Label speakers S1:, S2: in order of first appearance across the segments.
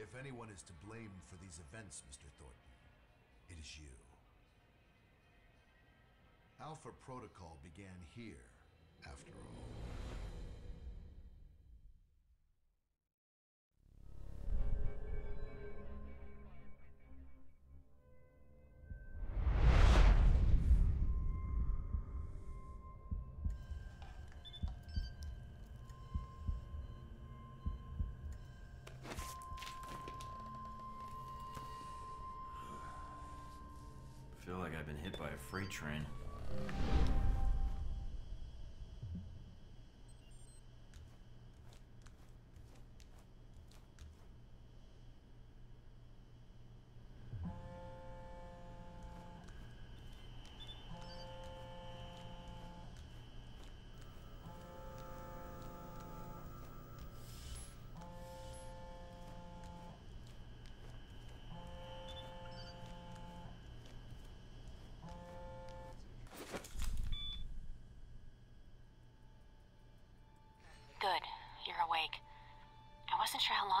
S1: If anyone is to blame for these events, Mr. Thorton, it is you. Alpha Protocol began here, after all.
S2: hit by a freight train.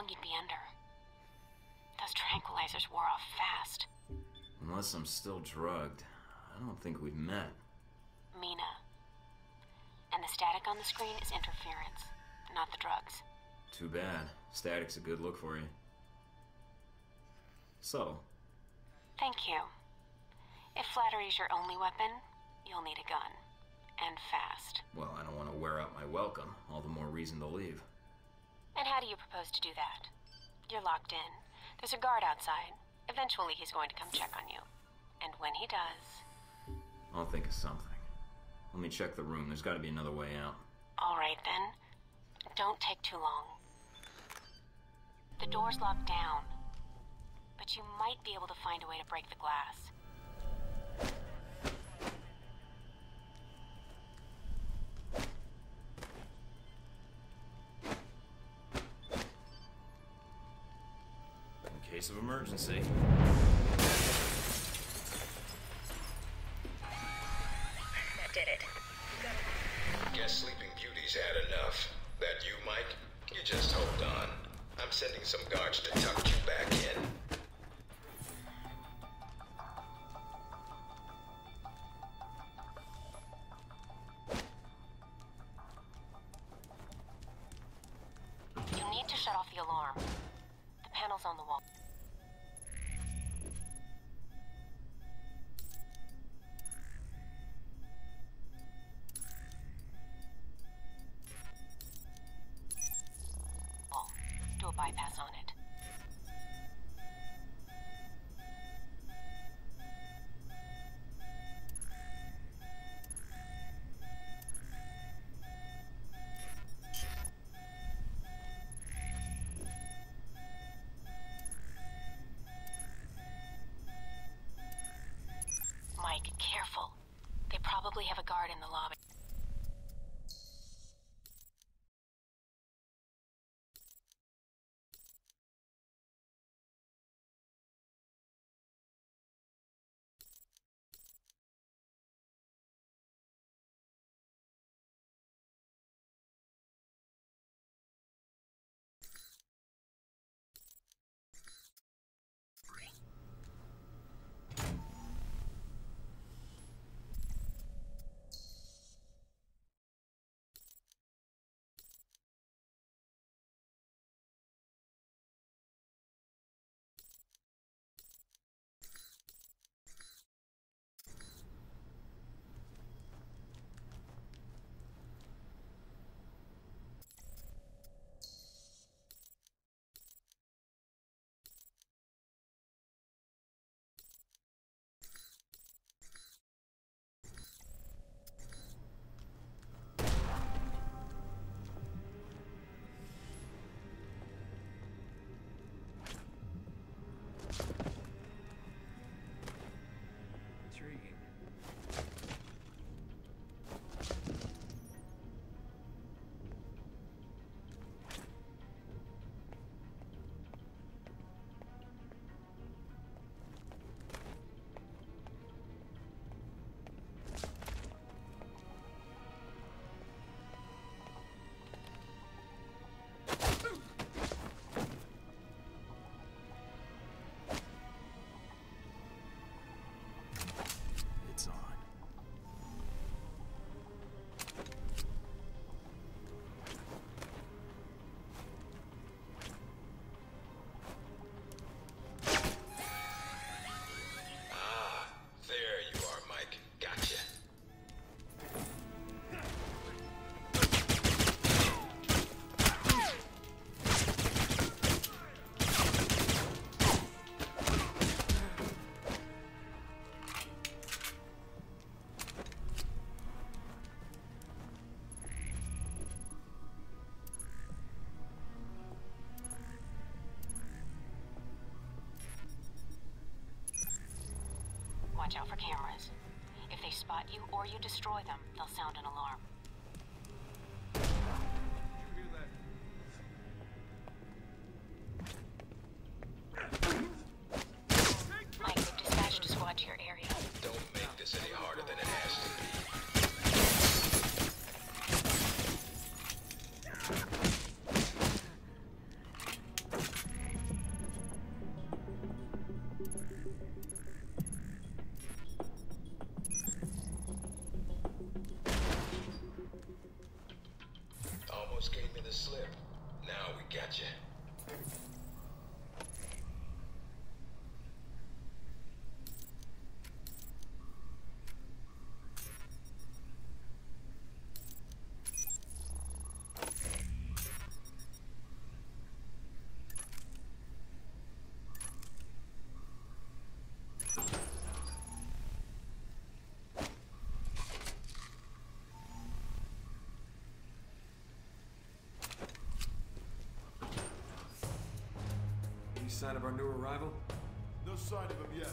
S3: long you'd be under. Those tranquilizers wore off fast.
S2: Unless I'm still drugged. I don't think we've met.
S3: Mina. And the static on the screen is interference, not the drugs.
S2: Too bad. Static's a good look for you. So.
S3: Thank you. If flattery's your only weapon, you'll need a gun. And fast.
S2: Well, I don't want to wear out my welcome. All the more reason to leave.
S3: And how do you propose to do that? You're locked in. There's a guard outside. Eventually, he's going to come check on you. And when he does...
S2: I'll think of something. Let me check the room. There's got to be another way out.
S3: All right, then. Don't take too long. The door's locked down. But you might be able to find a way to break the glass.
S2: case of emergency.
S3: Mike, careful. They probably
S4: have a guard in the lobby.
S3: Watch out for cameras. If they spot you or you destroy them, they'll sound an alarm.
S5: sign of our new arrival? No sign of him yet.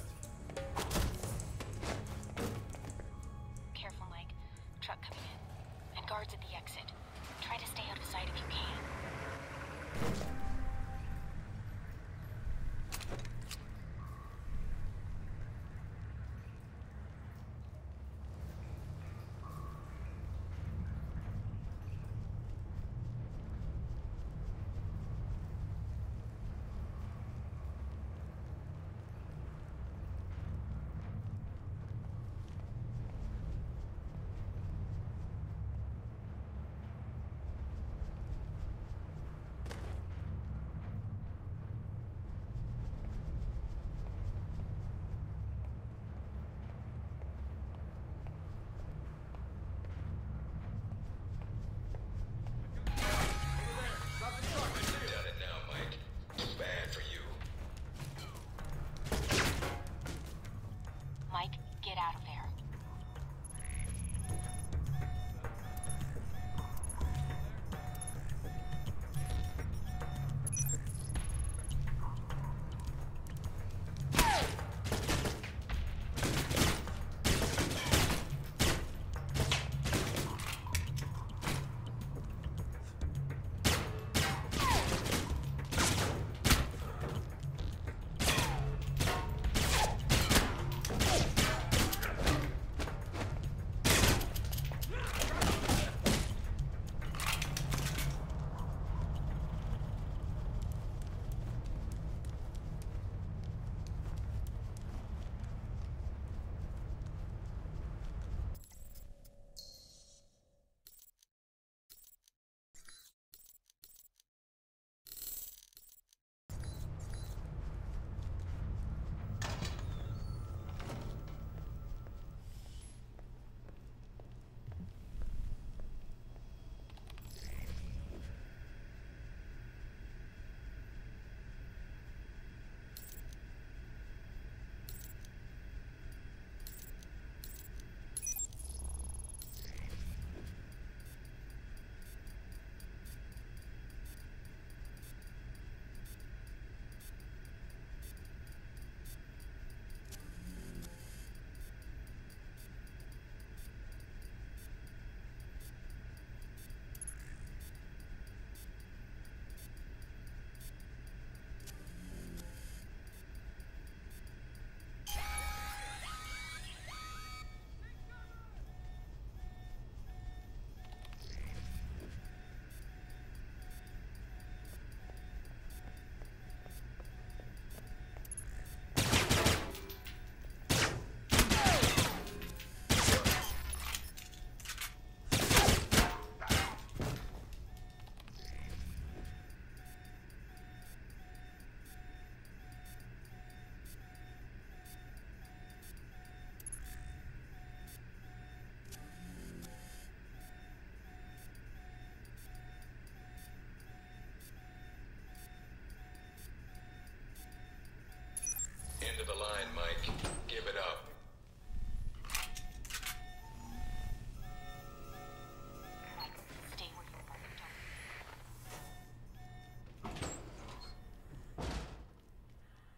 S5: the line, Mike. Give it up.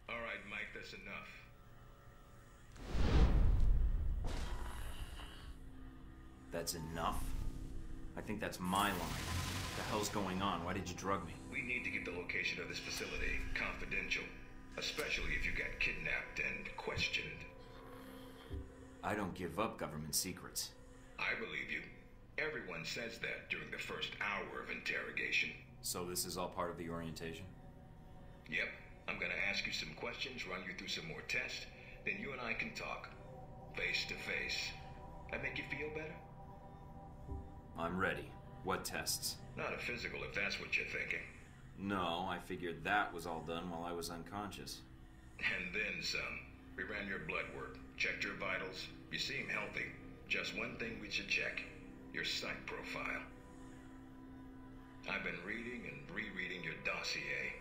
S5: All right, Mike, that's enough.
S2: That's enough? I think that's my line. What the hell's going on? Why did you drug
S5: me? We need to get the location of this facility confidential. Especially if you get kidnapped and questioned.
S2: I don't give up government secrets.
S5: I believe you. Everyone says that during the first hour of interrogation. So this
S2: is all part of the orientation?
S5: Yep. I'm gonna ask you some questions, run you through some more tests, then you and I can talk. Face to face. That make you feel better?
S2: I'm ready. What tests?
S5: Not a physical, if that's what you're thinking.
S2: No, I figured that was all done while I was unconscious.
S5: And then some. We ran your blood work, checked your vitals. You seem healthy. Just one thing we should check your psych profile. I've been reading and rereading your dossier.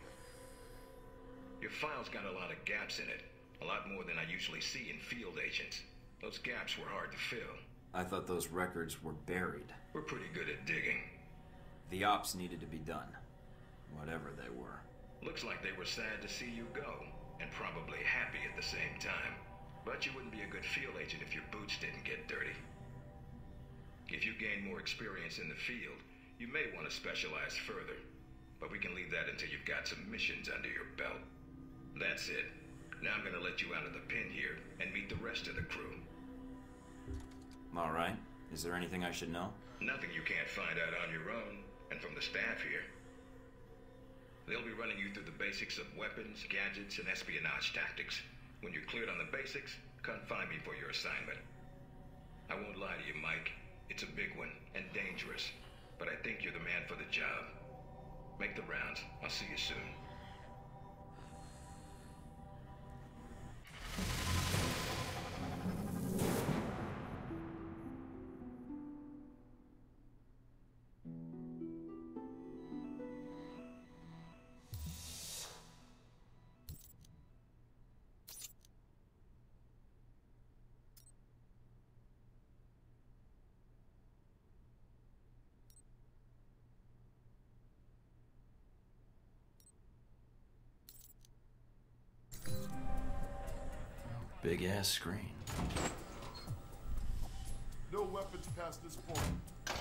S5: Your file's got a lot of gaps in it, a lot more than I usually see in field agents. Those gaps were hard to fill.
S2: I thought those records were buried.
S5: We're pretty good at digging.
S2: The ops needed to be done
S5: whatever they were. Looks like they were sad to see you go, and probably happy at the same time. But you wouldn't be a good field agent if your boots didn't get dirty. If you gain more experience in the field, you may want to specialize further. But we can leave that until you've got some missions under your belt. That's it. Now I'm gonna let you out of the pin here and meet the rest of the crew.
S2: Alright. Is there anything I should know?
S5: Nothing you can't find out on your own, and from the staff here. They'll be running you through the basics of weapons, gadgets, and espionage tactics. When you're cleared on the basics, come find me for your assignment. I won't lie to you, Mike. It's a big one and dangerous, but I think you're the man for the job. Make the rounds. I'll see you soon.
S6: Big ass screen.
S1: No weapons past this point.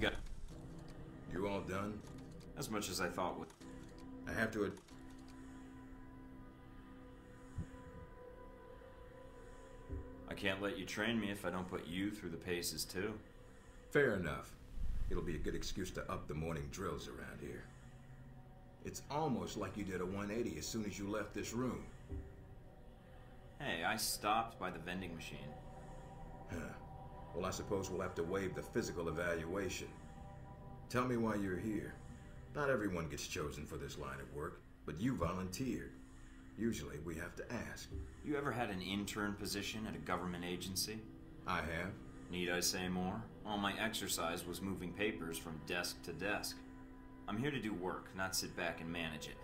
S2: got... You all done? As much as I thought would. I have to...
S5: I can't let you train me if I don't put you through the paces, too. Fair enough. It'll be a good excuse to up the morning drills around here. It's almost like you did a 180 as soon as you left this room. Hey, I stopped by the vending machine. Huh. Well, I suppose we'll have to waive the physical evaluation. Tell me why you're here. Not everyone gets chosen for this line of work, but you volunteered. Usually we have to ask. You ever had an intern position at
S2: a government agency? I have. Need I say more? All my exercise was moving papers from desk to desk. I'm here to do work, not sit back and manage it.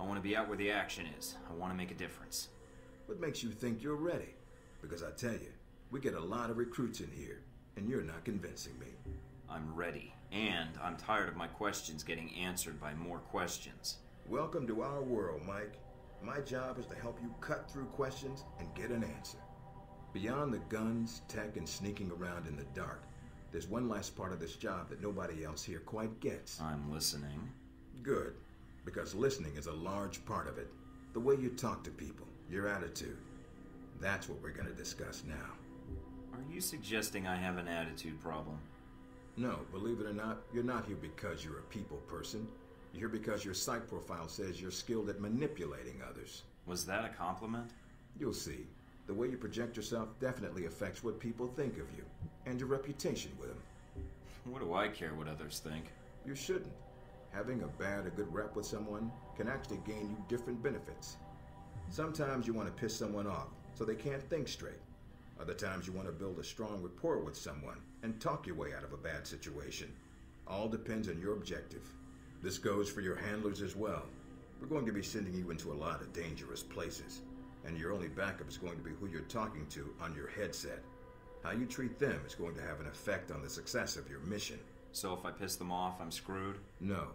S2: I want to
S5: be out where the action is. I want to make a difference. What makes you think you're ready? Because I tell you, we get a lot of recruits in here, and you're not convincing me. I'm ready,
S2: and I'm tired of my questions getting answered by more questions.
S5: Welcome to our world, Mike. My job is to help you cut through questions and get an answer. Beyond the guns, tech, and sneaking around in the dark, there's one last part of this job that nobody else here quite gets. I'm listening. Good, because listening is a large part of it. The way you talk to people, your attitude. That's what we're going to discuss now
S2: you suggesting I have an attitude problem?
S5: No, believe it or not, you're not here because you're a people person. You're here because your psych profile says you're skilled at manipulating others. Was that a compliment? You'll see. The way you project yourself definitely affects what people think of you and your reputation with them.
S2: What do I care what
S5: others think? You shouldn't. Having a bad or good rep with someone can actually gain you different benefits. Sometimes you want to piss someone off so they can't think straight. Other times you want to build a strong rapport with someone and talk your way out of a bad situation. All depends on your objective. This goes for your handlers as well. We're going to be sending you into a lot of dangerous places, and your only backup is going to be who you're talking to on your headset. How you treat them is going to have an effect on the success of your mission. So if I piss them off, I'm screwed? No.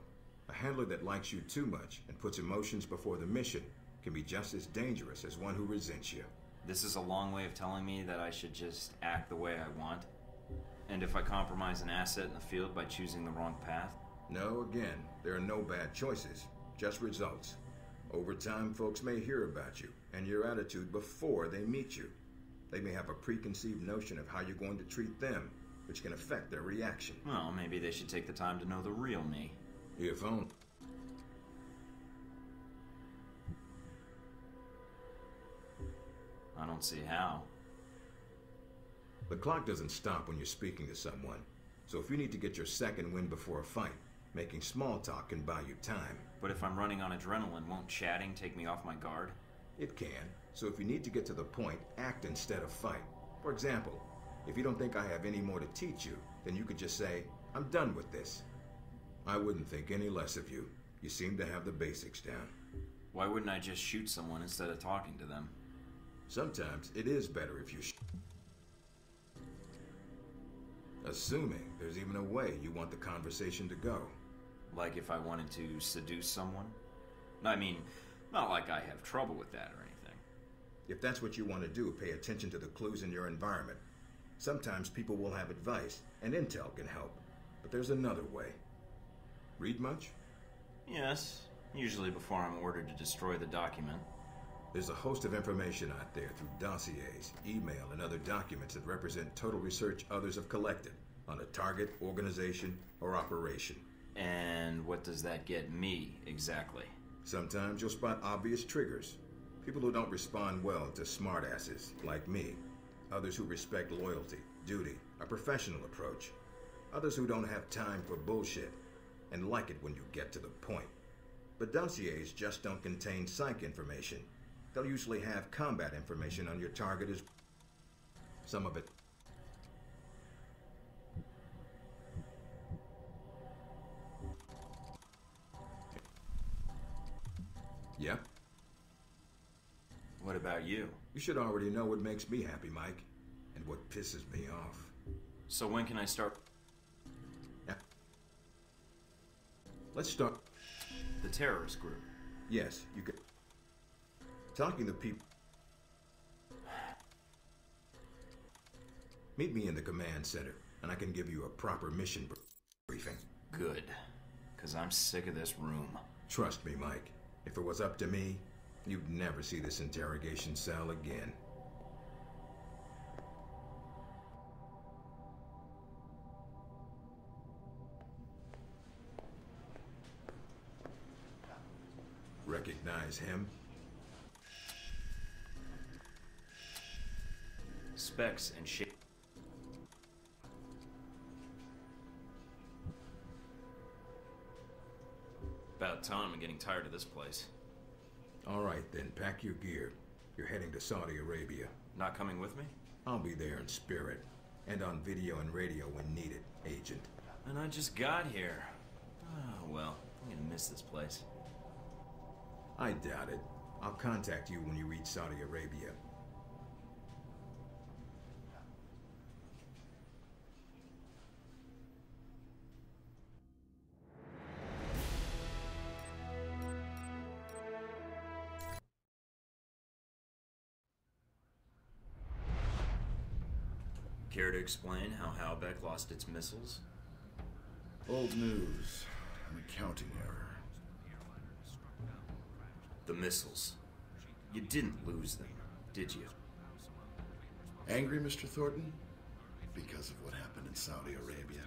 S5: A handler that likes you too much and puts emotions before the mission can be just as dangerous as one who resents you. This is a long way of telling me
S2: that I should just act the way I want. And if I compromise an asset in the field by choosing
S5: the wrong path? No, again, there are no bad choices, just results. Over time, folks may hear about you and your attitude before they meet you. They may have a preconceived notion of how you're going to treat them, which can affect their reaction.
S2: Well, maybe they should take the time to know the real me. Your phone.
S5: I don't see how. The clock doesn't stop when you're speaking to someone. So if you need to get your second win before a fight, making small talk can buy you time. But if I'm running on adrenaline, won't chatting take me off my guard? It can. So if you need to get to the point, act instead of fight. For example, if you don't think I have any more to teach you, then you could just say, I'm done with this. I wouldn't think any less of you. You seem to have the basics down. Why wouldn't I just shoot someone instead of talking to them? Sometimes it is better if you Assuming there's even a way you want the conversation to go. Like if I wanted to seduce someone? I mean, not like I have trouble with that or anything. If that's what you want to do, pay attention to the clues in your environment. Sometimes people will have advice, and intel can help. But there's another way. Read much? Yes, usually before I'm ordered to destroy the document. There's a host of information out there through dossiers, email, and other documents that represent total research others have collected on a target, organization, or operation. And what does that get me exactly? Sometimes you'll spot obvious triggers. People who don't respond well to smartasses like me. Others who respect loyalty, duty, a professional approach. Others who don't have time for bullshit and like it when you get to the point. But dossiers just don't contain psych information. They'll usually have combat information on your target as some of it. Yeah? What about you? You should already know what makes me happy, Mike, and what pisses me off. So when can I start? Yeah. Let's start. The terrorist group. Yes, you could talking to people. Meet me in the command center, and I can give you a proper mission briefing. Good, because I'm sick of this room. Trust me, Mike. If it was up to me, you'd never see this interrogation cell again. Recognize him?
S2: specs, and shape. About time I'm getting tired of this place.
S5: All right, then. Pack your gear. You're heading to Saudi Arabia. Not coming with me? I'll be there in spirit. And on video and radio when needed, Agent. And I just got here. Oh, well. I'm gonna miss this place. I doubt it. I'll contact you when you reach Saudi Arabia.
S2: explain how Halbeck lost its missiles? Old news. An accounting error. The missiles. You didn't lose them, did you? Angry,
S1: Mr. Thorton?
S7: Because of what happened in Saudi Arabia.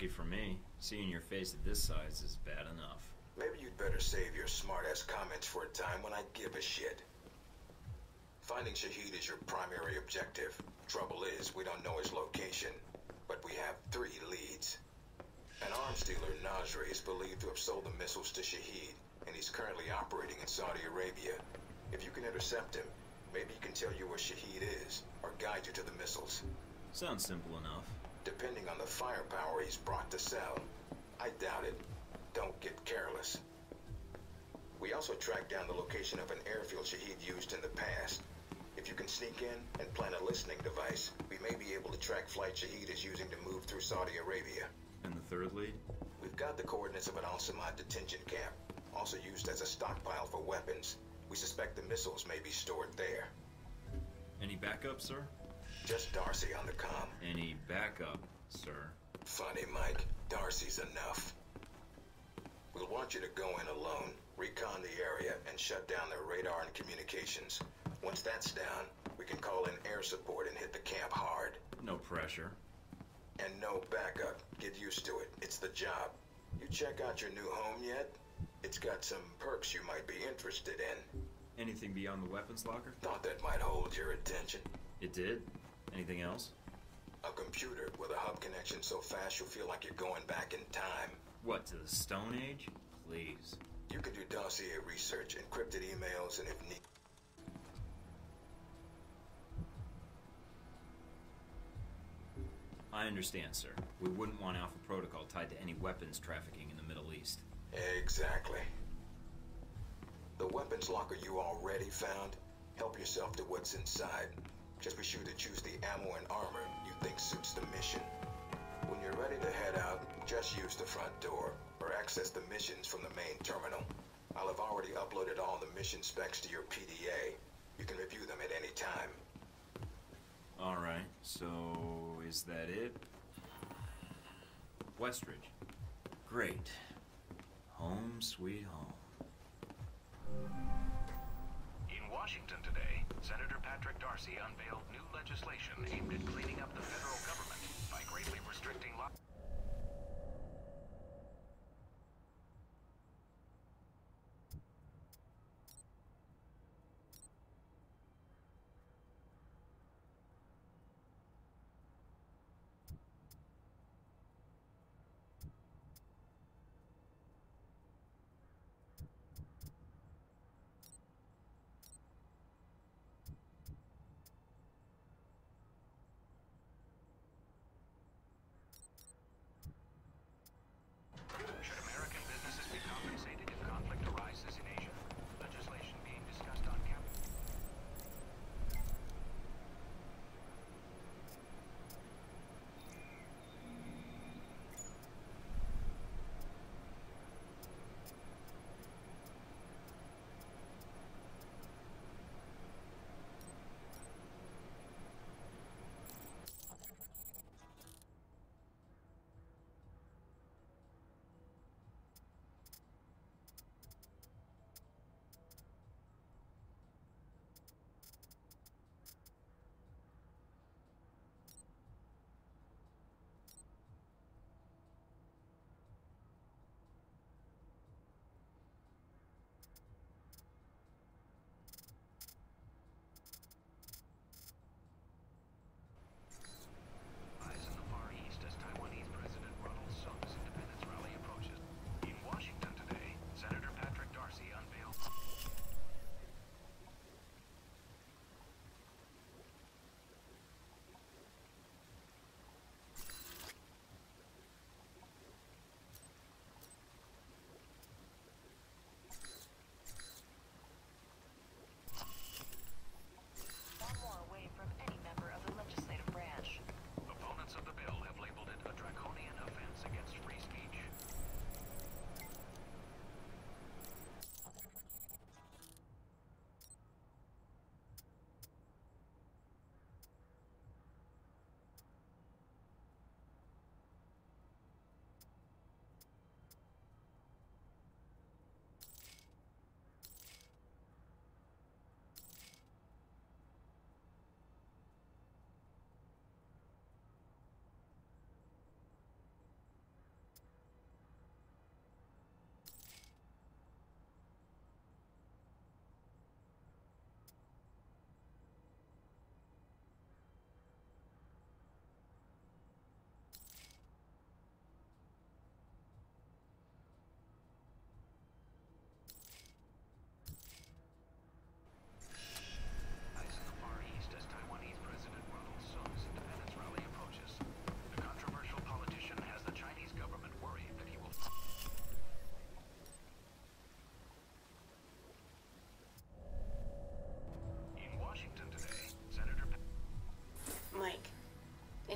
S2: Lucky for me, seeing your face at this size is
S5: bad enough. Maybe you'd better save your smart-ass comments for a time when I give a shit. Finding Shaheed is your primary objective. Trouble is, we don't know his location, but we have three leads. An arms dealer, Nasri, is believed to have sold the missiles to Shaheed, and he's currently operating in Saudi Arabia. If you can intercept him, maybe he can tell you where Shaheed is, or guide you to the missiles.
S6: Sounds simple enough
S5: depending on the firepower he's brought to sell. I doubt it. Don't get careless. We also tracked down the location of an airfield Shaheed used in the past. If you can sneak in and plant a listening device, we may be able to track flight Shaheed is using to move through Saudi Arabia.
S2: And the third lead?
S5: We've got the coordinates of an Al-Samad detention camp, also used as a stockpile for weapons. We suspect the missiles may be stored there. Any backup, sir? Just Darcy on the com. Any backup, sir? Funny, Mike. Darcy's enough. We'll want you to go in alone, recon the area, and shut down their radar and communications. Once that's down, we can call in air support and hit the camp hard.
S2: No pressure.
S5: And no backup. Get used to it. It's the job. You check out your new home yet? It's got some perks you might be interested in. Anything beyond the weapons locker? Thought that might hold your attention. It did. Anything else? A computer with a hub connection so fast you'll feel like you're going back in time. What, to the Stone Age? Please. You can do dossier research, encrypted emails, and if need...
S2: I understand, sir. We wouldn't want Alpha Protocol tied to any weapons
S5: trafficking in the Middle East. Exactly. The weapons locker you already found, help yourself to what's inside. Just be sure to choose the ammo and armor you think suits the mission. When you're ready to head out, just use the front door or access the missions from the main terminal. I'll have already uploaded all the mission specs to your PDA. You can review them at any time.
S2: Alright, so is that it? Westridge. Great. Home sweet home.
S8: In Washington today, Senator Patrick Darcy unveiled new legislation aimed at cleaning up the federal government.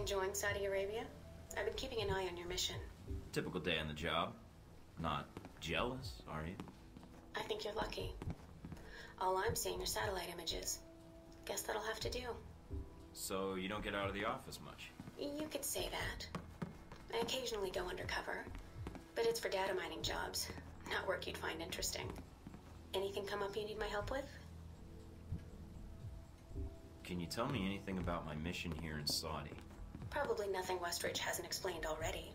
S3: enjoying Saudi Arabia? I've been keeping an eye on your mission.
S2: Typical day on the job. Not jealous, are you?
S3: I think you're lucky. All I'm seeing are satellite images. Guess that'll have to do.
S2: So you don't get out of the office much?
S3: You could say that. I occasionally go undercover, but it's for data mining jobs, not work you'd find interesting. Anything come up you need my help with?
S2: Can you tell me anything about my mission here in Saudi?
S3: Probably nothing Westridge hasn't explained already.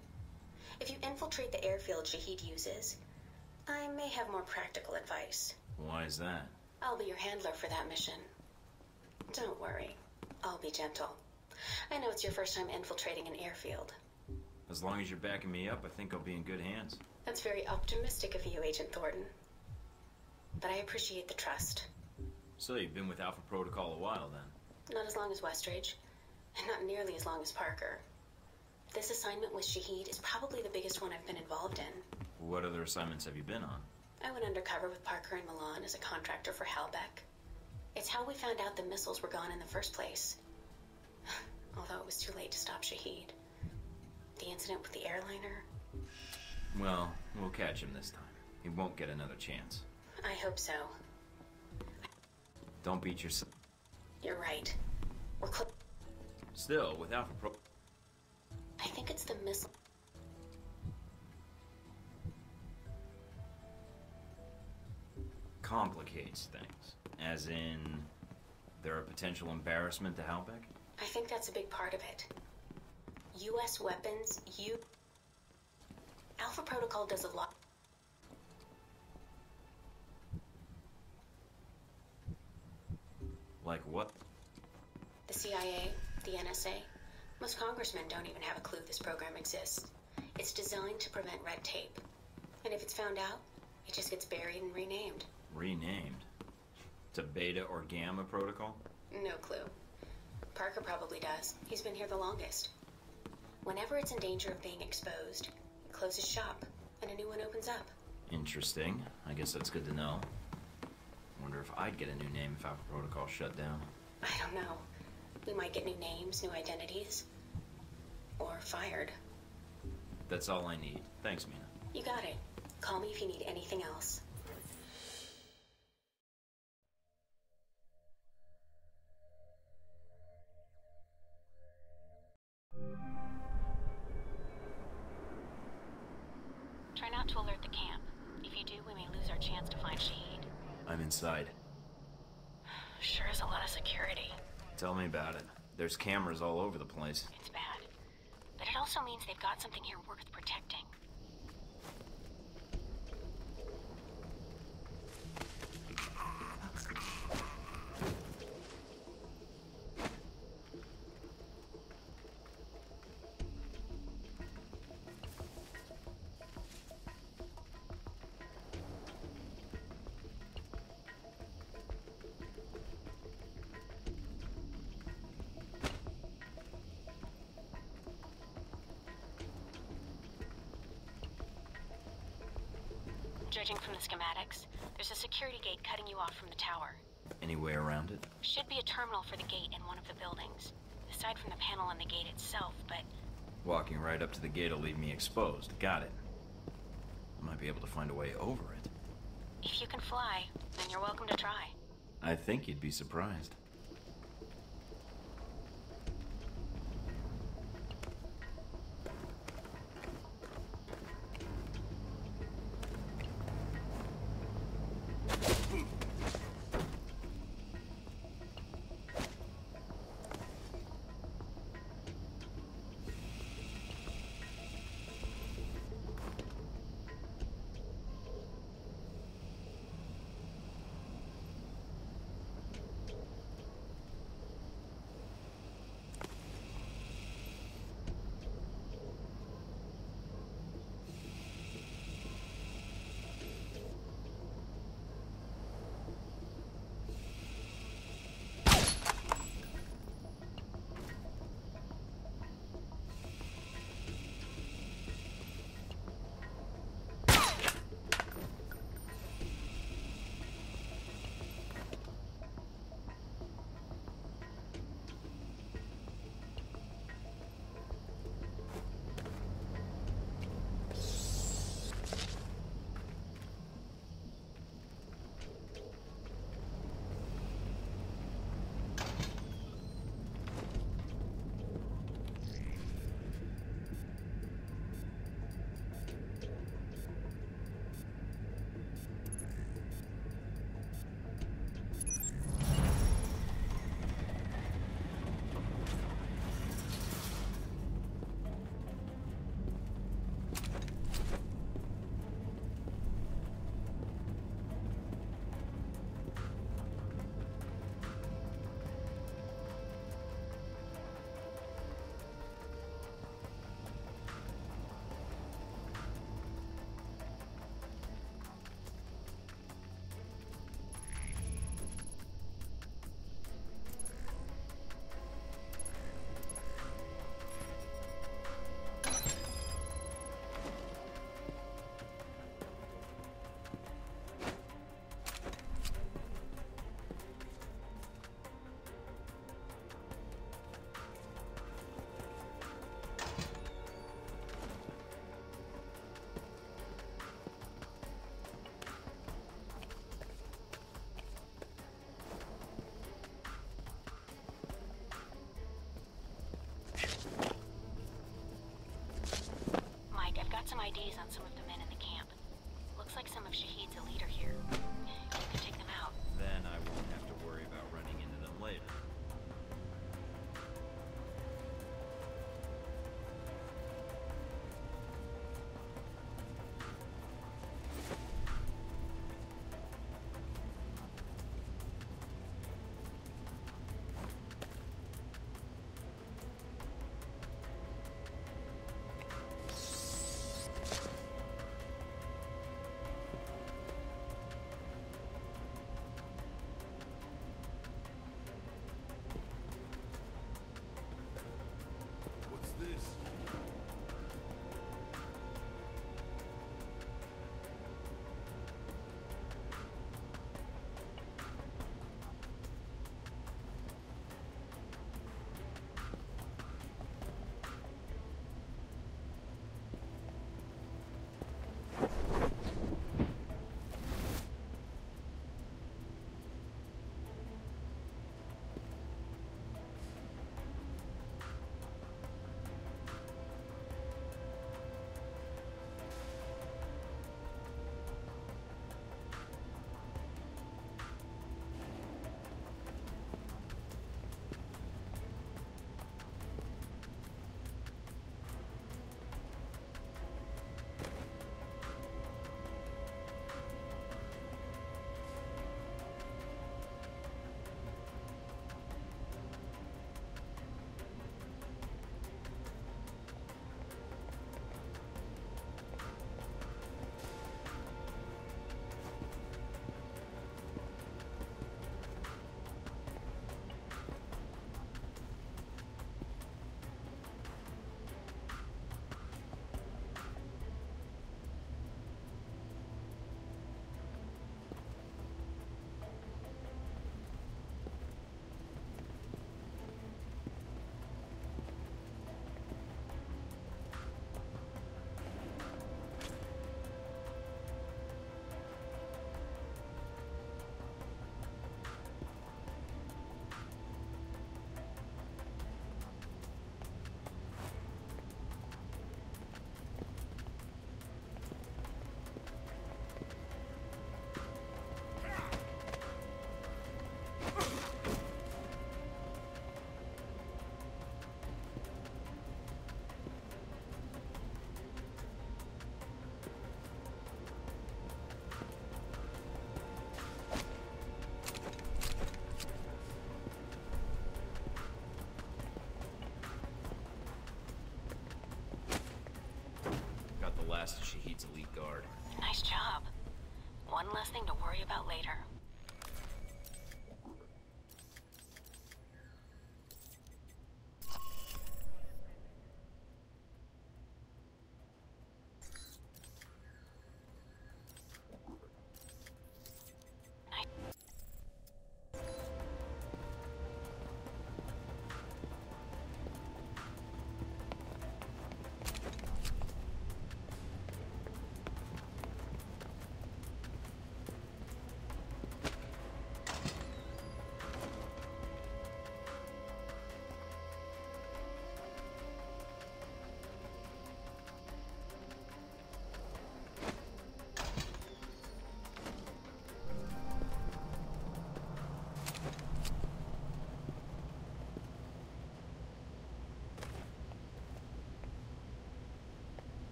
S3: If you infiltrate the airfield Shaheed uses, I may have more practical advice.
S2: Why is that?
S3: I'll be your handler for that mission. Don't worry. I'll be gentle. I know it's your first time infiltrating an airfield.
S2: As long as you're backing me up, I think I'll be in good hands.
S3: That's very optimistic of you, Agent Thorton. But I appreciate the trust.
S2: So you've been with Alpha Protocol a while, then?
S3: Not as long as Westridge and not nearly as long as Parker. This assignment with Shaheed is probably the biggest one I've been involved in.
S2: What other assignments have you been on?
S3: I went undercover with Parker in Milan as a contractor for Halbech. It's how we found out the missiles were gone in the first place. Although it was too late to stop Shaheed. The incident with the airliner.
S2: Well, we'll catch him this time. He won't get another chance. I hope so. Don't beat yourself.
S3: You're right. We're close.
S2: Still, without a pro-
S3: I think it's the missile.
S2: Complicates things. As in, there a potential embarrassment to Halbech?
S3: I think that's a big part of it. U.S. weapons, you... Alpha Protocol does a lot... Like what? The CIA, the NSA. Most congressmen don't even have a clue this program exists. It's designed to prevent red tape. And if it's found out, it just gets buried and renamed.
S2: Renamed? To Beta or Gamma Protocol?
S3: No clue. Parker probably does. He's been here the longest. Whenever it's in danger of being exposed, it closes shop and a new one opens up.
S2: Interesting. I guess that's good to know. Wonder if I'd get a new name if our protocol shut down.
S3: I don't know. We might get new names, new identities. Or fired.
S2: That's all I need. Thanks, Mina.
S3: You got it. Call me if you need anything else. Try not to alert the camp. If you do, we may lose our chance to find Shaheed. I'm inside. Sure is a lot of security.
S2: Tell me about it. There's cameras all over the place.
S3: It's bad. But it also means they've got something here worth protecting. the schematics, there's a security gate cutting you off from the tower.
S2: Any way around it?
S3: Should be a terminal for the gate in one of the buildings. Aside from the panel on the gate itself, but...
S2: Walking right up to the gate will leave me exposed. Got it. I might be able to find a way over it.
S3: If you can fly, then you're welcome to try.
S2: I think you'd be surprised.
S3: IDs on some of the men in the camp. Looks like some of Shaheed's a leader here.
S2: last she hits elite
S3: guard. Nice job. One less thing to worry about later.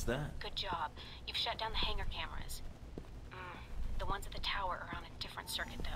S3: What's that? Good job. You've shut down the hangar cameras. Mm, the ones at the tower are on a different circuit, though.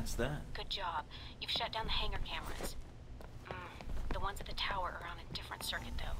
S6: that's that. Good job. You've
S3: shut down the hangar cameras. Mm, the ones at the tower are on a different circuit, though.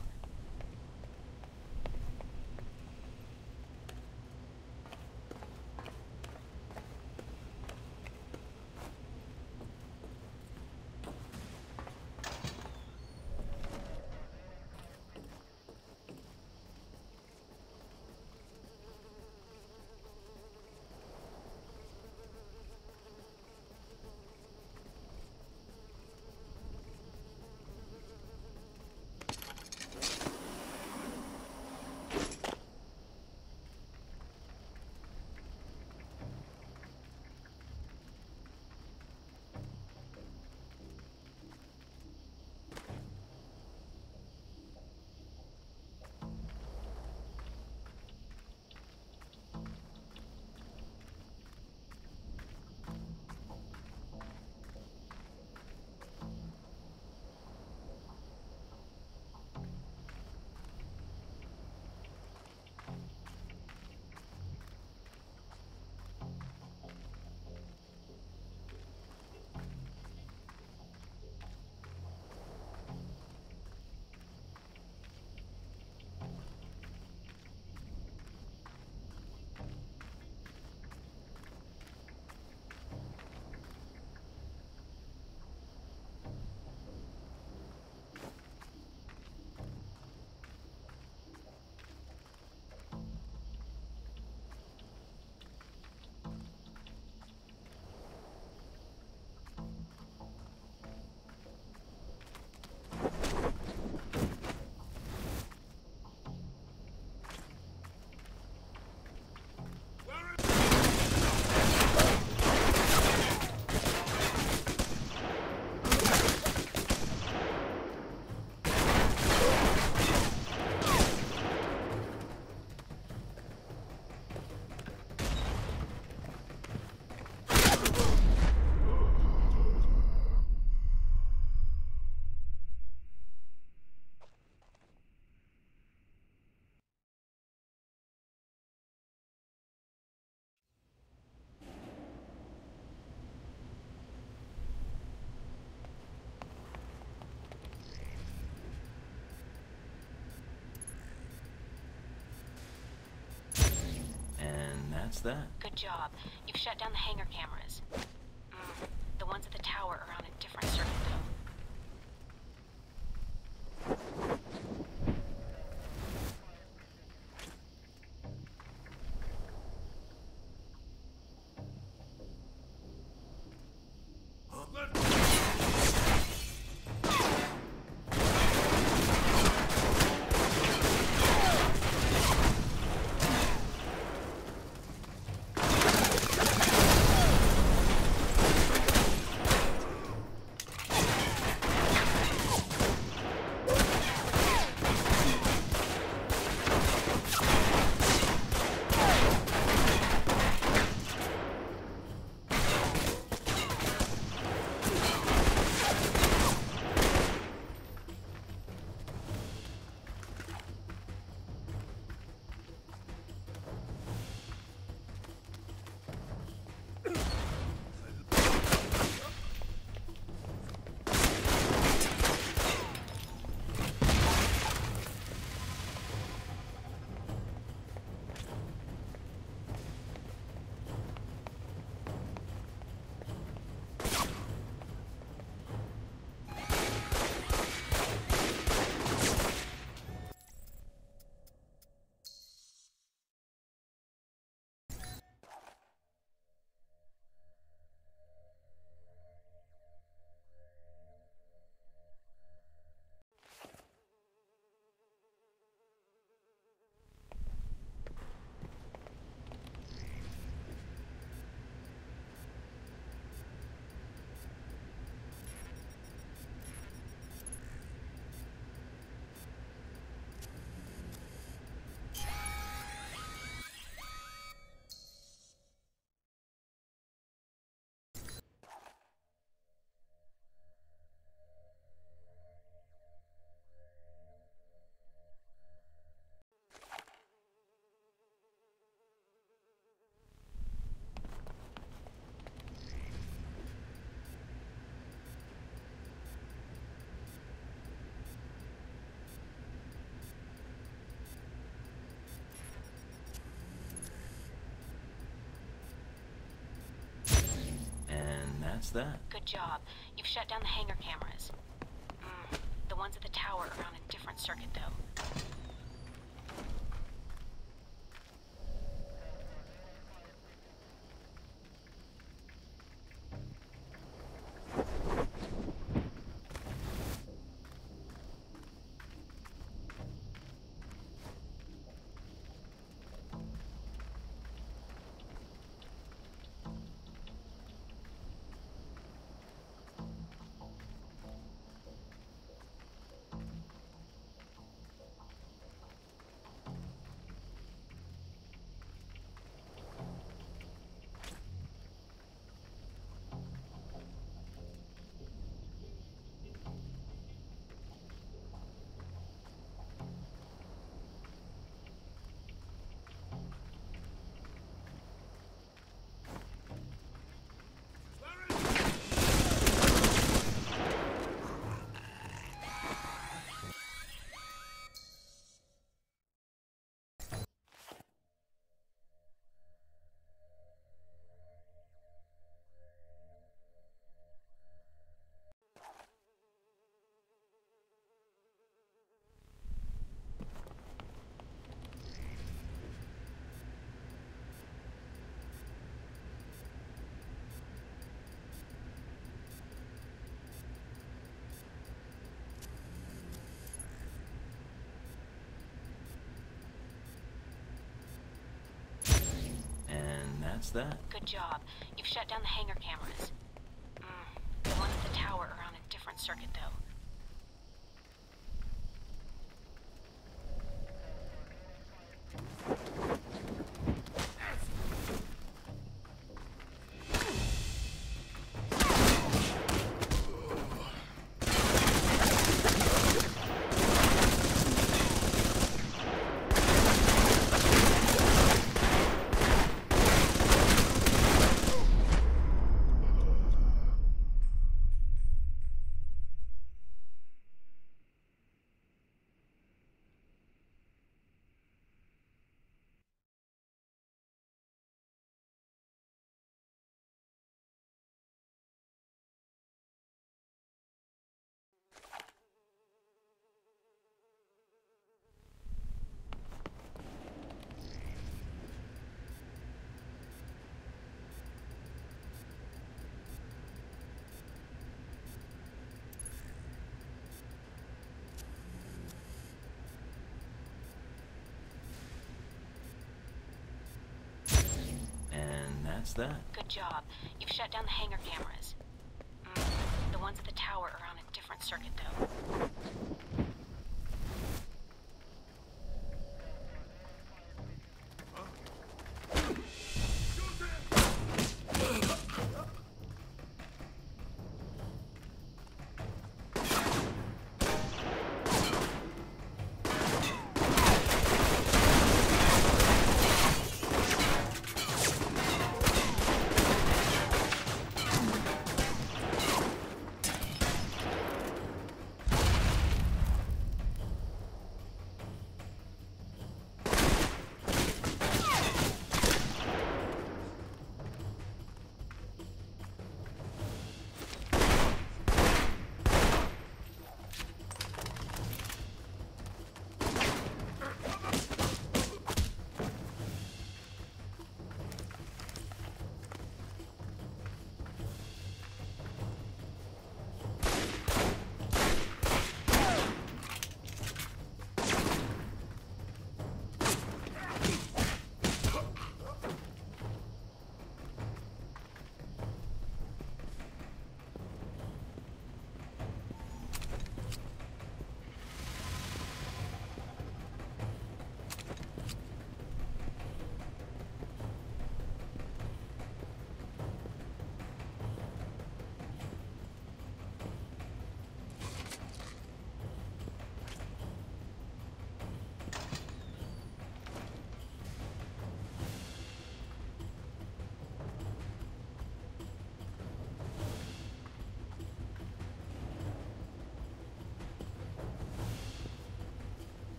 S3: that? Good job. You've shut down the hangar cameras. that? Good job. You've shut down the hangar cameras. Mm, the ones at the tower are on a different circuit, though. that's that. Good job. You've shut down the hangar cameras. Mm, the ones at the tower are on a different circuit, though. that's that. Good job. You've shut down the hangar cameras. Mm, the ones at the tower are on a different circuit, though.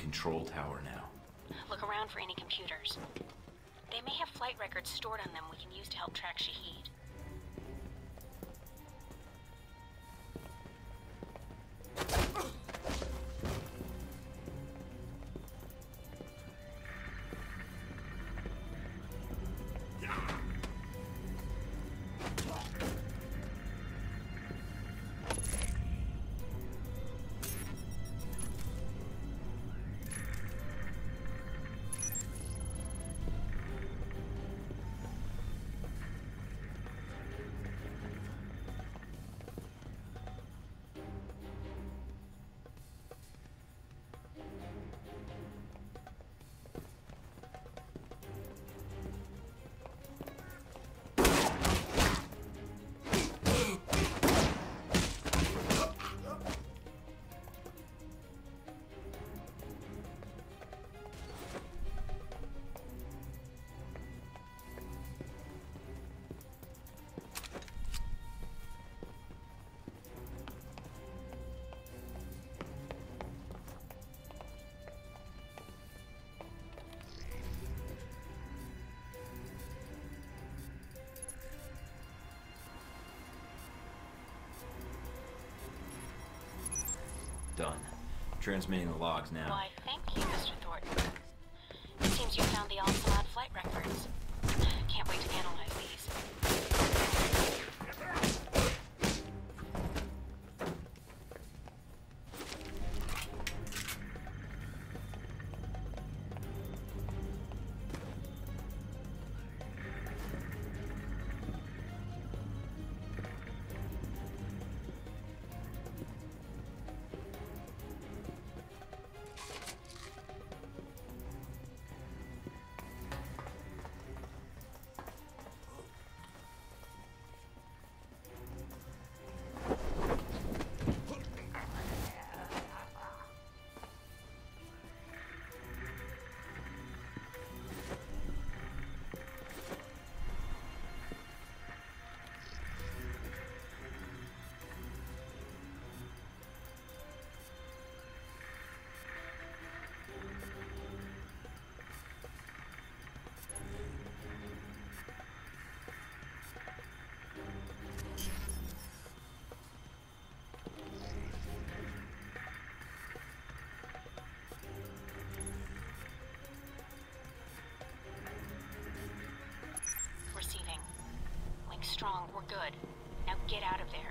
S2: control tower now.
S3: Look around for any computers. They may have flight records stored on them we can use to help track Shaheed.
S2: Done. Transmitting the logs now. Why,
S4: thank you, Mr. Thorton.
S3: It seems you found the Alcalad flight records. Can't wait to analyze Good. Now get out of there.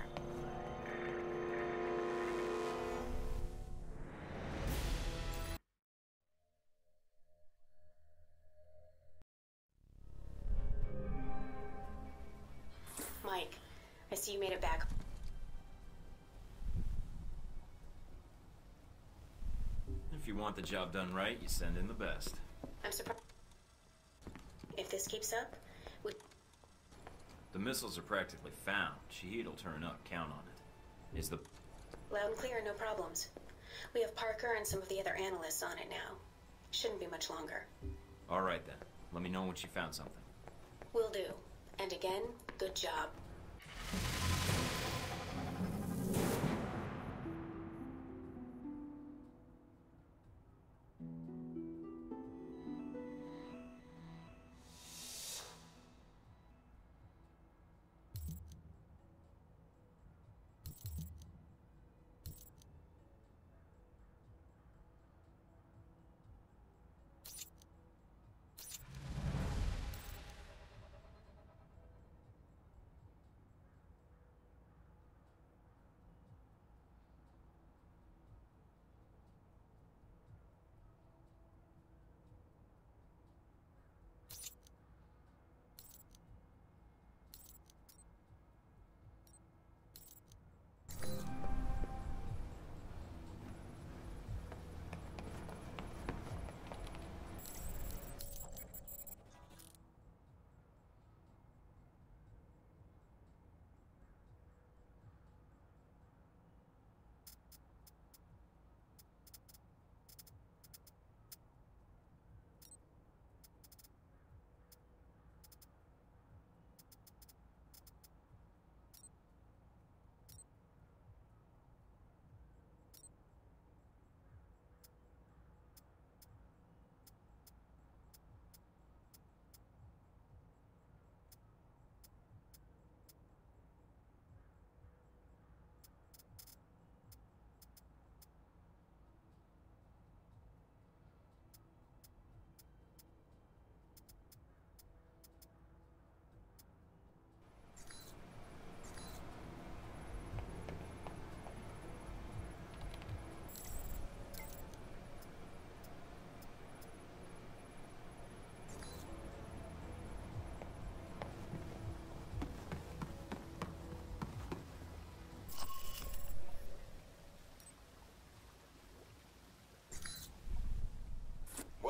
S3: Mike, I see you made it back.
S2: If you want the job done right, you send in the best.
S3: I'm surprised. If this keeps up,
S2: the missiles are practically found. Shaheed'll turn up. Count on it. Is the...
S3: Loud and clear, no problems. We have Parker and some of the other analysts on it now. Shouldn't be much longer.
S2: All right, then. Let me know when you found something.
S3: Will do. And again, good job.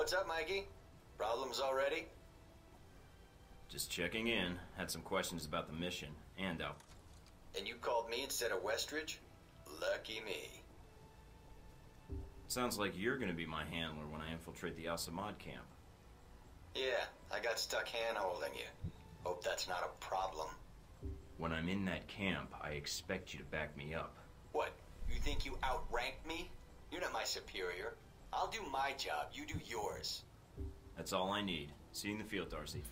S9: What's up, Mikey? Problems already?
S2: Just checking in. Had some questions about the mission and out.
S9: Uh, and you called me instead of Westridge? Lucky me.
S2: Sounds like you're gonna be my handler when I infiltrate the Al-Samad camp.
S9: Yeah, I got stuck hand-holding you. Hope that's not a problem.
S2: When I'm in that camp, I expect you to back me up.
S9: What? You think you outrank me? You're not my superior. I'll do my job, you do yours.
S2: That's all I need. See you in the field, Darcy.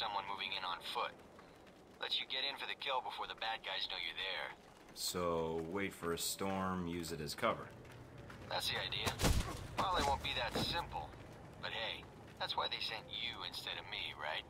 S9: someone moving in on foot. Lets you get in for the kill before the bad guys know you're there.
S2: So, wait for a storm, use it as cover.
S9: That's the idea. Probably won't be that simple. But hey, that's why they sent you instead of me, right?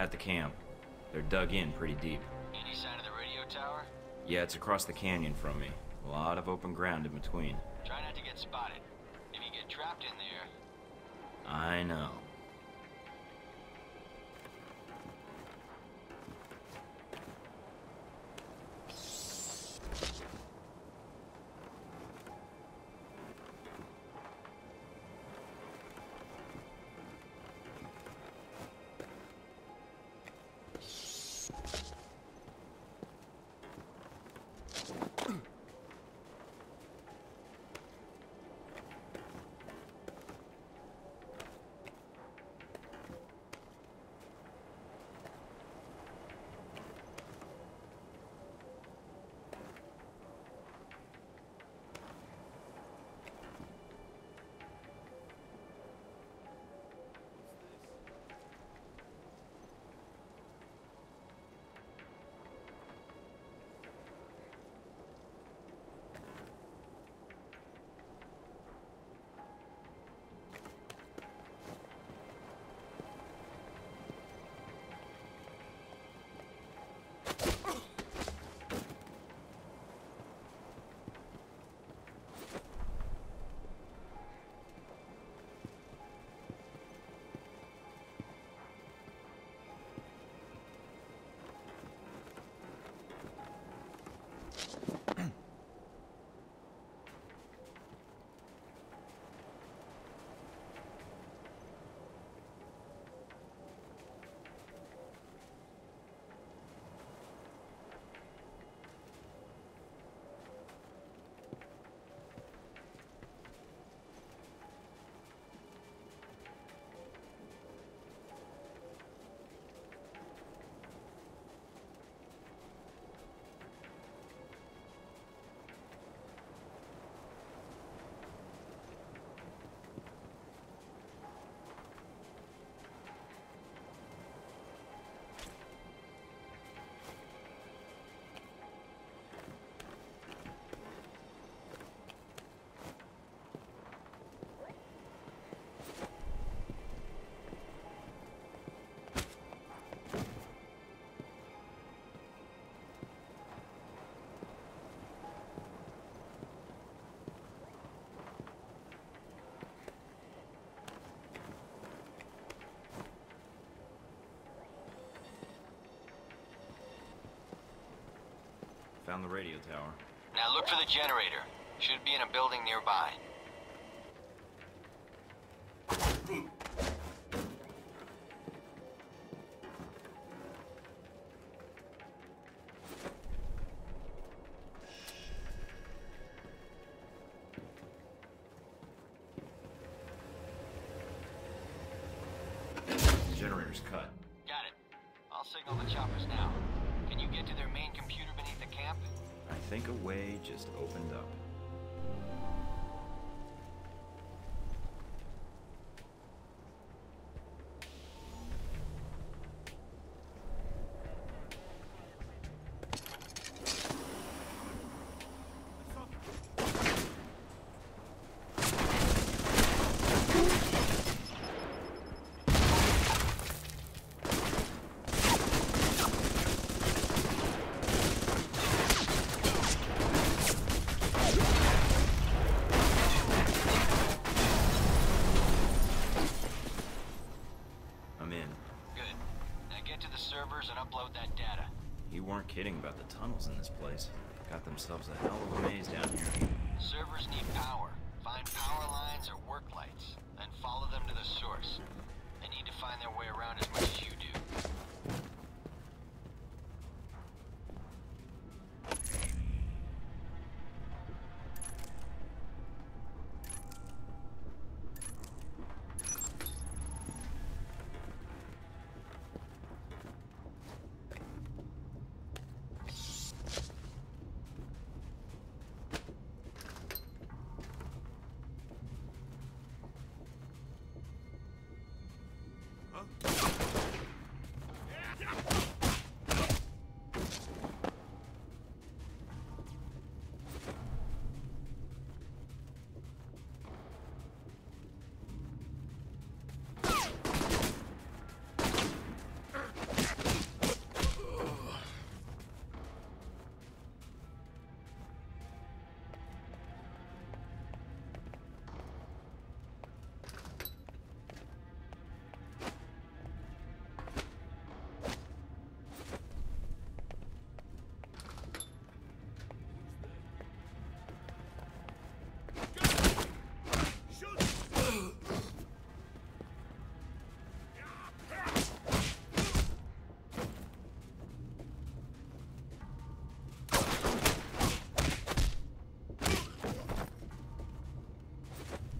S2: At the camp. They're dug in pretty deep. Any sign of the radio tower? Yeah, it's across the canyon from me. A lot of open ground in between.
S9: Try not to get spotted. If you get trapped in there...
S2: I know. Found the radio tower.
S9: Now look for the generator. Should be in a building nearby.
S2: Generator's cut. think a way just opened up. weren't kidding about the tunnels in this place. Got themselves a hell of a maze down here.
S9: Servers need power.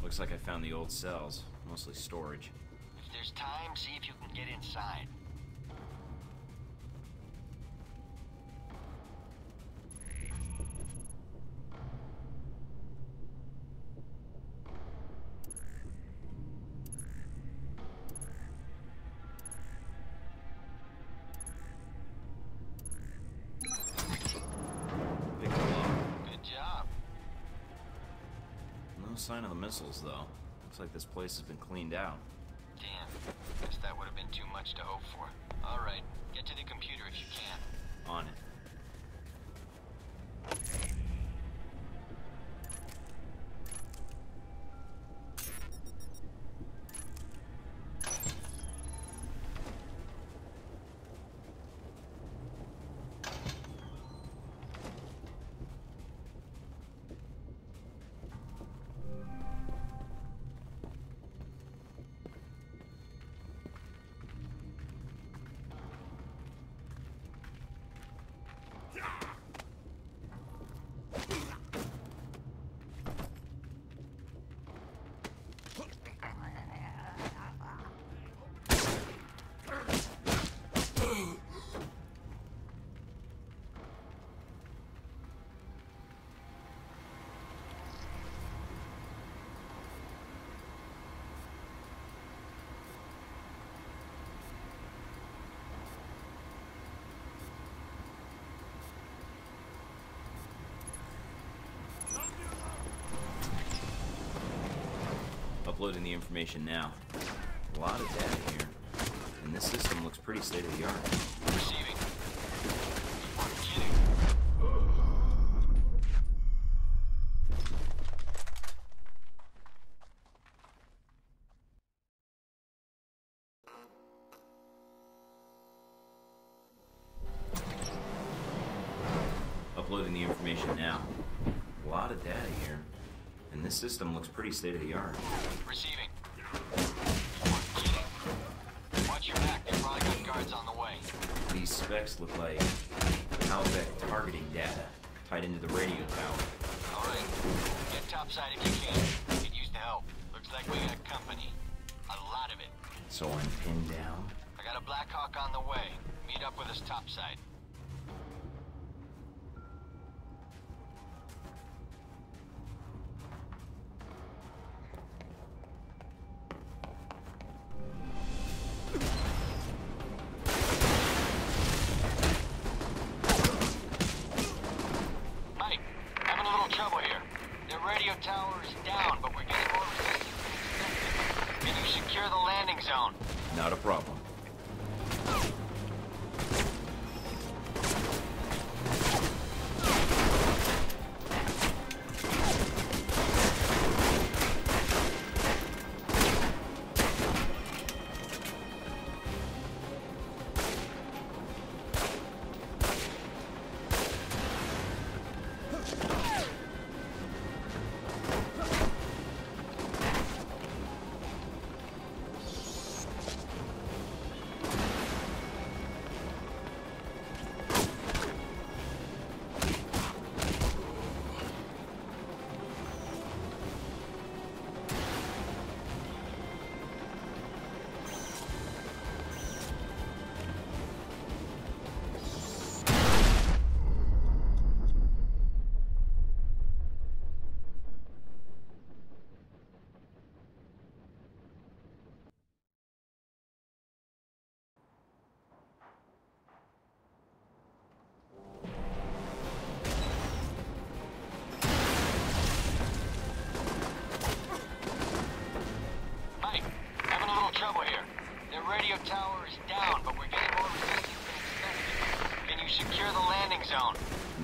S2: Looks like I found the old cells, mostly storage. If there's
S9: time, see if you can get inside.
S2: sign of the missiles, though. Looks like this place has been cleaned out.
S9: Damn. Guess that would have been too much to hope for. All right,
S2: uploading the information now. A lot of data here, and this system looks pretty state-of-the-art. system looks pretty state of the art. Receiving. Watch your back, they probably
S9: got guards on the way.
S2: These specs look like Halbech targeting data tied into the radio tower.
S9: Alright, get topside if you can. Could use the help. Looks like we got company. A lot of it.
S2: So I'm pinned
S9: down? I got a Blackhawk on the way. Meet up with us topside.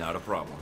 S9: Not a problem.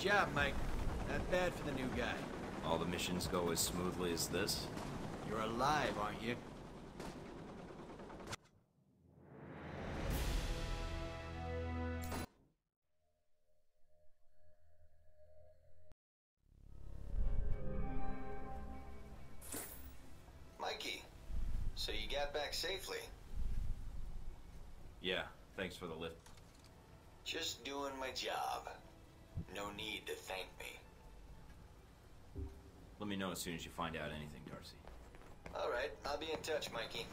S9: job, Mike. Not bad for the new guy.
S2: All the missions go as smoothly as this?
S9: You're alive, aren't you? Mikey, so you got back safely?
S2: Yeah, thanks for the lift.
S9: Just doing my job no need to thank me.
S2: Let me know as soon as you find out anything, Darcy.
S9: All right, I'll be in touch, Mikey.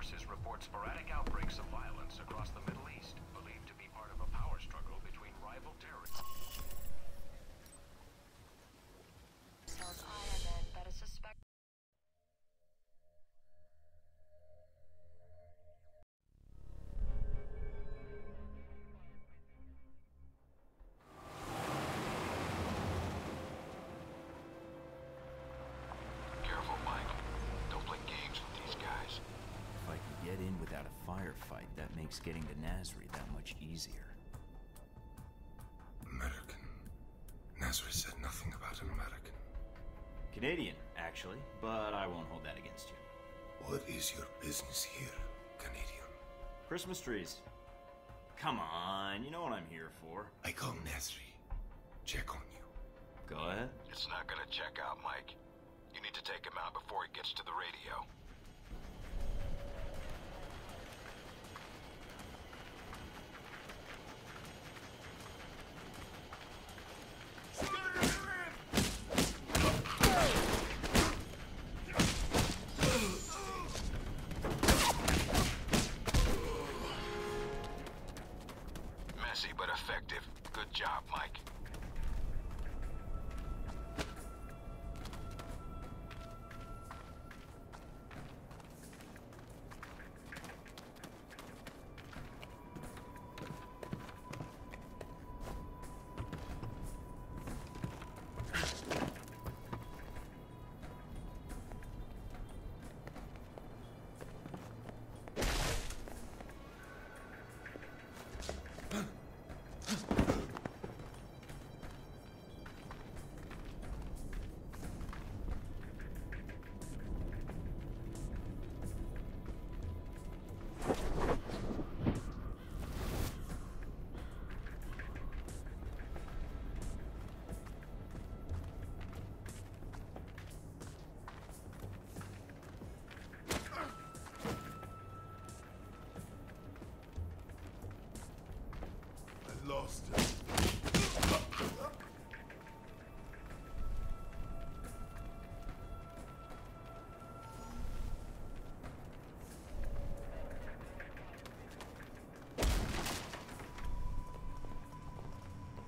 S8: forces report sporadic outbreaks of violence across the
S2: That makes getting to Nasri that much easier. American. Nasri said nothing about an American. Canadian, actually, but I won't hold that against you. What is your business here, Canadian? Christmas trees. Come
S5: on, you know what I'm here for. I call Nasri. Check on you. Go ahead. It's not gonna check out, Mike. You need to take him out before he gets to the radio.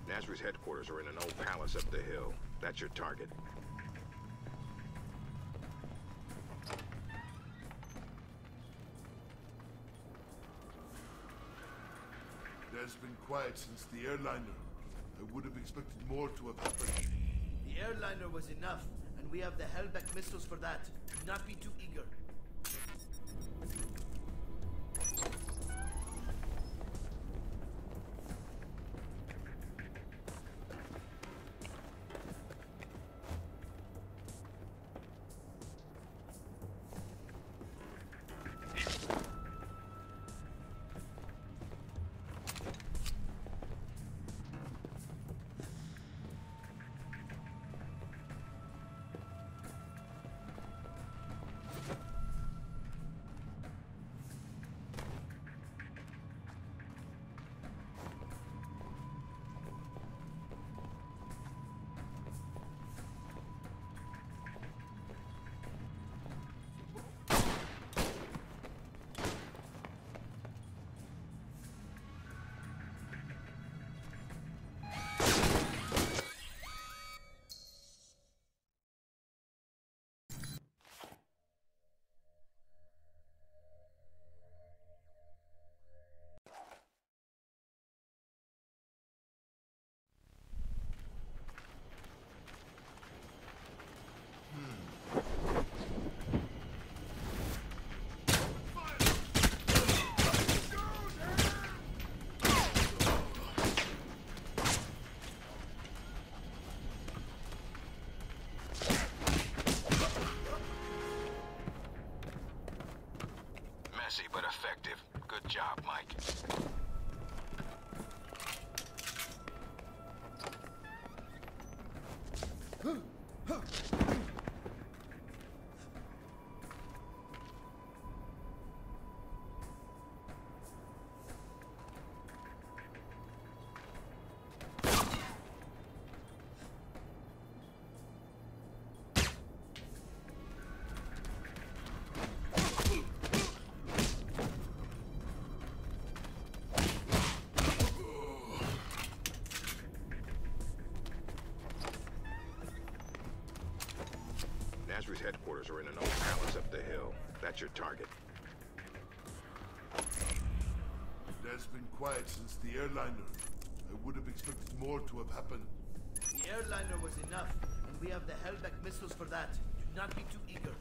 S5: Nasri's headquarters are in an old palace up the hill. That's your target.
S1: quiet since the airliner. I would have expected more to have happened. The airliner was enough, and we have the Halbech missiles for that. Do not be too eager.
S5: Sentry's headquarters are in an old palace up the hill. That's your target. It has been quiet since the
S1: airliner. I would have expected more to have happened.
S9: The airliner was enough,
S10: and we have the Halbech missiles for that. Do not be too eager.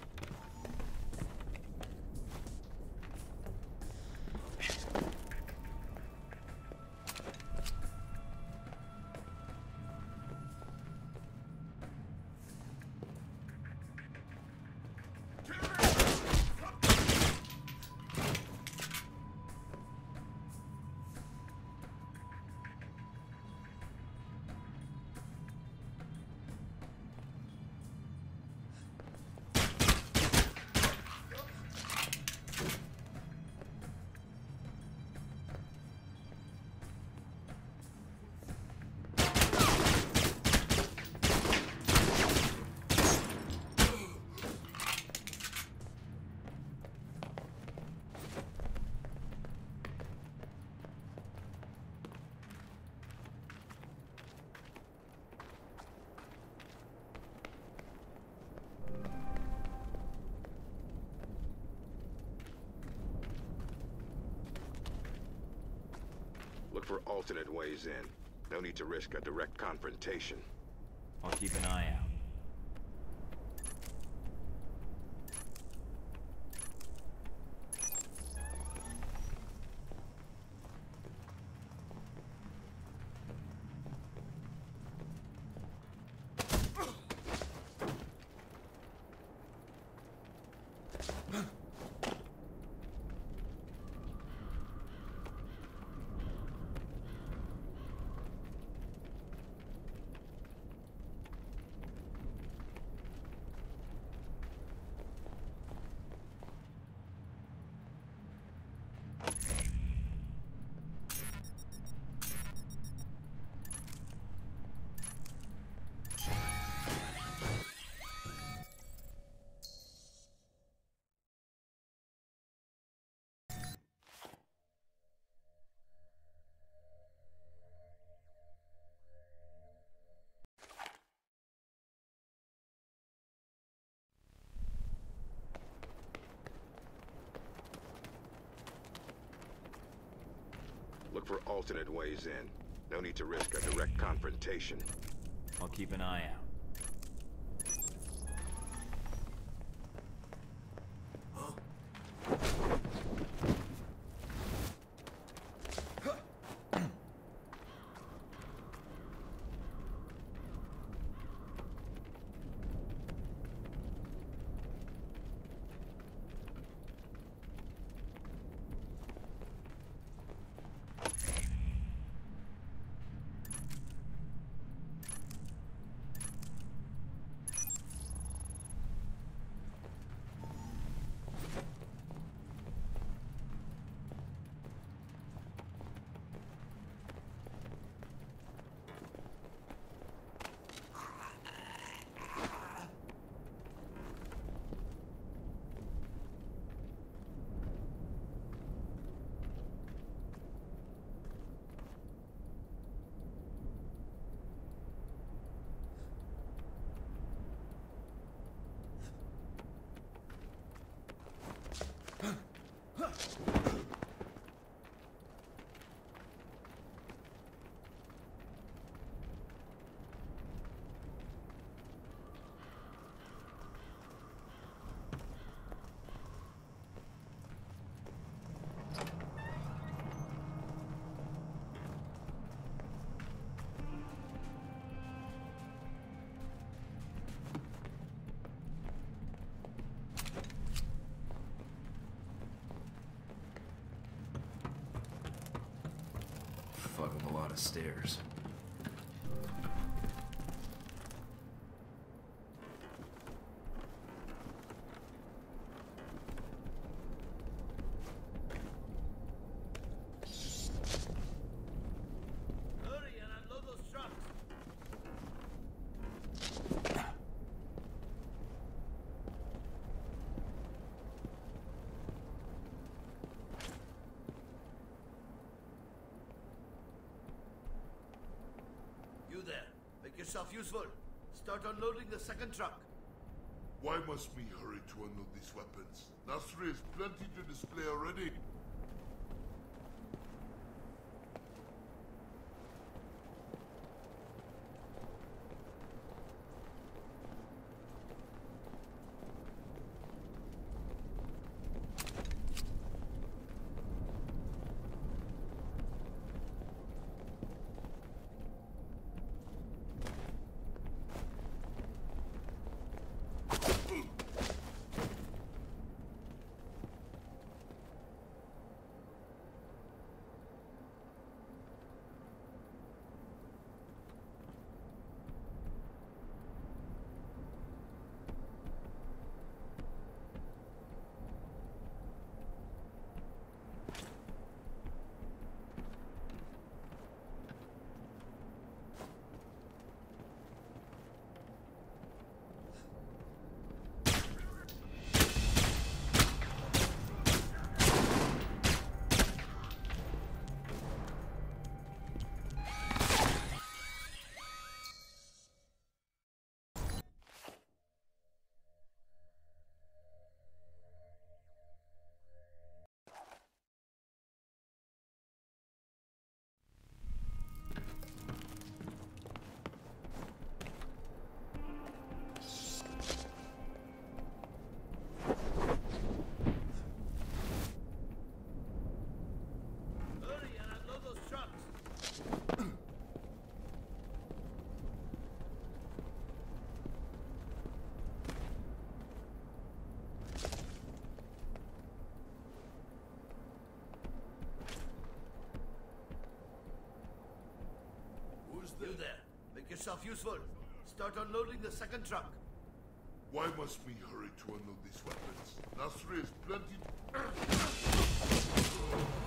S11: for
S5: alternate ways in. No need to risk a direct confrontation.
S2: I'll keep an eye out.
S5: Look for alternate ways in. No need to risk a direct confrontation. I'll keep an
S2: eye out. fucking a lot of stairs.
S1: yourself useful. Start unloading the second truck. Why must we hurry to unload these weapons? Nasri has plenty to display already. You there, make yourself useful. Start unloading the second truck. Why must we hurry to unload these weapons? Nasri has plenty...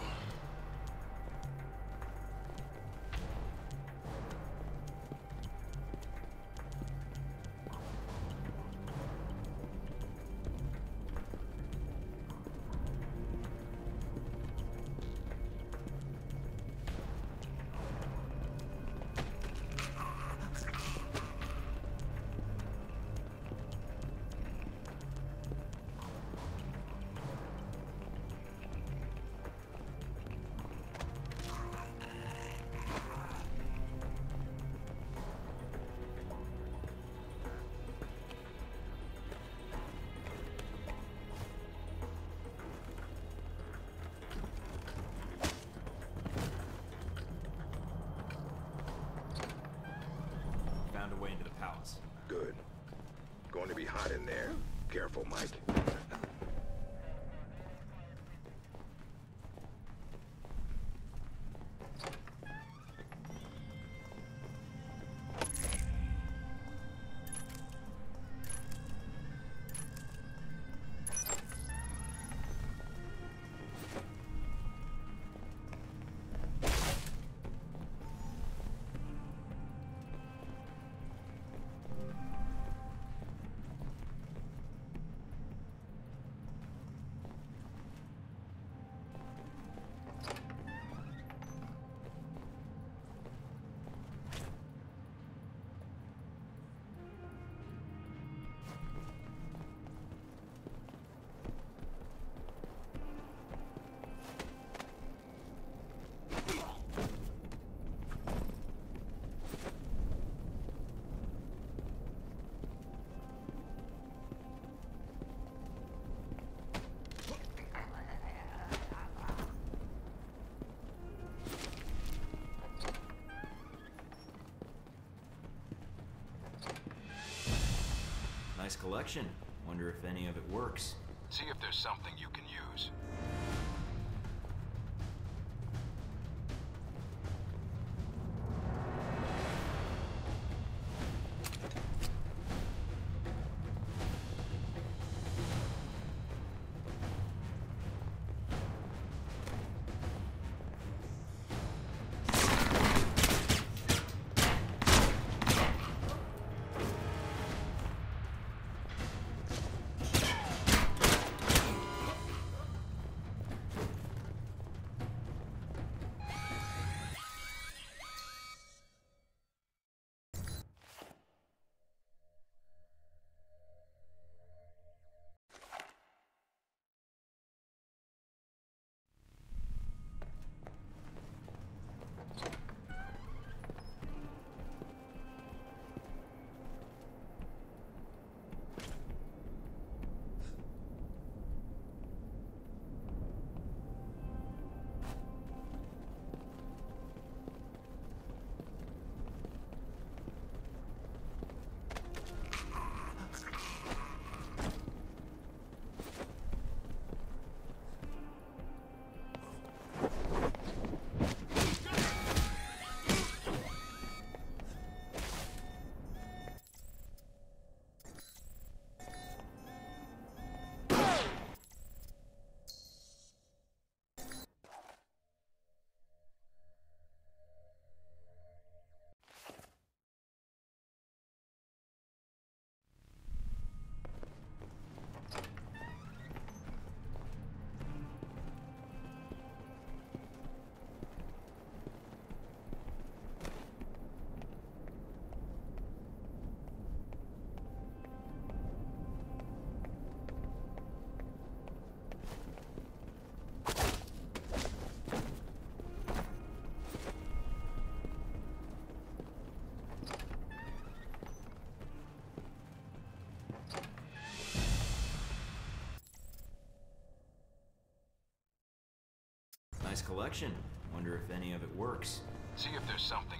S5: Good. Going to be hot in there. Careful, Mike.
S2: nice collection. Wonder if any of it works.
S5: See if there's something you
S2: nice collection. Wonder if any of it works.
S5: See if there's something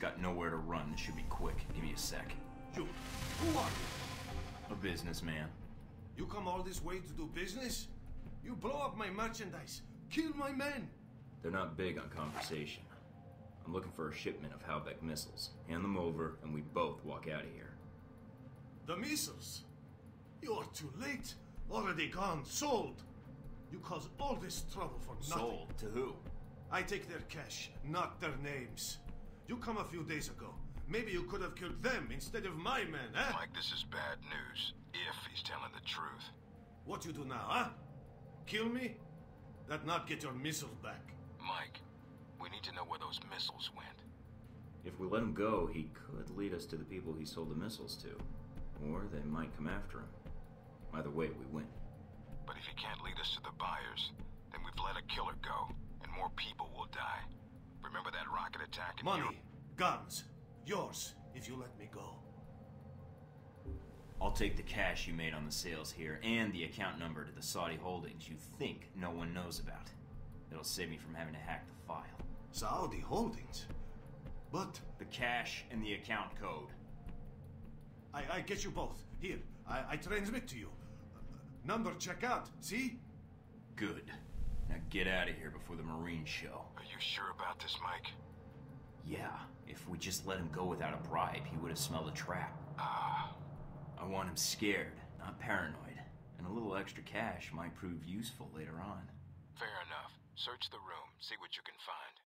S2: got nowhere to run. This should be quick. Give me a sec. You, who are you? A businessman.
S12: You come all this way to do business? You blow up my merchandise. Kill my men.
S2: They're not big on conversation. I'm looking for a shipment of Halbech missiles. Hand them over, and we both walk out of here.
S12: The missiles? You're too late. Already gone, sold. You cause all this trouble for nothing. Sold
S11: to who?
S13: I take their cash, not their names. You come a few days ago.
S5: Maybe you could have killed them instead of my men, eh? Mike, this is bad news. If he's telling
S12: the truth. What you do now, huh? Kill me? That not get your missiles back.
S5: Mike, we need to know where those missiles went. If we let him go,
S2: he could lead us to the people he sold the missiles to. Or they might come after him. Either way, we win. But
S5: if he can't lead us to the buyers, then we've let a killer go, and more people will die. Remember that rocket attack? Money, Europe? guns, yours, if you let me go.
S2: I'll take the cash you made on the sales here and the account number to the Saudi holdings you think no one knows about. It'll save me from having to hack the file. Saudi holdings? But... The cash and the account code. I, I get you both. Here, I, I transmit to you. number check out, see? Good. Now get out of here before the Marines show. Are you sure about this, Mike? Yeah, if we just let him go without a bribe, he would have smelled a trap. Ah. I want him scared, not paranoid. And a little extra cash might prove useful later on. Fair
S5: enough. Search the room, see what you can find.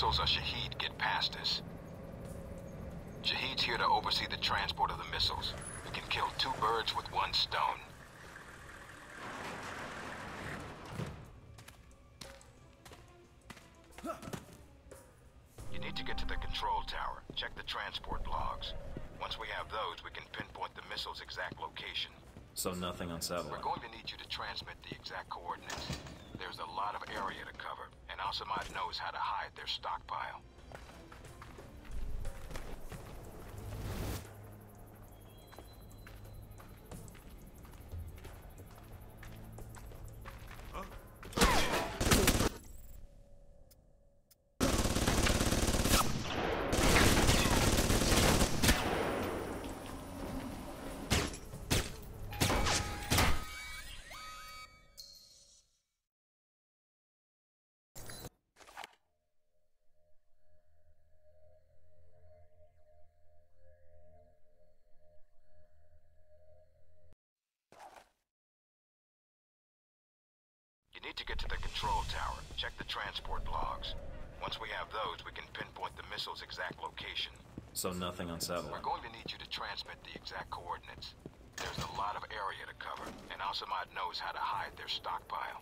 S5: missiles or Shaheed get past us. Shaheed's here to oversee the transport of the missiles. We can kill two birds with one stone. You need to get to the control tower. Check the transport logs. Once we have those, we can
S6: pinpoint the missile's exact location. So nothing on satellite. We're
S5: going to need you to transmit the exact coordinates. stock
S11: You need to get to the control tower, check the transport
S5: logs. Once we have those, we can pinpoint the missile's exact location.
S6: So nothing on 7. We're
S5: going to need you to transmit the exact coordinates. There's a lot of area to cover, and Al-Samad knows how to hide their stockpile.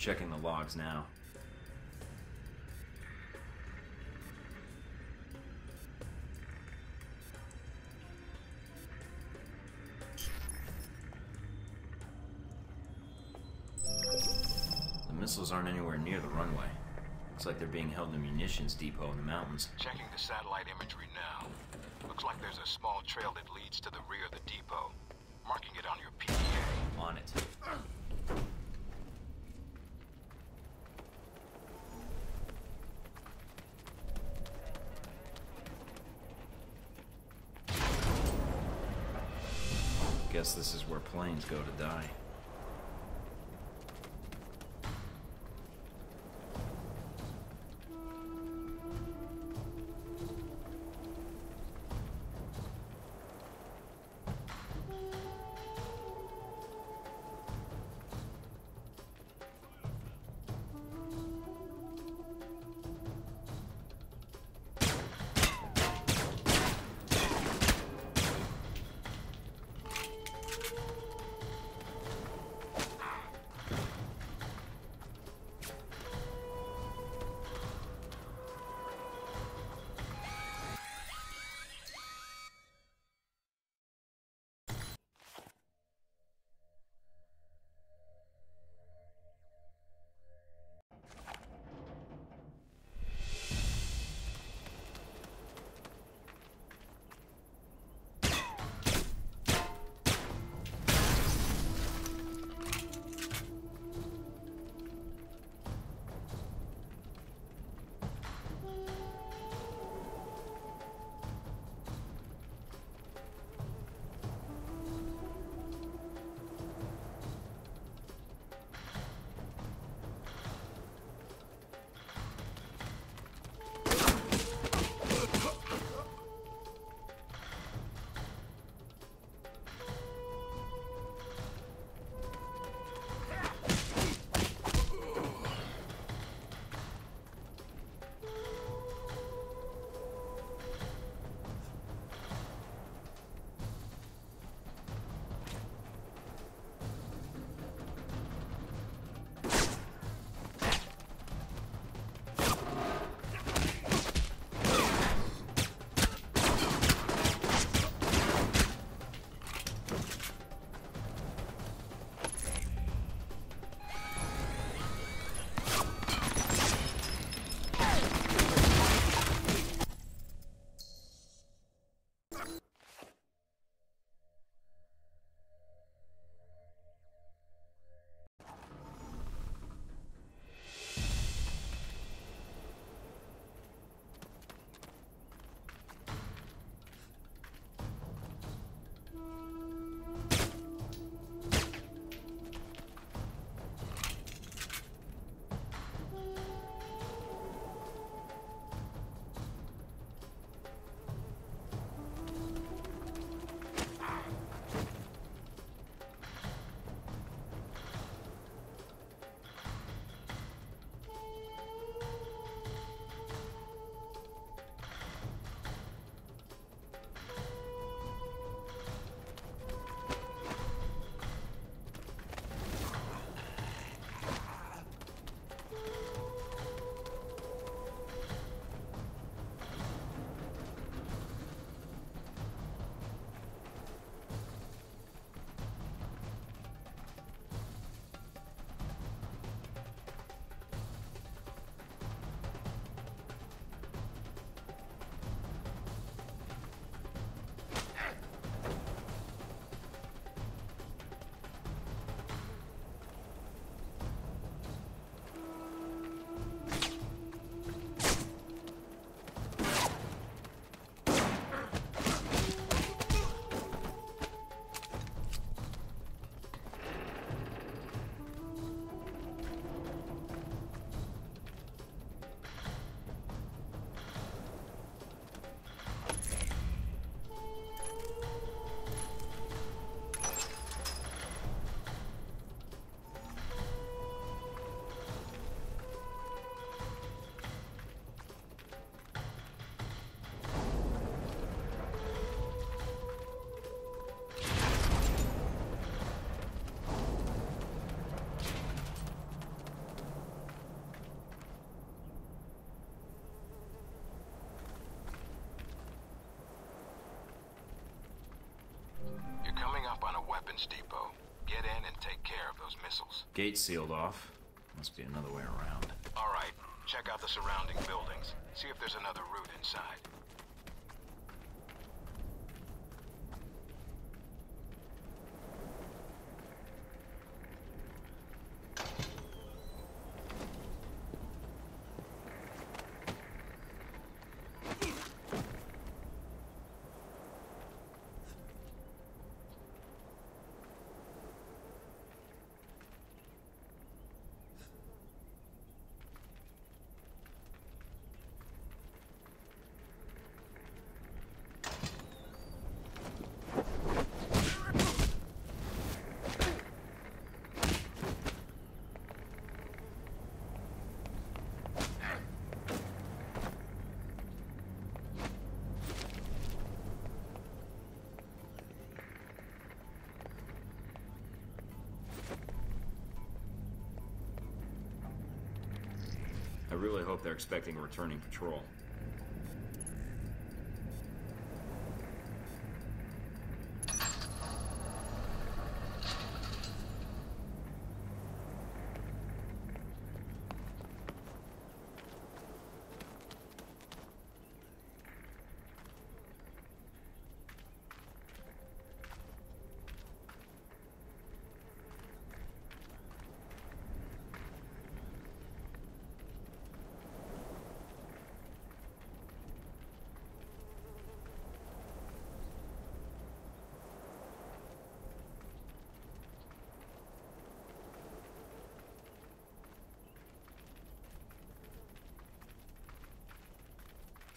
S2: checking the logs now. The missiles aren't anywhere near the runway. Looks like they're being held in a munitions depot in the mountains. Checking the satellite imagery
S5: now. Looks like there's a small trail that leads to the rear of the depot. Marking it on your PDA. On it.
S2: this is where planes go to die.
S5: the weapons depot. Get in and take care of those missiles.
S2: Gate sealed off. Must be another way around.
S5: All right. Check out the surrounding buildings. See if there's another route inside.
S2: they're expecting a returning patrol.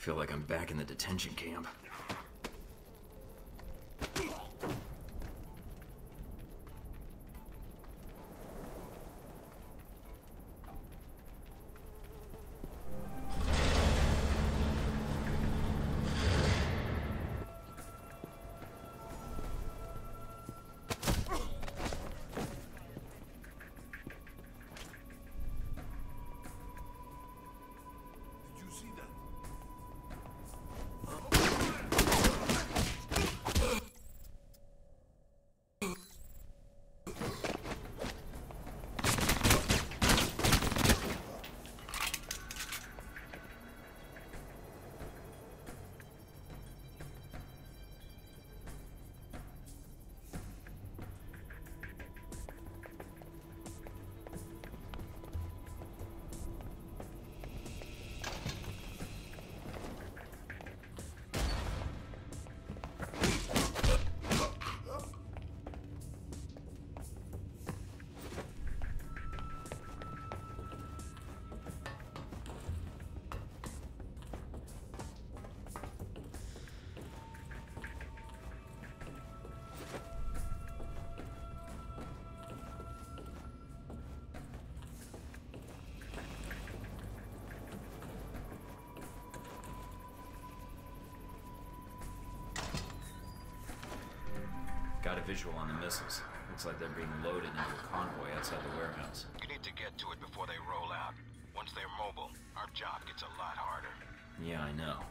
S2: Feel like I'm back in the detention camp. visual on the missiles. Looks like they're being loaded into a convoy outside the warehouse. You need to get to it before
S5: they roll out. Once they're mobile, our job gets a lot harder.
S2: Yeah, I know.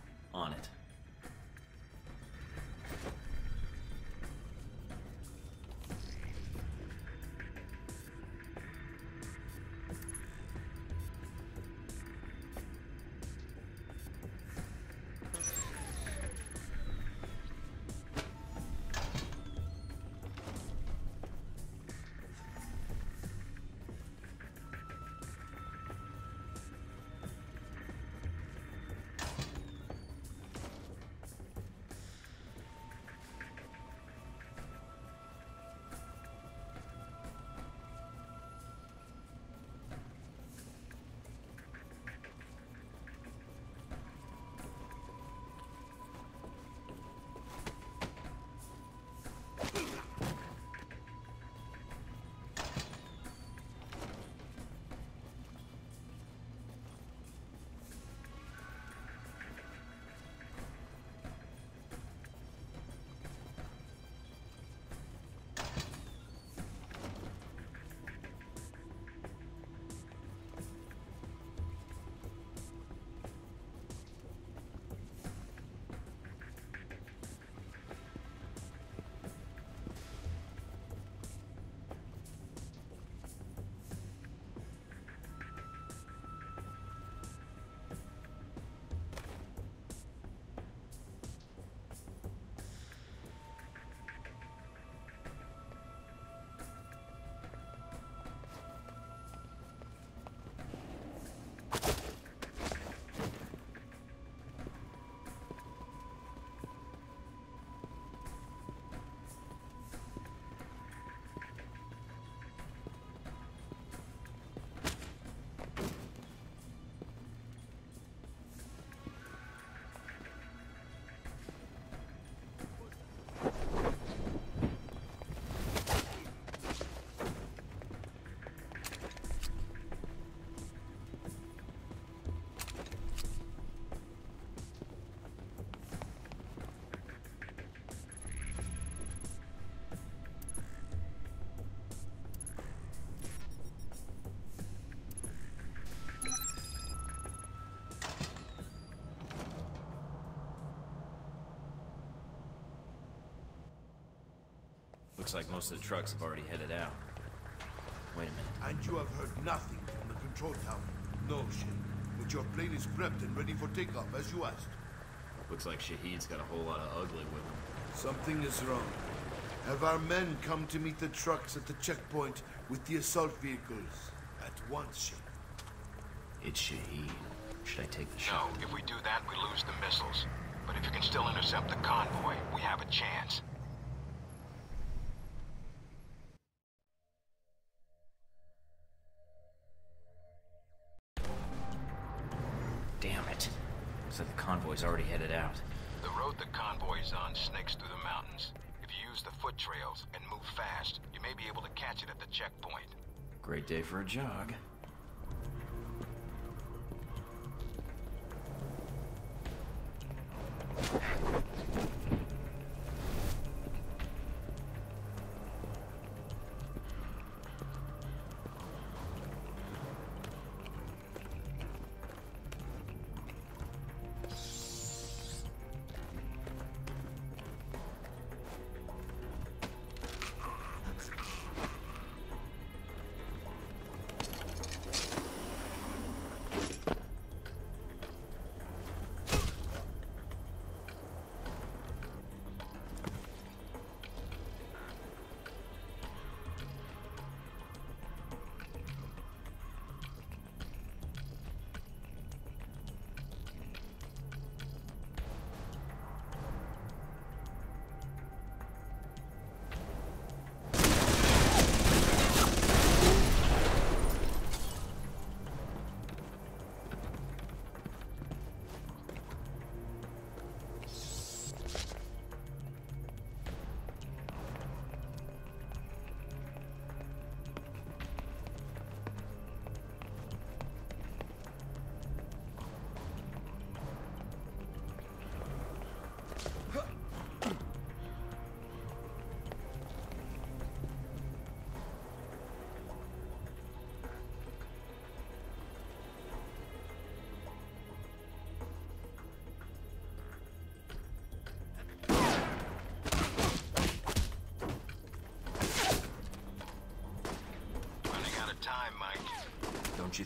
S2: Looks like most of the trucks have already headed out. Wait a
S1: minute. And you have heard nothing from the control tower. No, Shin. But your plane is prepped and ready for takeoff, as you asked. Looks like Shaheed's got a whole lot of ugly with him. Something is wrong. Have our men come to meet the trucks at the checkpoint with the assault vehicles? At once, Shin. It's
S5: Shaheed. Should I take the shot? No, if we do that, we lose the missiles. But if you can still intercept
S12: the convoy, we have a chance.
S2: was already headed out.
S5: The road the convoy is on snakes through the mountains. If you use the foot trails and move fast, you may be able to catch it at the checkpoint.
S2: Great day for a jog.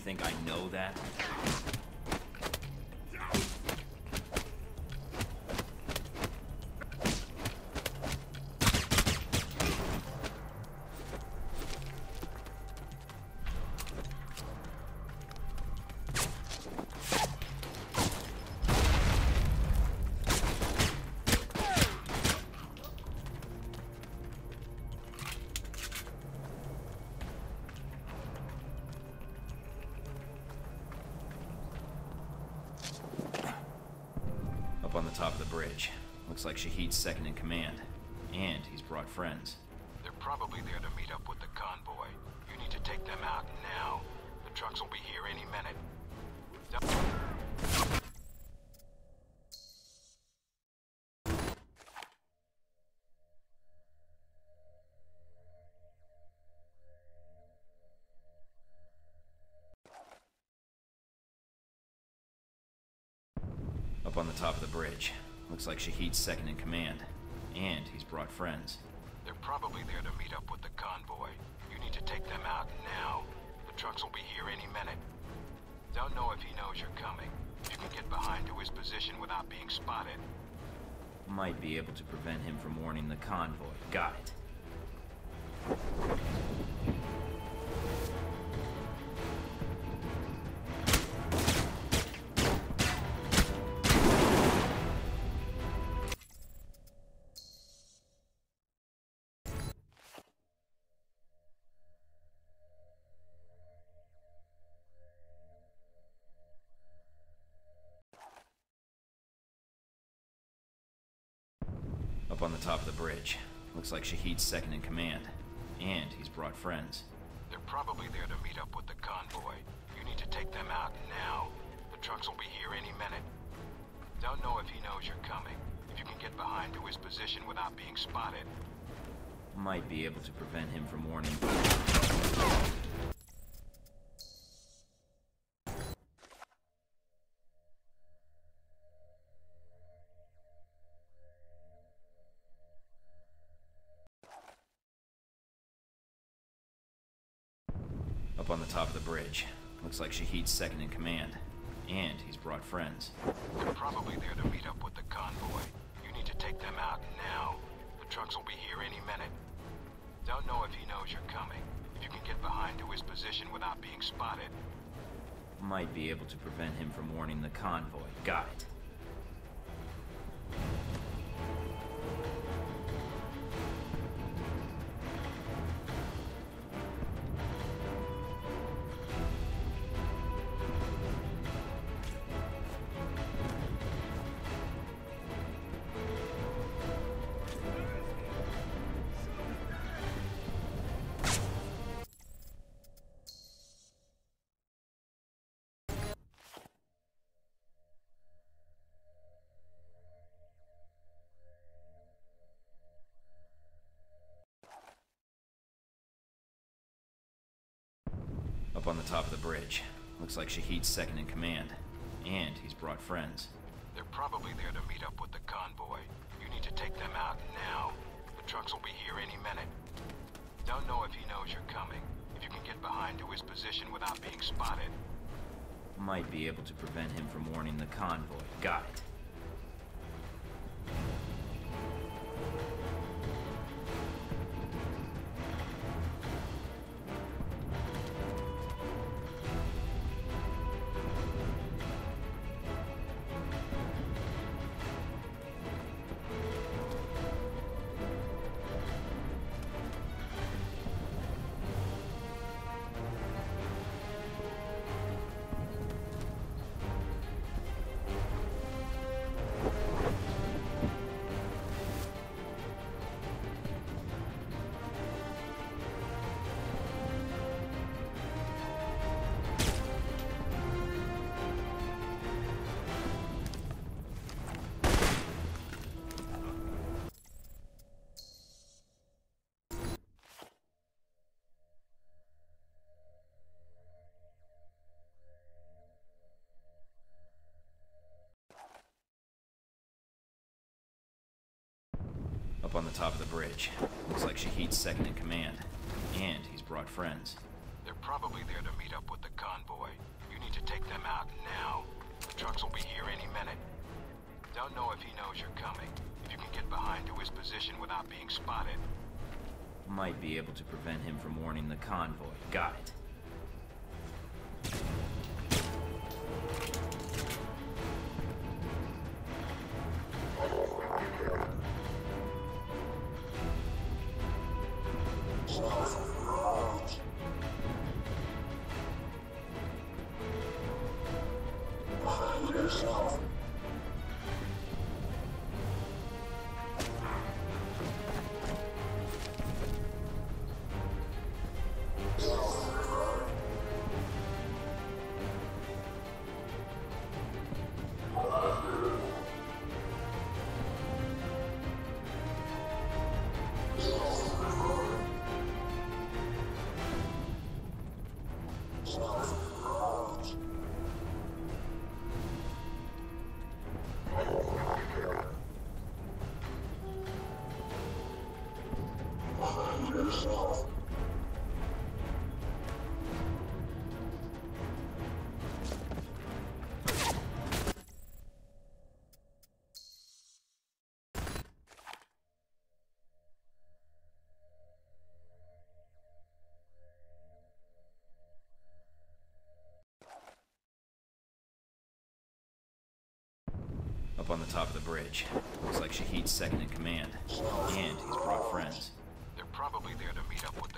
S2: think I know that? Looks like Shaheed's second in command. And he's brought friends.
S5: They're probably there to meet up with the convoy. You need to take them out now. The trucks will be here any minute. Don't
S4: on the top of the bridge. Looks like Shaheed's
S2: second in command. And he's brought friends.
S5: They're probably there to meet up with the convoy. You need to take them out now. The trucks will be here any minute. Don't know if he knows you're coming. You can get behind to his position without being spotted.
S2: Might be able to prevent him from warning the convoy. Got it.
S4: Up on the top of the bridge. Looks like Shaheed's second in command. And
S2: he's brought friends. They're probably there to meet up with the convoy. You need to take them
S5: out now. The trucks will be here any minute. Don't know if he knows you're coming. If you can get behind to his position without being spotted.
S2: Might be able to prevent him from warning.
S4: Up on the top of the bridge. Looks like Shaheed's second in command.
S2: And he's brought friends. They're probably there to meet up with the convoy. You need to take them out
S5: now. The trucks will be here any minute. Don't know if he knows you're coming. If you can get behind to his position without being spotted.
S2: Might be able to prevent him from warning the convoy. Got it.
S4: bridge. Looks like Shaheed's second in
S2: command. And he's brought friends.
S5: They're probably there to meet up with the convoy. You need to take them out now. The trucks will be here any minute. Don't know if he knows you're coming. If you can get behind to his position without being spotted.
S2: Might be able to prevent him from warning the convoy. Got it.
S4: the top of the bridge. Looks like Shaheed's second in command.
S2: And he's brought friends. They're probably there to meet up with the
S5: convoy. You need to take them out now. The trucks will be here any minute. Don't know if he knows you're coming. If you can get behind to his position without being spotted.
S2: Might be able to prevent him from warning the convoy. Got it.
S4: up on the top of the bridge. Looks like Shaheed's second in command. And he's brought friends. They're probably there to meet up with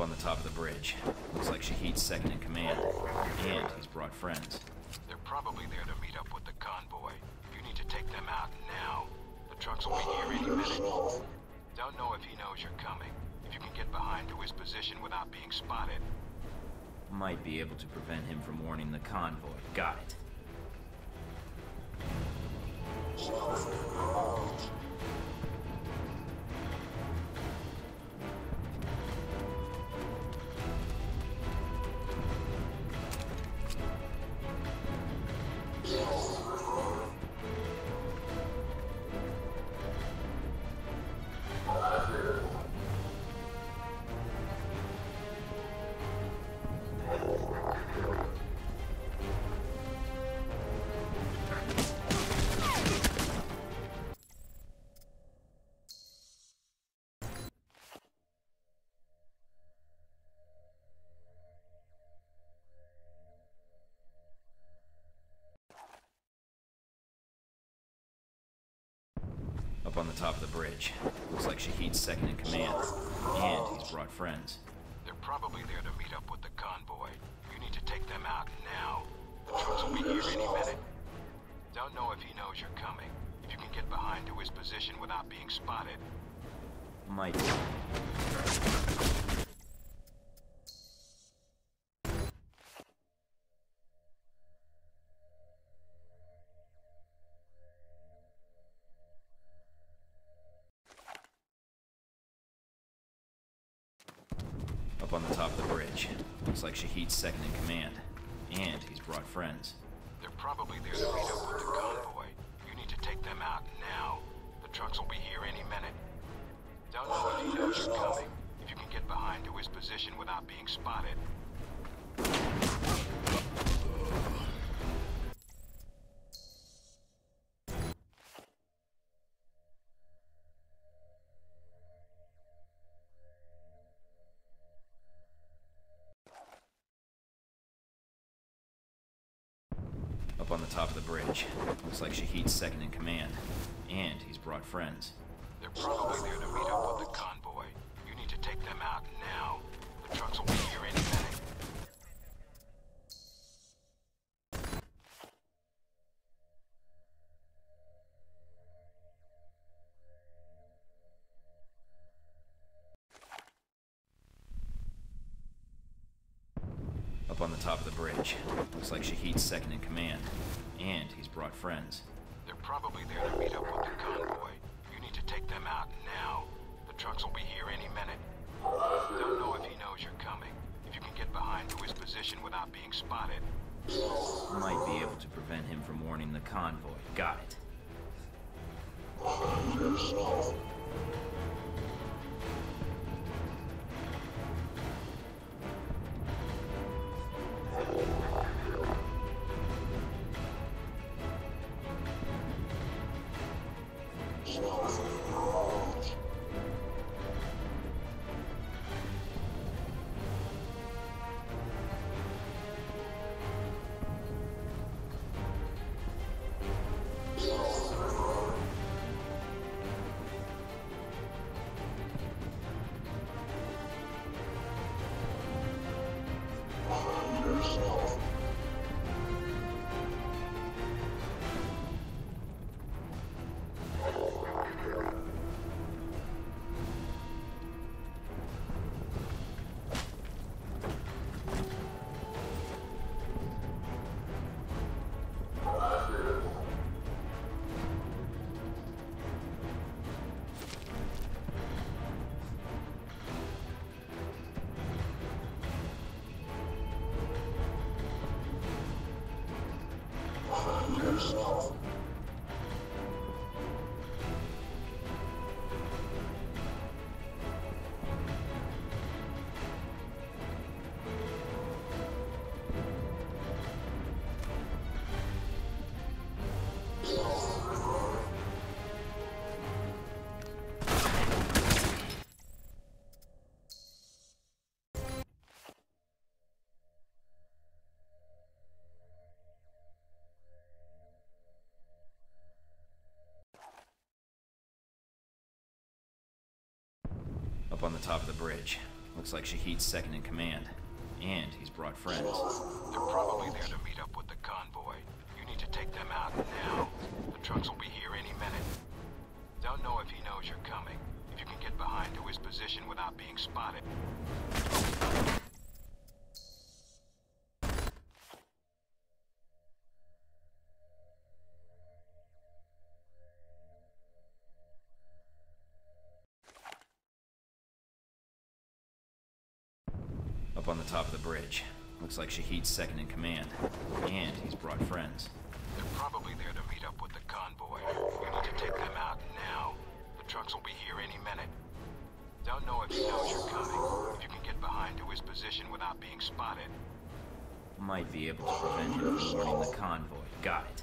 S4: on the top of the bridge. Looks like Shaheed's second in command. And he's
S2: brought friends. They're probably there to meet up with the
S5: convoy. You need to take them out now. The trucks will be here any minute. Don't know if he knows you're coming. If you can get behind to his position without being spotted.
S2: Might be able to prevent him from warning the convoy. Got it.
S4: on the top of the bridge. Looks like Shaheed's second in command. And he's
S2: brought friends. They're probably there to meet up with the convoy. You need to take them out now.
S5: The troops will be here any minute. Don't know if he knows you're coming. If you can get behind to his position without being spotted.
S2: Might.
S4: like Shaheed's second in command. And
S2: he's brought friends. They're probably
S11: there to meet up with the convoy. You need to take them out now.
S12: The trucks will be here any minute. Don't know if he knows you're coming.
S5: If you can get behind to his position without being spotted,
S4: like Shaheed's second in command.
S2: And he's brought friends.
S5: They're probably there to meet up with the convoy. You need to take them out
S12: now. The trucks will be here any minute.
S4: Up on the top of the bridge. Looks
S2: like Shaheed's second in command. And brought friends. They're probably there to meet up with the convoy.
S5: You need to take them out now. The trucks will be here any minute. Don't know if he knows you're coming. If you can get behind to his position without being spotted.
S12: Might be able
S2: to prevent him from warning the convoy. Got it.
S4: up on the top of the bridge. Looks like Shaheed's second in command. And he's brought friends. They're
S11: probably there to meet up with the convoy.
S5: You need to take them out now. The trucks will be here any minute. Don't know if he knows you're coming. If you can get behind to his position without being spotted.
S4: like Shaheed's second in command.
S2: And he's brought friends. They're probably there to meet up with the convoy. We need to take them out
S5: now. The trucks will be here any minute. Don't know if he knows you're coming. If you can get behind to his position without being spotted. Might be able to prevent him from joining the convoy. Got it.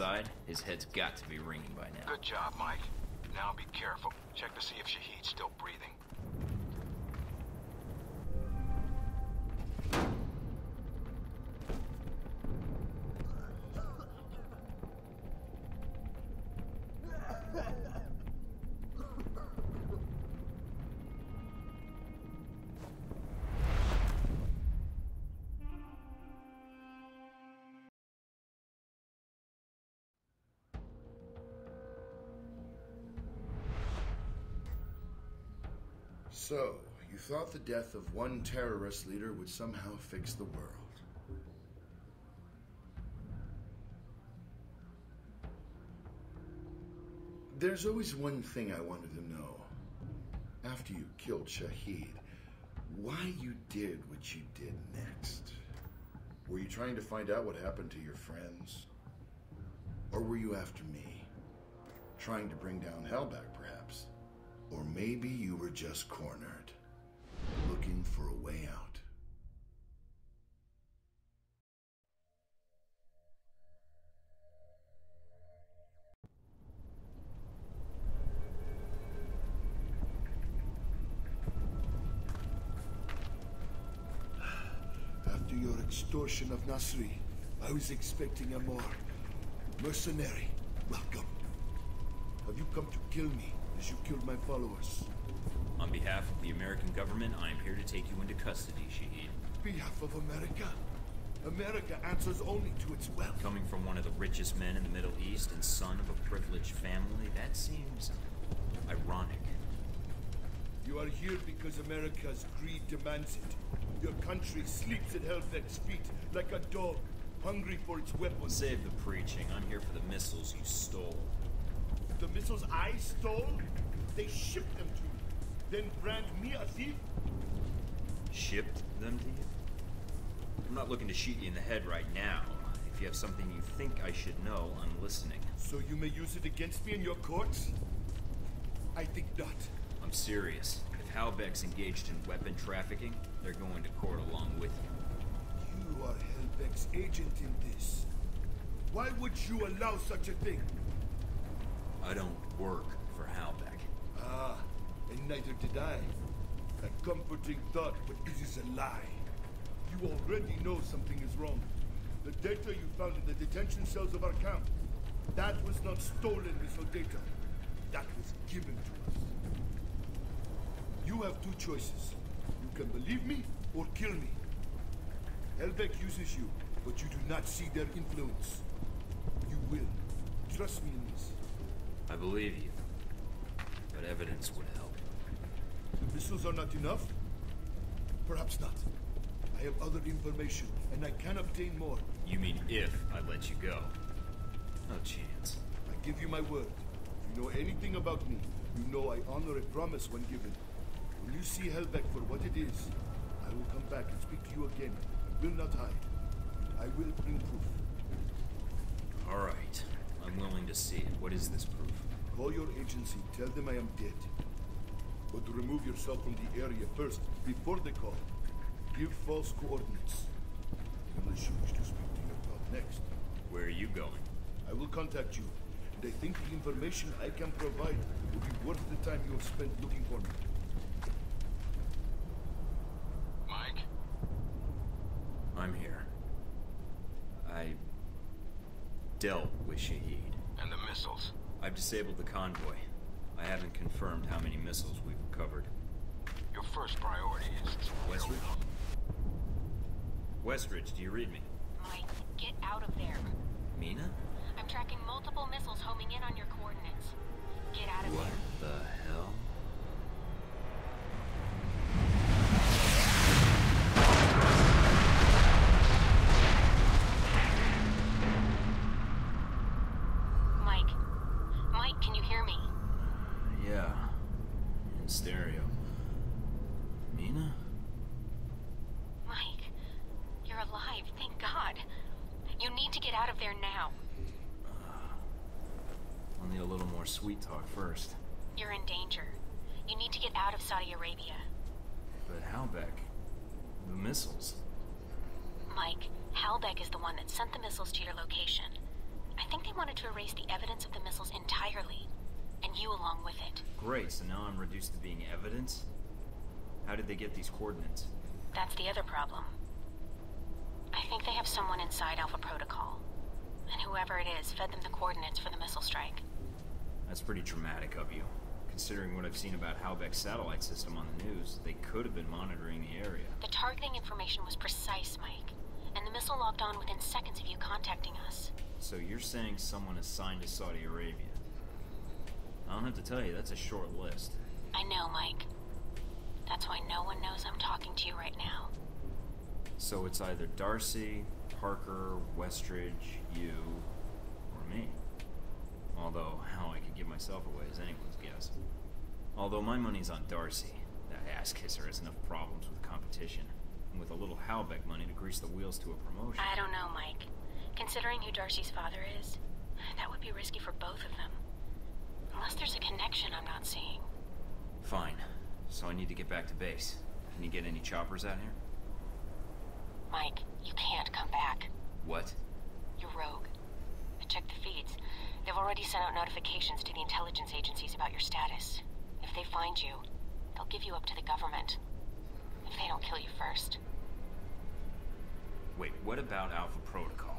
S2: side, his head's got to be right.
S1: So, you thought the death of one terrorist leader would somehow fix the world. There's always one thing I wanted to know. After you killed Shaheed, why you did what you did next? Were you trying to find out what happened to your friends? Or were you after me? Trying to bring down back? Or maybe you were just cornered, looking for a way out. After your extortion of Nasri, I was expecting a more mercenary welcome. Have you come to kill me? as you killed my followers.
S2: On behalf of the American government, I am here to take you into custody, Shaheed.
S1: Behalf of America?
S2: America answers only to its wealth. Coming from one of the richest men in the Middle East and son of a privileged family, that seems ironic.
S1: You are here because America's greed demands it. Your country sleeps at Halbech's feet like a dog, hungry for its weapons. Save the preaching. I'm here
S2: for the missiles you stole.
S1: The missiles I stole, they shipped them
S12: to you.
S2: Then brand me a thief? Shipped them to you? I'm not looking to shoot you in the head right now. If you have something you think I should know, I'm listening.
S1: So you may use it against me in your courts? I think not.
S2: I'm serious. If Halbech's engaged in weapon trafficking, they're going to court along with you.
S1: You are Halbech's agent in this. Why would you allow such a thing?
S2: I don't work for Halbech.
S1: Ah, and neither did I. A comforting thought, but it is a lie. You already know something is wrong. The data you found in the detention cells of our camp, that was not stolen, Miss Odeta. That was given to us. You have two choices. You can believe me or kill me. Halbech uses you, but you do not see their influence. You will. Trust me in this
S2: believe you. But evidence would help. The
S1: missiles are not enough? Perhaps not. I have other
S2: information,
S1: and I can obtain more.
S2: You mean if I let you go? No
S6: chance.
S1: I give you my word. If you know anything about me, you know I honor a promise when given. When you see Halbech for what it is? I will come back and speak to you again. I will not hide. I will bring proof.
S2: All right. I'm willing to see it. What is this proof?
S1: Call your agency, tell them I am dead. But remove yourself from the area first, before they call. Give false coordinates. Unless you wish to speak to your god next.
S2: Where are you going?
S1: I will contact you, and I think the information I can provide will be worth the time you have spent
S2: looking for me. Westridge, do you read me?
S3: Mike, get out of there. Mina? I'm tracking multiple missiles homing in on your coordinates. Get out of what here. What the hell? missiles to your location. I think they wanted to erase the evidence of the missiles entirely, and you along with it.
S2: Great, so now I'm reduced to being evidence? How did they get these coordinates?
S3: That's the other problem. I think they have someone inside Alpha Protocol. And whoever it is fed them the coordinates for the missile strike.
S2: That's pretty dramatic of you. Considering what I've seen about Halbech's satellite system on the news, they could have been monitoring the area.
S3: The targeting information was precise, Mike and the missile locked on within seconds of you contacting us.
S2: So you're saying someone assigned to Saudi Arabia? I don't have to tell you, that's a short list.
S3: I know, Mike. That's why no one knows I'm talking to you right now.
S2: So it's either Darcy, Parker, Westridge, you, or me. Although, how I could give myself away is anyone's guess. Although my money's on Darcy. That ass kisser has enough problems with competition with a little Halbech money to grease the wheels to a promotion. I don't know,
S3: Mike. Considering who Darcy's father is, that would be risky for both of them. Unless there's a connection I'm not seeing.
S2: Fine. So I need to get back to base. Can you get any choppers out here?
S3: Mike, you can't come back. What? You're rogue. I checked the feeds. They've already sent out notifications to the intelligence agencies about your status. If they find you, they'll give you up to the government they don't kill you first.
S2: Wait, what about Alpha Protocol?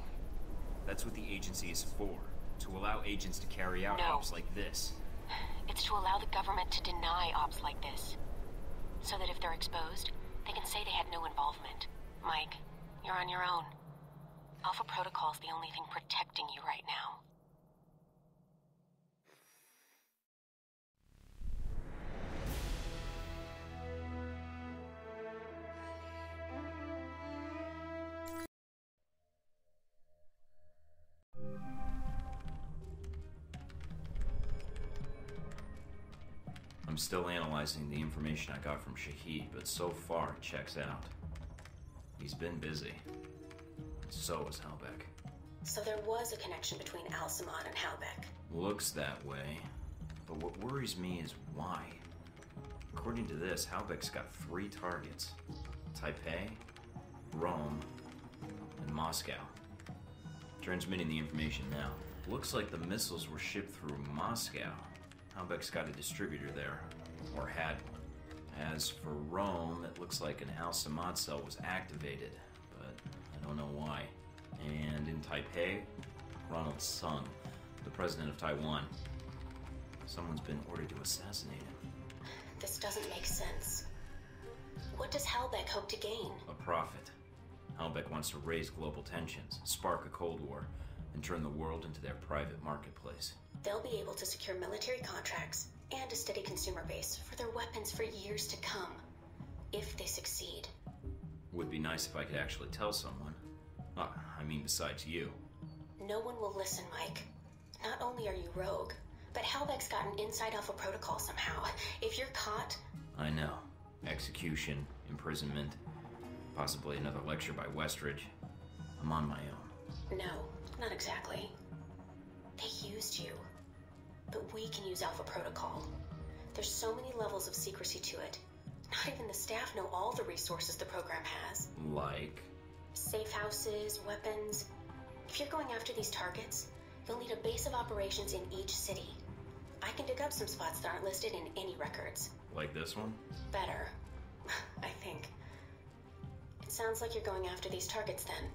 S2: That's what the agency is for. To allow agents to carry out no. ops like this.
S3: It's to allow the government to deny ops like this. So that if they're exposed, they can say they had no involvement. Mike, you're on your own. Alpha Protocol's the only thing protecting you right now.
S2: I'm still analyzing the information I got from Shaheed, but so far it checks out. He's been busy. So is Halbech.
S3: So there was a connection between Al-Samad and Halbech.
S2: Looks that way. But what worries me is why. According to this, Halbech's got three targets Taipei, Rome, and Moscow. Transmitting the information now. Looks like the missiles were shipped through Moscow. Halbech's got a distributor there, or had one. As for Rome, it looks like an Al-Samad cell was activated, but I don't know why. And in Taipei, Ronald Sung, the president of Taiwan. Someone's been ordered to assassinate him.
S3: This doesn't make sense. What does Halbech hope to gain? A
S2: profit. Halbech wants to raise global tensions, spark a Cold War, and turn the world into their private marketplace
S3: they'll be able to secure military contracts and a steady consumer base for their weapons for years to come, if they succeed.
S2: Would be nice if I could actually tell someone. Uh, I mean, besides you.
S3: No one will listen, Mike. Not only are you rogue, but Halbech's got an inside alpha protocol somehow. If you're caught.
S2: I know. Execution, imprisonment, possibly another lecture by Westridge. I'm on my own.
S3: No, not exactly. They used you. But we can use Alpha Protocol. There's so many levels of secrecy to it. Not even the staff know all the resources the program has. Like? Safe houses, weapons. If you're going after these targets, you'll need a base of operations in each city. I can dig up some spots that aren't listed in any records. Like this one? Better. I think. It sounds like you're going after these targets then.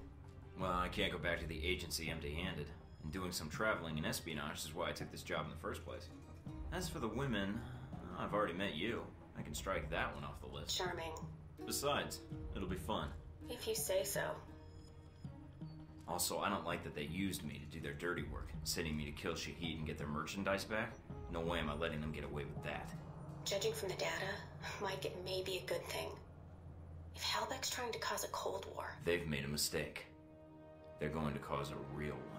S2: Well, I can't go back to the agency empty handed and doing some traveling and espionage is why I took this job in the first place. As for the women, I've already met you. I can strike that one off the list. Charming. Besides, it'll be fun.
S3: If you say so.
S2: Also, I don't like that they used me to do their dirty work, sending me to kill Shaheed and get their merchandise back. No way am I letting them get away with that.
S3: Judging from the data, Mike, it may be a good thing. If Halbech's trying to cause a Cold War...
S4: They've made a mistake. They're going to cause a real one.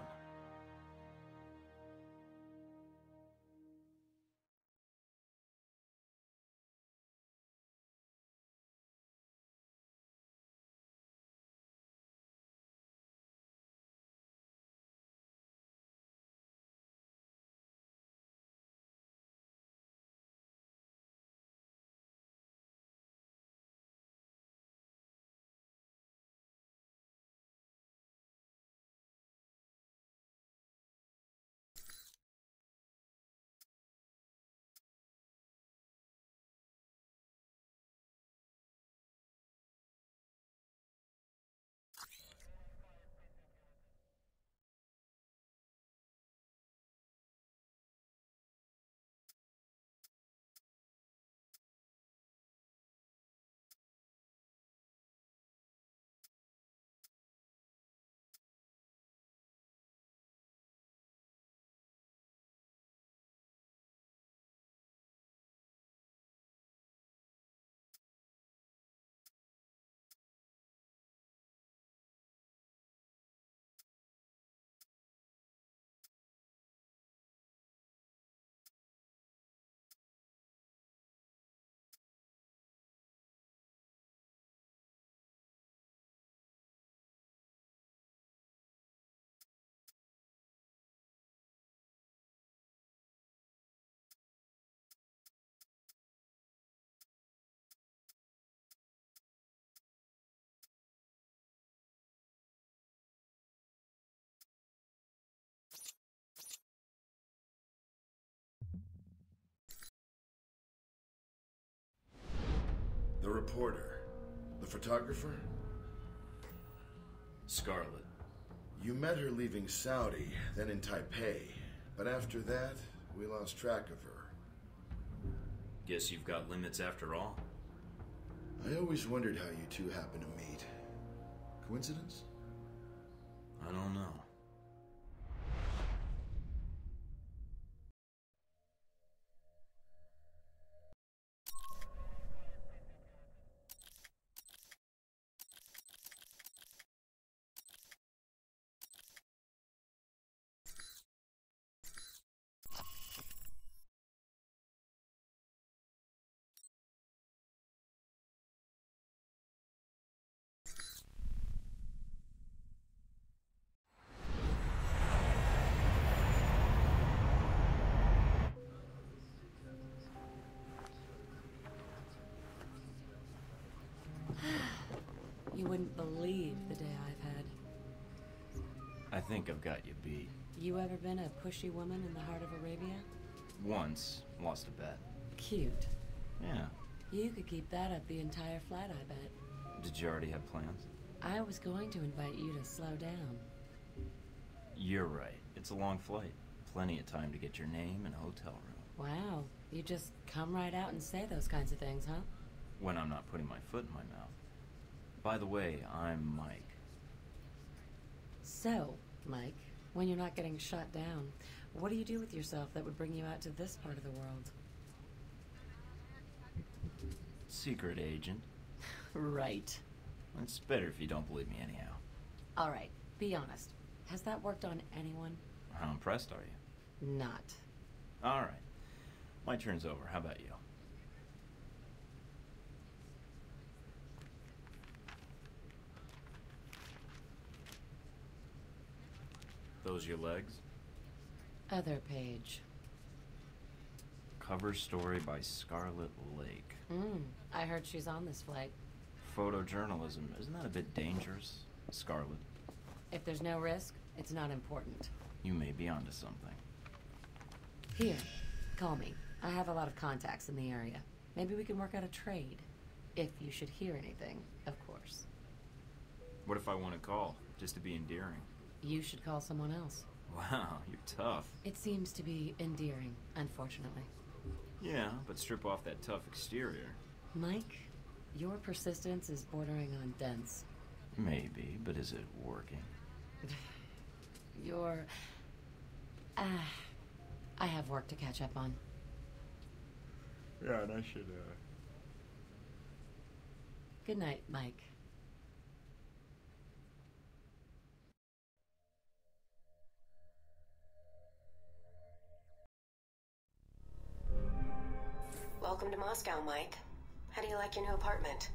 S4: reporter, the photographer?
S1: Scarlet. You met her leaving Saudi, then in Taipei. But after that, we lost track of her. Guess you've got limits after all. I always wondered how you two happened to meet.
S5: Coincidence? I don't know.
S2: think I've got you beat.
S14: You ever been a pushy woman in the heart of Arabia?
S2: Once. Lost a bet. Cute. Yeah.
S14: You could keep that up the entire flight, I bet.
S2: Did you already have plans?
S14: I was going to invite you to slow down.
S2: You're right. It's a long flight. Plenty of time to get your name and hotel room.
S14: Wow. You just come right out and say those kinds of things, huh?
S2: When I'm not putting my foot in my mouth. By the way, I'm
S6: Mike.
S14: So, Mike, when you're not getting shot down, what do you do with yourself that would bring you out to this part of the world?
S2: Secret agent. right. It's better if you don't believe me anyhow.
S14: All right, be honest. Has that worked on anyone?
S2: How impressed are
S14: you? Not.
S2: All right. My turn's over. How about you? Those your legs?
S14: Other page.
S2: Cover story by Scarlet Lake.
S14: Mm, I heard she's on this flight.
S2: Photojournalism, isn't that a bit dangerous, Scarlet?
S14: If there's no risk, it's not important.
S2: You may be onto something.
S14: Here, call me. I have a lot of contacts in the area. Maybe we can work out a trade. If you should hear anything, of course.
S2: What if I want to call, just to be endearing?
S14: you should call someone else.
S2: Wow, you're tough.
S14: It seems to be endearing, unfortunately.
S2: Yeah, but strip off that tough exterior.
S14: Mike, your persistence is bordering on dense.
S6: Maybe, but is it working?
S14: Your... Uh, I have work to catch up on.
S6: Yeah, and I should, uh...
S14: Good night, Mike.
S3: Welcome to Moscow, Mike. How do you like your new apartment?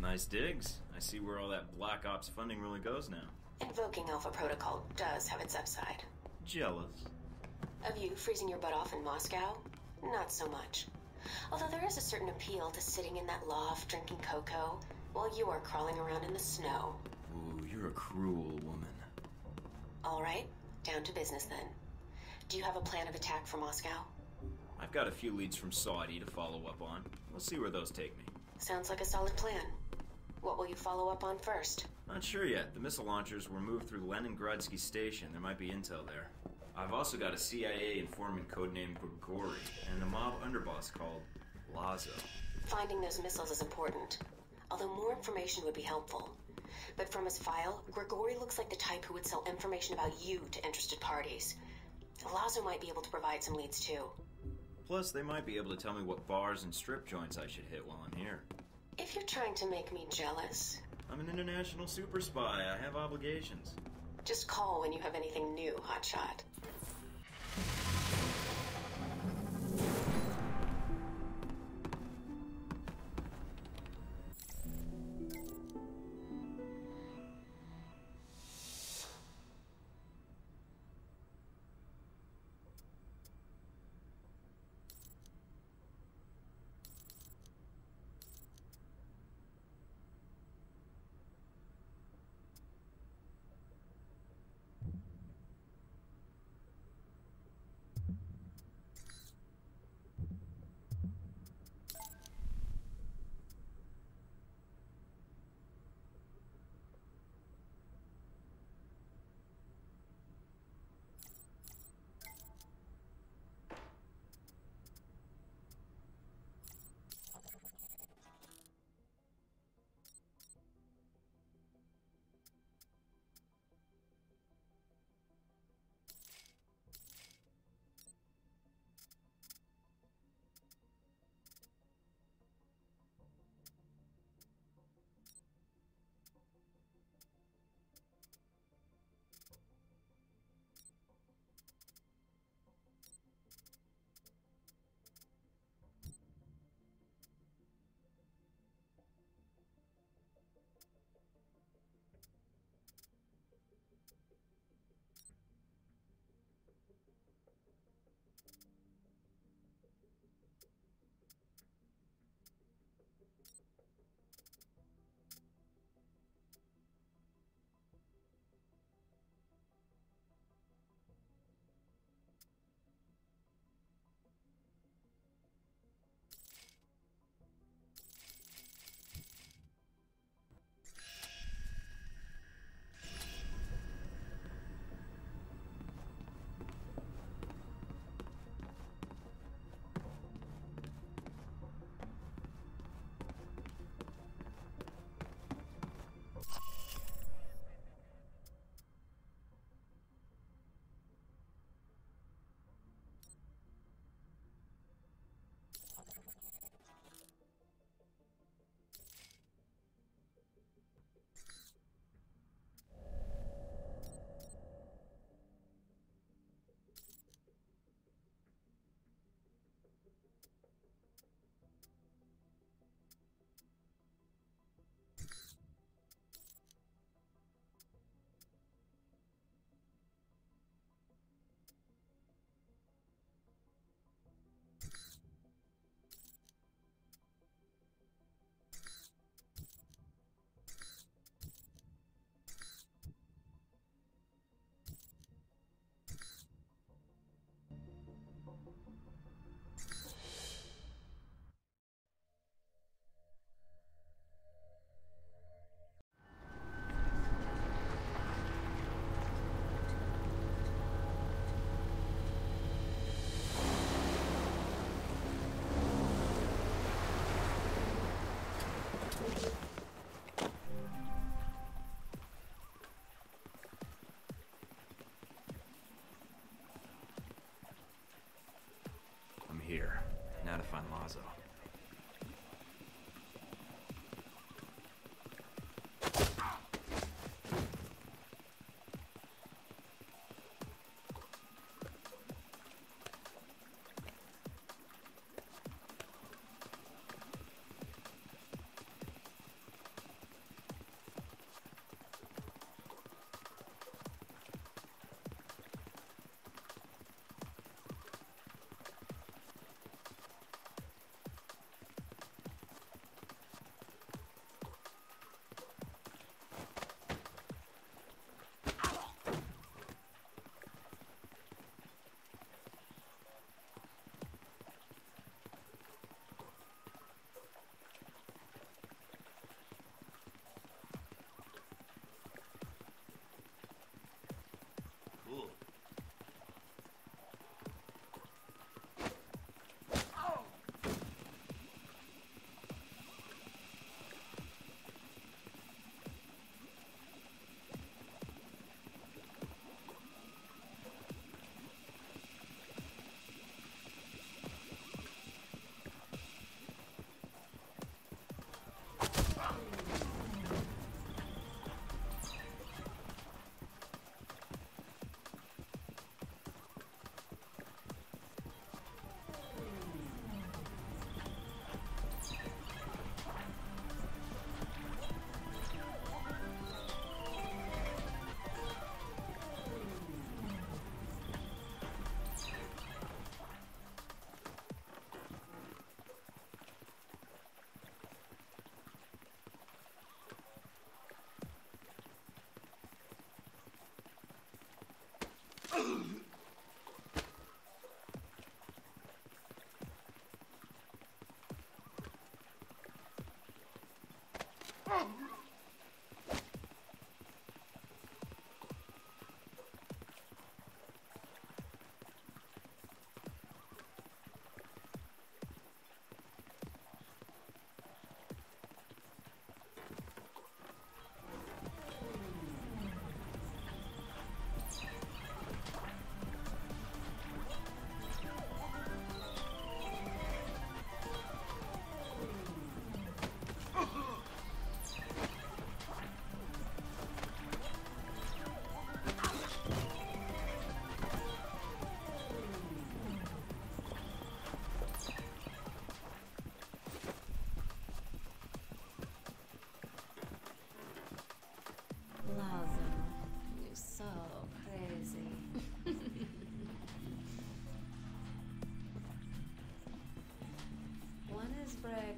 S2: Nice digs. I see where all that Black Ops funding really goes now.
S3: Invoking Alpha Protocol does have its upside. Jealous. Of you freezing your butt off in Moscow? Not so much. Although there is a certain appeal to sitting in that loft drinking cocoa while you are crawling around in the snow.
S2: Ooh, you're a cruel woman.
S3: All right, down to business then. Do you have a plan of attack for Moscow?
S2: I've got a few leads from Saudi to follow up on. We'll see where those take me.
S3: Sounds like a solid plan. What will you follow up on first?
S2: Not sure yet. The missile launchers were moved through Leningradsky Station. There might be intel there. I've also got a CIA informant codenamed Grigori and a mob underboss called
S4: Lazo.
S3: Finding those missiles is important, although more information would be helpful. But from his file, Grigori looks like the type who would sell information about you to interested parties. Lazo might be able to provide some leads too.
S2: Plus, they might be able to tell me what bars and strip joints I should hit while I'm here.
S3: If you're trying to make me jealous... I'm an
S2: international super spy. I have obligations.
S3: Just call when you have anything new, Hotshot.
S2: Mazo.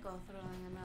S14: go through and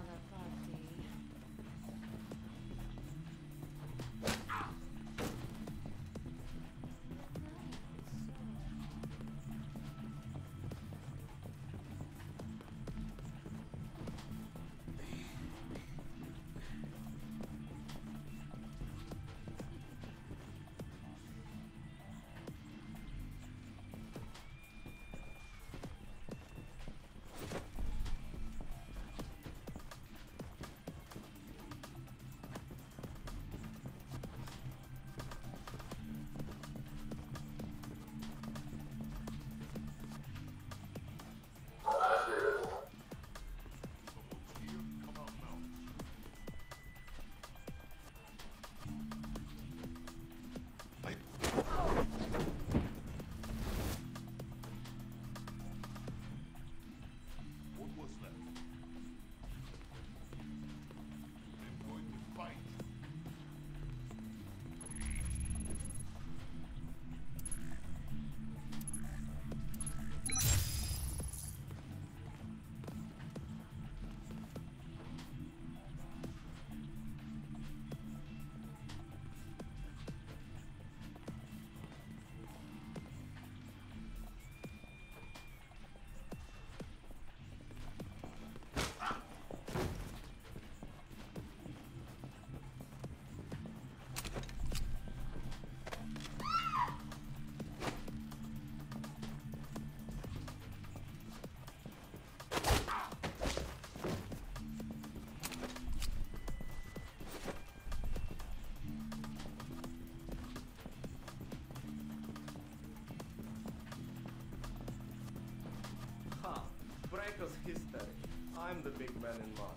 S15: break history.
S16: I'm the big man in Mars.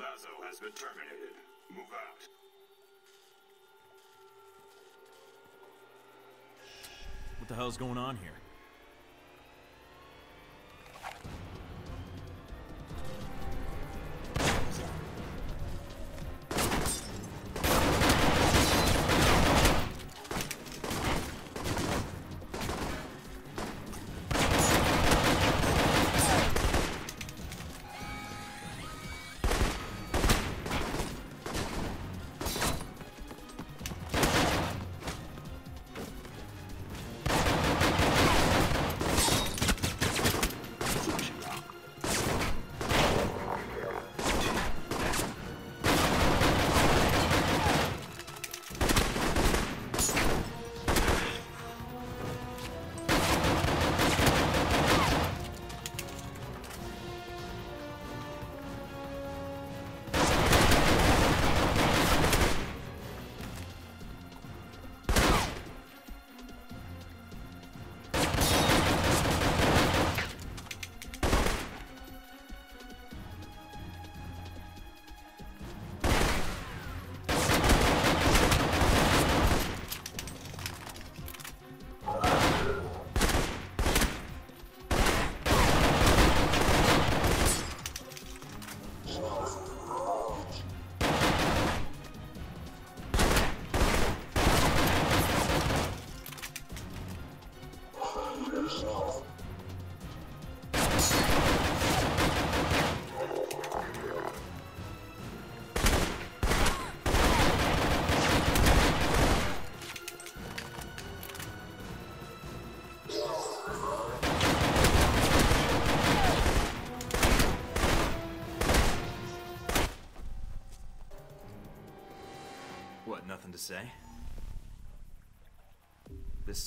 S9: Lazo has been terminated. Move out.
S2: What the hell's going on here?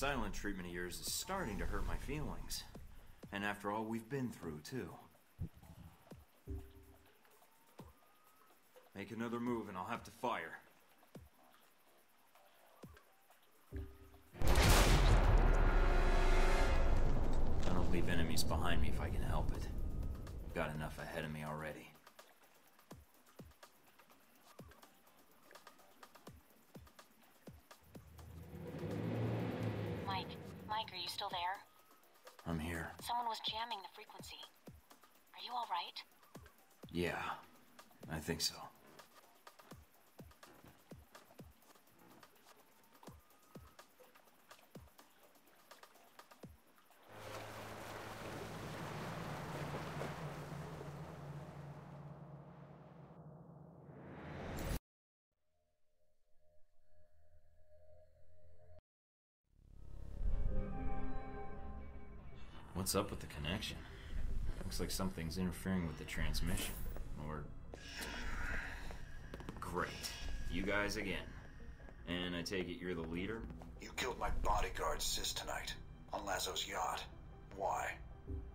S2: silent treatment of yours is starting to hurt my feelings. And after all we've been through, too. Make another move and I'll have to fire. I don't leave enemies behind me if I can help it. got enough ahead of me already. What's up with the connection? Looks like something's interfering with the transmission. Or... Great. You guys again. And I take it you're the leader? You killed my bodyguard, Sis, tonight. On Lazo's yacht. Why?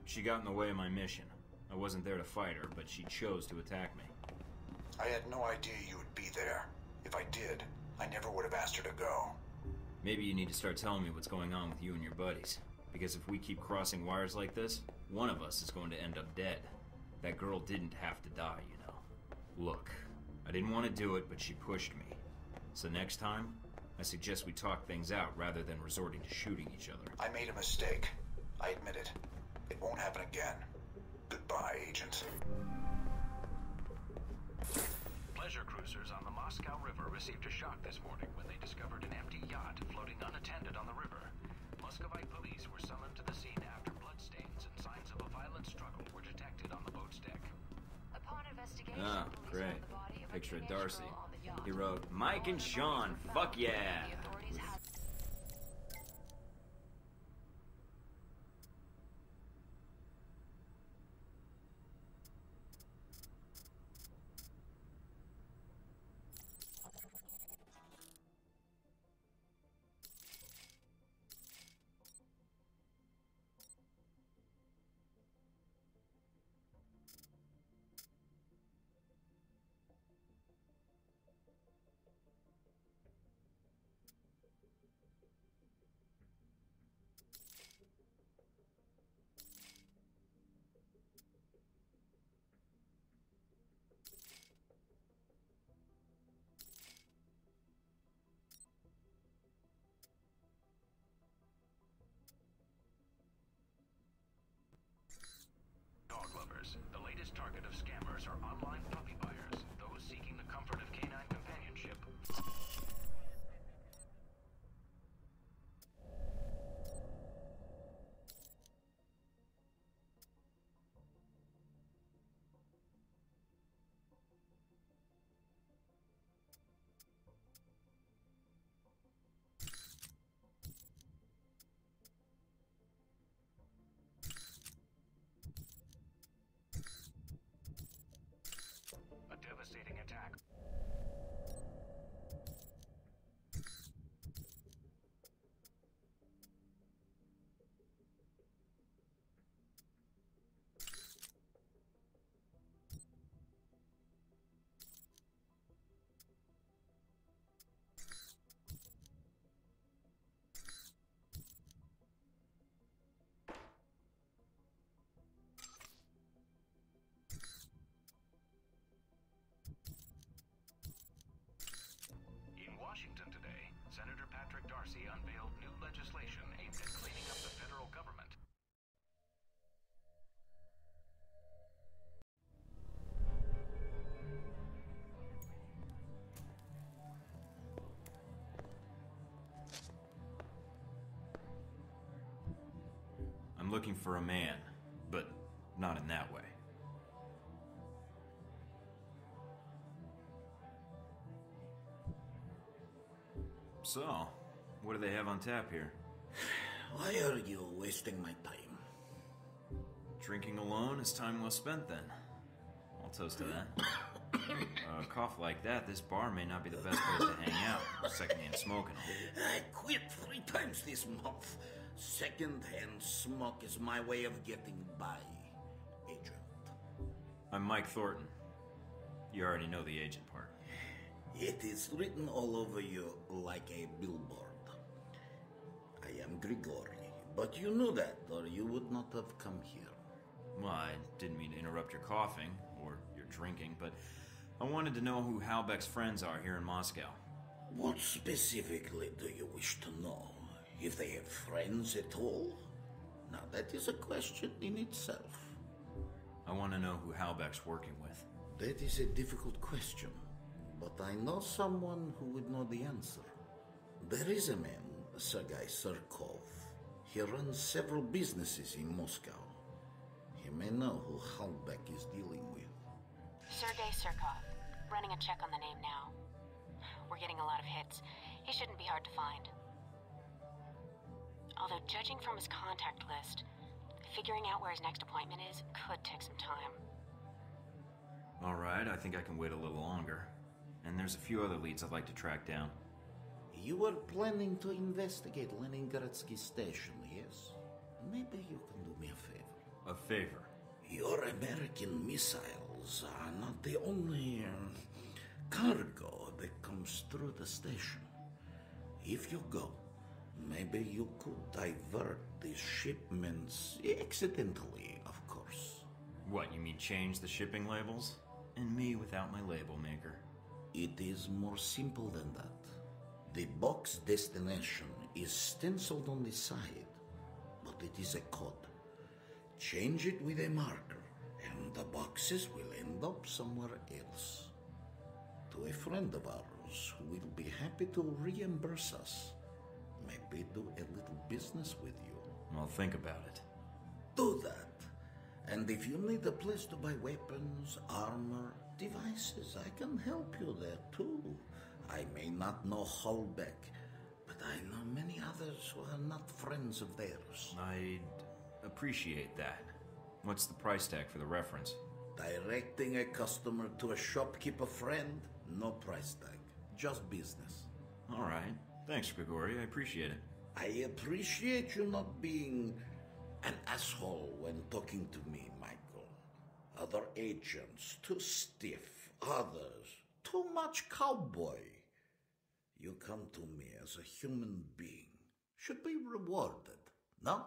S2: She got in the way of my mission. I wasn't there to fight her, but she chose to attack me.
S13: I had no idea you would be there. If I did, I never would have asked her to go.
S2: Maybe you need to start telling me what's going on with you and your buddies. Because if we keep crossing wires like this, one of us is going to end up dead. That girl didn't have to die, you know. Look, I didn't want to do it, but she pushed me. So next time, I suggest we talk things out rather than resorting to shooting each other.
S13: I made a mistake. I admit it. It won't happen again. Goodbye, Agent.
S8: Pleasure cruisers on the Moscow River received a shock this morning when they discovered an empty yacht floating unattended on the river. Muscovite police were summoned to the scene after bloodstains and signs of a violent struggle were detected on the boat's deck. Upon investigation,
S2: ah, great. Picture of Darcy. He wrote, Mike and Sean, fuck yeah!
S8: target of scammers are online
S2: I'm looking for a man, but not in that way. So, what do they have on tap here?
S10: Why are you wasting my
S2: time? Drinking alone is time well spent then. I'll toast to that. uh, cough like that, this bar may not be the best place to hang out. Secondhand smoking. I
S10: quit three times this month. Second hand smoke is my way of getting by, Agent.
S2: I'm Mike Thorton.
S10: You already know the agent part. It is written all over you like a billboard. I am Grigori, but you knew that, or you would not have come here. Well, I didn't mean to interrupt your coughing or your
S2: drinking, but I wanted to know who Halbech's friends are here in Moscow.
S10: What specifically do you wish to know? if they have friends at all? Now, that is a question in itself. I want to know who Halbech's working with. That is a difficult question, but I know someone who would know the answer. There is a man, Sergei Surkov. He runs several businesses in Moscow. He may know who Halbech is dealing with.
S3: Sergei Surkov. Running a check on the name now. We're getting a lot of hits. He shouldn't be hard to find although judging from his contact list, figuring out where his next appointment is could take some time.
S2: Alright, I think I can wait a little longer. And there's a few other leads I'd like to track down.
S10: You were planning to investigate Leningradsky Station, yes? Maybe you can do me a favor. A favor? Your American missiles are not the only uh, cargo that comes through the station. If you go, maybe you could divert these shipments accidentally, of course. What, you mean change the shipping labels? And me without my label maker. It is more simple than that. The box destination is stenciled on the side, but it is a code. Change it with a marker, and the boxes will end up somewhere else. To a friend of ours who will be happy to reimburse us they do a little business with you.
S2: Well, think about
S10: it. Do that. And if you need a place to buy weapons, armor, devices, I can help you there too. I may not know Halbech, but I know many others who are not friends of theirs. I'd appreciate that. What's the price tag for the reference? Directing a customer to a shopkeeper friend? No price tag. Just business. All right. Thanks, Grigori. I appreciate it. I appreciate you not being an asshole when talking to me, Michael. Other agents, too stiff. Others, too much cowboy. You come to me as a human being. Should be rewarded, no?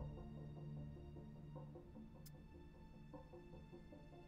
S8: Thank you.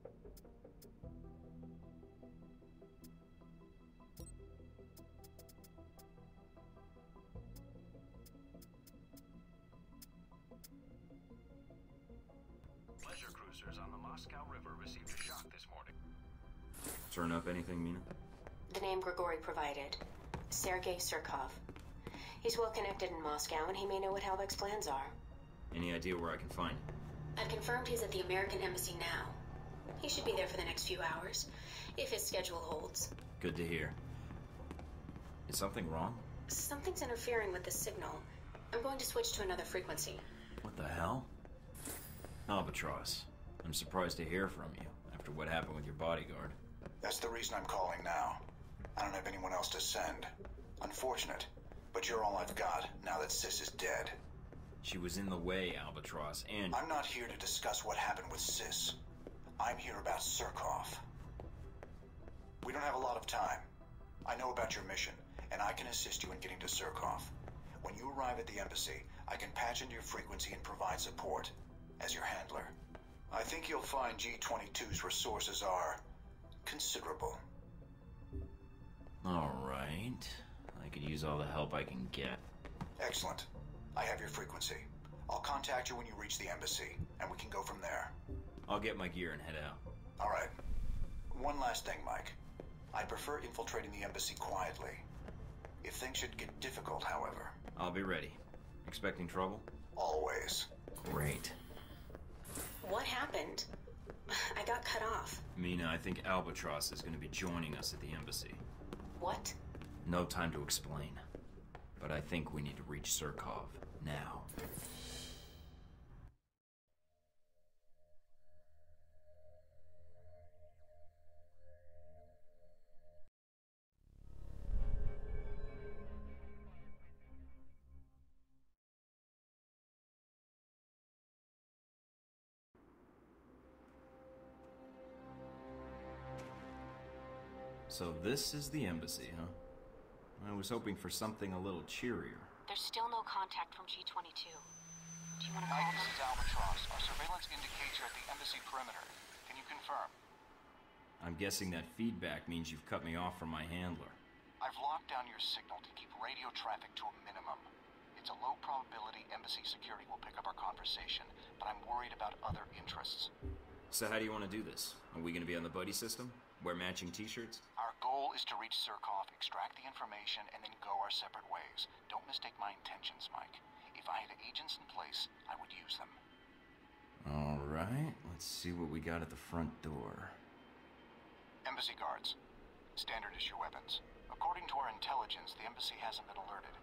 S8: cruisers on the Moscow River received a shock
S3: this morning.
S2: Turn up anything, Mina?
S3: The name Grigori provided. Sergei Surkov. He's well connected in Moscow, and he may know what Halbech's plans are.
S2: Any idea where I can find him?
S3: I've confirmed he's at the American Embassy now. He should be there for the next few hours, if his schedule holds.
S2: Good to hear. Is something wrong?
S3: Something's interfering with the signal. I'm going to switch to another frequency.
S2: What the hell? Albatross. I'm surprised to hear from you after what happened with your bodyguard.
S13: That's the reason I'm calling now. I don't have anyone else to send. Unfortunate, but you're all I've got now that Sis is dead.
S2: She was in the way, Albatross, and. I'm not here to discuss what happened with Sis. I'm here about Surkov.
S13: We don't have a lot of time. I know about your mission, and I can assist you in getting to Surkov. When you arrive at the embassy, I can patch into your frequency and provide support as your handler. I think you'll
S11: find G-22's resources are considerable.
S2: Alright. I could use all the help I can get.
S13: Excellent. I have your frequency. I'll contact you when you reach the embassy, and we can go from there.
S2: I'll get my gear and head out.
S13: Alright. One last thing, Mike. I'd prefer infiltrating the embassy quietly. If things should get difficult, however...
S2: I'll be ready. Expecting trouble? Always. Great.
S3: What happened?
S2: I got cut off. Mina, I think Albatross is going to be joining us at the embassy. What? No time to explain. But I think we need to reach Surkov now. So this is the embassy, huh? I was hoping for something a little cheerier.
S3: There's still no contact from G-22. Do
S13: you want to call This is Albatross. Our surveillance indicates you're at the embassy perimeter. Can you confirm?
S2: I'm guessing that feedback means you've cut me off from my handler.
S13: I've locked down your signal to keep radio traffic to a minimum. It's a low probability embassy security will pick up our conversation, but I'm worried about other
S2: interests. So how do you want to do this? Are we going to be on the buddy system? Wear matching t-shirts?
S13: Our goal is to reach Surkov, extract the information, and then go our separate ways. Don't mistake my intentions, Mike. If I had agents in place, I would use them.
S2: All right, let's see what we got at the front door.
S13: Embassy guards. Standard issue weapons. According to our intelligence, the embassy hasn't been alerted,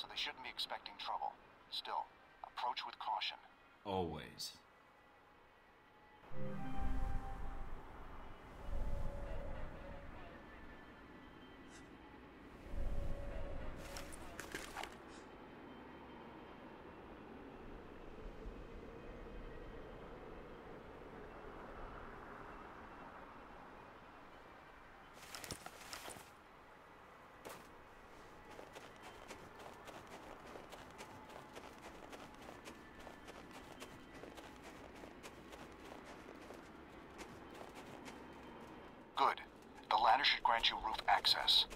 S13: so they shouldn't be expecting trouble. Still, approach with caution.
S2: Always.
S13: commander should grant you roof access.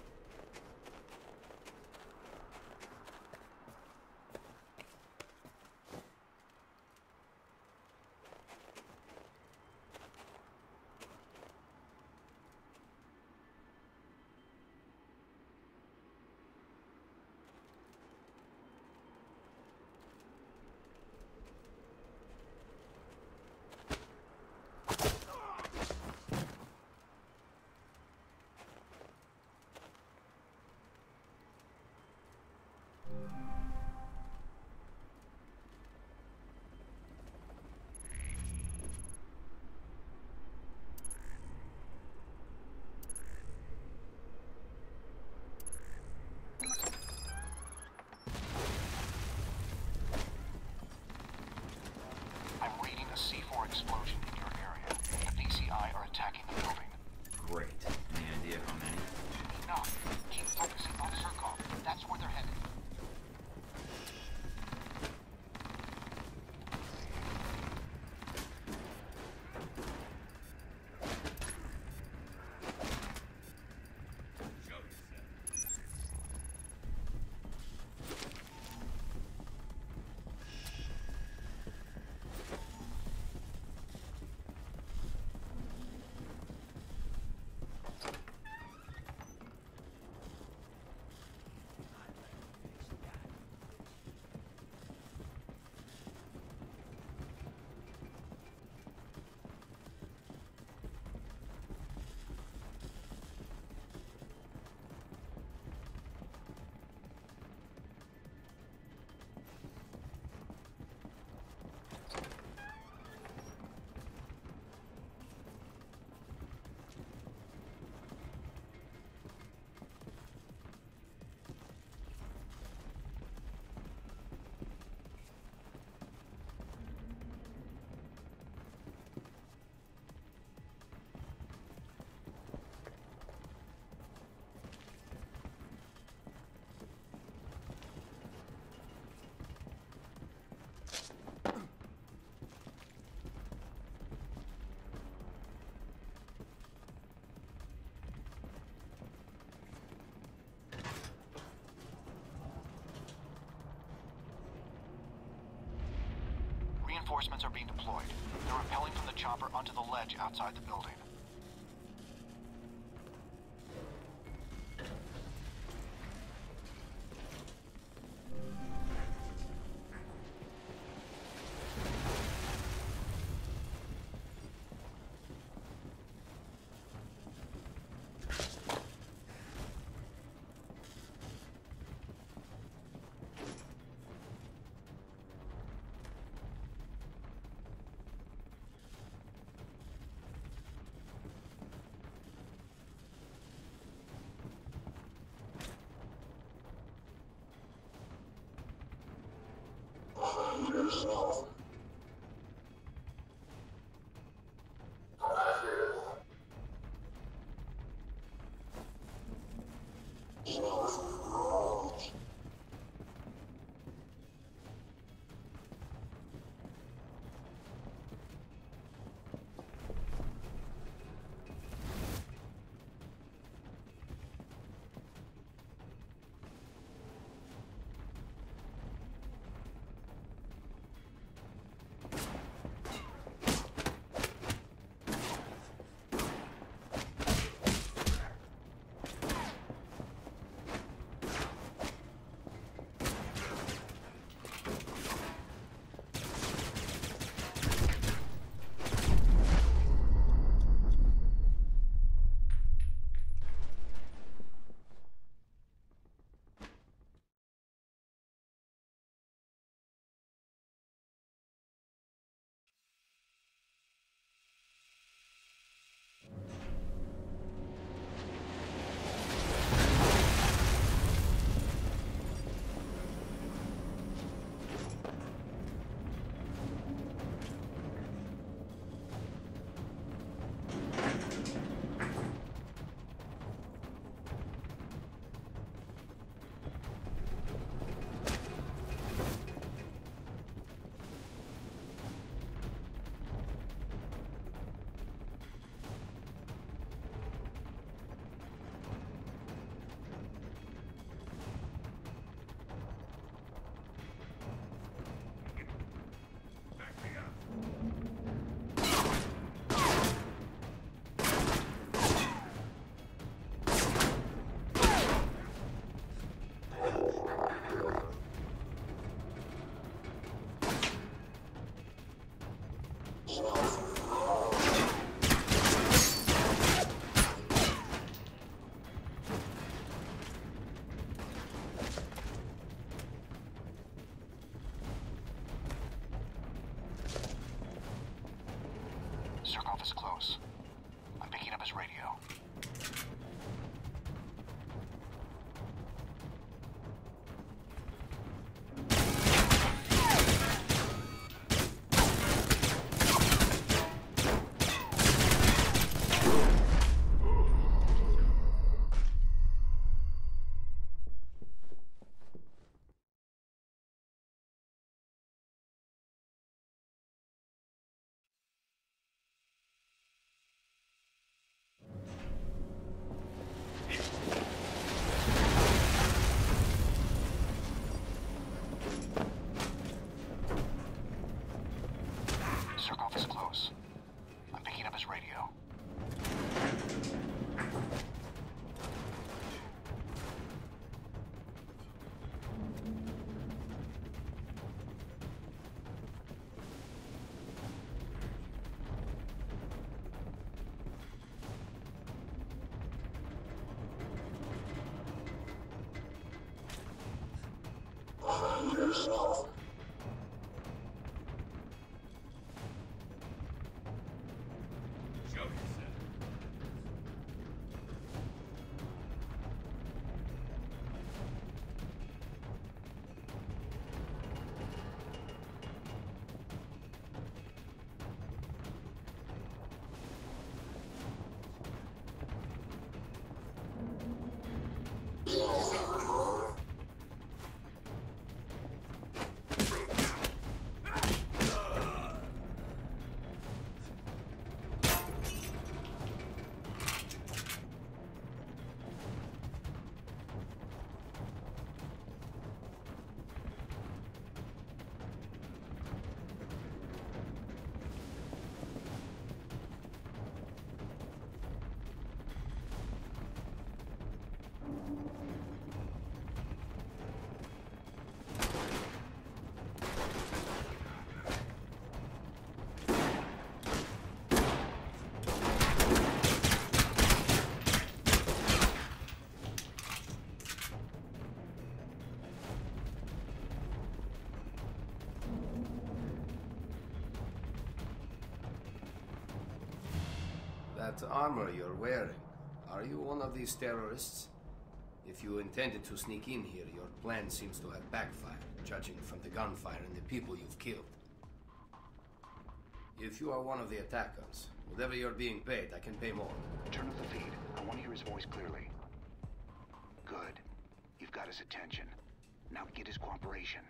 S13: Reinforcements are being deployed. They're rappelling from the chopper onto the ledge outside the building.
S8: stuff close.
S12: yourself.
S16: that armor you're wearing, are you one of these terrorists? If you intended to sneak in here, your plan seems to have backfired, judging from the gunfire and the people you've killed. If you are one of the attackers, whatever you're being paid, I can pay more. Turn up the feed. I want to hear his voice clearly. Good. You've got his
S2: attention. Now get his cooperation.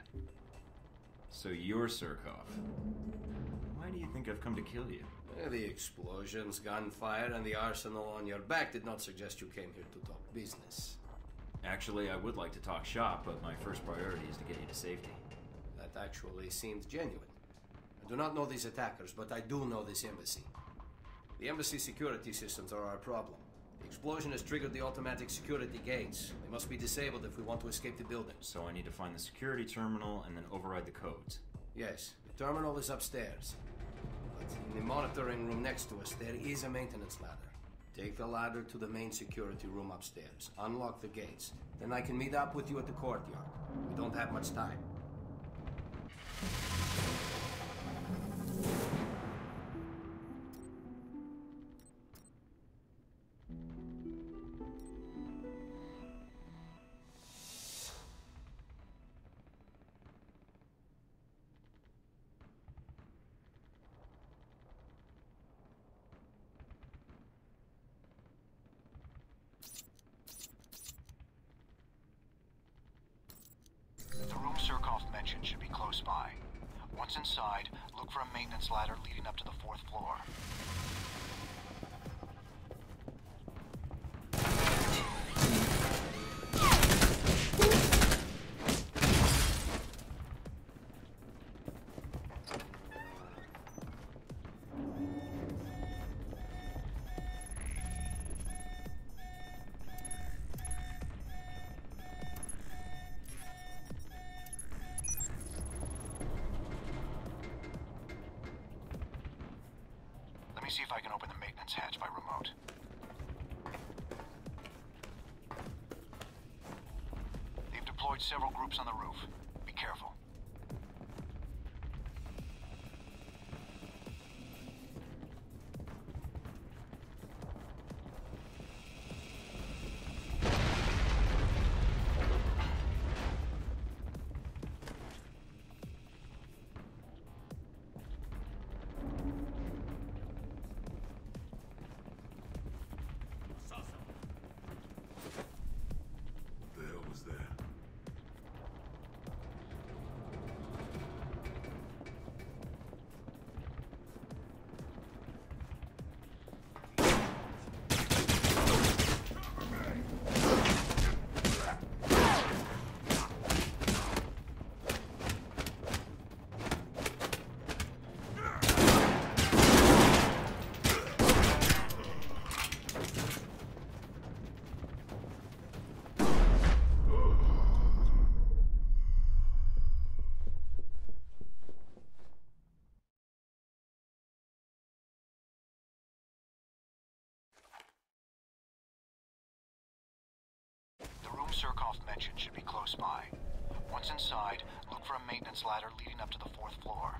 S2: So you're Surkov.
S16: Why do you think I've come to kill you? The explosions, gunfire, and the arsenal on your back did not suggest you came here to talk business. Actually, I would like to talk shop, but my first priority is to get you to safety. That actually seems genuine. I do not know these attackers, but I do know this embassy. The embassy security systems are our problem. The explosion has triggered the automatic security gates. They must be disabled if we want to escape the building. So I need to find the security terminal and then override the codes. Yes, the terminal is upstairs. In the monitoring room next to us, there is a maintenance ladder. Take the ladder to the main security room upstairs. Unlock the gates. Then I can meet up with you at the courtyard. We don't have much time.
S13: a maintenance ladder leading up to the fourth floor. see if I can open the maintenance hatch by remote. They've deployed several groups on the roof. mentioned should be close by. Once inside, look for a maintenance ladder leading up to the fourth floor.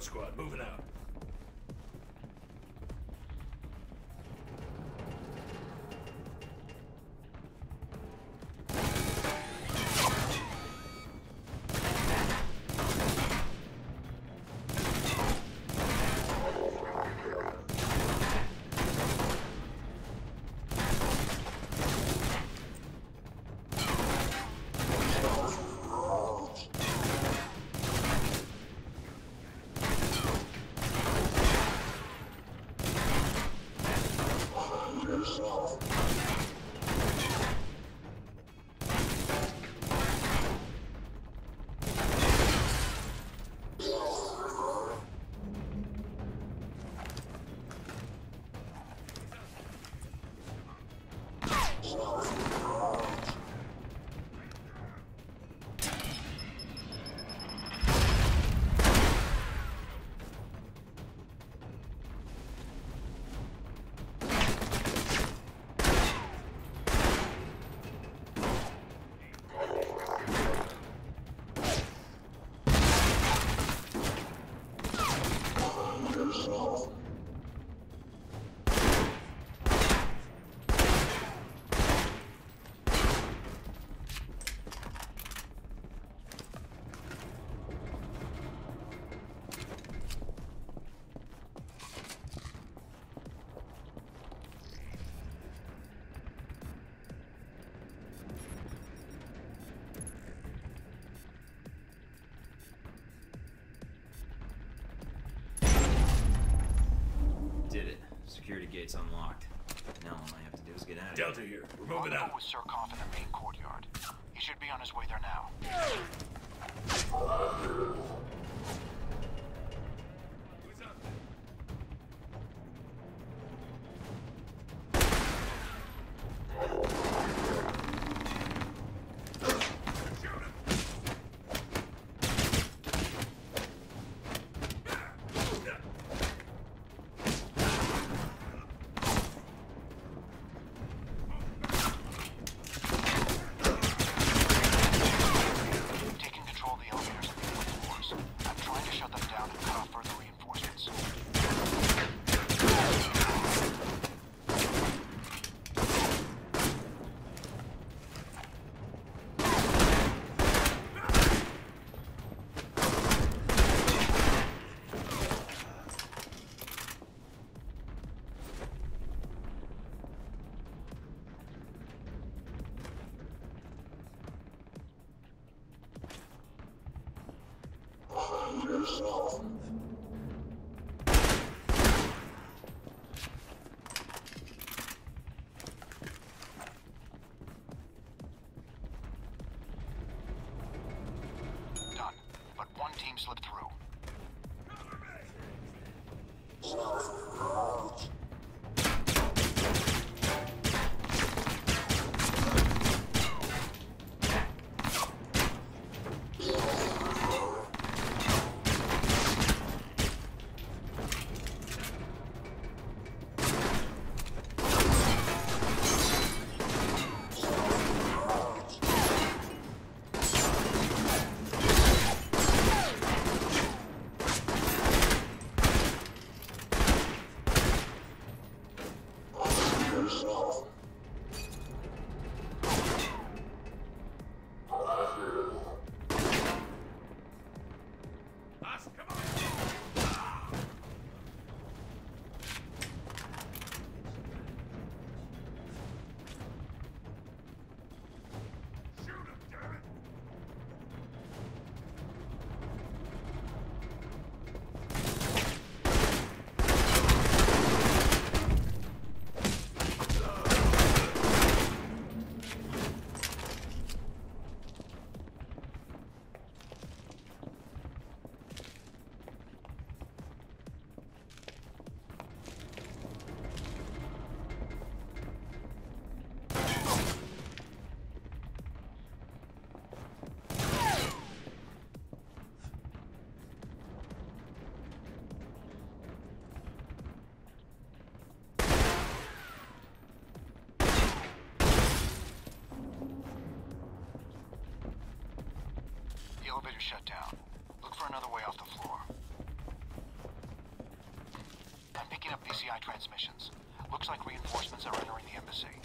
S8: Squad, moving out.
S2: security gate's unlocked. Now all I have to do is get out of Delta here. Delta here. We're moving out. with Sir Koff in the main
S13: courtyard. He should be on his way there now. Elevator shut down. Look for another way off the floor. I'm picking up VCI transmissions. Looks like reinforcements are entering the embassy.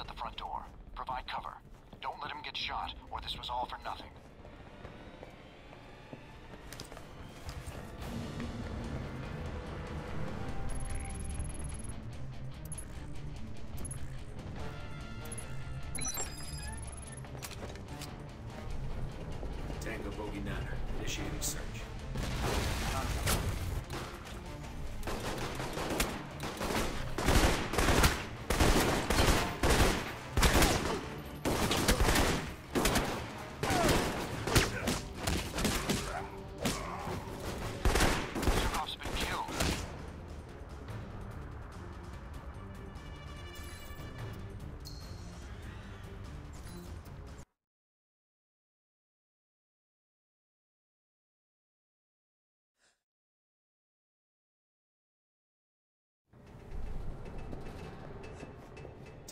S13: at the front door. Provide cover. Don't let him get shot, or this was all for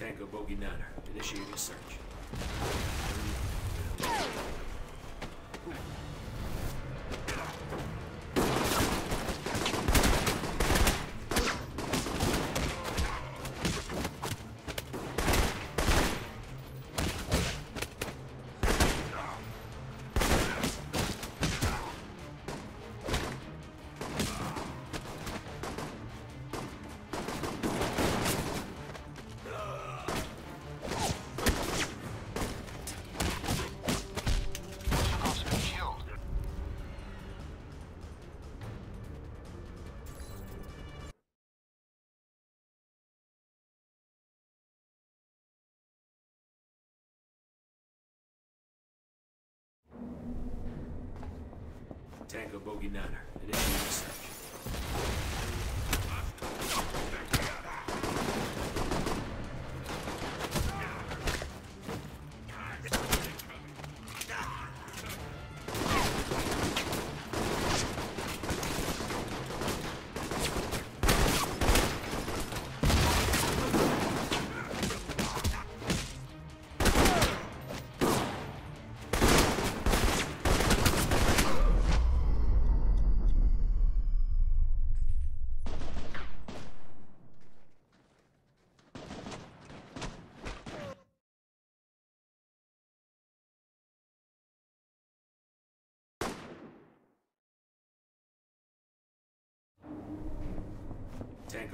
S4: Tango
S17: Bogey 9 initiate a search.
S4: Tango Bogey Niner. It is.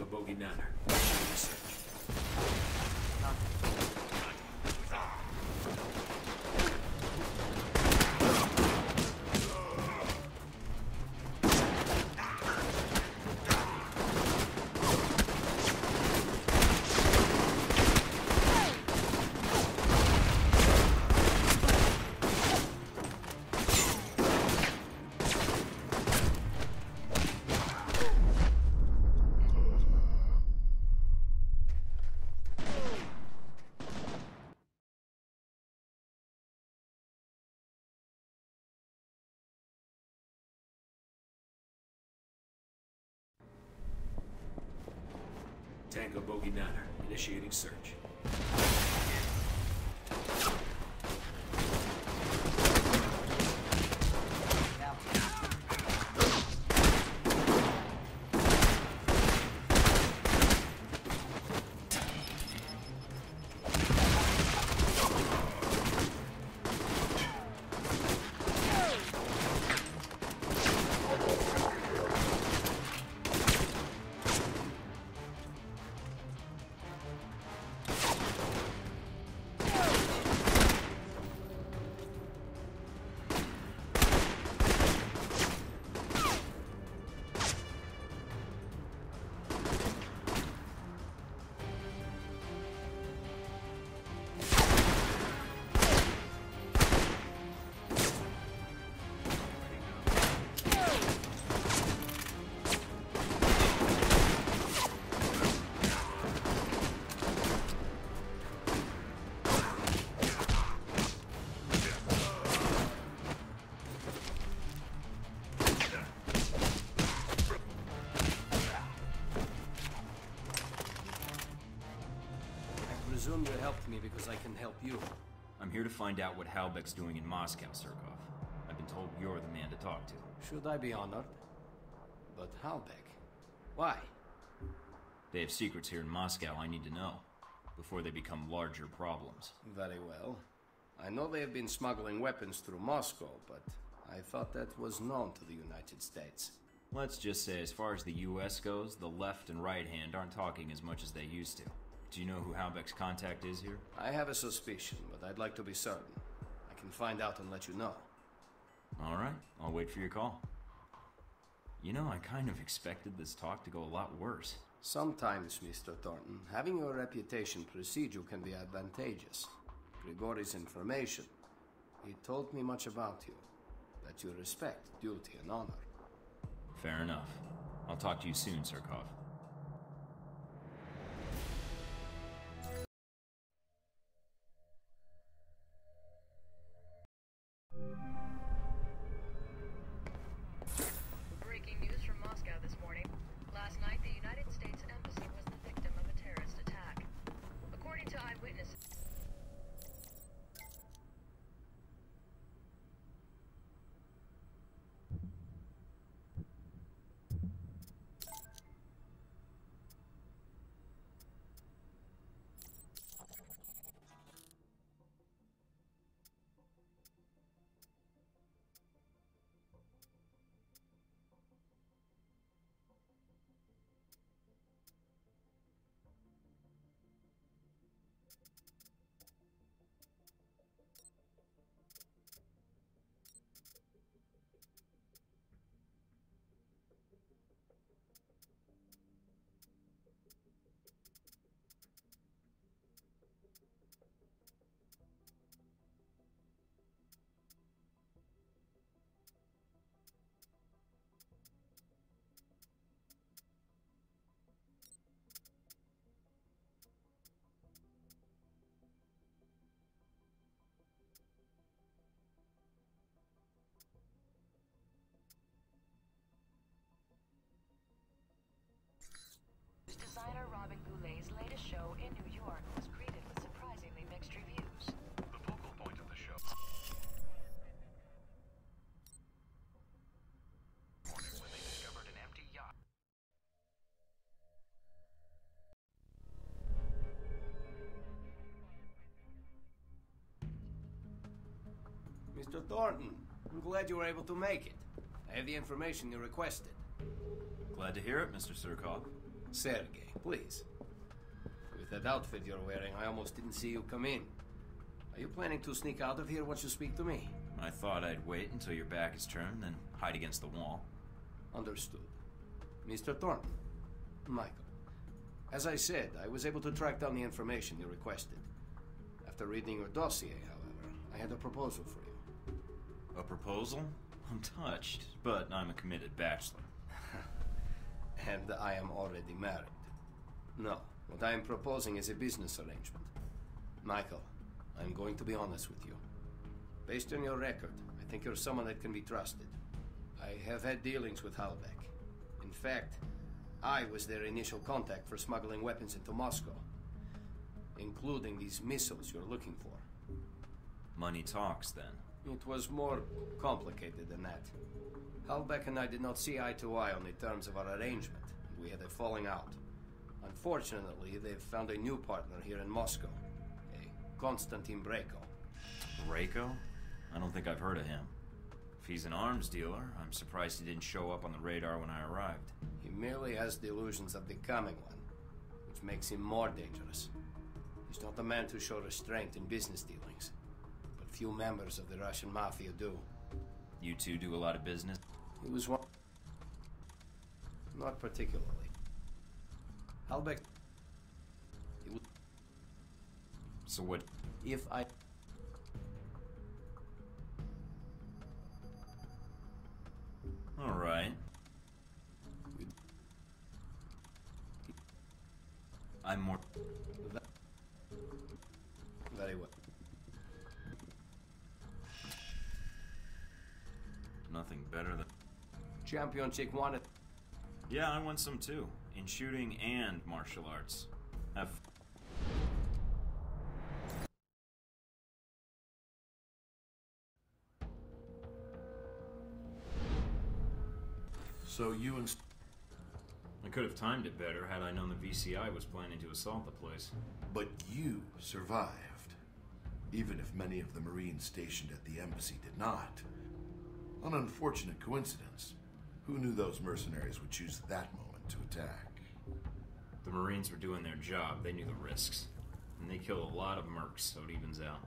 S4: a boogie nana.
S11: Tango Bogey Niner, initiating search.
S2: assume you helped me because I can help you. I'm here to find out what Halbech's doing in Moscow, Surkov. I've been told you're the man to talk to.
S16: Should I be honored? But Halbech? Why?
S2: They have secrets here in Moscow I need to know, before they become
S16: larger problems. Very well. I know they have been smuggling weapons through Moscow, but I thought that was known to the United States. Let's just say, as far as the US
S2: goes, the left and right hand aren't talking as much as they used to. Do you know who Halbech's contact is here? I have a suspicion, but I'd like to be certain. I can find out and let you know.
S16: All right, I'll wait for your call. You know, I kind of expected this talk to go a lot worse. Sometimes, Mr. Thorton, having your reputation precede you can be advantageous. Grigori's information. He told me much about you. That you respect duty and honor.
S2: Fair enough. I'll talk to you soon, Surkov.
S18: Designer Robin Goulet's latest show in New York was greeted with
S8: surprisingly mixed reviews. The focal point of the show. when they discovered an empty yacht.
S16: Mr. Thorton, I'm glad you were able to make it. I have the information you requested. Glad to hear it, Mr. Surkov. Sergey, please. With that outfit you're wearing, I almost didn't see you come in. Are you planning to sneak out of here once you speak to me?
S2: I thought I'd wait until your back is turned, then hide against the wall.
S16: Understood. Mr. Thorton, Michael, as I said, I was able to track down the information you requested. After reading your dossier, however, I had a proposal for you. A proposal? I'm touched, but I'm a committed bachelor and I am already married. No, what I am proposing is a business arrangement. Michael, I'm going to be honest with you. Based on your record, I think you're someone that can be trusted. I have had dealings with Halbech. In fact, I was their initial contact for smuggling weapons into Moscow, including these missiles you're looking for.
S2: Money talks, then.
S16: It was more complicated than that. Halbech and I did not see eye to eye on the terms of our arrangement, and we had a falling out. Unfortunately, they've found a new partner here in Moscow, a Konstantin Brayko.
S2: Brayko? I don't think I've heard of him. If he's an arms dealer, I'm surprised he didn't show up on the radar when I arrived.
S16: He merely has the illusions of becoming one, which makes him more dangerous. He's not a man to show restraint in business dealings few members of the Russian mafia do. You two do a lot of business? He was one. Not particularly. Halbech. Was... So what? If I.
S2: All right. I'm more.
S16: Very well. Nothing better than Championship wanted. Yeah, I want some
S2: too. In shooting and martial arts. Have
S4: So you and
S2: I could have timed it better had I known the VCI was planning to assault the place. But you survived.
S1: Even if many of the Marines stationed at the embassy did not. An unfortunate coincidence. Who knew those mercenaries would choose that moment to
S2: attack? The Marines were doing their job. They knew the risks. And they killed a lot of mercs, so it evens out.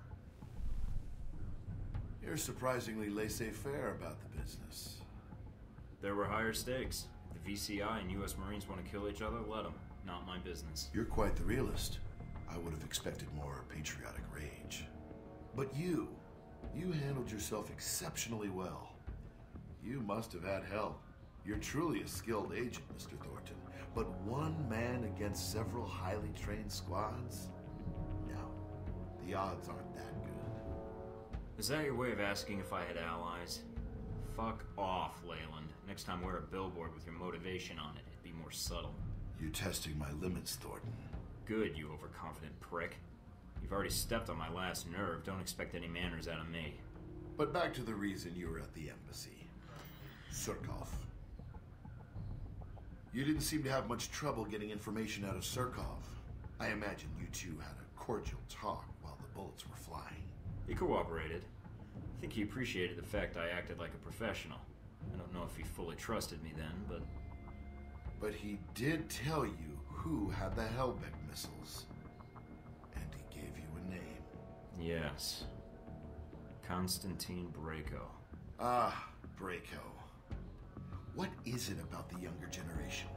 S2: You're surprisingly laissez-faire about the business. There were higher stakes. the VCI and U.S. Marines want to kill each other, let them. Not my business. You're quite the realist. I would have expected more
S1: patriotic rage. But you, you handled yourself exceptionally well. You must have had help. You're truly a skilled agent, Mr. Thorton. But one man against several highly trained squads?
S2: No, the odds aren't that good. Is that your way of asking if I had allies? Fuck off, Leland. Next time wear a billboard with your motivation on it. It'd be more subtle. You're testing my limits, Thorton. Good, you overconfident prick. You've already stepped on my last nerve. Don't expect any manners out of me. But back to the reason you were at the embassy. Surkov. You didn't seem
S1: to have much trouble getting information out of Surkov. I imagine you two had a cordial
S2: talk while the bullets were flying. He cooperated. I think he appreciated the fact I acted like a professional. I don't know if he fully trusted me then, but. But he did tell you who had the Halbech missiles. And he gave you a name. Yes. Konstantin Brayko.
S1: Ah, Brayko. What is it about the younger generation?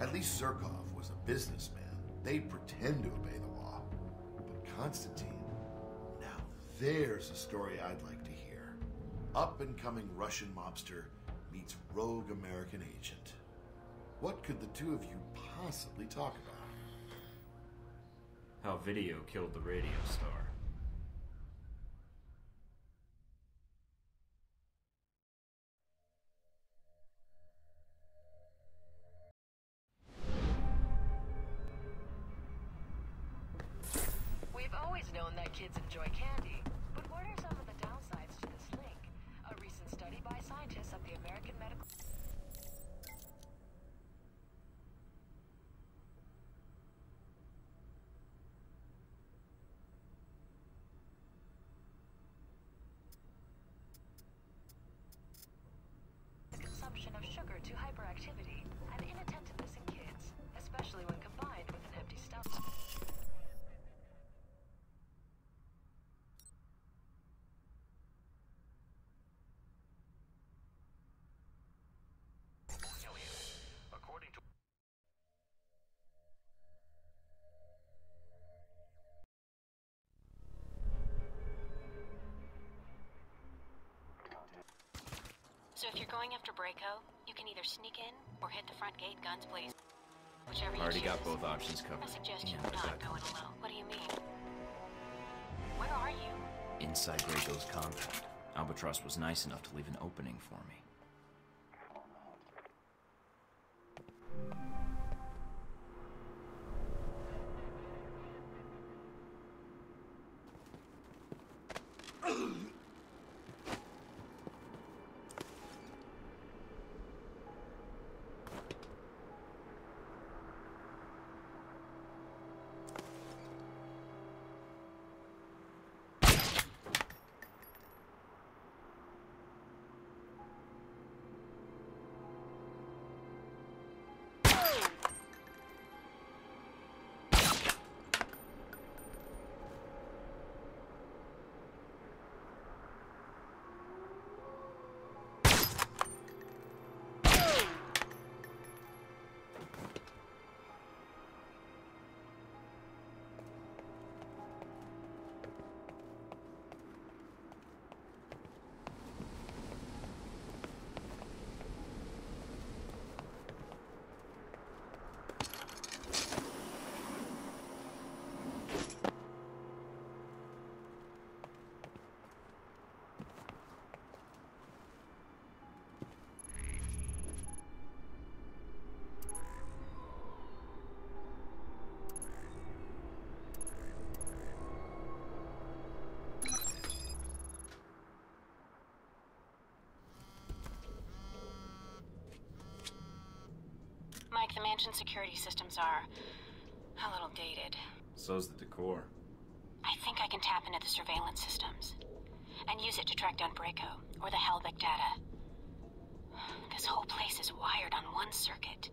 S1: At least Surkov was a businessman. They pretend to obey the law. But Constantine, now there's a story I'd like to hear. Up and coming Russian mobster meets rogue American agent. What could the two of you possibly talk about?
S2: How video killed the radio star.
S3: going after Brayko, you can either sneak in or hit the front gate guns please. Whichever you Already choose. got both options covered. I suggest you yeah, not going alone. What do you mean?
S2: Where are you? Inside Brayko's compound. Albatross was nice enough to leave an opening for me.
S3: think the mansion security systems are a little dated.
S2: So's the decor.
S3: I think I can tap into the surveillance systems and use it to track down Brayko or the Halbech data. This whole place is wired on one circuit.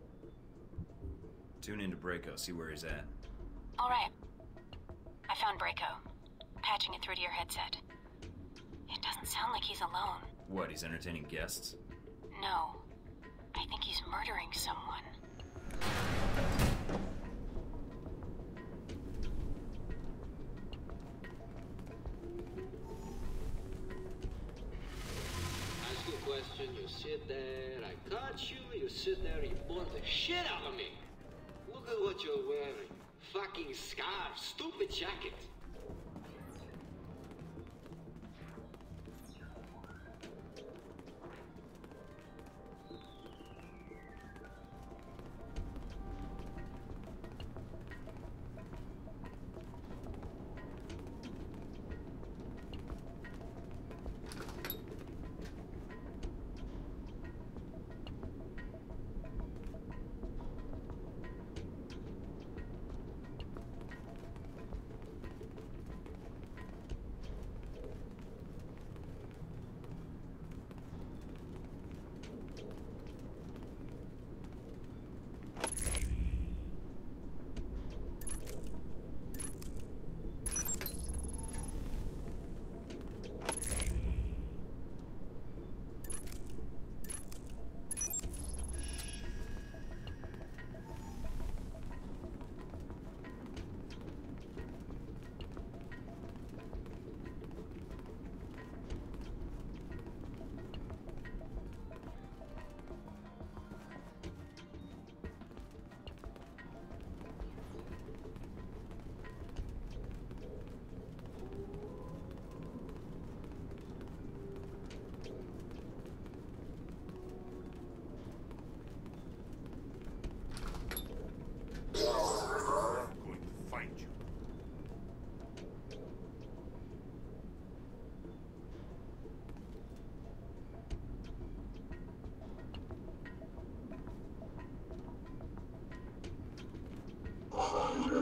S2: Tune into Brayko, see where he's at.
S3: All right. I found Brayko, patching it through to your headset. It doesn't sound like he's alone.
S2: What, he's entertaining guests?
S3: No. I think he's murdering someone.
S9: you? You sit there, you bore the shit out of me.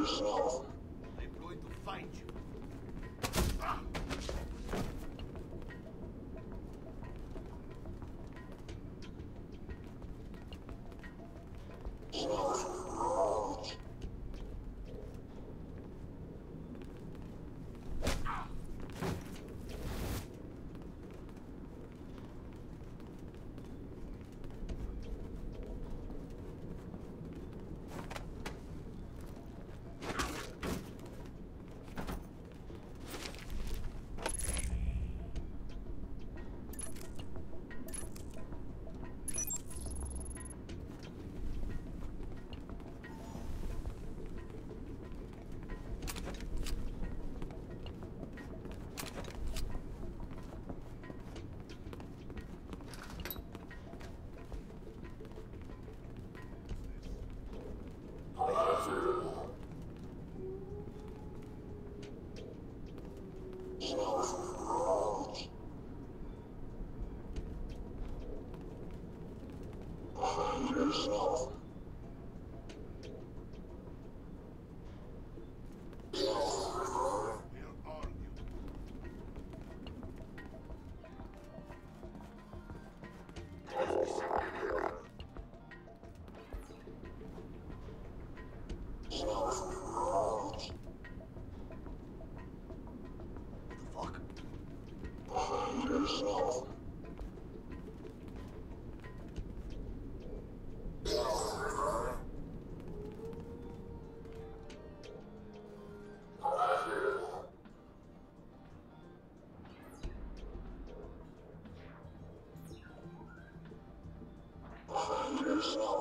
S12: yourself. meanings. Christ.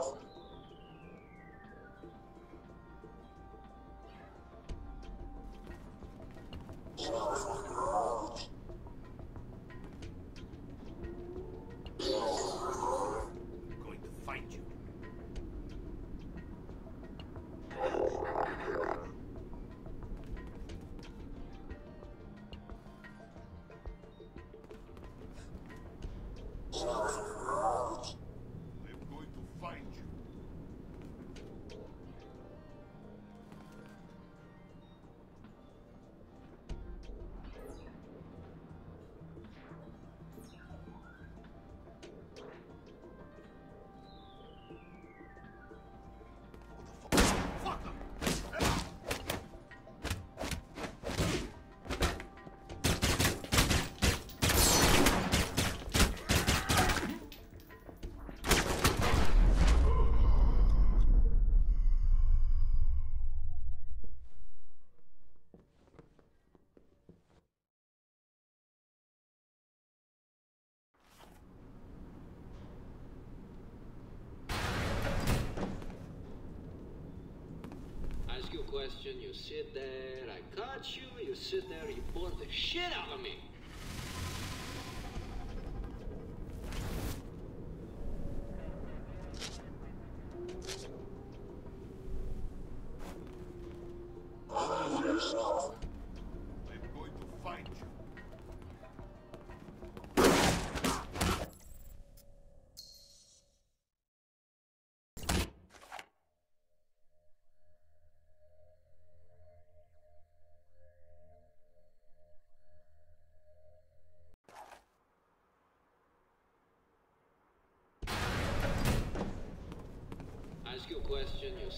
S9: question, you sit there, I caught you, you sit
S16: there, you bore the shit out of me.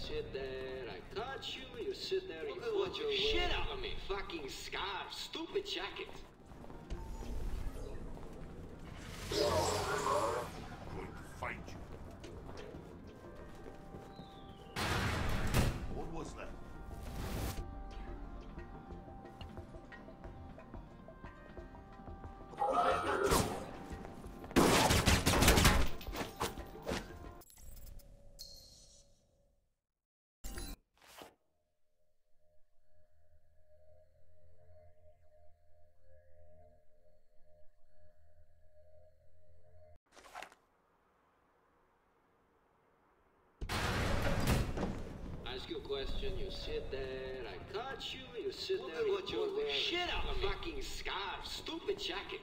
S9: sit there, I caught you, you sit there, you put your shit out of me. Fucking scarf, stupid jacket. question, you sit there, I caught you, you sit Look there, at what you wear. Shut Fucking scarf, stupid jacket.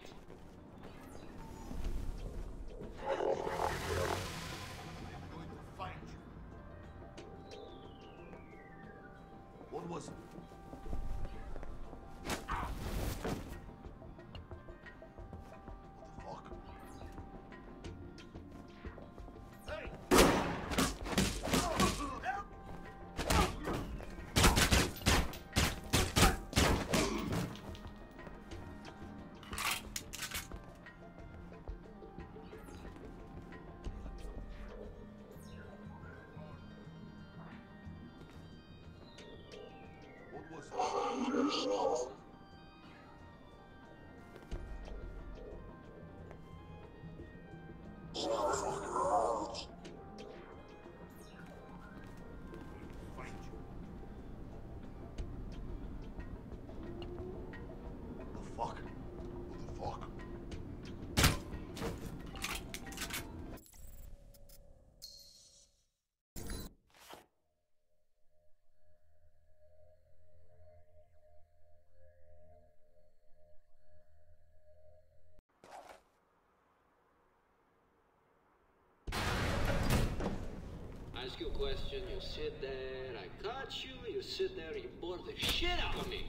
S9: question, you sit there, I caught you, you sit there, you bore the shit out of me.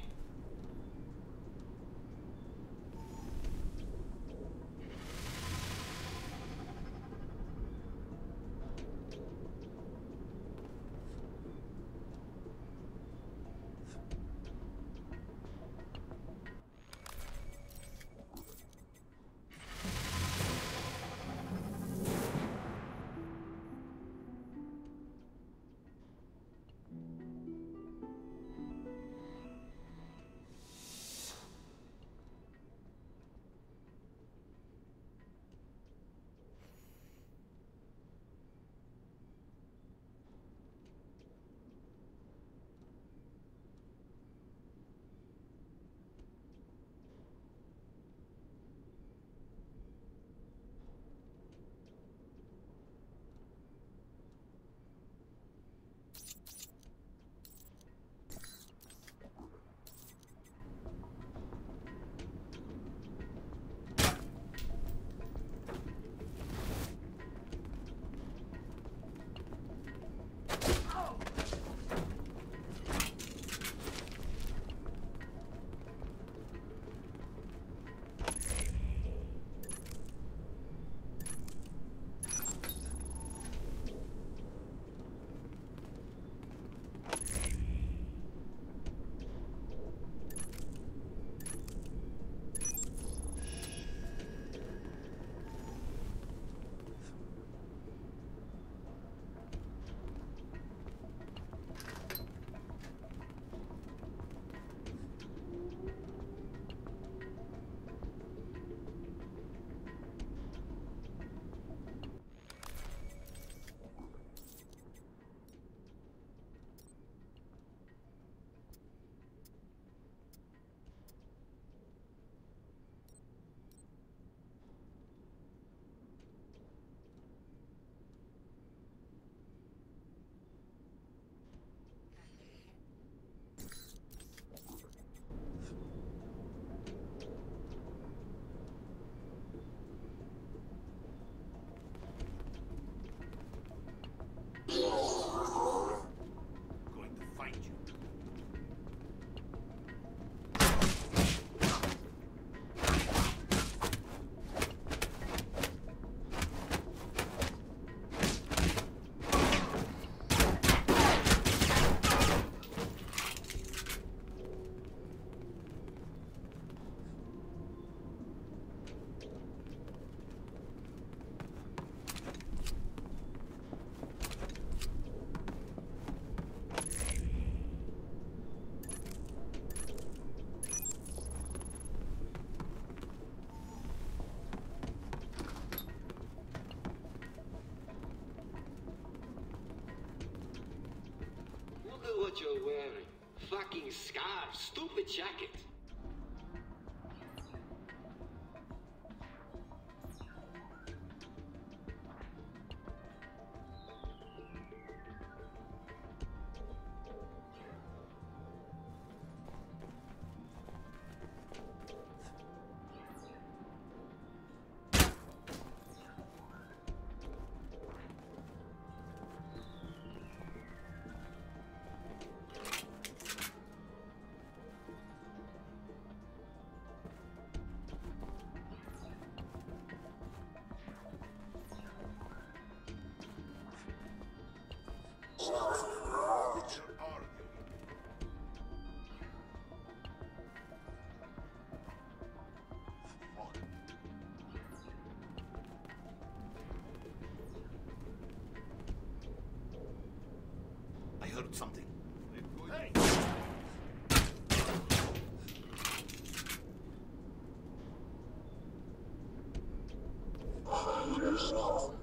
S9: what you're wearing. Fucking scarf, stupid jacket.
S10: heard something. Hey.
S12: Oh,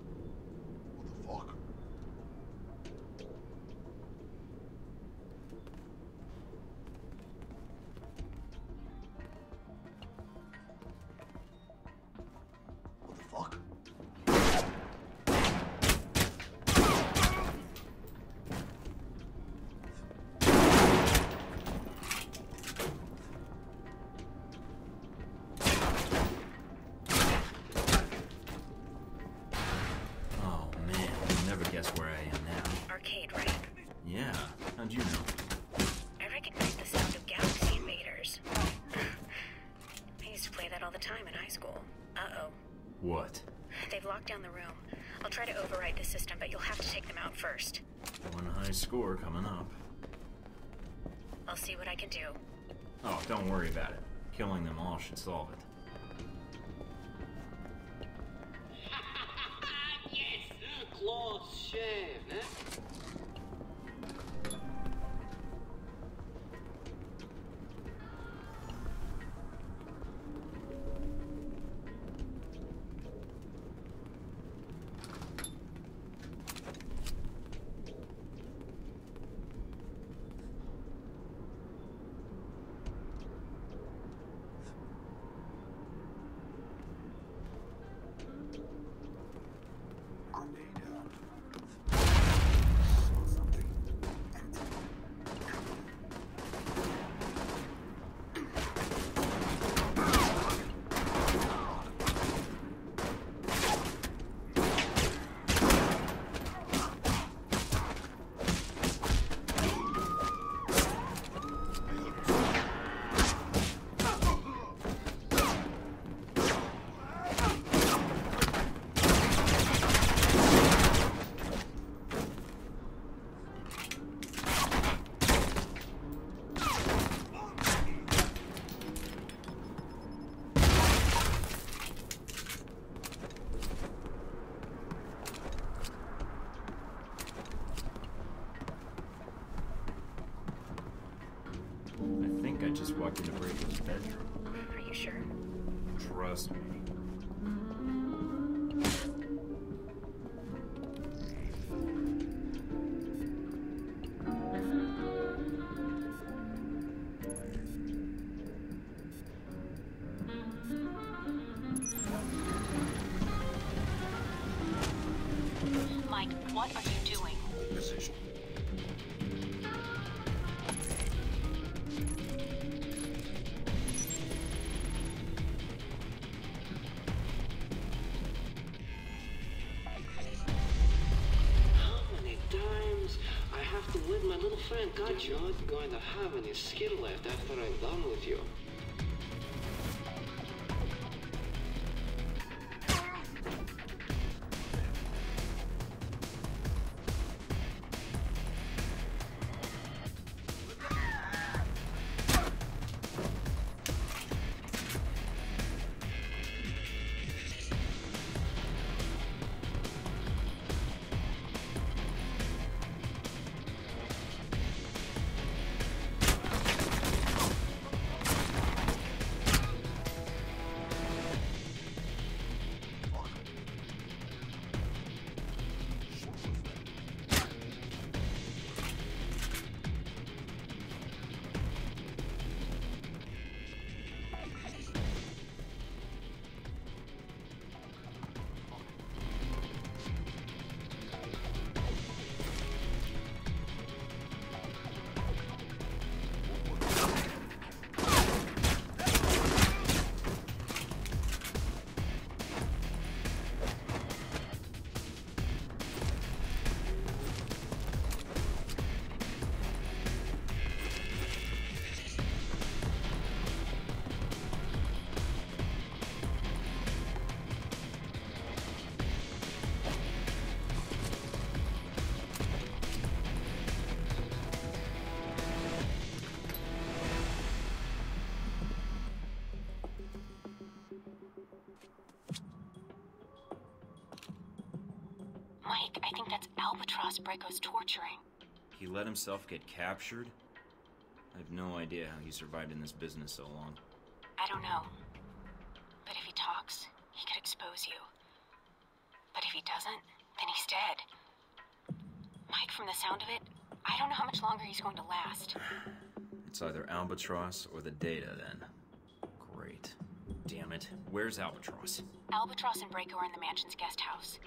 S3: time in high school. Uh-oh. What? They've locked down the room. I'll try to override the system, but you'll have to take them out first.
S2: One high score coming up.
S3: I'll see what I can do.
S2: Oh, don't worry about it. Killing them all should solve it. just walked into the bedroom.
S15: God, you are not going to have any skill left after I'm done with you.
S3: Mike, I think that's Albatross Brayko's torturing.
S2: He let himself get captured? I have no idea how he survived in this business so long.
S3: I don't know. But if he talks, he could expose you. But if he doesn't, then he's dead. Mike, from the sound of it, I don't know how much longer he's going to last.
S2: It's either Albatross or the data, then. Great. Damn it. Where's Albatross?
S3: Albatross and Brayko are in the mansion's guest house.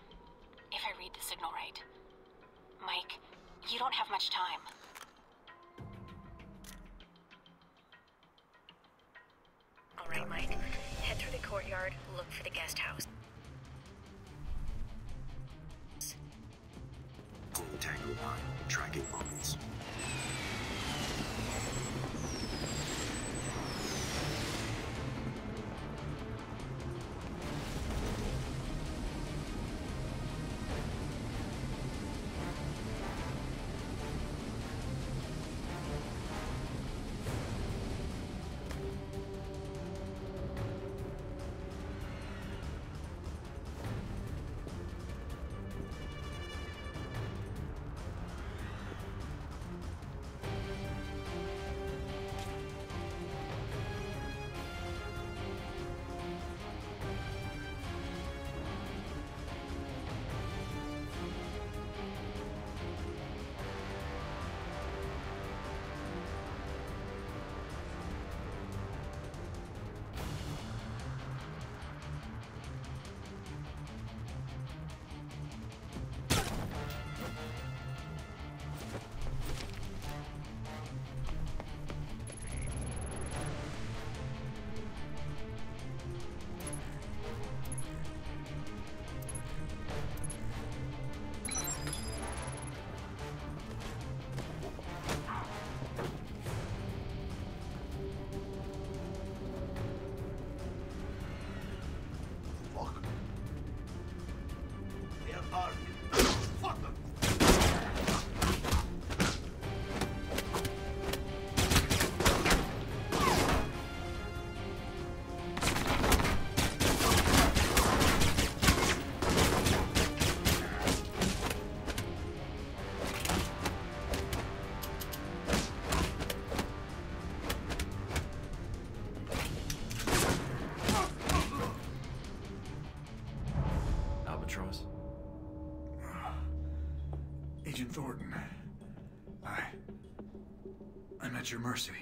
S2: I'm at your mercy.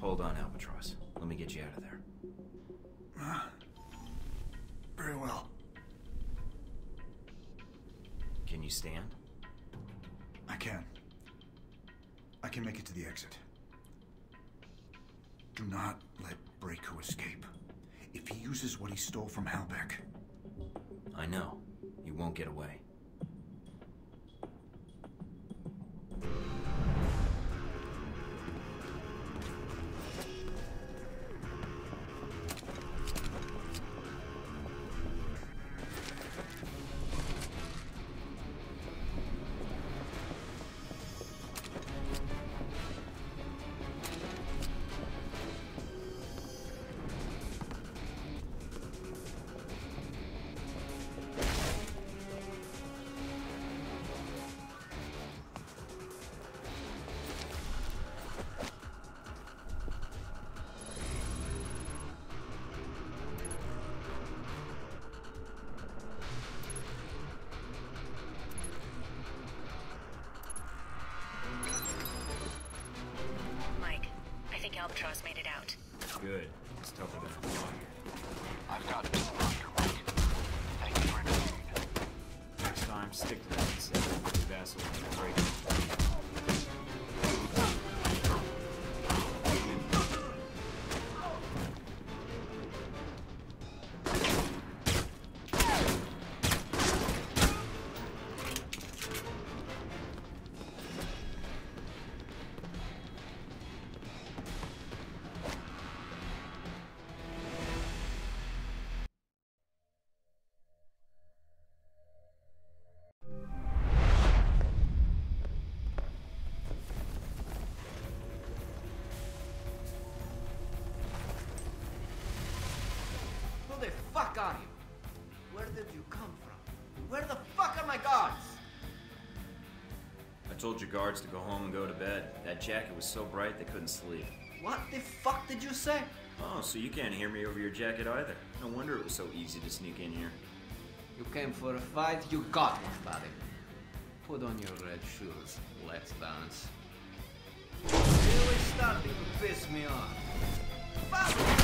S2: Hold on, Albatross. Let me get you out of there.
S11: Uh, very
S13: well. Can you stand? I can. I can make it to the exit. Do not let Brayko escape. If he uses what he stole from Halbech...
S2: I know. You won't get away.
S3: I think Albatross made it out.
S2: Good. It's tougher than I thought.
S15: fuck are you? Where did you come from? Where the fuck are my guards?
S2: I told your guards to go home and go to bed. That jacket was so bright they couldn't sleep.
S15: What the
S9: fuck did you say?
S2: Oh, so you can't hear me over your jacket either. No wonder it was so easy to sneak in here.
S15: You came for a fight, you got one, buddy. Put on your red shoes. Let's dance.
S9: You starting to piss me off. Fuck!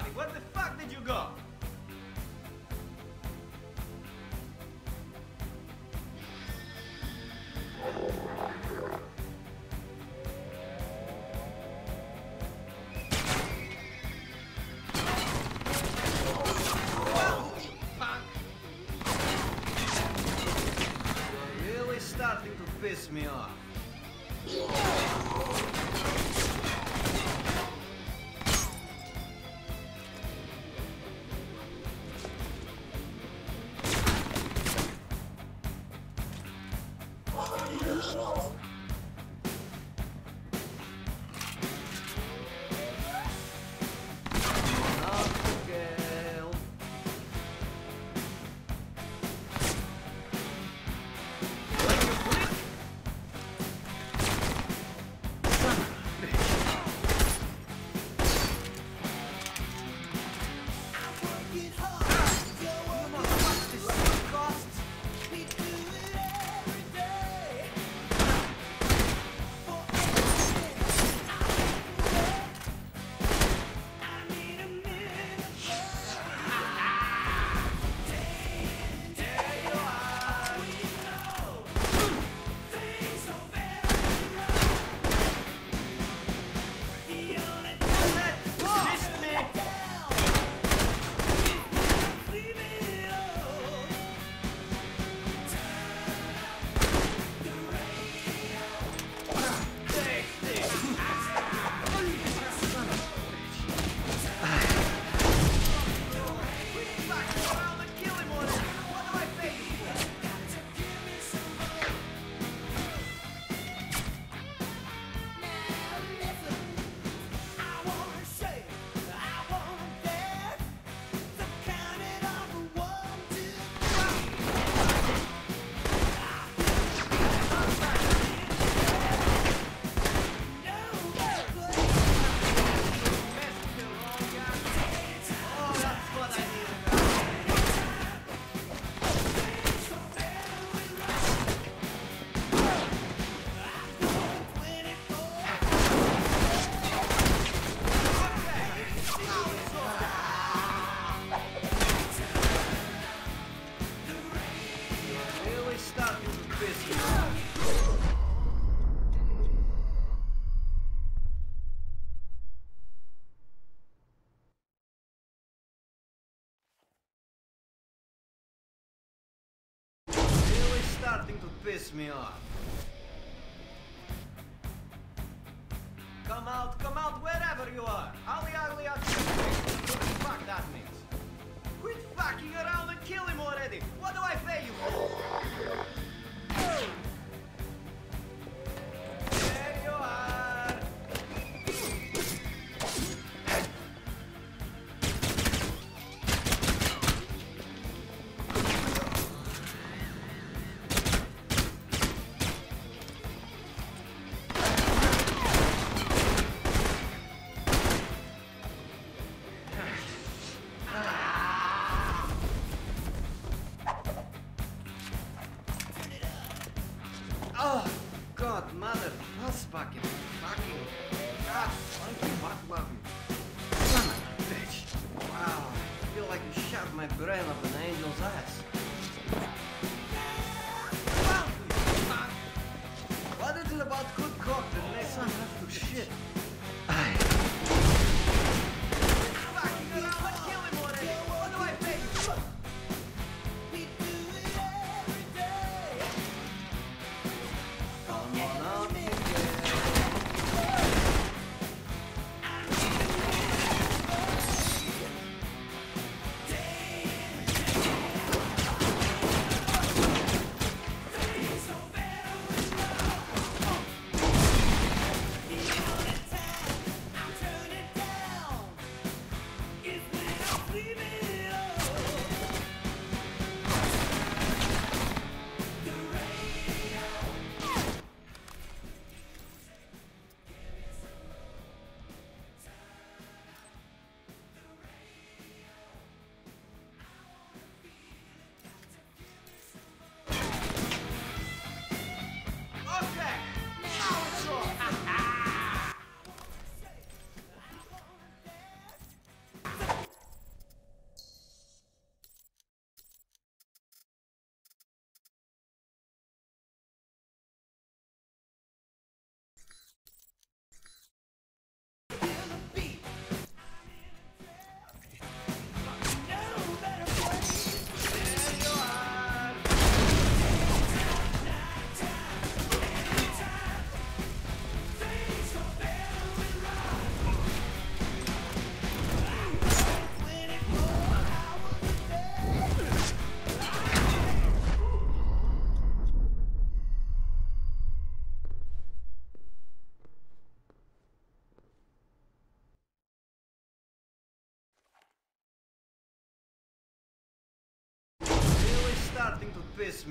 S9: everybody. Where the fuck did you go?
S4: me off.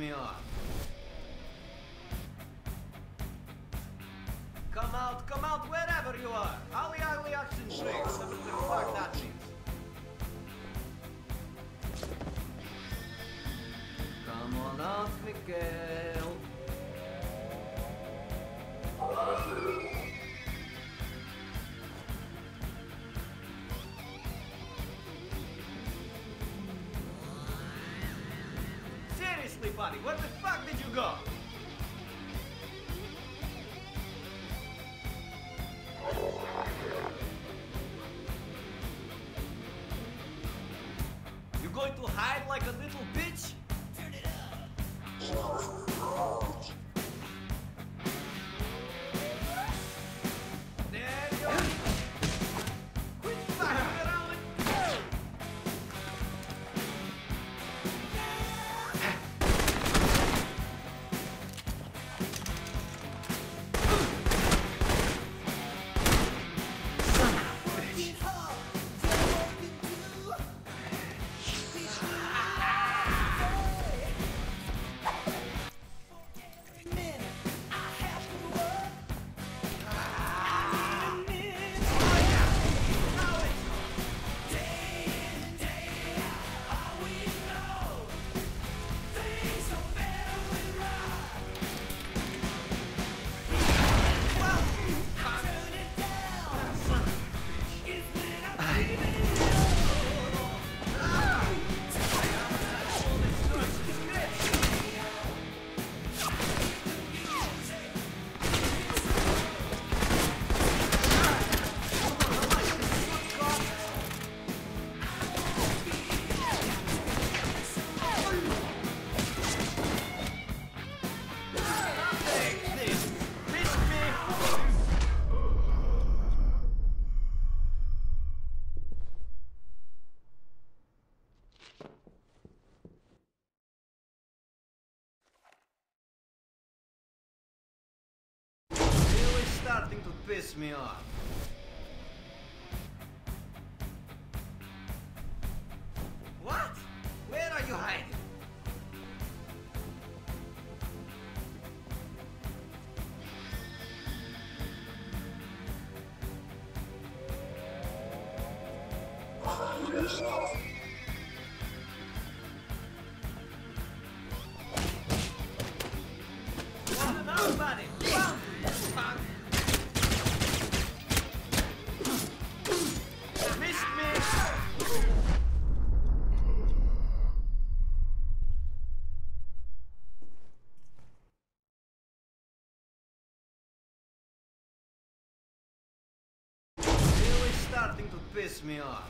S4: me off. me off. me off.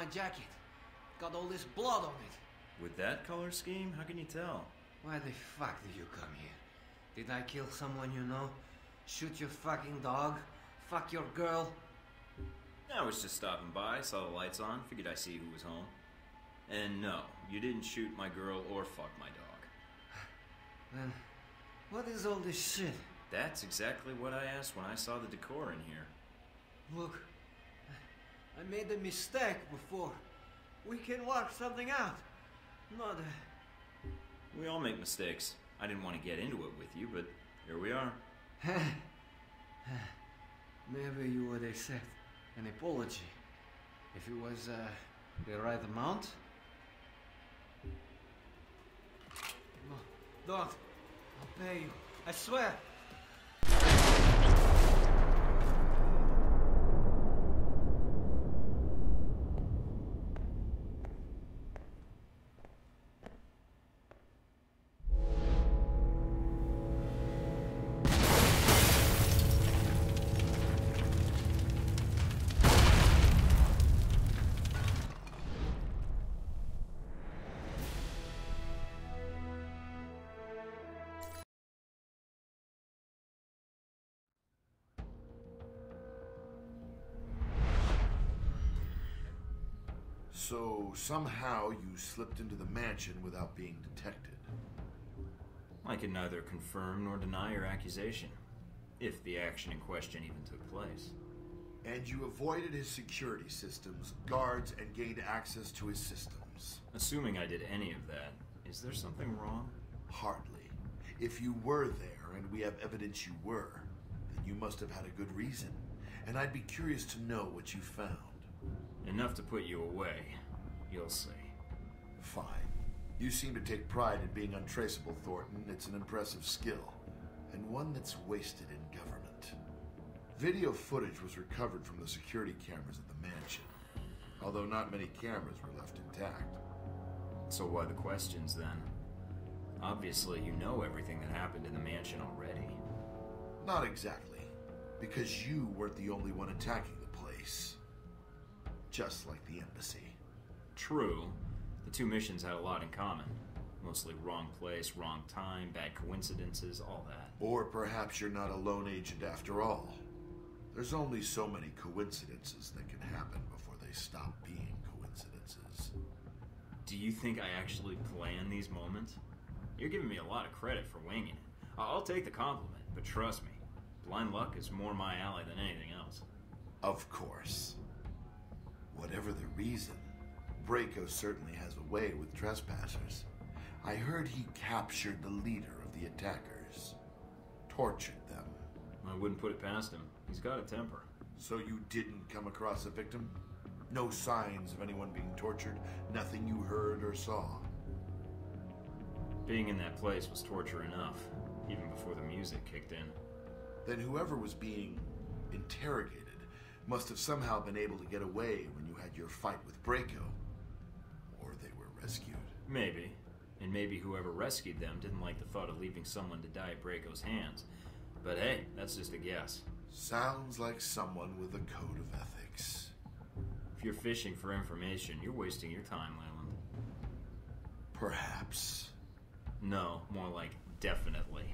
S9: my jacket. Got all this blood on it.
S19: With that color scheme, how can you
S16: tell? Why the fuck did you come here? Did I kill someone you know? Shoot your fucking dog? Fuck your girl?
S2: I was just stopping by, saw the lights on, figured I'd see who was home. And no, you didn't shoot my girl or fuck my dog.
S9: Then, what is all this shit?
S2: That's exactly what I asked when I saw the decor in here.
S9: Look, made a mistake before. We can work something out. Not. Uh,
S2: we all make mistakes. I didn't want to get into it with you, but here we are.
S15: Maybe you would accept
S16: an apology if it was uh, the right amount.
S9: No, don't. I'll pay you. I swear.
S1: So somehow you slipped into the mansion without being detected.
S2: I can neither confirm nor deny your accusation, if the action in question even took place. And you avoided his security systems, guards, and gained access to his systems. Assuming I did any of that, is there something
S1: wrong? Hardly. If you were there, and we have evidence you were, then you must have had a good reason. And I'd be curious to know what you found. Enough to put you away, You'll see. Fine. You seem to take pride in being untraceable, Thorton. It's an impressive skill, and one that's wasted in government. Video footage was recovered from the security cameras at the mansion,
S2: although not many cameras were left intact. So why the questions, then? Obviously, you know everything that happened in the mansion already. Not exactly,
S1: because you weren't the only one attacking the place. Just
S2: like the embassy true, the two missions had a lot in common. Mostly wrong place, wrong time, bad coincidences, all that. Or perhaps you're not a lone agent
S1: after all. There's only so many coincidences that can happen before they stop
S2: being coincidences. Do you think I actually plan these moments? You're giving me a lot of credit for winging it. I'll take the compliment, but trust me, blind luck is more my alley than anything else. Of course. Whatever
S1: the reason, Brayko certainly has a way with trespassers. I heard he captured the leader of the attackers, tortured them. I wouldn't put it past him. He's got a temper. So you didn't come across a victim? No
S2: signs of anyone being tortured? Nothing you heard or saw? Being in that place was torture enough, even before the music kicked in. Then whoever
S1: was being interrogated must have somehow been able to get away when you had your
S2: fight with Brayko rescued. Maybe. And maybe whoever rescued them didn't like the thought of leaving someone to die at Brayko's hands. But hey, that's just a guess. Sounds like someone with a code of ethics. If you're fishing for information, you're wasting your time, Leland. Perhaps. No, more like definitely.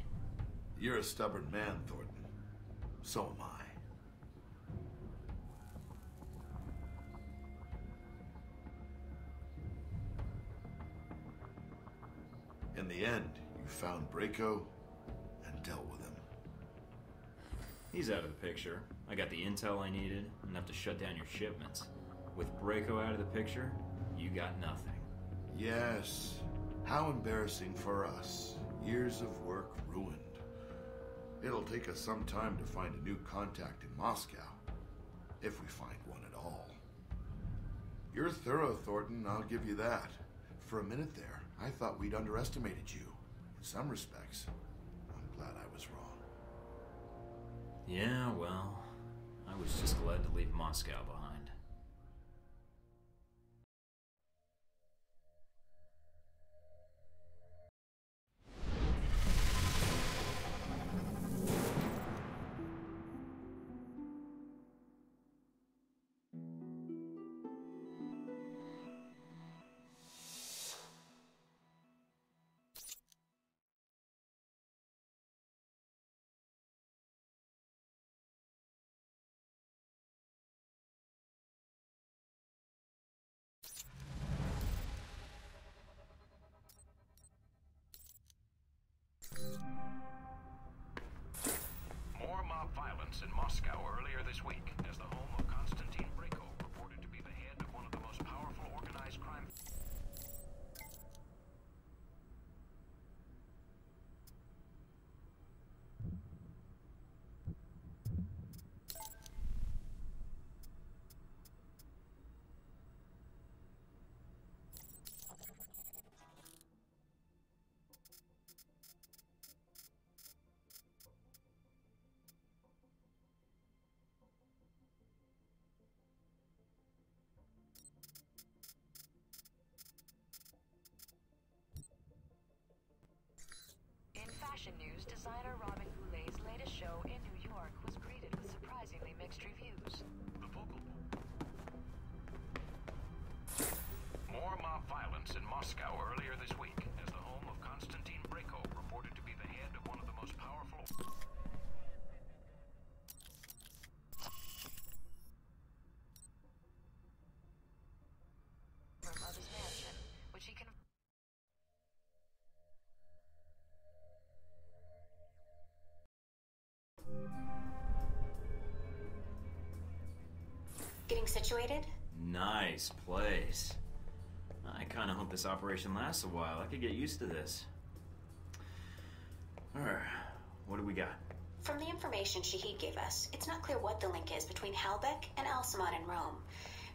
S2: You're a stubborn man, Thorton. So am I. In the end, you found Brayko and dealt with him. He's out of the picture. I got the intel I needed, enough to shut down your shipments. With Brayko out of the picture, you got nothing. Yes.
S1: How embarrassing for us. Years of work ruined. It'll take us some time to find a new contact in Moscow, if we find one at all. You're thorough, Thorton, I'll give you that. For a minute there, I thought we'd underestimated
S2: you in some respects. I'm glad I was wrong. Yeah, well, I was just glad to leave Moscow behind.
S5: More mob
S8: violence in Moscow earlier this week as the
S18: fashion news, designer Robin Goulet's latest show in New York was greeted with surprisingly mixed reviews.
S8: The vocal. More mob violence in Moscow
S3: situated?
S2: Nice place. I kinda hope this operation lasts a while. I could get used to this. Alright, what do we got?
S3: From the information Shaheed gave us, it's not clear what the link is between Halbech and Al-Samad in Rome,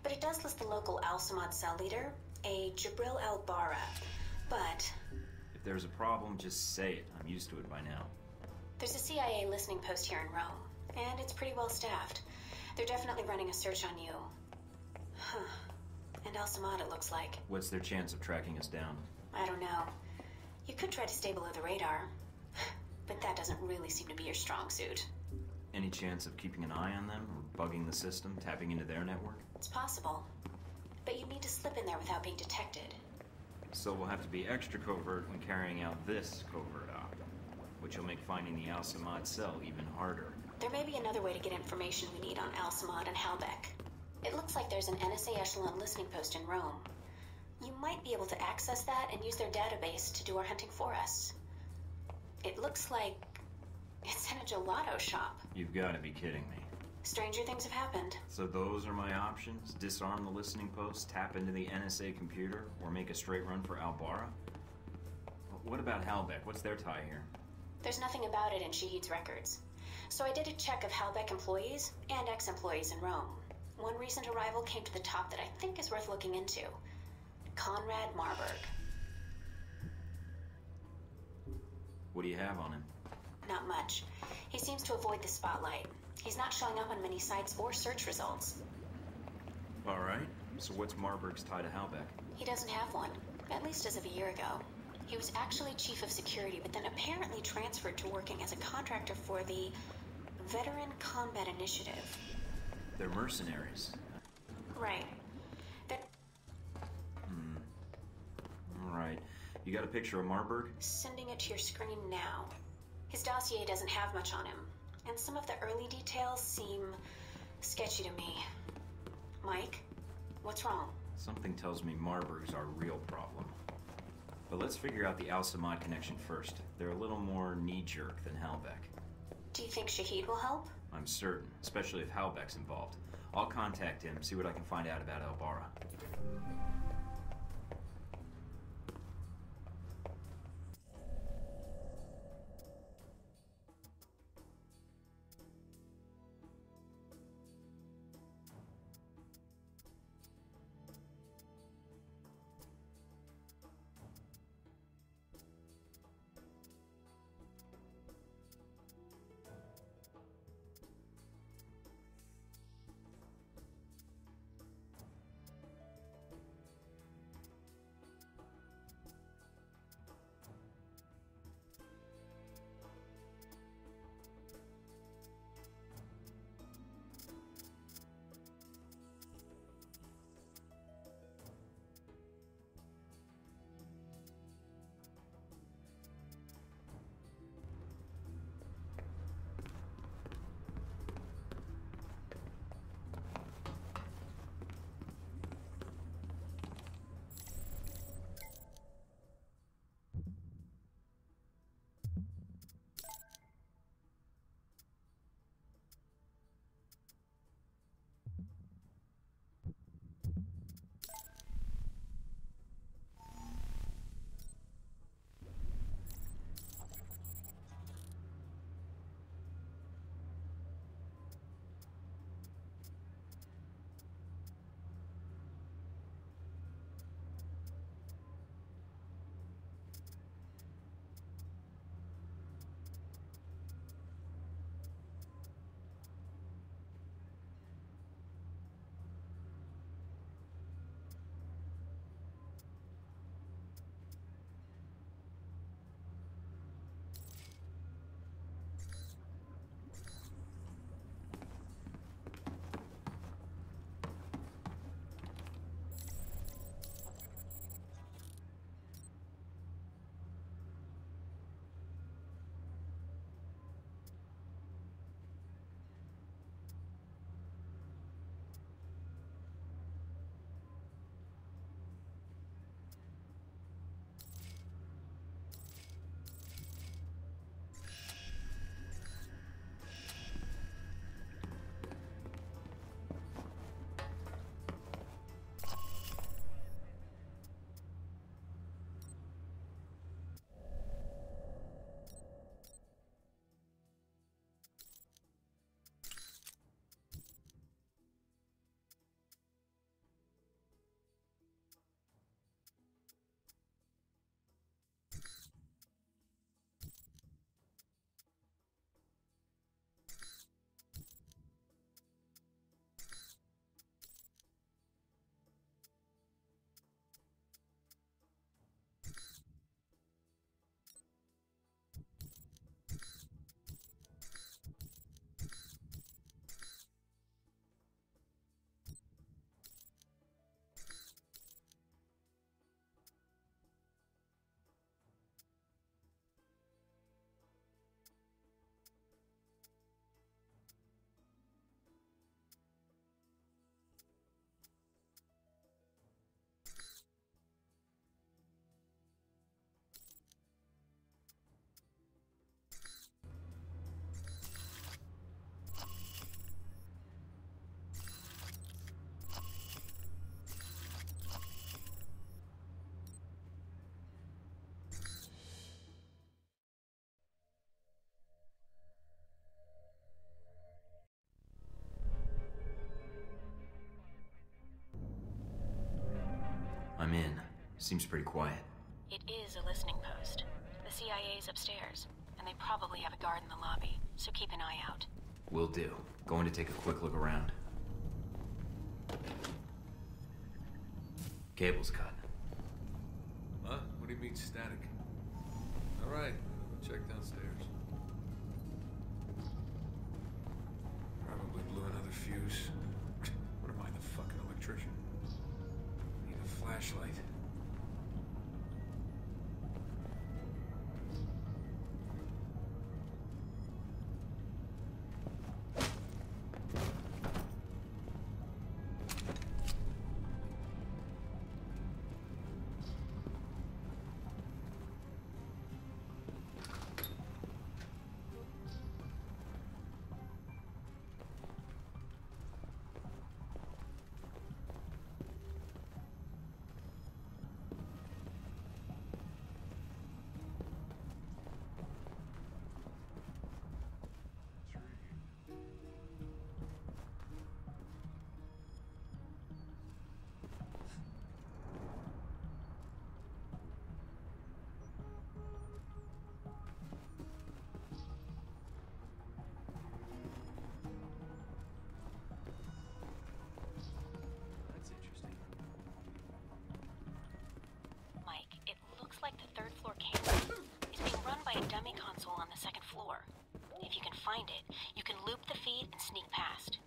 S3: but it does list the local Al-Samad cell leader, a Jabril Al Bara. But.
S2: If there's a problem, just say it. I'm used to it by now.
S3: There's a CIA listening post here in Rome, and it's pretty well staffed. They're definitely running a search on you, Huh. And Al-Samad, it looks like.
S2: What's their chance of tracking us down?
S3: I don't know. You could try to stay below the radar, but that doesn't really seem to be your strong suit.
S2: Any chance of keeping an eye on them, or bugging the system, tapping into their network?
S3: It's possible. But you need to slip in there without being detected.
S2: So we'll have to be extra covert when carrying out this covert op, which will make finding the Al-Samad cell even harder.
S3: There may be another way to get information we need on Al-Samad and Halbech. It looks like there's an NSA Echelon listening post in Rome. You might be able to access that and use their database to do our hunting for us. It looks like it's in a gelato shop.
S2: You've got to be kidding me.
S3: Stranger things have happened.
S2: So those are my options? Disarm the listening post, tap into the NSA computer, or make a straight run for Albara? What about Halbech? What's their tie here?
S3: There's nothing about it in Shaheed's records. So I did a check of Halbech employees and ex-employees in Rome. One recent arrival came to the top that I think is worth looking into Conrad Marburg.
S2: What do you have on him?
S3: Not much. He seems to avoid the spotlight. He's not showing up on many sites or search results.
S2: All right. So what's Marburg's tie to Halbech?
S3: He doesn't have one, at least as of a year ago. He was actually chief of security, but then apparently transferred to working as a contractor for the Veteran Combat Initiative.
S2: They're mercenaries.
S3: Right. They're...
S2: Hmm. All right. You got a picture of Marburg?
S3: Sending it to your screen now. His dossier doesn't have much on him, and some of the early details seem sketchy to me. Mike, what's wrong?
S2: Something tells me Marburg's our real problem. But let's figure out the Al Samad connection first. They're a little more knee jerk than Halbech.
S3: Do you think Shaheed will help?
S2: I'm certain, especially if Halbech's involved. I'll contact him, see what I can find out about Elbara. Seems pretty quiet.
S3: It is a listening post. The CIA's upstairs, and they probably have a guard in the lobby, so keep an eye out.
S2: Will do. Going to take a quick look around. Cable's cut.
S20: Huh? What do you mean static?
S1: Alright, check downstairs.
S3: by a dummy console on the second floor. If you can find it, you can loop the feed and sneak past.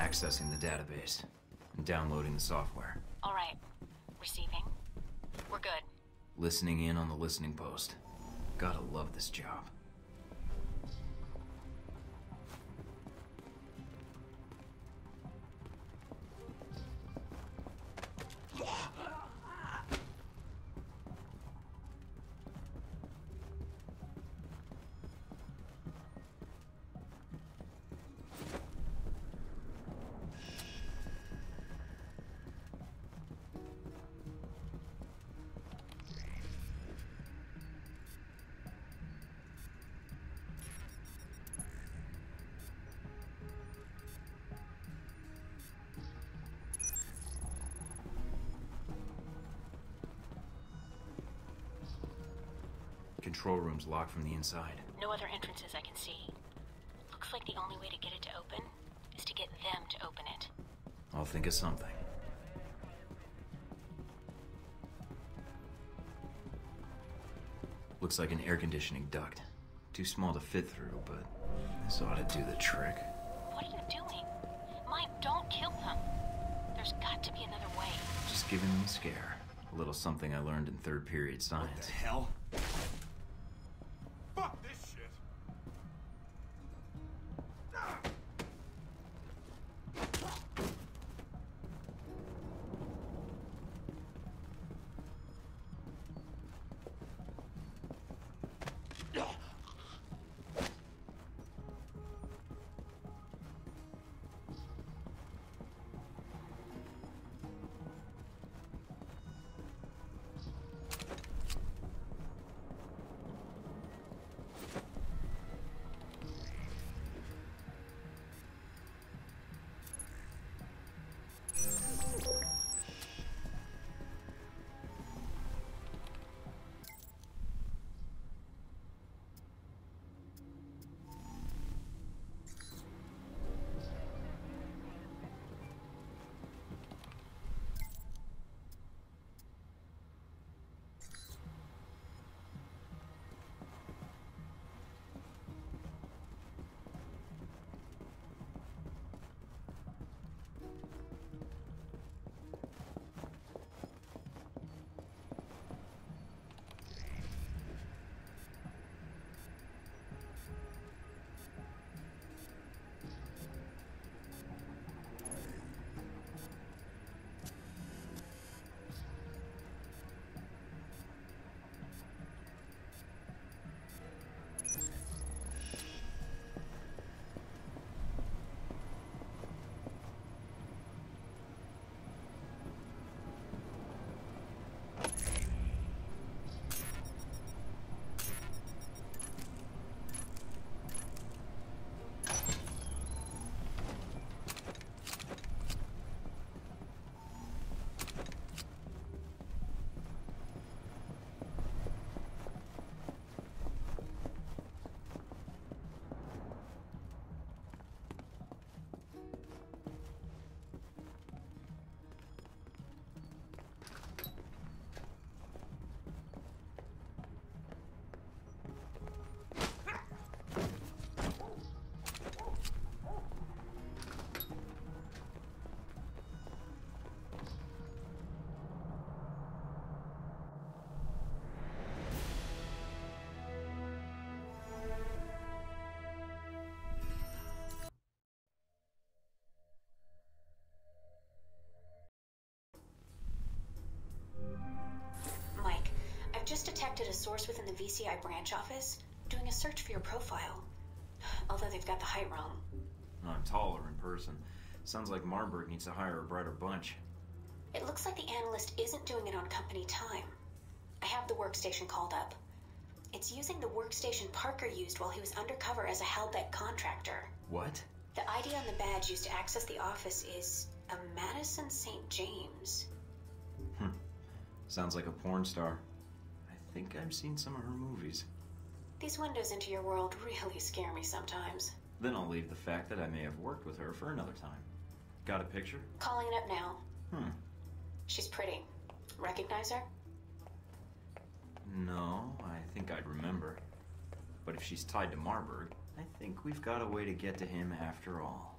S2: Accessing the database and downloading the software.
S3: All right. Receiving. We're good.
S2: Listening in on the listening post. Gotta love this job. control room's locked from the inside.
S3: No other entrances I can see. Looks like the only way to get it to open is to get them to open it.
S2: I'll think of something. Looks like an air conditioning duct. Too small to fit through, but this ought to do the trick. What are you
S3: doing? Mike, don't kill them. There's got to be another way.
S2: Just giving them a scare. A little something I learned in third period science. What
S19: the hell?
S3: just detected a source within the VCI branch office doing a search for your profile. Although they've got the height wrong.
S2: I'm taller in person. Sounds like Marburg needs to hire a brighter bunch.
S3: It looks like the analyst isn't doing it on company time. I have the workstation called up. It's using the workstation Parker used while he was undercover as a Halbech contractor. What? The ID on the badge used to access the office is a Madison St. James.
S2: Hmm. Sounds like a porn star think I've seen some of her movies.
S3: These windows into your world really scare me sometimes.
S2: Then I'll leave the fact that I may have worked with her for another time. Got a picture?
S3: Calling it up now. Hmm. She's pretty. Recognize her?
S2: No, I think I'd remember. But if she's tied to Marburg, I think we've got a way to get to him after all.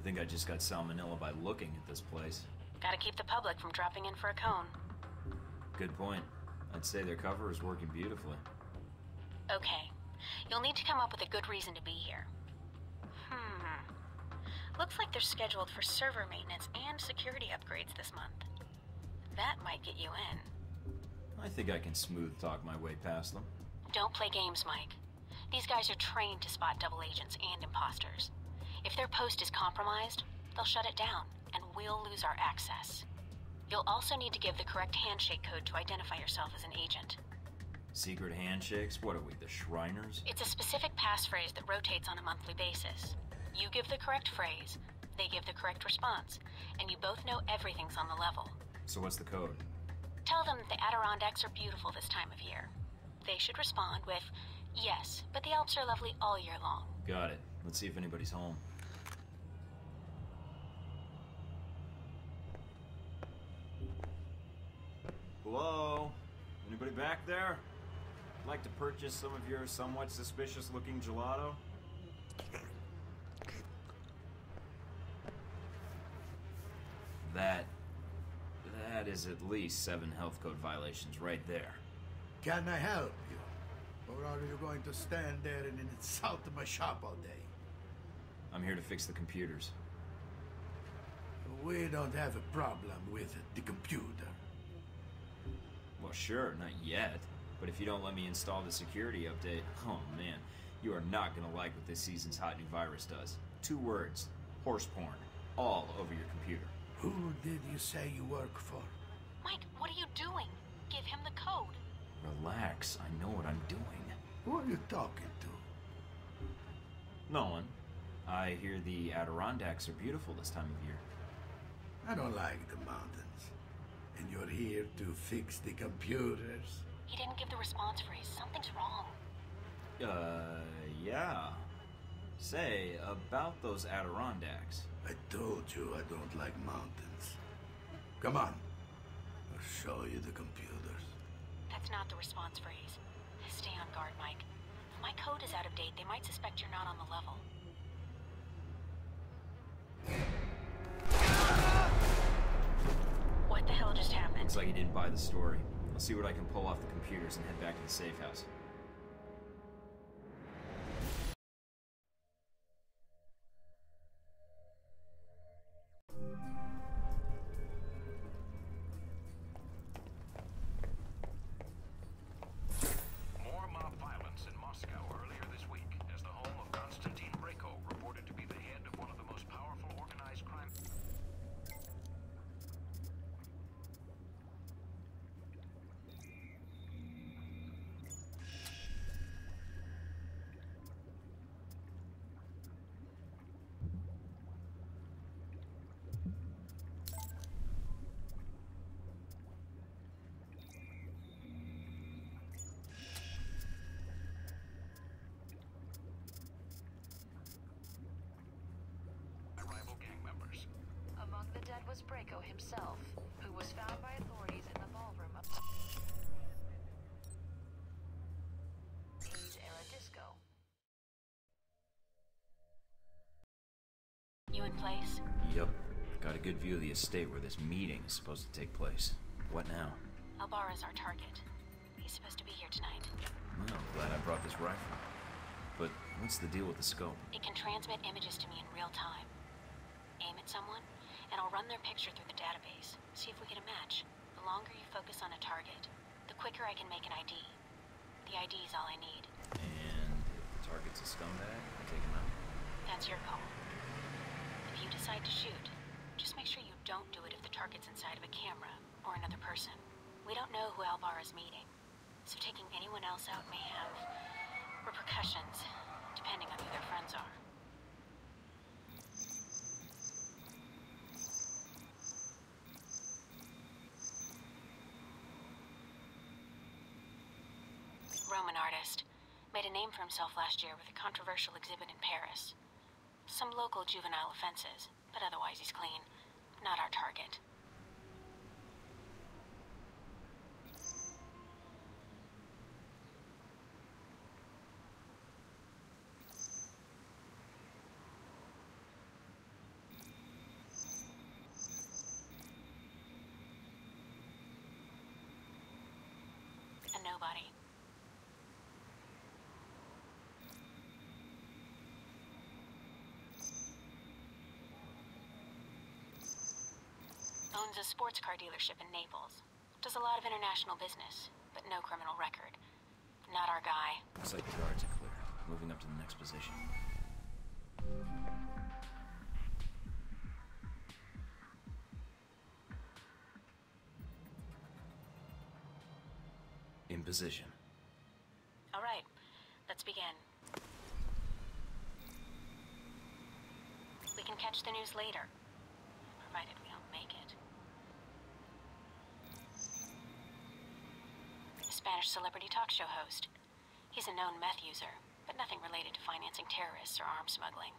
S2: I think I just got salmonella by looking at this place.
S3: Gotta keep the public from dropping in for a cone.
S2: Good point. I'd say their cover is working beautifully.
S3: Okay. You'll need to come up with a good reason to be here. Hmm. Looks like they're scheduled for server maintenance and security upgrades this month. That might get you in.
S2: I think I can smooth talk my way past them.
S3: Don't play games, Mike. These guys are trained to spot double agents and imposters. If their post is compromised, they'll shut it down and we'll lose our access. You'll also need to give the correct handshake code to identify yourself as an agent.
S2: Secret handshakes? What are we, the Shriners?
S3: It's a specific passphrase that rotates on a monthly basis. You give the correct phrase, they give the correct response, and you both know everything's on the level.
S2: So, what's the code?
S3: Tell them that the Adirondacks are beautiful this time of year. They should respond with, Yes, but the Alps are lovely all year
S11: long.
S2: Got it. Let's see if anybody's home. Hello, Anybody back there? I'd like to purchase some of your somewhat suspicious looking gelato? That... That is at least seven health code violations right there.
S7: Can I help you? Or are you going to stand there and insult my shop all day?
S2: I'm here to fix the computers.
S7: We don't have a problem with
S2: the computer. Well, sure, not yet. But if you don't let me install the security update, oh man, you are not going to like what this season's hot new virus does. Two words horse porn, all over your computer. Who did you say you work for?
S3: Mike, what are you doing? Give him the code.
S2: Relax, I know what I'm doing.
S7: Who are you talking to?
S2: No one. I hear the Adirondacks are beautiful this time of year. I don't like the mountains. And you're here to fix the computers?
S3: He didn't give the response phrase. Something's wrong.
S2: Uh, yeah. Say, about those Adirondacks. I told you I don't like mountains. Come on. I'll show you the computers.
S3: That's not the response phrase. Stay on guard, Mike. If my code is out of date, they might suspect you're not on the level. What the hell just happened?
S2: Looks like he didn't buy the story. I'll see what I can pull off the computers and head back to the safe house.
S18: was Brayko himself, who was found by authorities in the ballroom of
S4: era disco. You in place? Yep. Got a good
S2: view of the estate where this meeting is supposed to take place. What now?
S3: Albara's our target. He's supposed to be here tonight. Well, I'm glad I
S2: brought this rifle. But what's the deal with the scope?
S3: It can transmit images to me in real time will run their picture through the database, see if we get a match. The longer you focus on a target, the quicker I can make an ID. The ID is all I need.
S6: And if the target's a scumbag, I take him out?
S3: That's your call. If you decide to shoot, just make sure you don't do it if the target's inside of a camera or another person. We don't know who Alvar is meeting, so taking anyone else out may have repercussions, depending on who their friends are. a name for himself last year with a controversial exhibit in Paris. Some local juvenile offenses, but otherwise he's clean. Not our target. A nobody. owns a sports car dealership in Naples. Does a lot of international business, but no criminal record. Not our guy.
S2: Looks like the guards are clear. Moving up to the next position. In position.
S3: All right, let's begin. We can catch the news later. Spanish celebrity talk show host. He's a known meth user, but nothing related to financing terrorists or arms smuggling.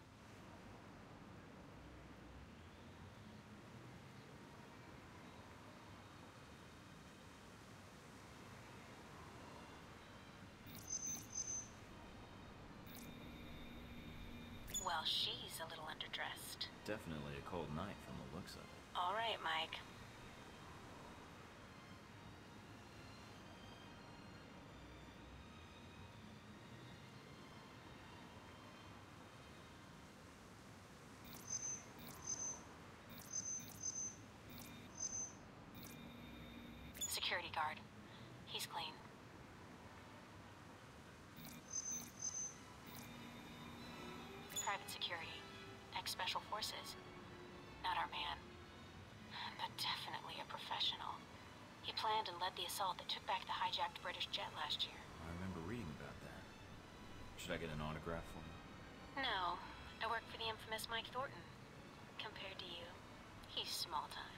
S3: security guard. He's clean. Private security. Ex-Special Forces. Not our man. But definitely a professional. He planned and led the assault that took back the hijacked British jet last year.
S2: I remember reading about that. Should I get an autograph for him?
S3: No. I work for the infamous Mike Thorton. Compared to you, he's small time.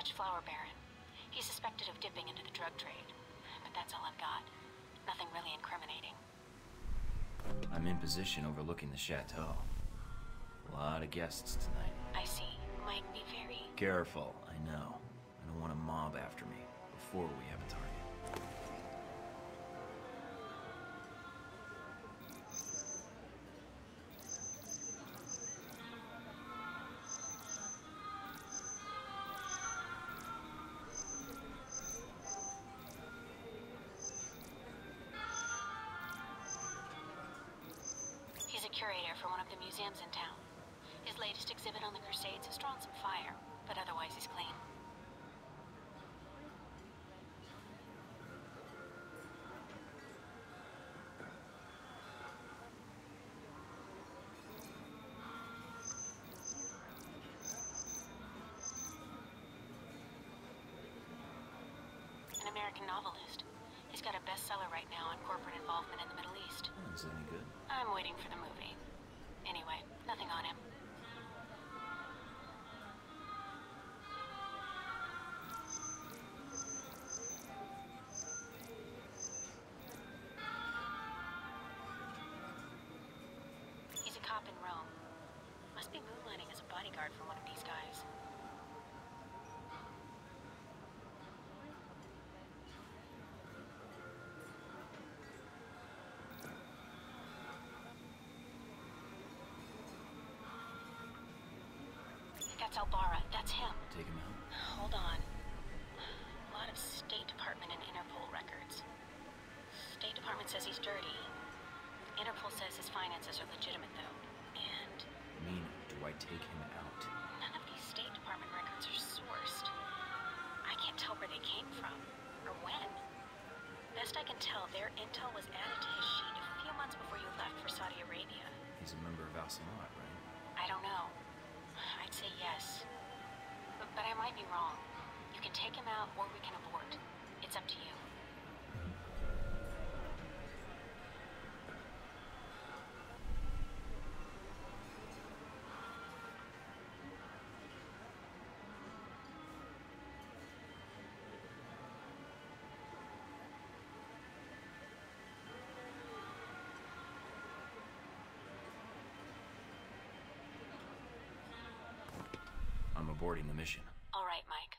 S3: Dutch flower baron. He's suspected of dipping into the drug trade. But that's all I've got. Nothing really incriminating.
S2: I'm in position overlooking the chateau. A lot of guests tonight.
S3: I see. Might be very... Careful, I know.
S2: I don't want a mob after me before we have a talk.
S3: curator for one of the museums in town. His latest exhibit on the Crusades has drawn some fire, but otherwise he's clean. An American novelist. He's got a bestseller right now on corporate involvement in the Middle East. That's any good. I'm waiting for the movie. Anyway, nothing on him. That's Albara. That's him. Take him out? Hold on. A lot of State Department and Interpol records. State Department says he's dirty. Interpol says his finances are legitimate, though. And...
S2: Mina, do I take him out?
S3: None of these State Department records are sourced. I can't tell where they came from. Or when. Best I can tell, their intel was added to his sheet a few months before you left for Saudi Arabia.
S2: He's a member of Al-Samad,
S3: yes. But, but I might be wrong. You can take him out or we can abort. It's up to you.
S2: boarding the mission.
S3: All right, Mike.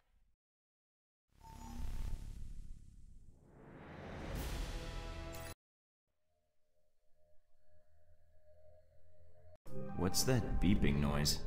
S2: What's that beeping noise?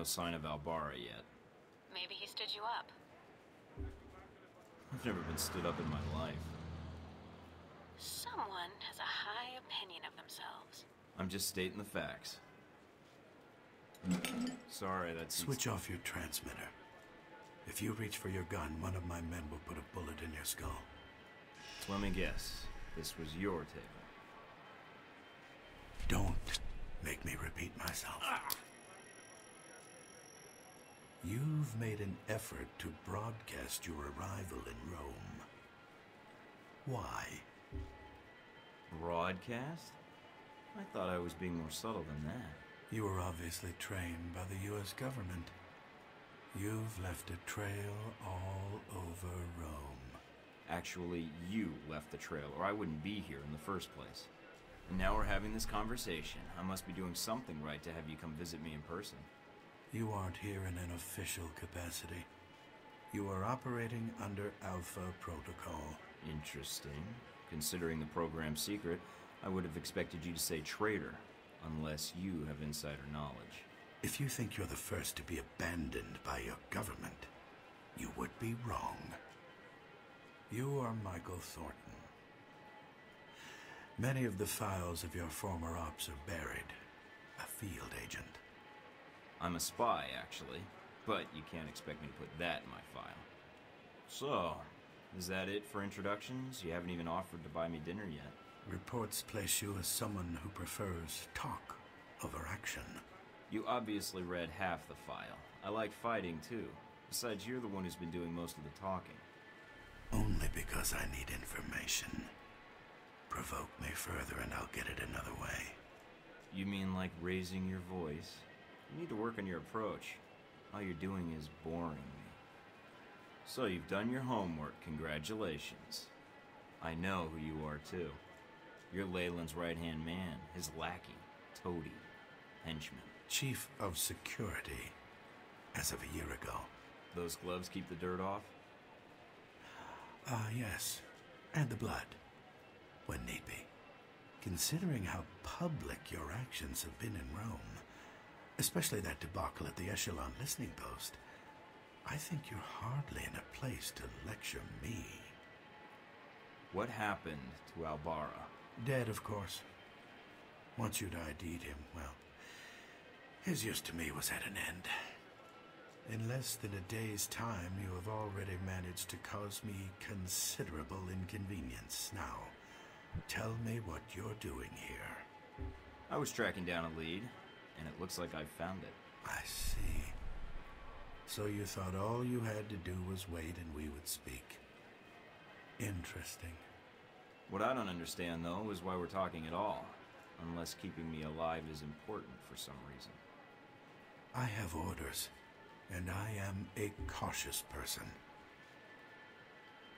S2: no sign of Albara yet.
S4: Maybe he stood you up.
S2: I've never been stood up in my life.
S3: Someone has a high opinion of themselves.
S2: I'm just stating the facts.
S7: Sorry, that's... Switch off your transmitter. If you reach for your gun, one of my men will put a bullet in your skull.
S2: So let me guess. This was your table. Don't make me repeat myself. Ah!
S7: You've made an effort to broadcast your
S6: arrival in Rome. Why? Broadcast? I thought I was being more subtle than that. You were obviously trained
S7: by the U.S. government. You've left a trail all
S2: over Rome. Actually, you left the trail, or I wouldn't be here in the first place. And now we're having this conversation. I must be doing something right to have you come visit me in person.
S7: You aren't here in an official capacity. You are operating under
S2: Alpha Protocol. Interesting. Considering the program's secret, I would have expected you to say traitor, unless you have insider knowledge. If you think you're the first to be abandoned by your government, you would be wrong.
S7: You are Michael Thorton. Many of the files of your former ops are buried. A field agent.
S2: I'm a spy, actually, but you can't expect me to put that in my file. So, is that it for introductions? You haven't even offered to buy me dinner yet. Reports
S7: place you as someone who prefers talk over action.
S2: You obviously read half the file. I like fighting, too. Besides, you're the one who's been doing most of the talking.
S7: Only because
S2: I need information. Provoke me further and I'll get it another way. You mean like raising your voice? You need to work on your approach. All you're doing is boring me. So you've done your homework, congratulations. I know who you are too. You're Leland's right-hand man, his lackey, toady, henchman. Chief of Security, as of a year ago. Those gloves keep the dirt off?
S7: Ah, uh, yes. And the blood, when need be. Considering how public your actions have been in Rome, especially that
S2: debacle at the Echelon
S7: listening post, I think you're hardly in a place to lecture me.
S2: What happened to Albara?
S7: Dead, of course. Once you'd ID'd him, well, his use to me was at an end. In less than a day's time, you have already managed to cause me considerable inconvenience. Now, tell me what
S2: you're doing here. I was tracking down a lead and it looks like I've found it. I see.
S7: So you thought all you had to do was wait and we would speak. Interesting.
S2: What I don't understand, though, is why we're talking at all. Unless keeping me alive is important for some reason.
S7: I have orders, and I am a cautious person.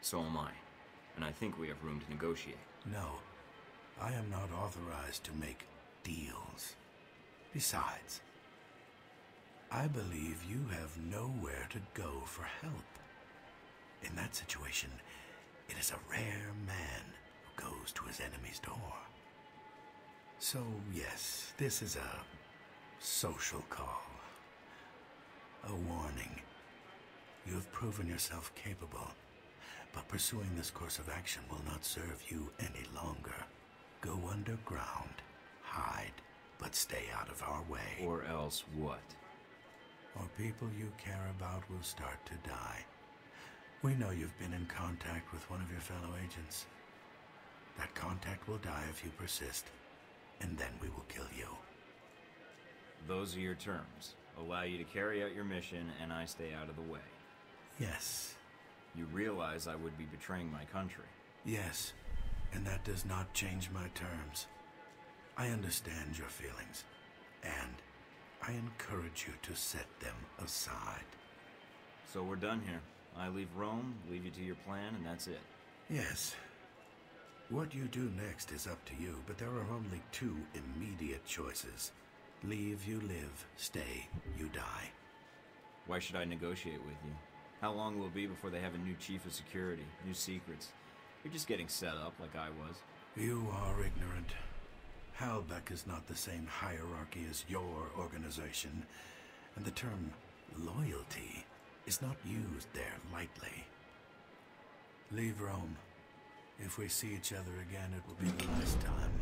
S2: So am I, and I think we have room to negotiate.
S7: No, I am not authorized to make deals. Besides, I believe you have nowhere to go for help. In that situation, it is a rare man who goes to his enemy's door. So, yes, this is a social call. A warning. You have proven yourself capable, but pursuing this course of action will not serve you any longer. Go underground, hide, but stay out of our way. Or else what? Or people you care about will start to die. We know you've been in contact with one of your fellow agents. That contact will die if you
S2: persist, and then we will kill you. Those are your terms. Allow you to carry out your mission, and I stay out of the way. Yes. You realize I would be betraying my country.
S7: Yes, and that does not change my terms. I understand your feelings, and I encourage
S2: you to set them aside. So we're done here. I leave Rome, leave you to your plan, and that's it. Yes. What you do next is up to
S7: you, but there are only two immediate choices. Leave, you live. Stay,
S2: you die. Why should I negotiate with you? How long will it be before they have a new chief of security, new secrets? You're just getting set up like I was.
S7: You are ignorant. Halbech is not the same hierarchy as your organization, and the term loyalty is not used there lightly. Leave Rome. If we see each other again, it will be the last time.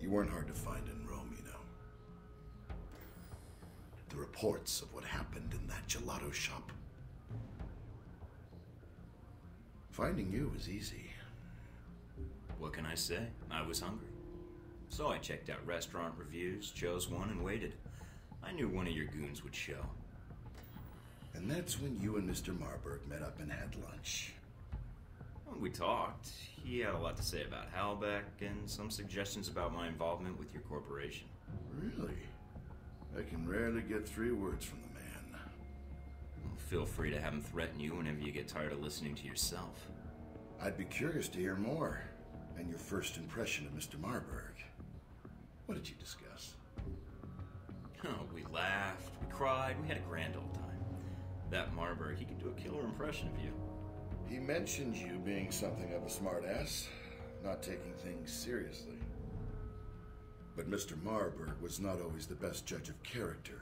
S11: You weren't hard to find.
S1: reports of what happened in that gelato shop.
S2: Finding you was easy. What can I say? I was hungry. So I checked out restaurant reviews, chose one, and waited. I knew one of your goons would show. And that's when you and Mr. Marburg met up and had lunch. When we talked, he had a lot to say about Halbech and some suggestions about my involvement with your corporation. Really? I can rarely get three words from the man. Well, feel free to have him threaten you whenever you get tired of listening to yourself. I'd be curious to hear more, and your first impression of Mr. Marburg.
S1: What did you discuss?
S2: Oh, we laughed, we cried, we had a grand old time. That Marburg, he can do a killer impression of you. He
S1: mentioned you being something of a smartass, not taking things seriously. But Mr. Marburg was not always the best judge of character.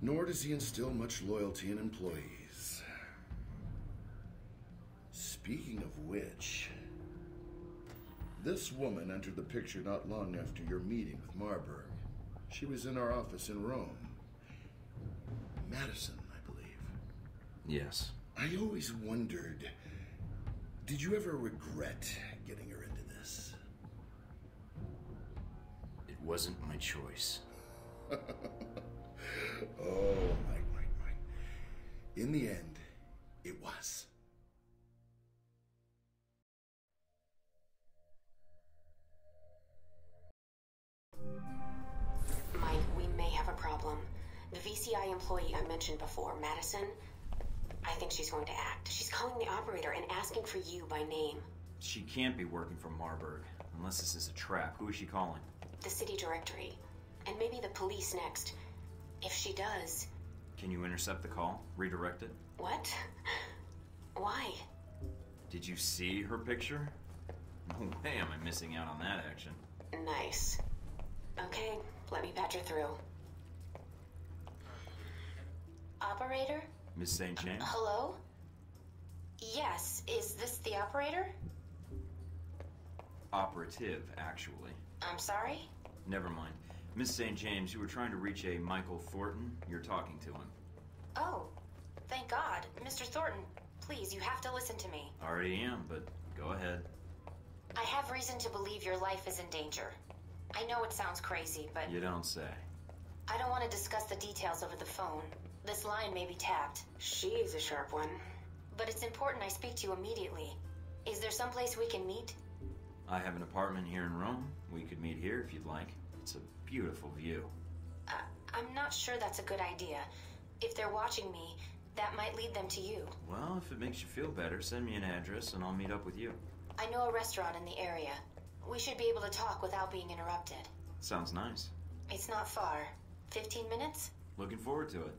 S1: Nor does he instill much loyalty in employees. Speaking of which, this woman entered the picture not long after your meeting with Marburg. She was in our office in Rome. Madison, I believe. Yes. I always wondered did you ever regret
S2: wasn't my choice.
S11: oh,
S1: Mike, Mike, Mike. In the end, it was.
S3: Mike, we may have a problem. The VCI employee I mentioned before, Madison, I think she's going to act. She's calling the operator and asking for you by name. She
S2: can't be working for Marburg, unless this is a trap. Who is she calling?
S3: the city directory, and maybe the police next. If she does.
S2: Can you intercept the call? Redirect it?
S3: What? Why?
S2: Did you see her picture? No way am I missing out on that action.
S3: Nice. Okay, let me patch her through. Operator?
S2: Miss St. James? Uh,
S21: hello? Yes, is this the operator?
S2: Operative, actually. I'm sorry? Never mind. Miss St. James, you were trying to reach a Michael Thorton. You're talking to him.
S21: Oh, thank God. Mr. Thorton, please, you have to listen to me.
S2: Already am, but go ahead.
S21: I have reason to believe your life is in danger. I know it sounds crazy, but. You don't say. I don't want to discuss the details over the phone. This line may be tapped. She's a sharp one. But it's important I speak to you immediately. Is there someplace we can meet?
S2: I have an apartment here in Rome. We could meet here if you'd like. It's a beautiful view.
S21: Uh, I'm not sure that's a good idea. If they're watching me, that might lead them to you.
S2: Well, if it makes you feel better, send me an address and I'll meet up with you.
S21: I know a restaurant in the area. We should be able to talk without being interrupted.
S2: Sounds nice.
S21: It's not far. 15 minutes?
S2: Looking forward to it.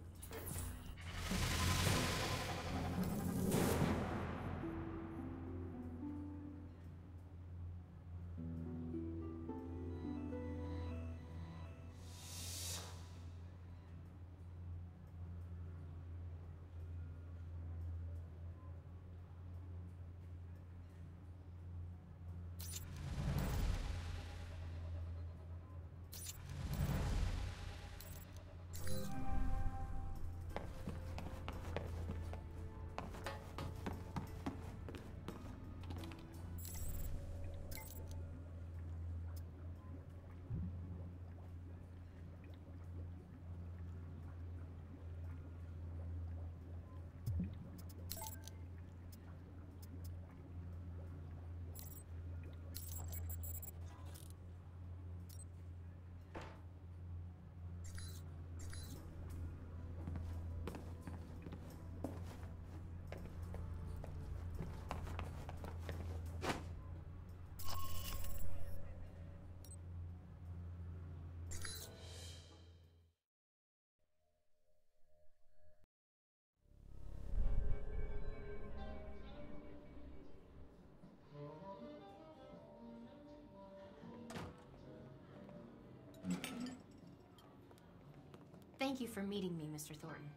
S21: Thank you for meeting me, Mr. Thorton.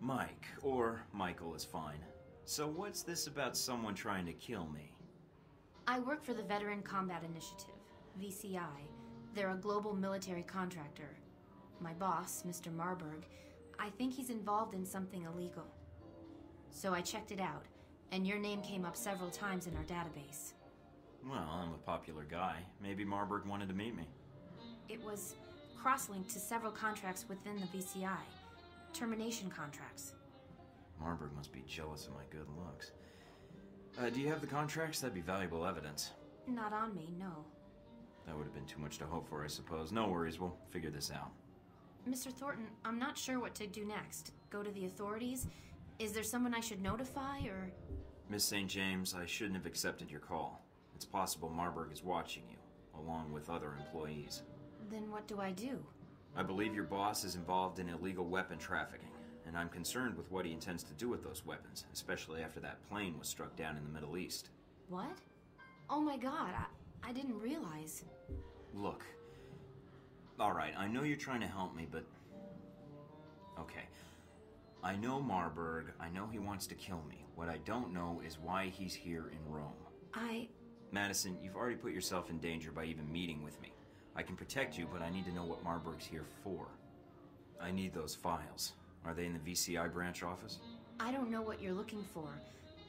S2: Mike, or Michael is fine. So what's this about someone trying to kill me?
S21: I work for the Veteran Combat Initiative, VCI. They're a global military contractor. My boss, Mr. Marburg, I think he's involved in something illegal. So I checked it out, and your name came up several times in our database.
S2: Well, I'm a popular guy. Maybe Marburg wanted to meet me.
S21: It was cross-linked to several contracts within the VCI. Termination contracts.
S2: Marburg must be jealous of my good looks. Uh, do you have the contracts? That'd be valuable evidence.
S21: Not on me, no.
S2: That would have been too much to hope for, I suppose. No worries, we'll figure this out.
S21: Mr. Thorton, I'm not sure what to do next. Go to the authorities? Is there someone I should notify, or...?
S2: Miss St. James, I shouldn't have accepted your call. It's possible Marburg is watching you, along with other employees.
S21: Then what do I do?
S2: I believe your boss is involved in illegal weapon trafficking, and I'm concerned with what he intends to do with those weapons, especially after that plane was struck down in the Middle East.
S21: What? Oh my god, I, I didn't realize.
S2: Look. Alright, I know you're trying to help me, but... Okay. I know Marburg. I know he wants to kill me. What I don't know is why he's here in Rome. I... Madison, you've already put yourself in danger by even meeting with me. I can protect you, but I need to know what Marburg's here for. I need those files. Are they in the VCI branch office?
S21: I don't know what you're looking for,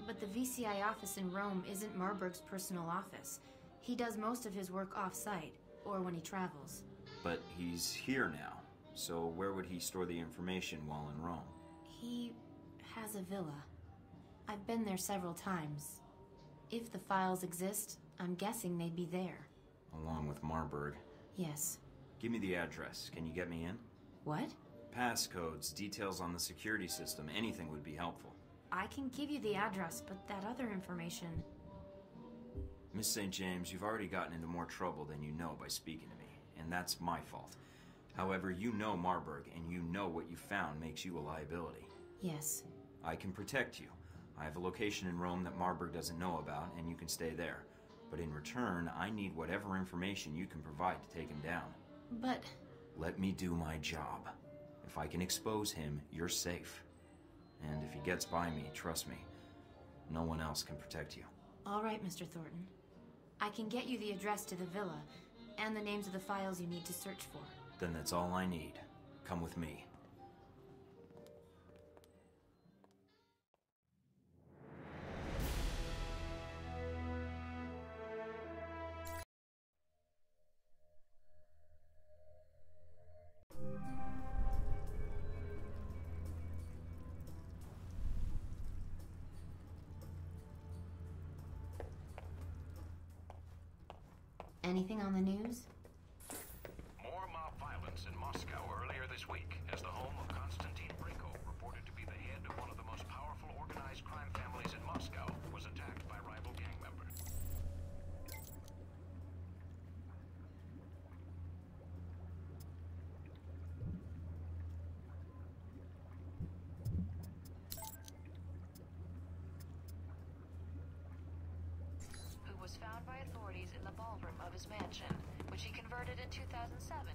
S21: but the VCI office in Rome isn't Marburg's personal office. He does most of his work off-site, or when he travels.
S2: But he's here now, so where would he store the information while in Rome?
S21: He has a villa. I've been there several times. If the files exist, I'm guessing they'd be there.
S2: Along with Marburg. Yes. Give me the address. Can you get me in? What? Passcodes, details on the security system, anything would be helpful.
S21: I can give you the address, but that other information.
S2: Miss St. James, you've already gotten into more trouble than you know by speaking to me, and that's my fault. However, you know Marburg, and you know what you found makes you a liability. Yes. I can protect you. I have a location in Rome that Marburg doesn't know about, and you can stay there. But in return, I need whatever information you can provide to take him down. But... Let me do my job. If I can expose him, you're safe. And if he gets by me, trust me, no one else can protect you.
S21: All right, Mr. Thorton. I can get you the address to the villa, and the names of the files you need to search for.
S2: Then that's all I need. Come with me.
S21: news. More mob
S8: violence in Moscow earlier this week as the home of Konstantin Brayko, reported to be the head of one of the most powerful organized crime families in Moscow, was attacked by rival gang members.
S18: was found by authorities in the ballroom of his mansion, which he converted in 2007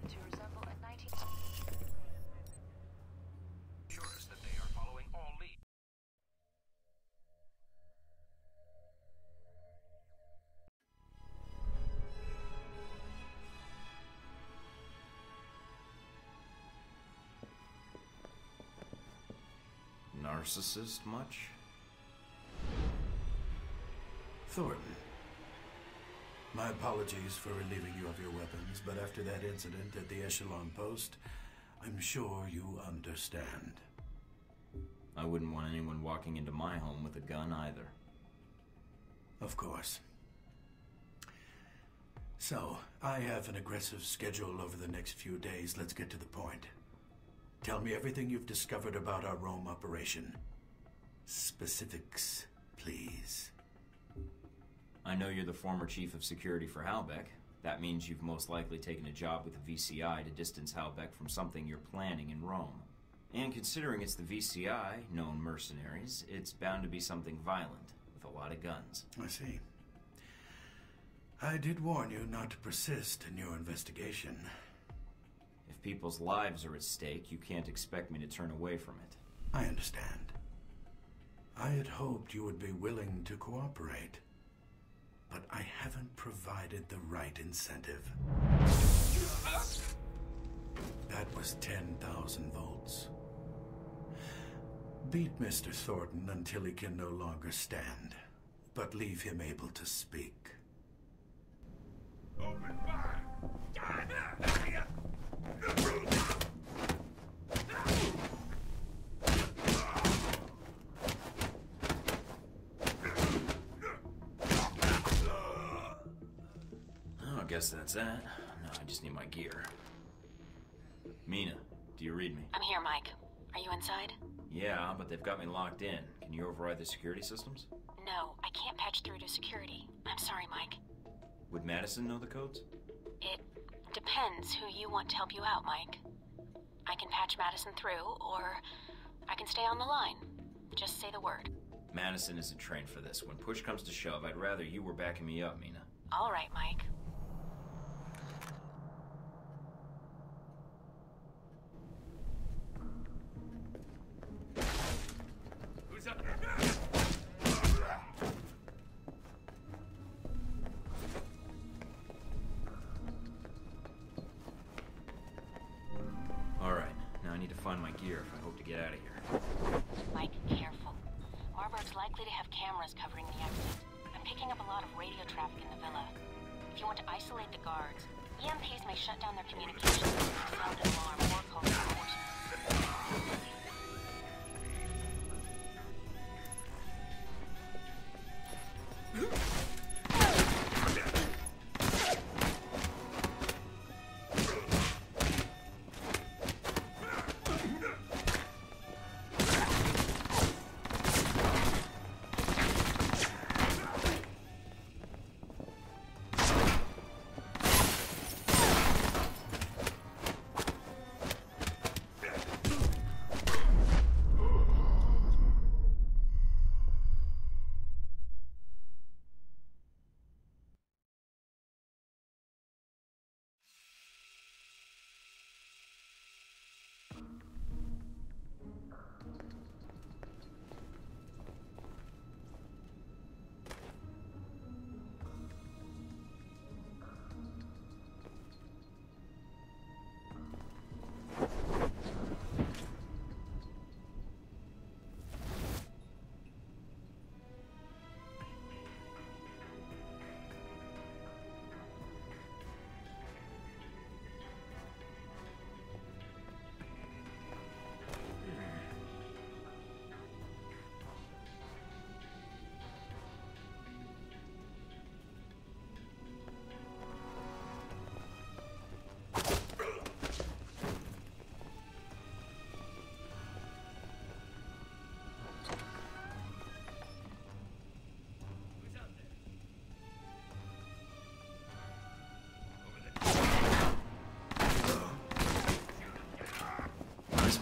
S18: to resemble a
S3: 19... 19-
S8: that they are following all leads.
S2: Narcissist much?
S7: Thorton. My apologies for relieving you of your weapons, but after that incident at the Echelon
S6: Post, I'm sure you understand. I wouldn't want anyone walking into my home with a gun either. Of course.
S7: So, I have an aggressive schedule over the next few days. Let's get to the point. Tell me everything you've discovered about our Rome operation.
S2: Specifics, please. I know you're the former chief of security for Halbech. That means you've most likely taken a job with the VCI to distance Halbech from something you're planning in Rome. And considering it's the VCI, known mercenaries, it's bound to be something violent, with a lot of guns. I see. I did warn you not to persist in your investigation. If people's lives are at stake, you can't expect me to turn away from it. I understand.
S7: I had hoped you would be willing to cooperate but I haven't provided the right incentive. That was 10,000 volts. Beat Mr. Thorton until he can no longer stand, but leave him able to speak. Open fire!
S2: guess that's that. No, I just need my gear. Mina, do you read me?
S3: I'm here, Mike. Are you inside?
S2: Yeah, but they've got me locked in. Can you override the security systems?
S3: No, I can't patch through to security. I'm sorry, Mike.
S2: Would Madison know the codes?
S3: It depends who you want to help you out, Mike. I can patch Madison through, or I can stay on the line. Just say the word.
S2: Madison isn't trained for this. When push comes to shove, I'd rather you were backing me up, Mina.
S3: All right, Mike.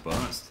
S2: bust.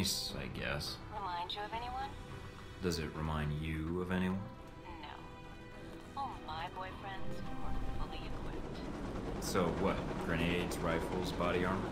S2: Nice, I guess. Remind you of anyone? Does it remind you of anyone? No. All my boyfriends fully equipped. So what? Grenades, rifles, body armor?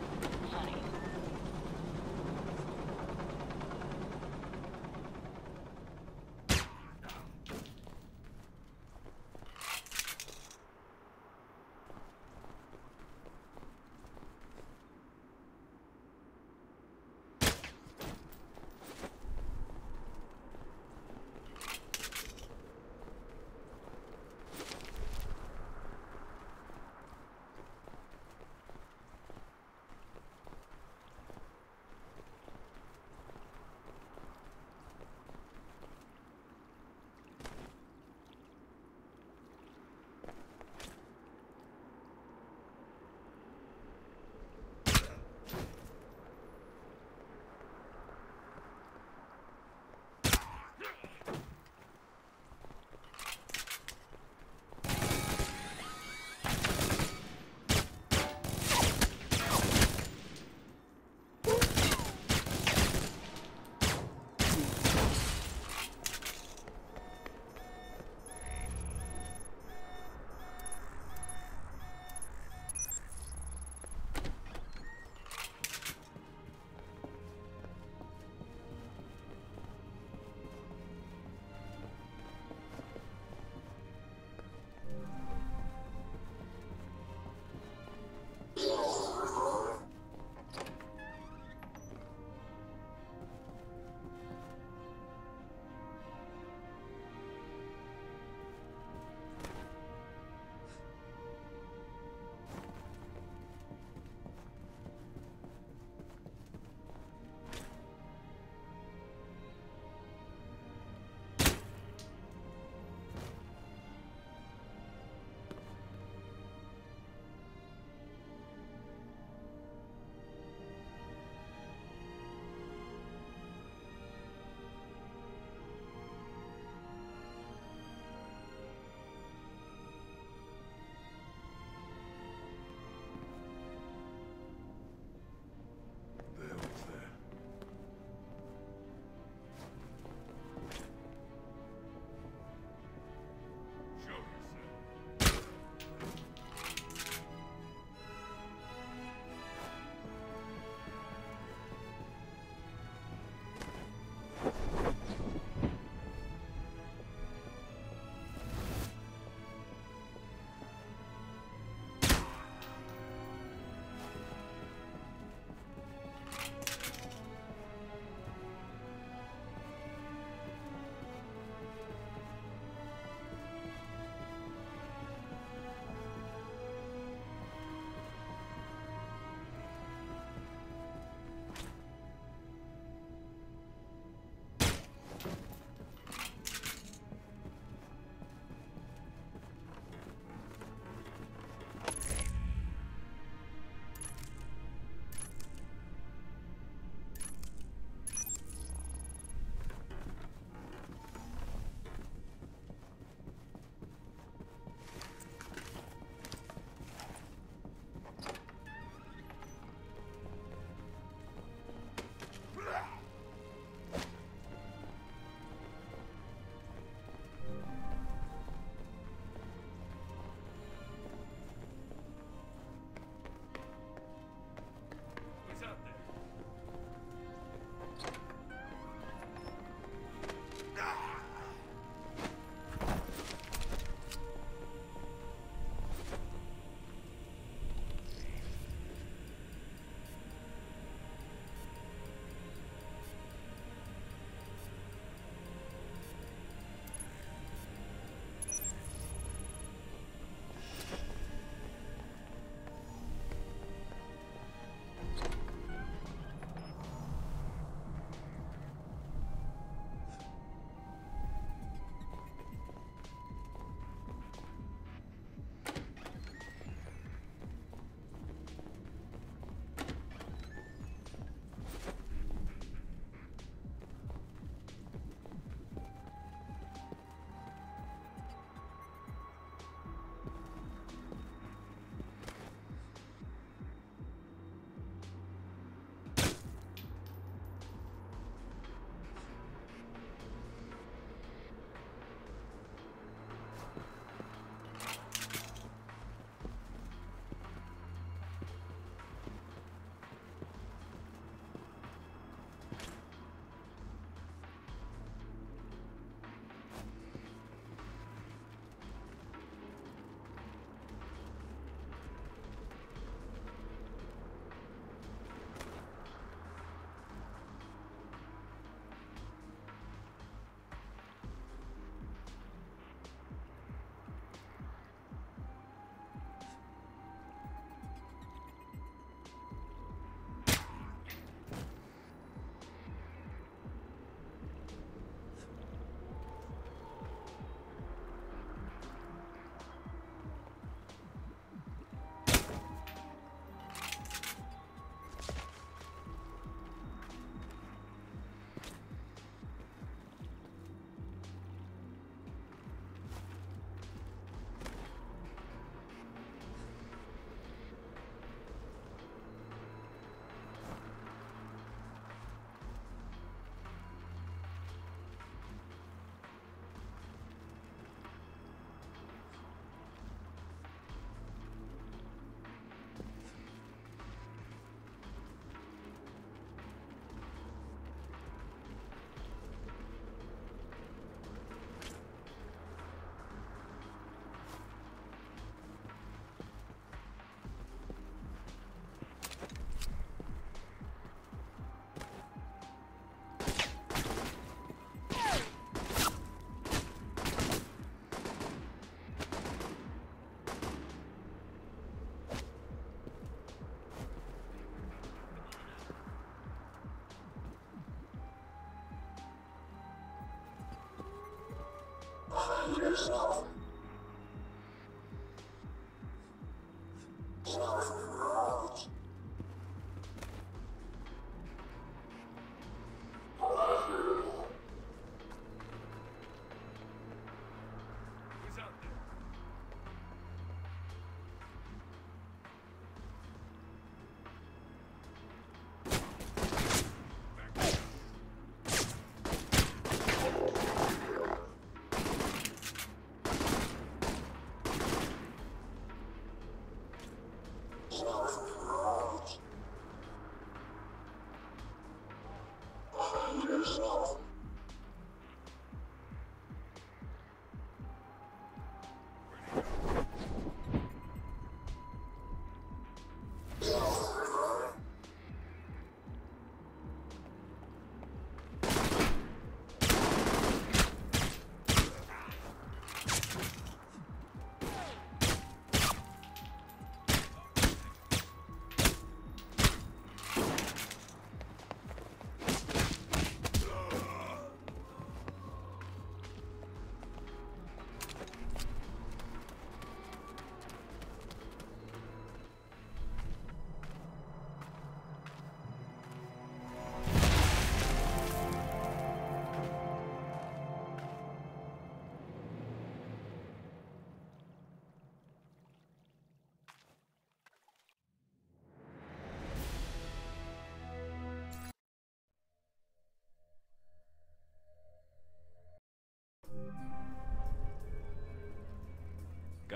S2: yourself.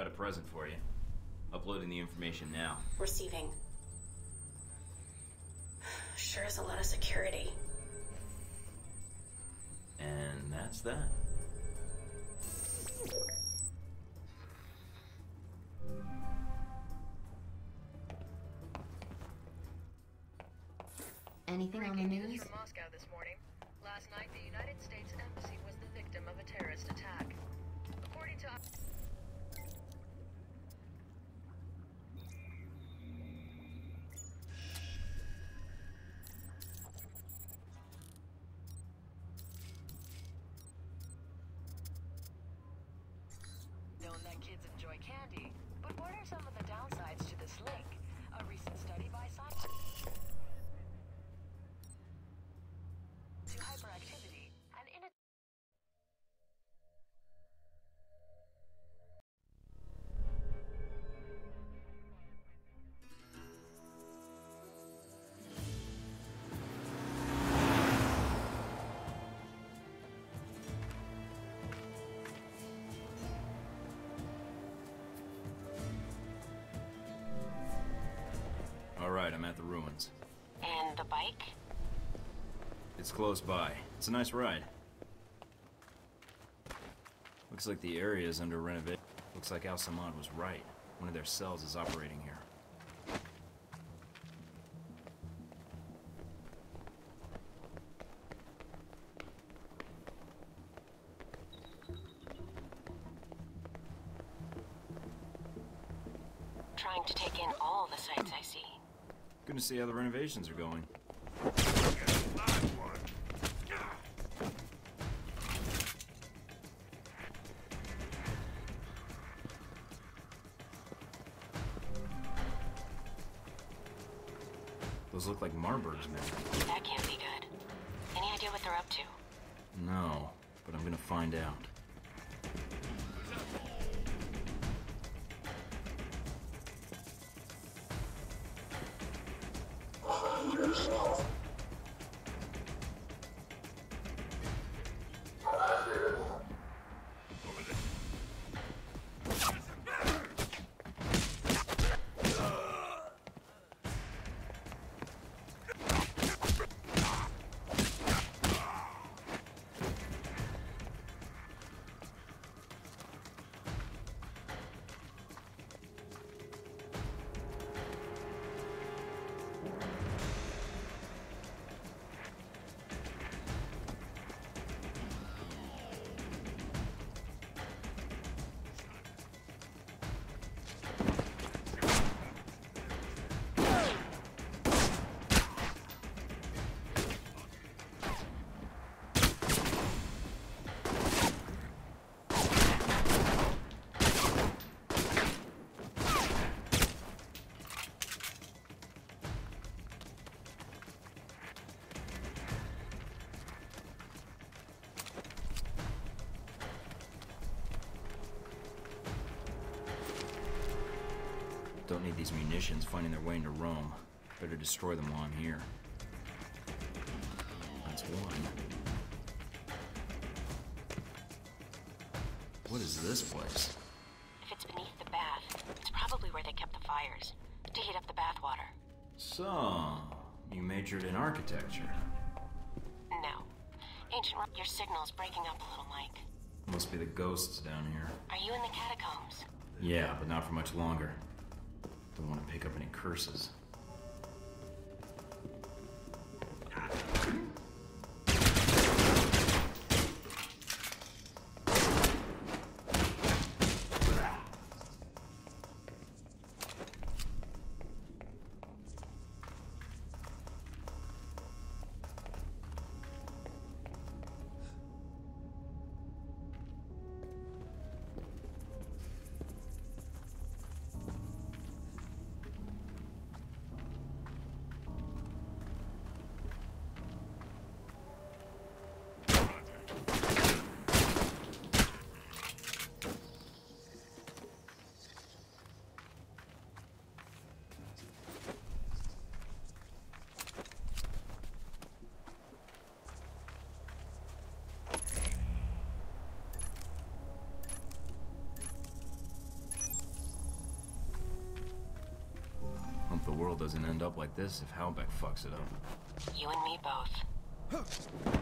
S2: got a present for you. Uploading the information now.
S3: Receiving. Sure is a lot of security.
S6: And that's that.
S21: Anything on
S18: the news? From Moscow this morning. Last night, the United States Embassy was the victim of a terrorist that kids enjoy candy,
S3: And the bike?
S2: It's close by. It's a nice ride. Looks like the area is under renovation. Looks like Al Samad was right. One of their cells is operating here. see how the renovations are going. Those look like Marburgs, man.
S3: That can't be good. Any idea what they're up to?
S2: No, but I'm gonna find out. need these munitions finding their way into Rome. Better destroy them while I'm here. That's one. What is this place?
S3: If it's beneath the bath, it's probably where they kept the fires, to heat up the bathwater.
S2: So, you majored in architecture.
S3: No. Ancient Rome, your signal's breaking up a little, Mike.
S2: Must be the ghosts down here.
S3: Are you in the catacombs?
S2: Yeah, but not for much longer pick up any curses. world doesn't end up like this if Halbech fucks it up.
S11: You and me both.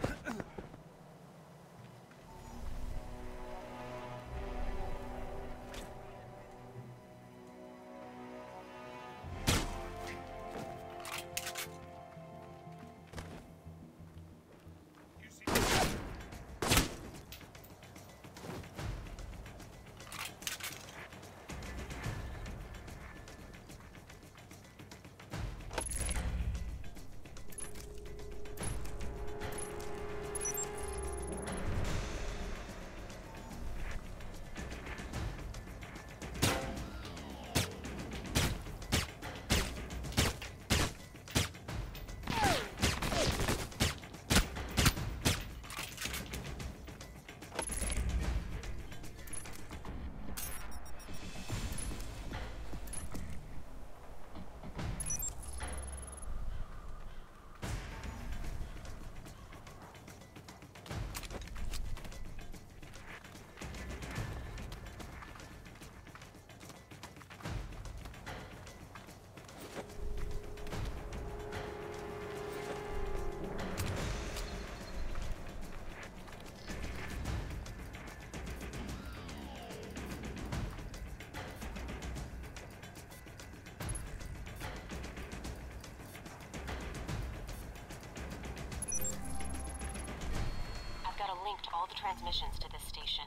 S3: a link to all the transmissions to this station.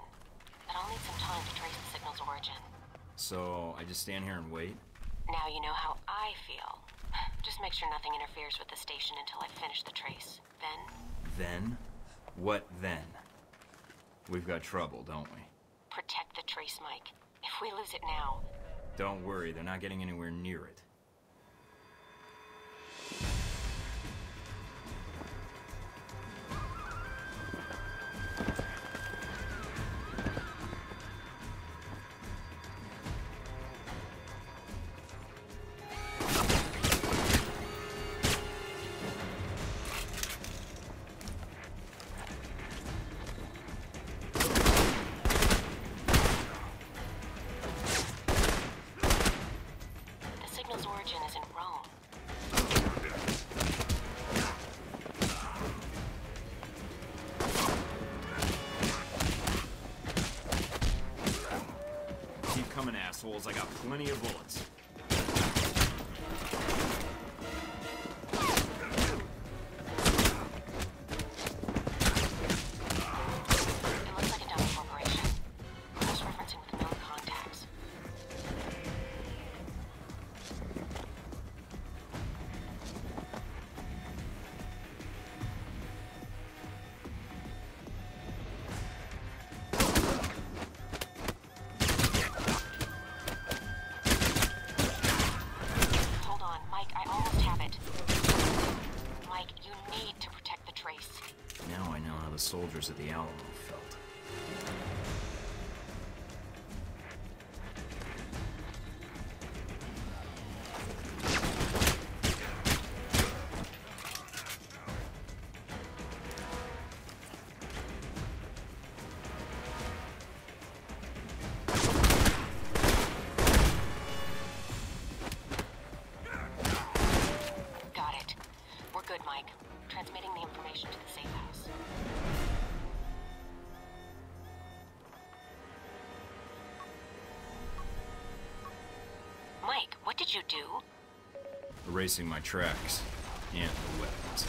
S3: But I'll need some time to trace the signal's origin.
S2: So, I just stand here and wait?
S3: Now you know how I feel. Just make sure nothing interferes with the station until I finish the trace. Then?
S2: Then? What then? We've got trouble, don't we?
S3: Protect the trace, Mike.
S4: If we lose it now...
S2: Don't worry, they're not getting anywhere near it. many of them. Adventures of the Owl.
S3: What did you do?
S2: Erasing my tracks and the weapons.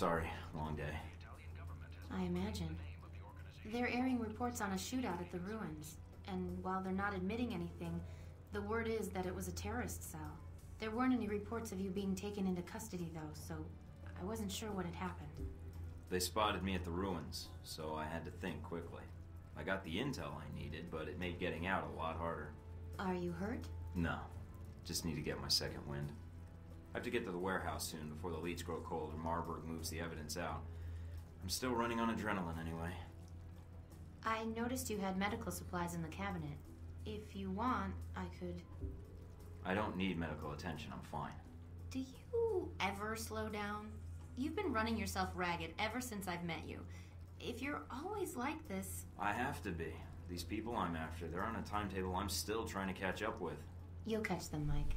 S2: Sorry, long day.
S21: I imagine. They're airing reports on a shootout at the ruins, and while they're not admitting anything, the word is that it was a terrorist cell. There weren't any reports of you being taken into custody, though, so I wasn't sure what had happened.
S2: They spotted me at the ruins, so I had to think quickly. I got the intel I needed, but it made getting out a lot harder.
S21: Are you hurt?
S2: No. Just need to get my second wind. I have to get to the warehouse soon before the leads grow cold or Marburg moves the evidence out. I'm still running on adrenaline anyway.
S21: I noticed you had medical supplies in the cabinet. If you want, I could.
S2: I don't need medical attention, I'm fine.
S21: Do you ever slow down? You've been running yourself ragged ever since I've met you. If you're always like this.
S2: I have to be. These people I'm after, they're on a timetable I'm still trying to catch up with.
S21: You'll catch them, Mike.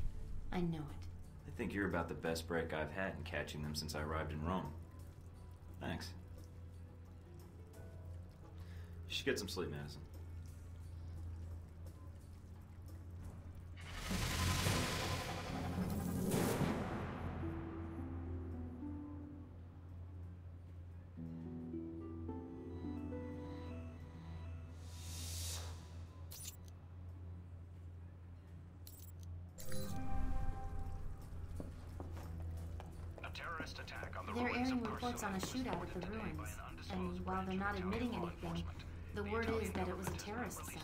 S21: I know it.
S2: I think you're about the best break I've had in catching them since I arrived in Rome. Thanks. You should get some sleep, Madison.
S21: shootout at the ruins, and while they're not admitting anything, the word is that it was a terrorist cell.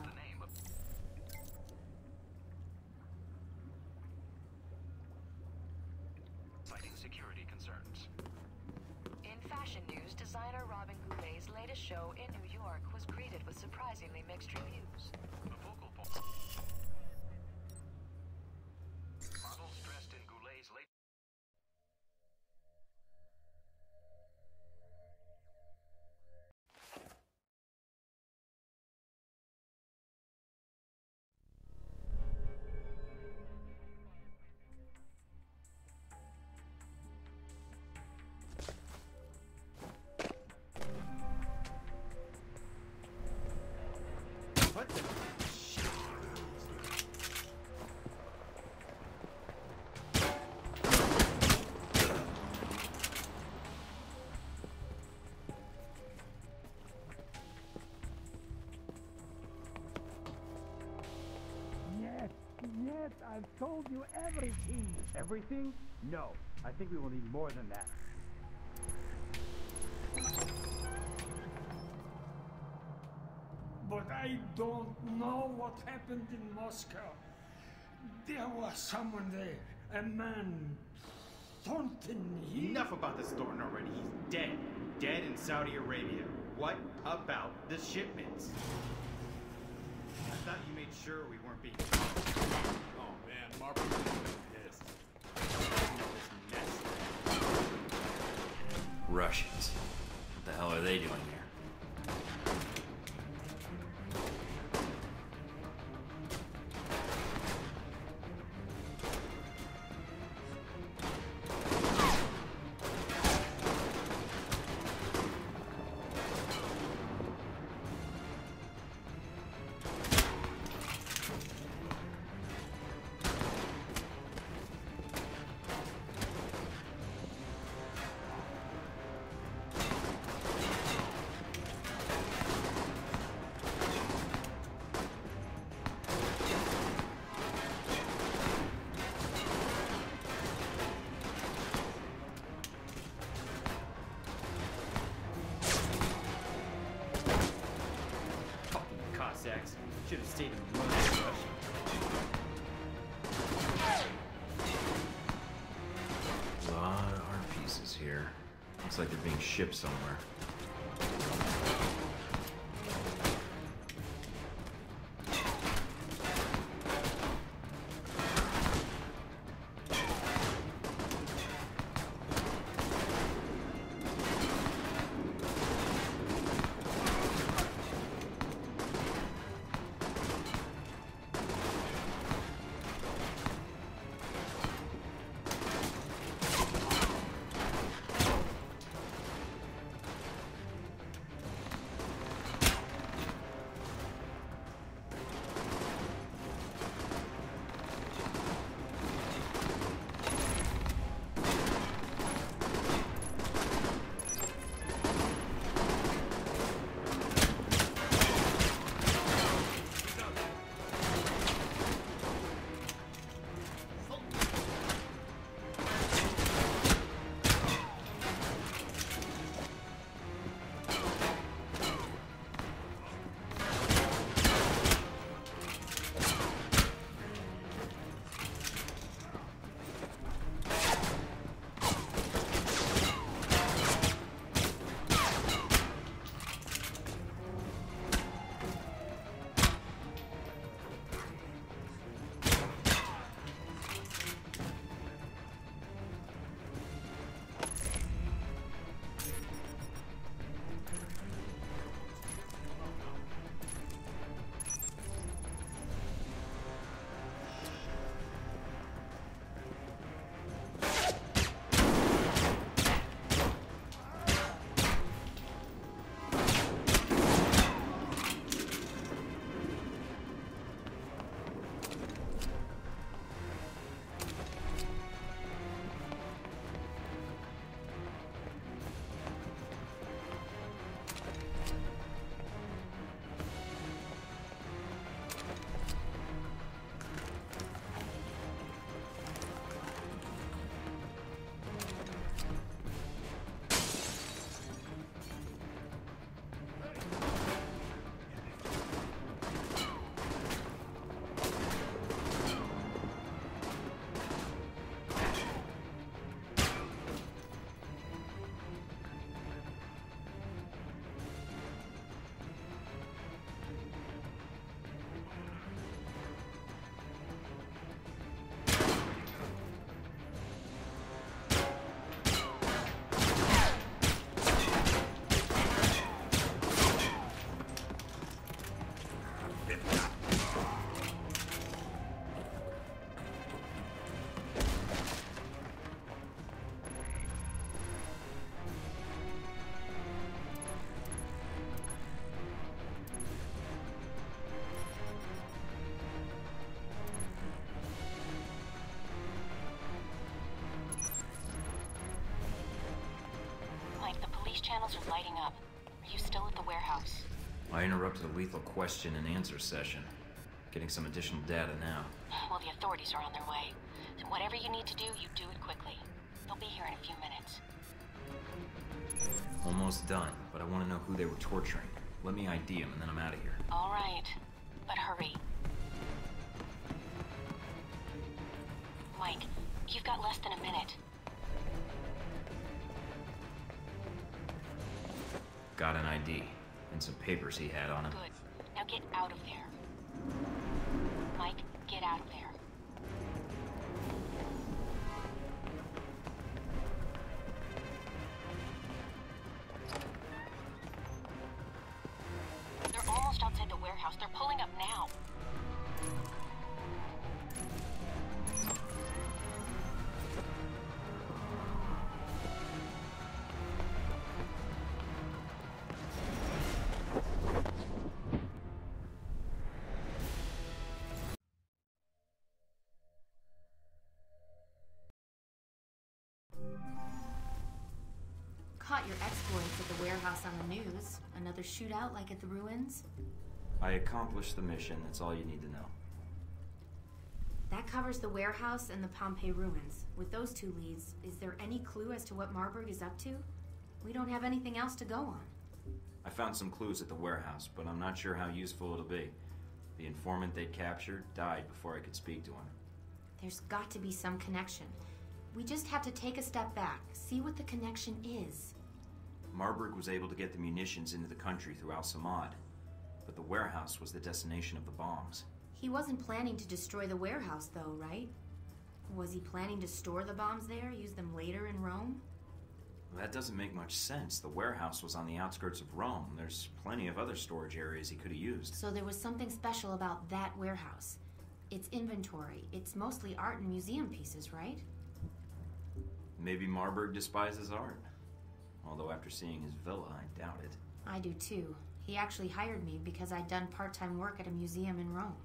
S12: I've told you everything.
S5: Everything? No. I think we will need more than that.
S19: But I don't know what happened in Moscow. There was someone there. A man. Thorton. He... Enough about
S11: this
S20: Thorton already. He's dead. Dead in Saudi Arabia. What about the shipments?
S11: I thought you made sure we weren't being that marble
S2: Russians. What the hell are they doing here? like they're being shipped somewhere.
S3: channels are lighting up. Are you still at the warehouse?
S2: I interrupted a lethal question and answer session. Getting some additional data now.
S3: Well, the authorities are on their way. So whatever you need to do, you do it quickly. They'll be here in a few minutes.
S2: Almost done, but I want to know who they were torturing. Let me ID them and then I'm out of here. All right. got an ID and some papers he had on him. Good.
S21: house on the news. Another shootout like at the ruins.
S2: I accomplished the mission. That's all you need to know.
S21: That covers the warehouse and the Pompeii ruins. With those two leads, is there any clue as to what Marburg is up to? We don't have anything else to go on.
S2: I found some clues at the warehouse, but I'm not sure how useful it'll be. The informant they captured died before I could speak to him.
S21: There's got to be some connection. We just have to take a step back, see what the connection is.
S2: Marburg was able to get the munitions into the country through Al Samad, but the warehouse was the destination of the bombs.
S21: He wasn't planning to destroy the warehouse, though, right? Was he planning to store the bombs there, use them later in Rome?
S2: that doesn't make much sense. The warehouse was on the outskirts of Rome. There's plenty of other storage areas he could have used.
S21: So there was something special about that warehouse. Its inventory. It's mostly art and museum pieces, right?
S2: Maybe Marburg despises art although after seeing his villa, I doubt it.
S21: I do too. He actually hired me because I'd done part time work at a museum in Rome.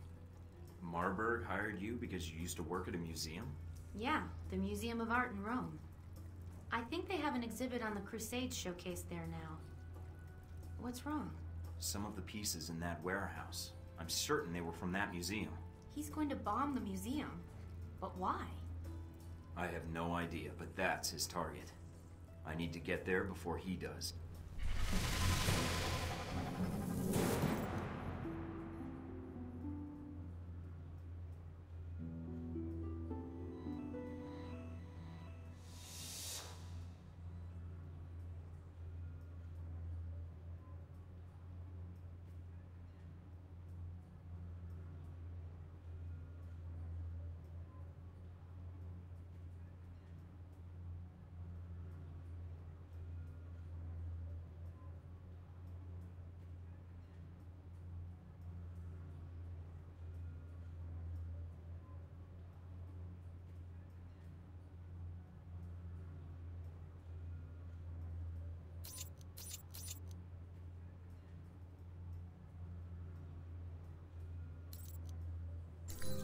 S2: Marburg hired you because you used to work at a museum?
S21: Yeah, the Museum of Art in Rome. I think they have an exhibit on the Crusades showcase there now. What's wrong?
S2: Some of the pieces in that warehouse. I'm certain they were from that museum.
S21: He's going to bomb the museum. But why?
S2: I have no idea, but that's his target. I need to get there before he does.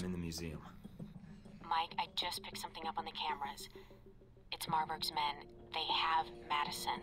S2: I'm in the museum.
S3: Mike, I just picked something up on the cameras. It's Marburg's men. They have Madison.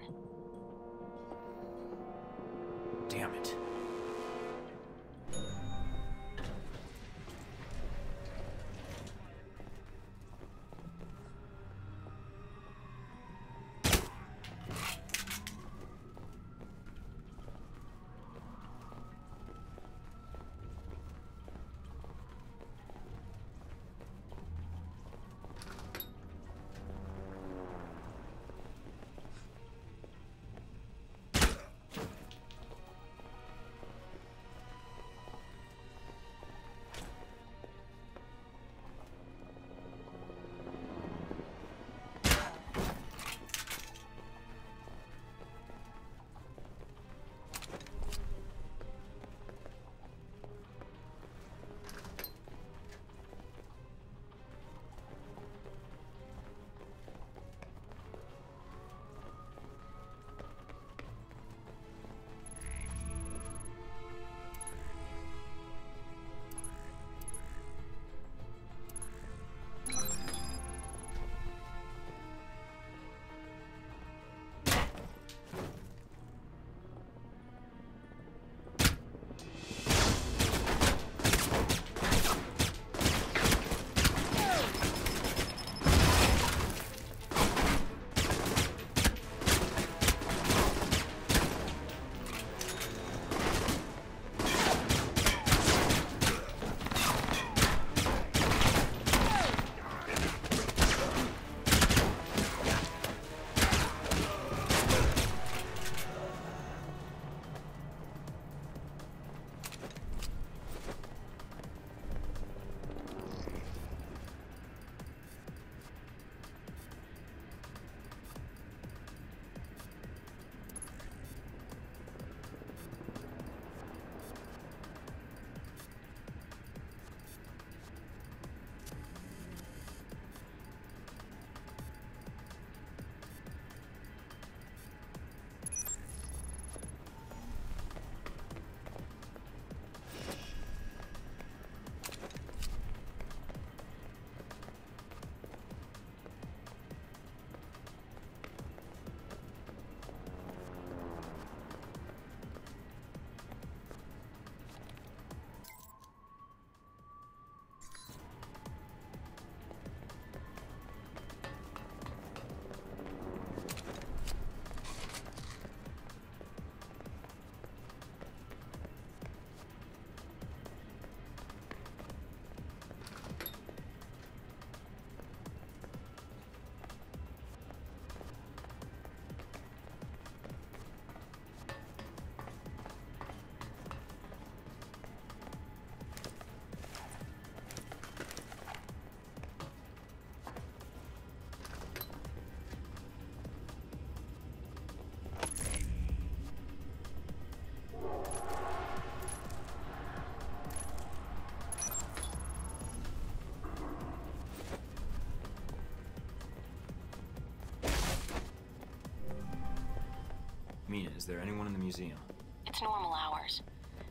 S2: Mina, is there anyone in the museum?
S3: It's normal hours.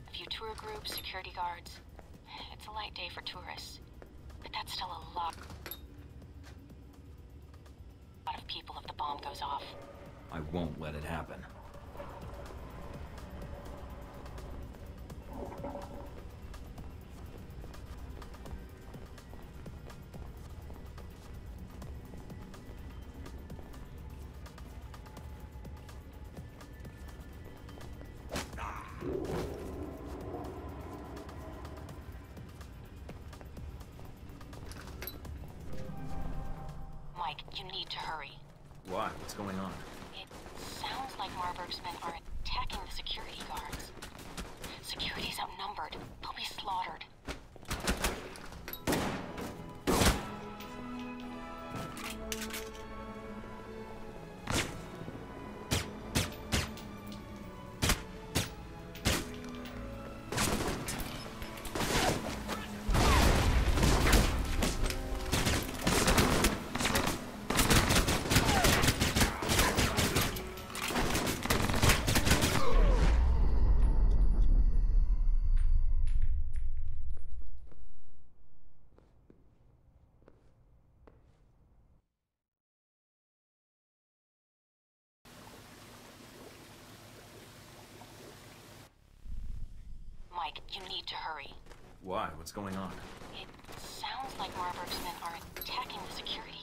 S3: A few tour groups, security guards. It's a light day for tourists. But that's still a lot of people if the bomb goes off.
S2: I won't let it happen. Why? What's going on?
S3: It sounds like Mike, you need to hurry.
S2: Why? What's going on? It sounds like Marburg's men are attacking the security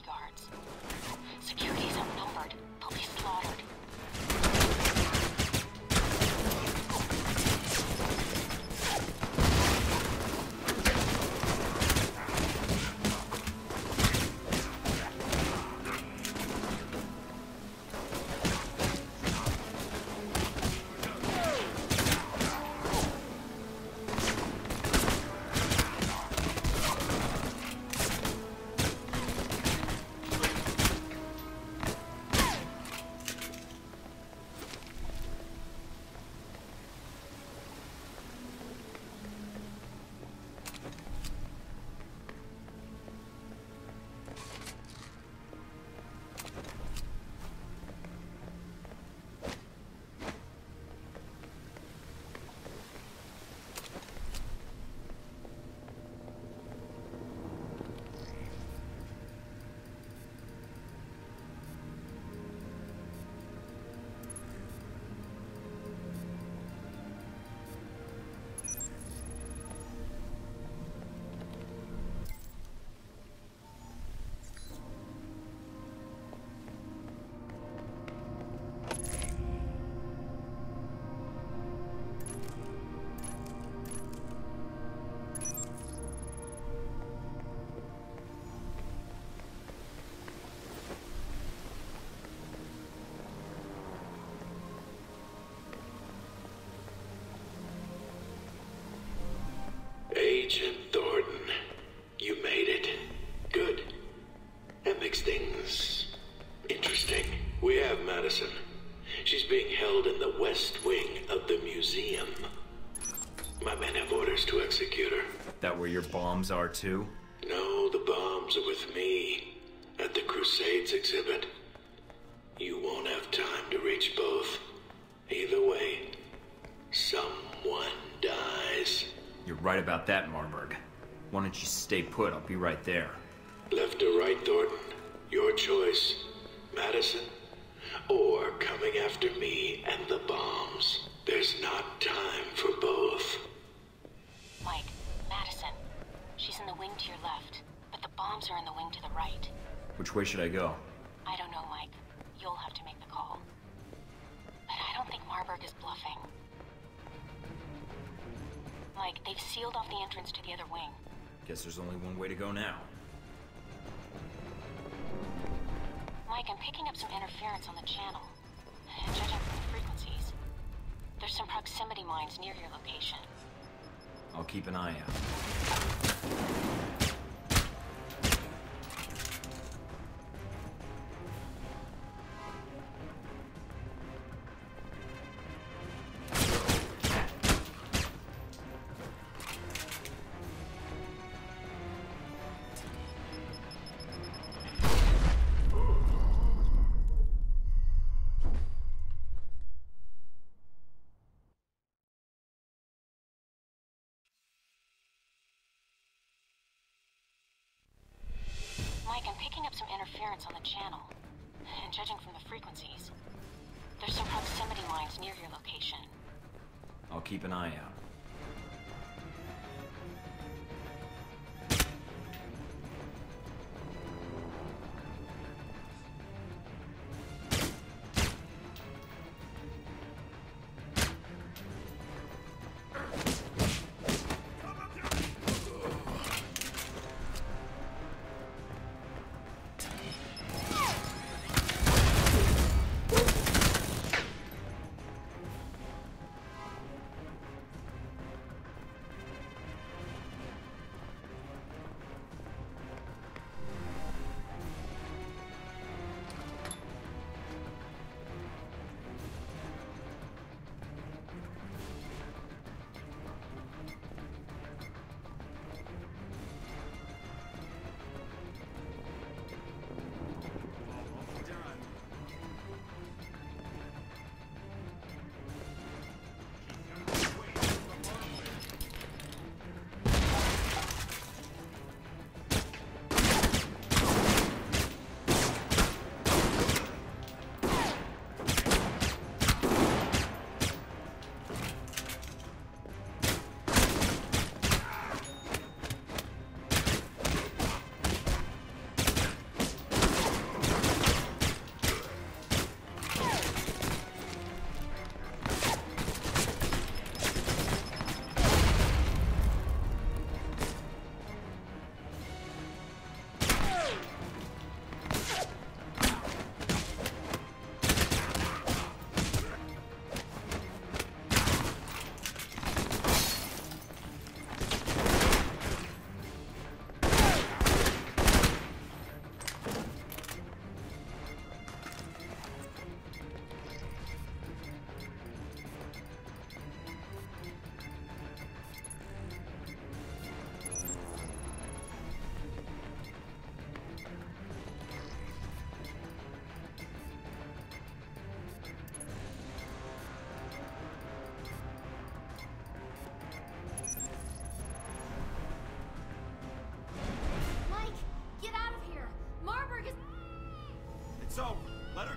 S7: makes things interesting. We have Madison. She's being held in the west wing of the museum. My men have orders to execute her.
S2: That where your bombs are too? No, the bombs are with me at the Crusades exhibit. You won't have time to reach both. Either way, someone dies. You're right about that, Marburg. Why don't you stay put? I'll be right there.
S11: I'm picking up some interference on the channel.
S3: And judging from the frequencies, there's some proximity mines near your location.
S2: I'll keep an eye out.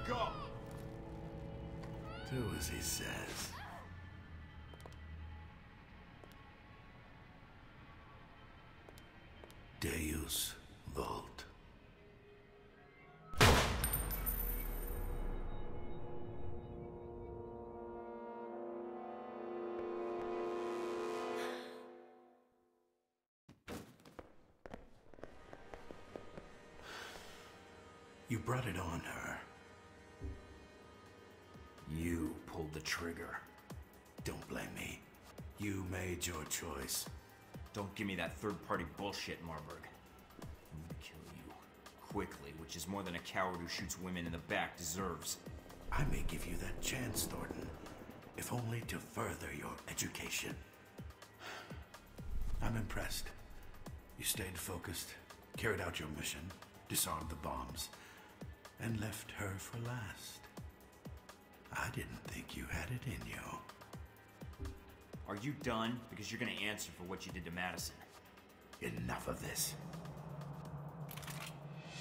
S19: go.
S7: Do as he says. Deus Vault. You brought it on her.
S2: the trigger. Don't blame me. You made your choice. Don't give me that third-party bullshit, Marburg. I'm gonna kill you. Quickly, which is more than a coward who shoots women in the back deserves. I may give you that chance, Thorton. If only to further your
S7: education. I'm impressed. You stayed focused, carried out your mission, disarmed the bombs, and left her for last. I didn't think you had it in you.
S2: Are you done? Because you're gonna answer for what you did to Madison. Enough of this.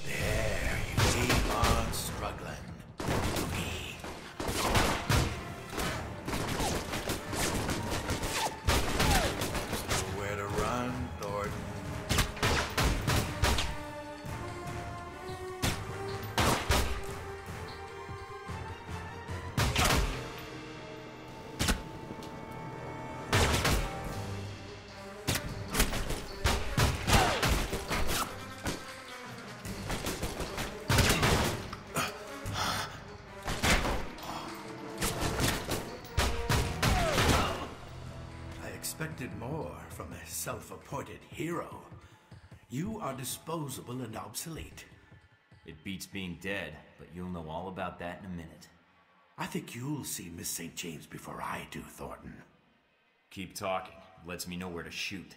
S2: There, you keep on struggling.
S7: expected more from a self-appointed hero.
S2: You are disposable and obsolete. It beats being dead, but you'll know all about that in a minute. I think you'll see Miss St. James before I do, Thorton. Keep talking. Lets me know where to shoot.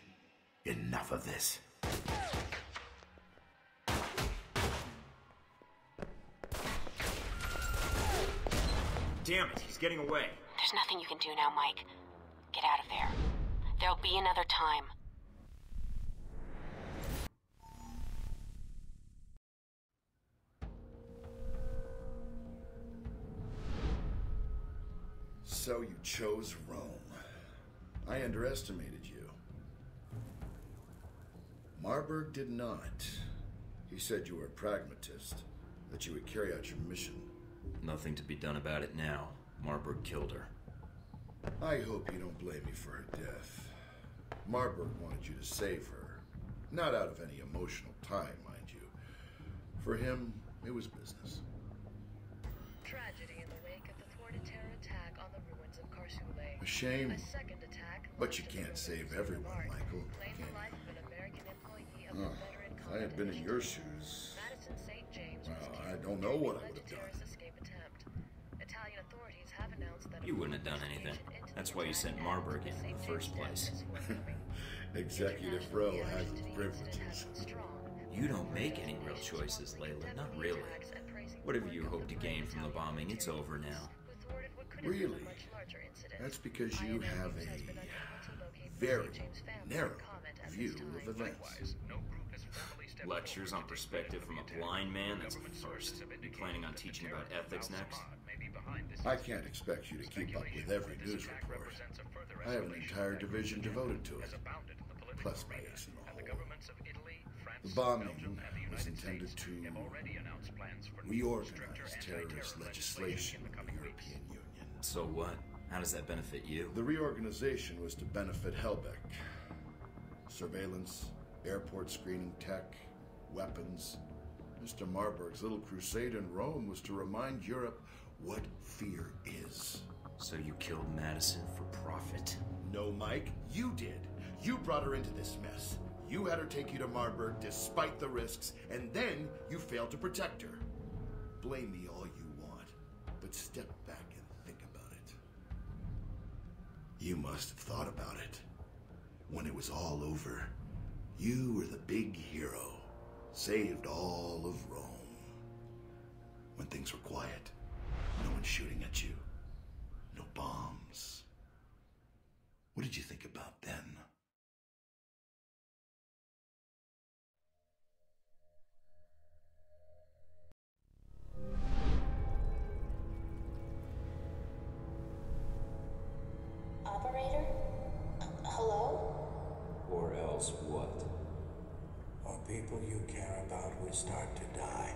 S2: Enough of this. Damn it, he's getting away.
S3: There's nothing you can do now, Mike. Get out of there. There'll be another time.
S1: So you chose Rome. I underestimated you. Marburg did not. He said you were a pragmatist, that you would carry out your mission.
S2: Nothing to be done about it now. Marburg killed her.
S1: I hope you don't blame me for her death. Marburg wanted you to save her. Not out of any emotional tie, mind you. For him, it was business.
S18: Tragedy in the wake of the thwarted terror attack on the ruins of Karsule. A shame. A
S1: second attack. But you can't save everyone, Michael. Oh,
S2: if I had been in your shoes, well, I don't know what I would have done. You wouldn't have done anything. That's why you sent Marburg in in the first place. Executive row has its privileges. You don't make any real choices, Layla. Not really. Whatever you hope to gain from the bombing, it's over now.
S1: Really? That's because you have
S2: a very narrow view of events. Lectures on perspective from a blind man? That's a first. You planning on teaching about ethics next? I can't expect you to keep up with every news
S8: report.
S1: I have an entire division devoted to it, plus my ace in the hole.
S2: The bombing was intended to reorganize terrorist legislation in the European Union. So what? How does that benefit you? The reorganization
S1: was to benefit Halbech. Surveillance, airport screening tech, weapons. Mr. Marburg's little crusade in Rome was to remind Europe what fear is. So you killed Madison for profit? No, Mike, you did. You brought her into this mess. You had her take you to Marburg despite the risks, and then you failed to protect her. Blame me all you want, but step back and think about it. You must have thought about it. When it was all over, you were the big hero, saved all of Rome. When things were quiet,
S11: no one shooting at you. No bombs. What did you think about then?
S3: Operator? hello?
S2: Or else what?
S7: Or people you care about will start to die.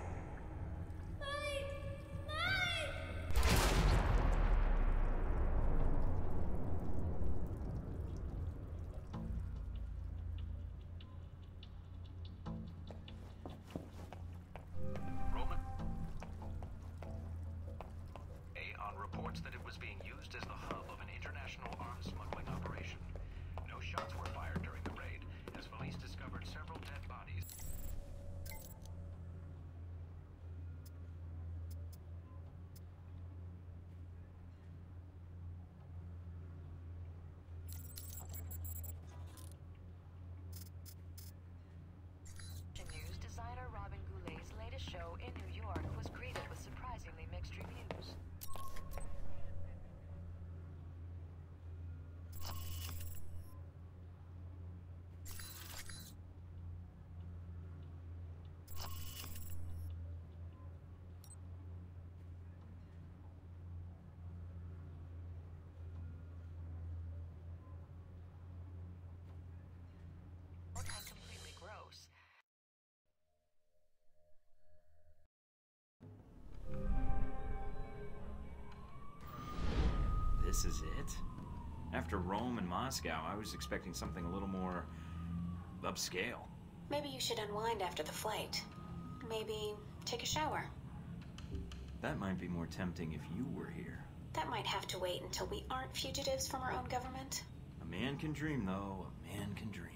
S2: this is it? After Rome and Moscow, I was expecting something a little more upscale.
S3: Maybe you should unwind after the flight. Maybe take a shower.
S2: That might be more tempting if you were here.
S3: That might have to wait until we aren't fugitives from our own government.
S2: A man can dream, though. A man can dream.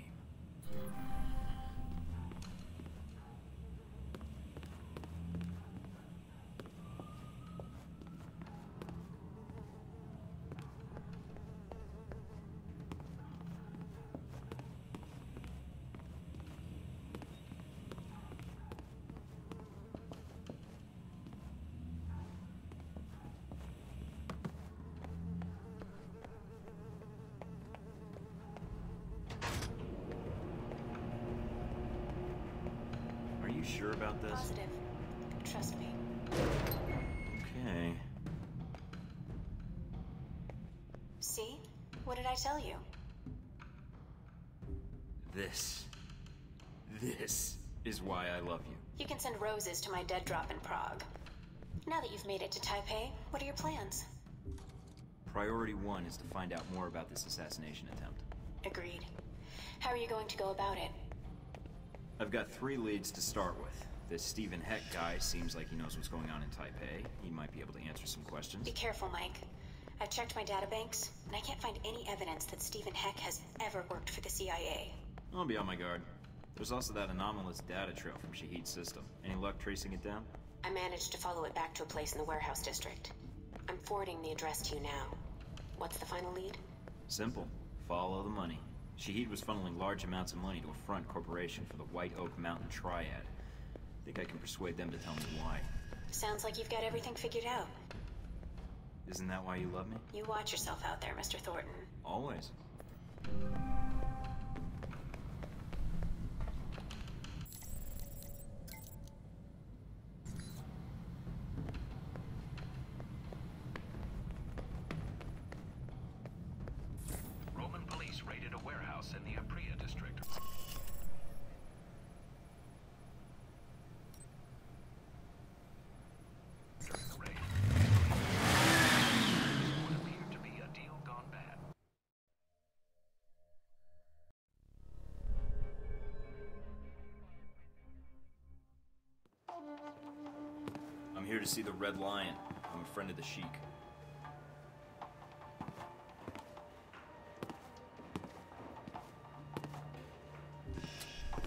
S3: See? What did I tell you?
S2: This. This is why I love you.
S3: You can send roses to my dead drop in Prague. Now that you've made it to Taipei, what are your plans?
S2: Priority one is to find out more about this assassination attempt.
S3: Agreed. How are you going to go about it?
S2: I've got three leads to start with. This Steven Heck guy seems like he knows what's going on in Taipei. He might be able to answer some questions. Be careful,
S3: Mike. I've checked my databanks, and I can't find any evidence that Steven Heck has ever worked for the CIA.
S2: I'll be on my guard. There's also that anomalous data trail from Shaheed's system. Any luck tracing it down?
S3: I managed to follow it back to a place in the warehouse district. I'm forwarding the address to you now. What's the final lead?
S2: Simple. Follow the money. Shaheed was funneling large amounts of money to a front corporation for the White Oak Mountain Triad. I think I can persuade them to tell me why.
S3: Sounds like you've got everything figured out.
S2: Isn't that why you love me?
S3: You watch yourself out there, Mr. Thorton.
S2: Always. I'm here to see the Red Lion. I'm a friend of the Sheik.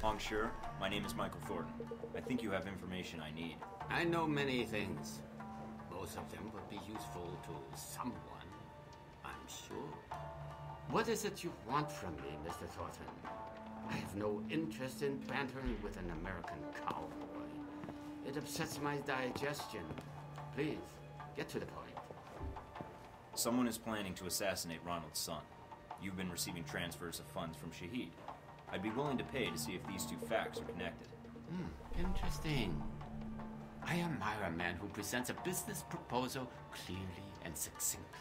S2: Monsieur, my name
S15: is Michael Thorton. I think you have information I need. I know many things. Most of them would be useful to someone, I'm sure. What is it you want from me, Mr. Thorton? I have no interest in bantering with an American cowboy. It upsets my digestion. Please, get to the point.
S2: Someone is planning to assassinate Ronald Sung. You've been receiving transfers of funds from Shaheed. I'd be willing to pay to see if these two facts are connected.
S15: Hmm, interesting. I admire a man who presents a business proposal clearly and succinctly.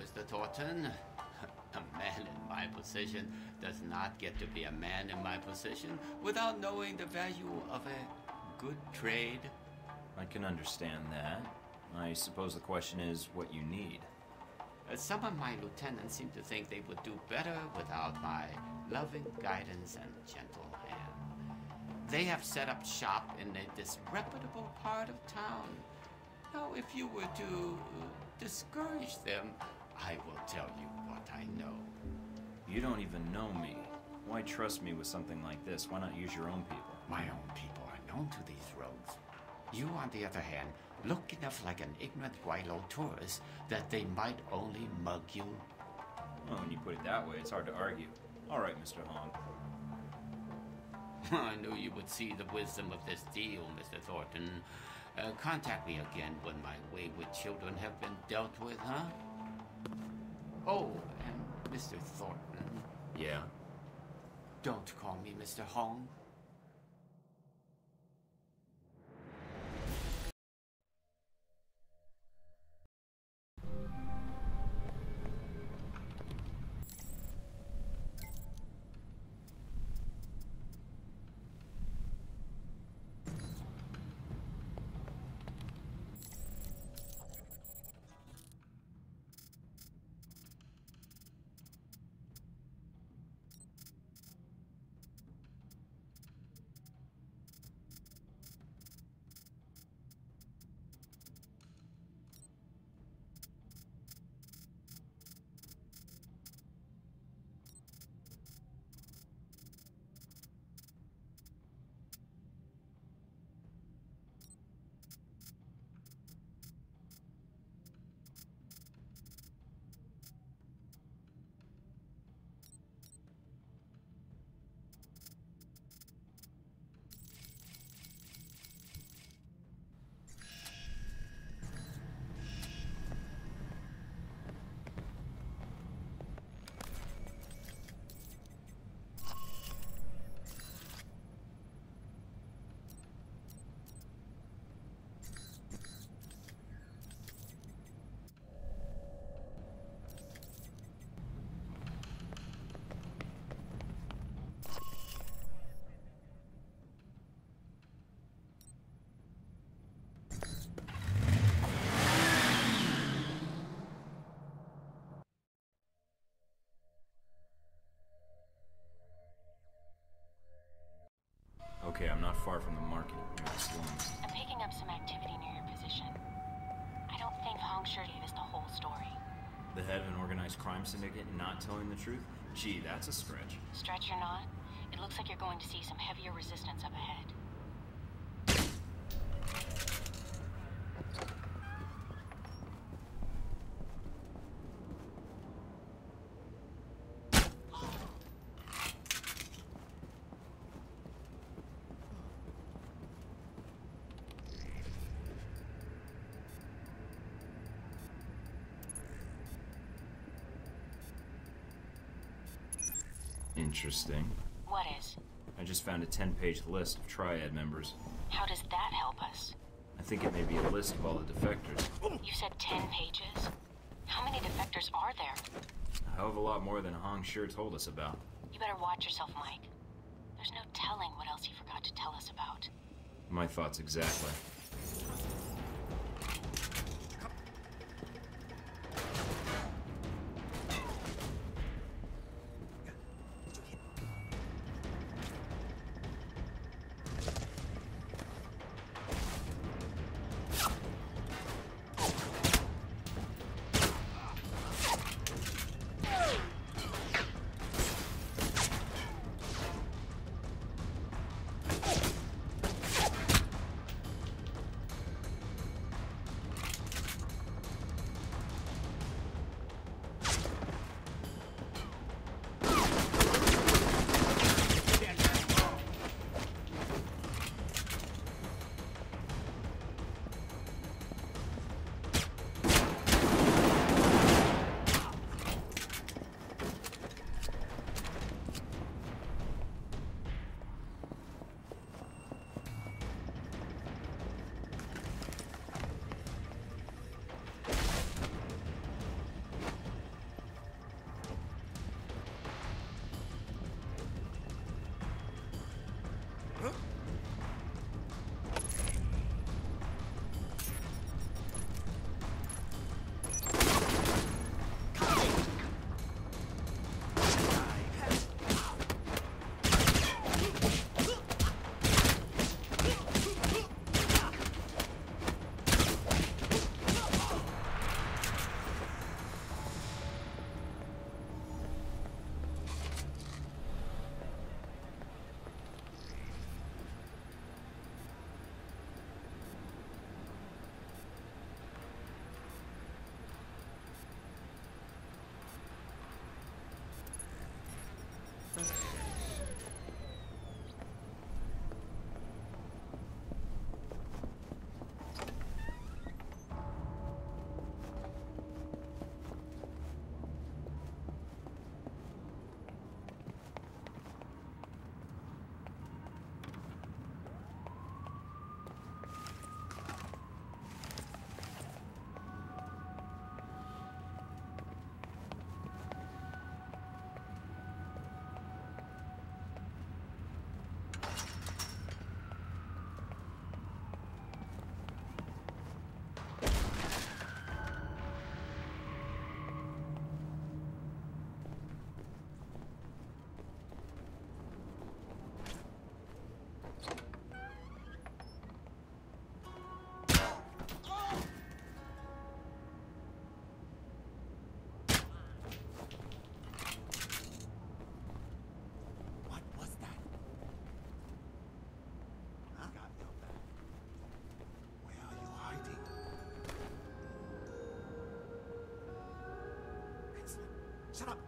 S15: Mr. Thorton, a man in my position does not get to be a man in my position without knowing the value of a good trade. I can understand
S2: that. I suppose the question is what you need.
S15: Uh, some of my lieutenants seem to think they would do better without my loving guidance and gentle hand. They have set up shop in a disreputable part of town. Now, if you were to uh, discourage them, I will tell you what I
S2: know. You don't even know me. Why trust me with something like this? Why not use
S15: your own people? My own people onto these roads. You, on the other hand, look enough like an ignorant gweilo tourist that they might only mug you. Well, when you put it that way, it's hard to argue. All right, Mr. Hong. I knew you would see the wisdom of this deal, Mr. Thorton. Uh, contact me again when my wayward children have been dealt with, huh? Oh, and Mr. Thorton. Yeah? Don't call me Mr. Hong.
S2: Okay, I'm not far from the market. I'm
S3: picking up some activity near your position. I don't think Hong Shi gave us the whole story.
S2: The head of an organized crime syndicate not telling the truth? Gee, that's a stretch.
S3: Stretch or not, it looks like you're going to see some heavier resistance up ahead. interesting. What is?
S2: I just found a 10-page list of Triad members.
S3: How does that help us?
S2: I think it may be a list of all the defectors.
S3: You said 10 pages? How many defectors are there?
S2: A hell of a lot more than Hong Shi told us about.
S3: You better watch yourself, Mike. There's no telling what else he forgot to tell us
S2: about. My thoughts exactly.
S11: stuff.
S12: Shut up.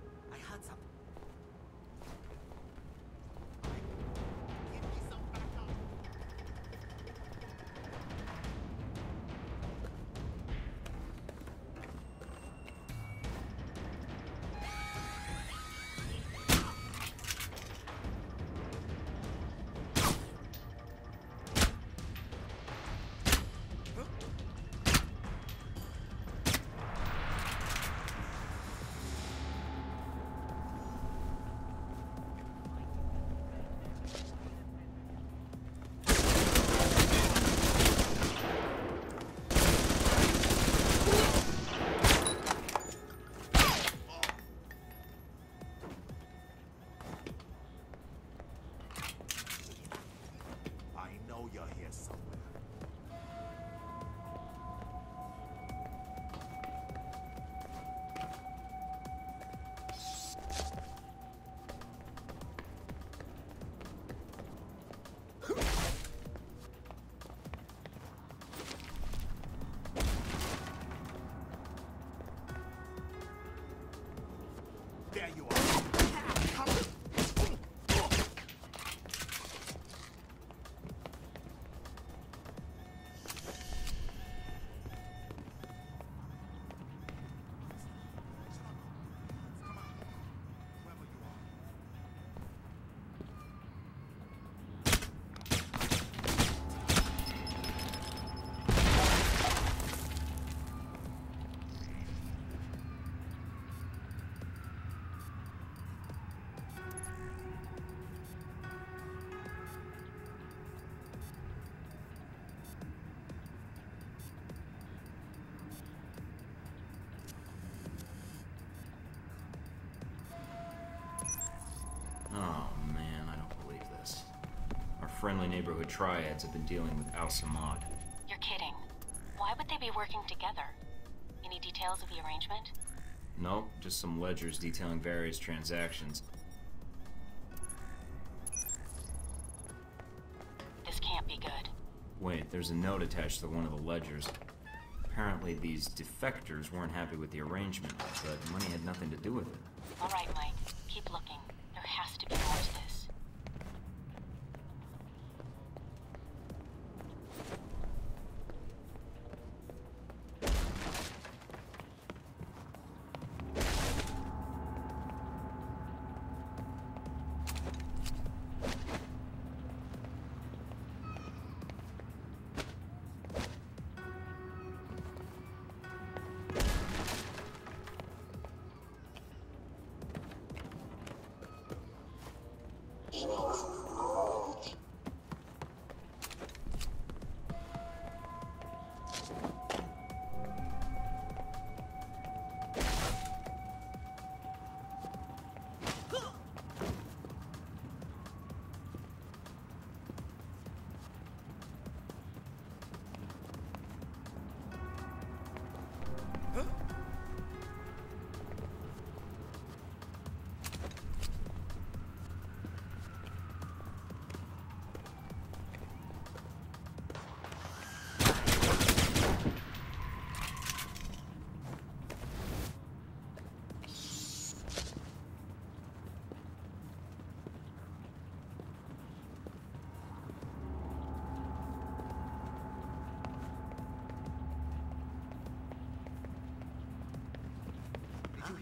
S2: friendly neighborhood triads have been dealing with Al Samad.
S3: You're kidding. Why would they be working together? Any details of the arrangement?
S2: No, just some ledgers detailing various transactions. This can't be good. Wait, there's a note attached to one of the ledgers. Apparently these defectors weren't happy with the arrangement, but money had nothing to do with it.
S3: All right, Mike.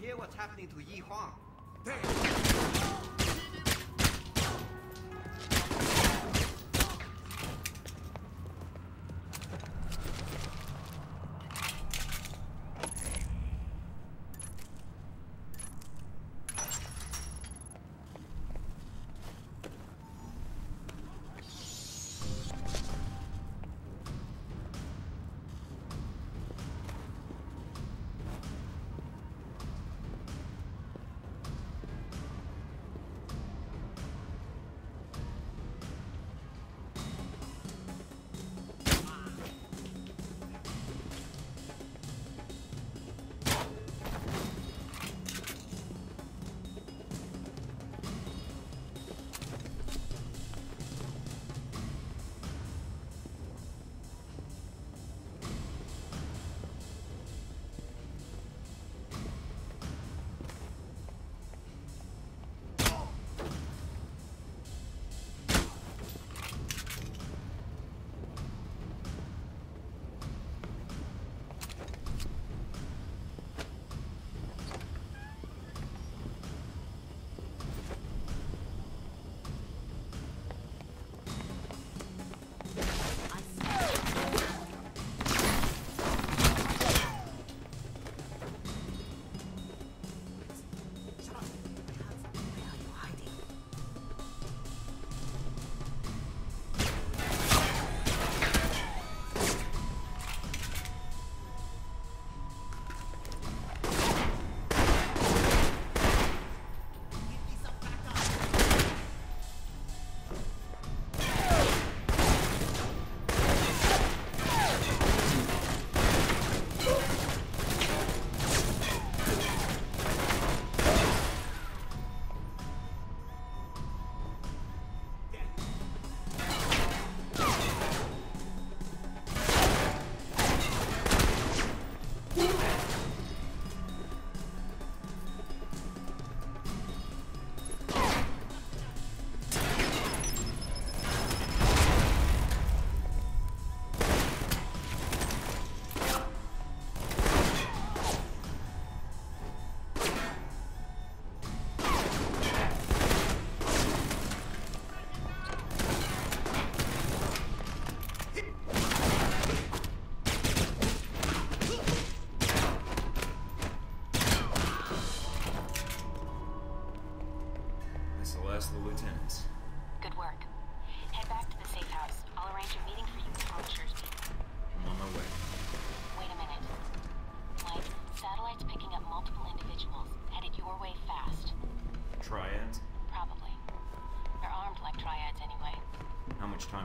S9: hear what's happening to Yi Huang?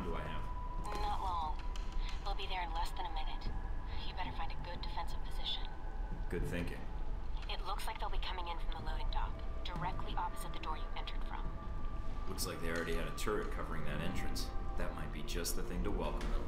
S2: time do I have?
S3: Not long. We'll be there in less than a minute. You better find a good defensive position. Good thinking. It looks like they'll be coming in from the loading dock, directly opposite the door you entered from.
S2: Looks like they already had a turret covering that entrance. That might be just the thing to welcome them.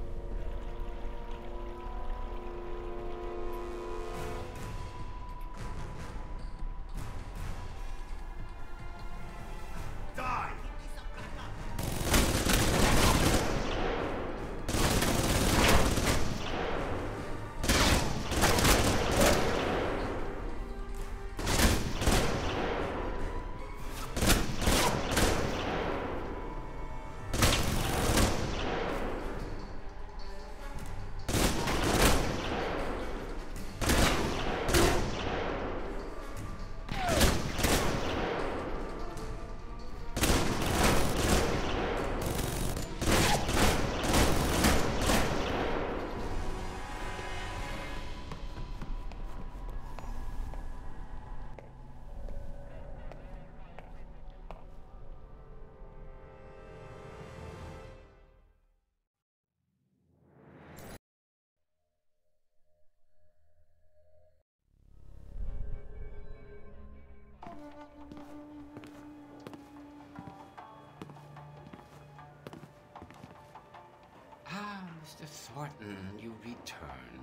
S15: Martin, you return.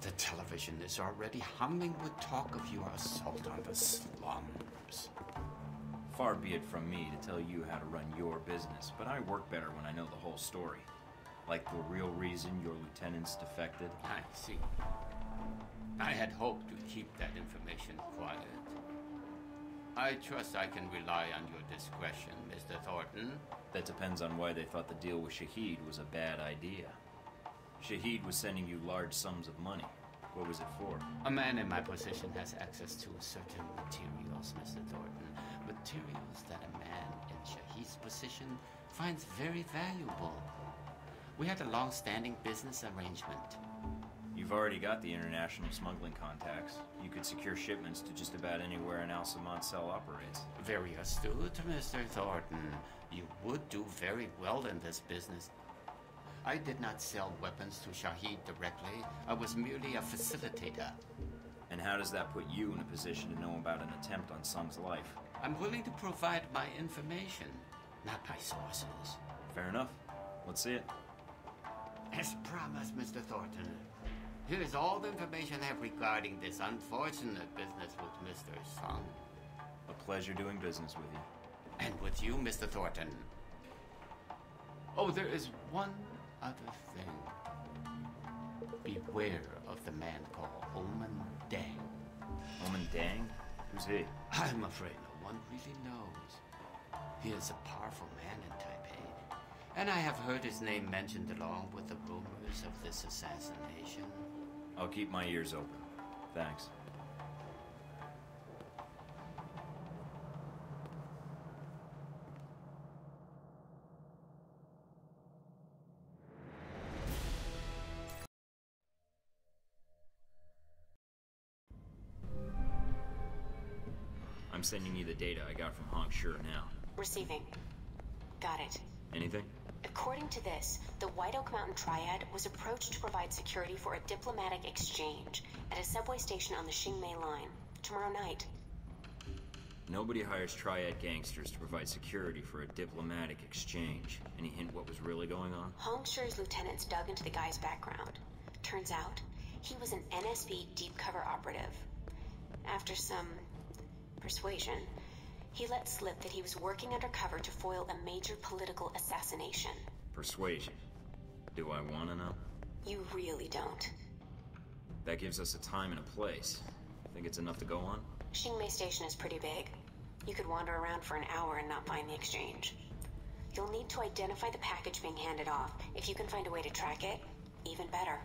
S15: The television is already humming with talk of your assault on the slums.
S2: Far be it from me to tell you how to run your business, but I work better when I know the whole story. Like the real reason your lieutenants defected. I see.
S15: I had hoped to keep that information quiet. I trust I can rely on your discretion, Mr. Thorton.
S2: That depends on why they thought the deal with Shaheed was a bad idea. Shaheed was sending you large sums of money.
S15: What was it for? A man in my position has access to certain materials, Mr. Thorton. Materials that a man in Shaheed's position finds very valuable. We had a long-standing business arrangement. You've already got the
S2: international smuggling contacts. You could secure shipments to just about anywhere an Al-Samad cell operates.
S15: Very astute, Mr. Thorton. You would do very well in this business I did not sell weapons to Shaheed directly. I was merely a facilitator.
S2: And how does that put you in a position to know about an attempt on Sung's life?
S15: I'm willing to provide my information, not my sources. Fair enough. Let's see it. As promised, Mr. Thorton. Here is all the information I have regarding this unfortunate business with Mr. Sung. A pleasure doing business with you. And with you, Mr. Thorton. Oh, there is one other thing. Beware of the man called Omen Deng. Omen Deng? Who's he? I'm afraid no one really knows. He is a powerful man in Taipei, and I have heard his name mentioned along with the rumors of this assassination. I'll keep my ears open. Thanks.
S2: I'm sending you the data I got from Hong Shi now.
S3: Receiving. Got it. Anything? According to this, the White Oak Mountain Triad was approached to provide security for a diplomatic exchange at a subway station on the Xingmei Line tomorrow night.
S2: Nobody hires Triad gangsters to provide security for a diplomatic exchange. Any hint what was really going on?
S3: Hong Shi's lieutenants dug into the guy's background. Turns out, he was an NSB deep cover operative. After some persuasion, he let slip that he was working undercover to foil a major political assassination.
S2: Persuasion. Do I want to know?
S3: You really don't.
S2: That gives us a time and a place. Think it's enough to go on?
S3: Xingmei Station is pretty big. You could wander around for an hour and not find the exchange. You'll need to identify the package being handed off. If you can find a way to track it, even better.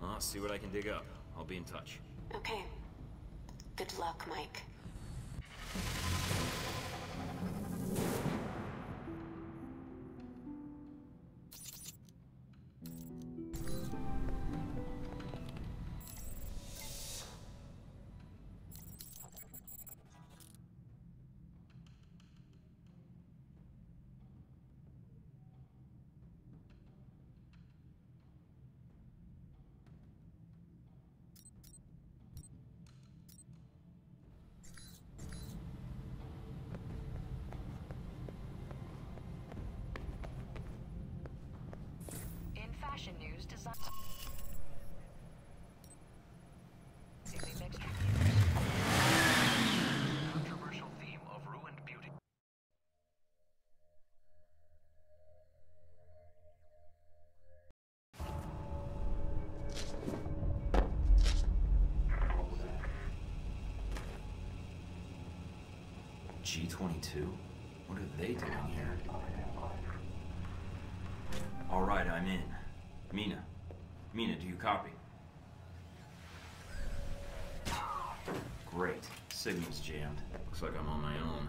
S2: I'll ah, see what I can dig up. I'll be in touch.
S3: Okay. Good luck, Mike. Thank you.
S18: fashion news design.
S2: G22? What are they doing here? Alright, I'm in. Mina. Mina, do you copy? Great. Signal's jammed. Looks like I'm on my own.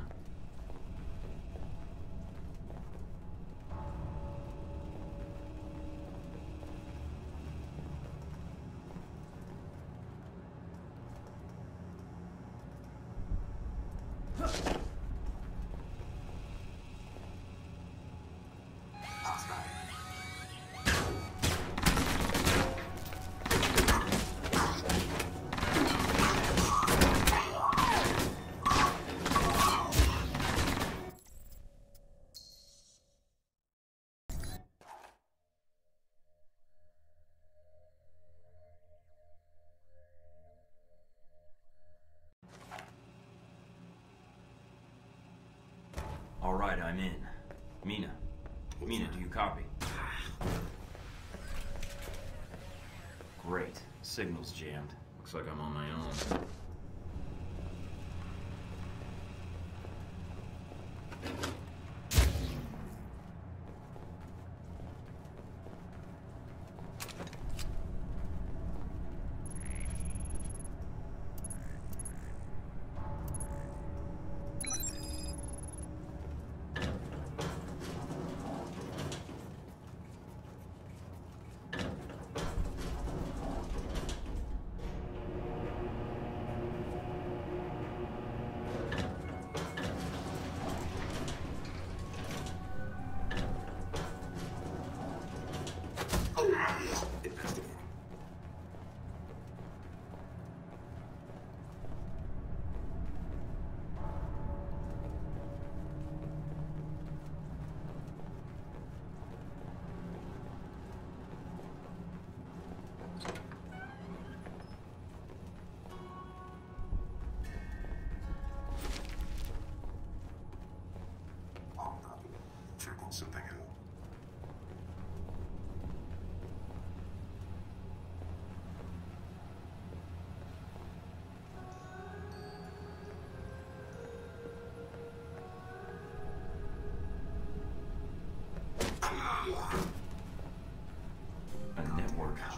S2: I'm in. Mina. Mina, do you copy? Great. Signal's jammed. Looks like I'm on my own.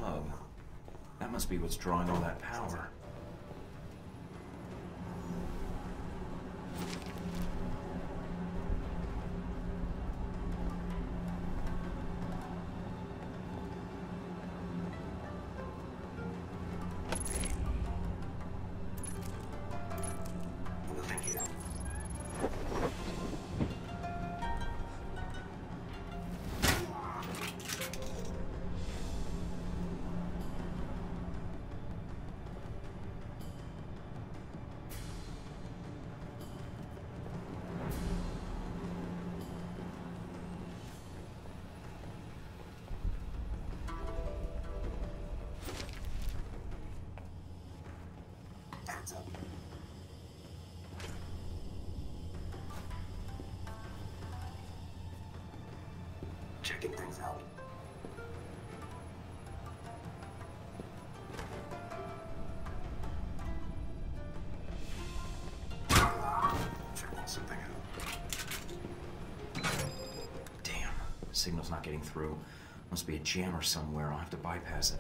S2: hub. That must be what's drawing all that
S8: power.
S17: things out.
S2: Damn, signal's not getting through. Must be a jammer somewhere. I'll have to bypass it.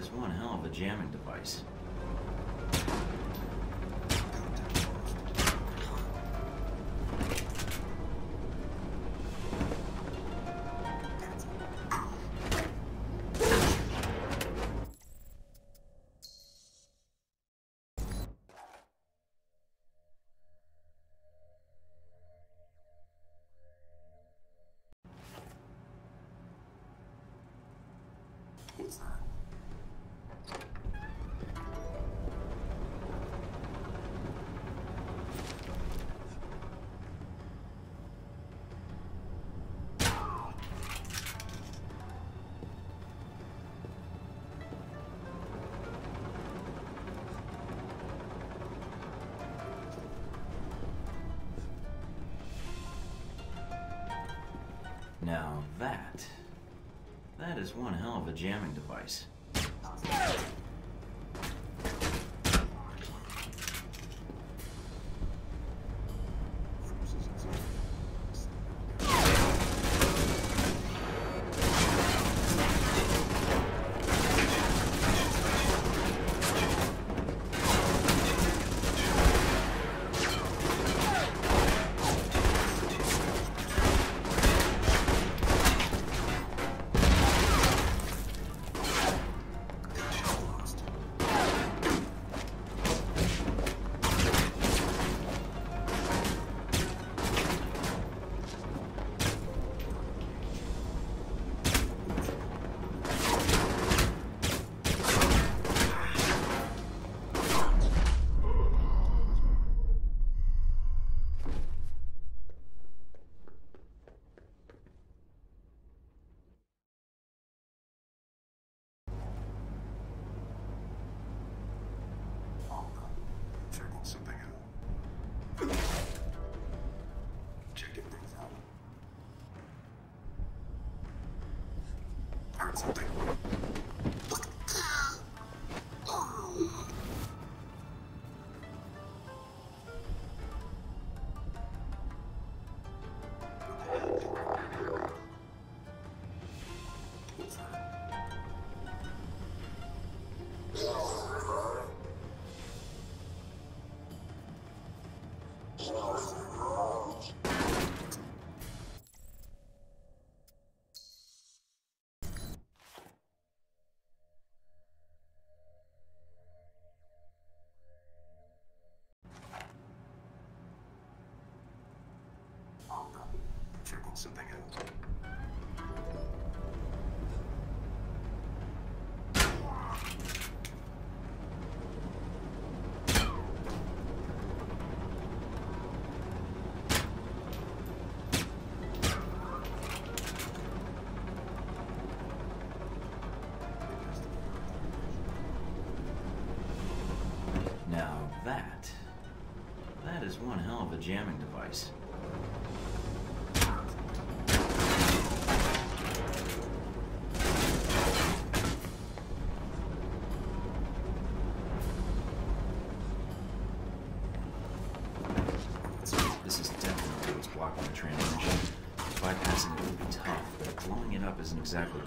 S6: is one hell of a jamming device. It's not. Now that... That is one hell of a jamming device.
S11: その
S8: thinking something else.
S6: Now that, that is one hell of a jam
S2: stop on the transmission. Bypassing it would be tough, but blowing it up isn't exactly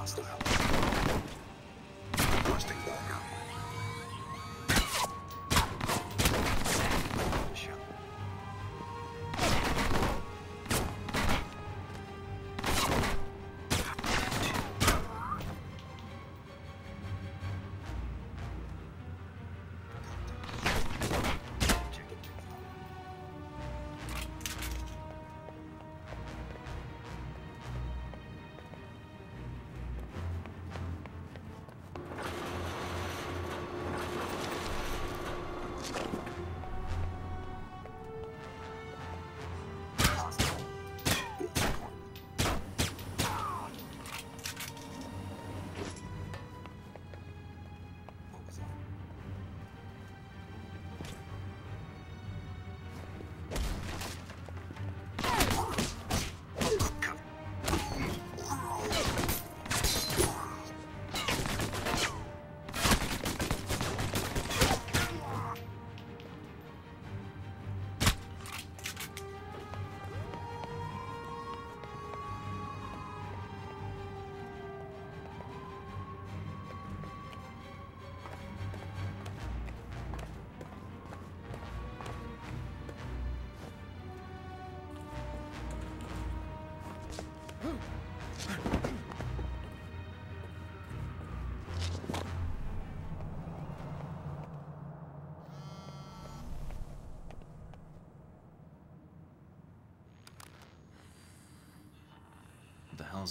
S2: hostile.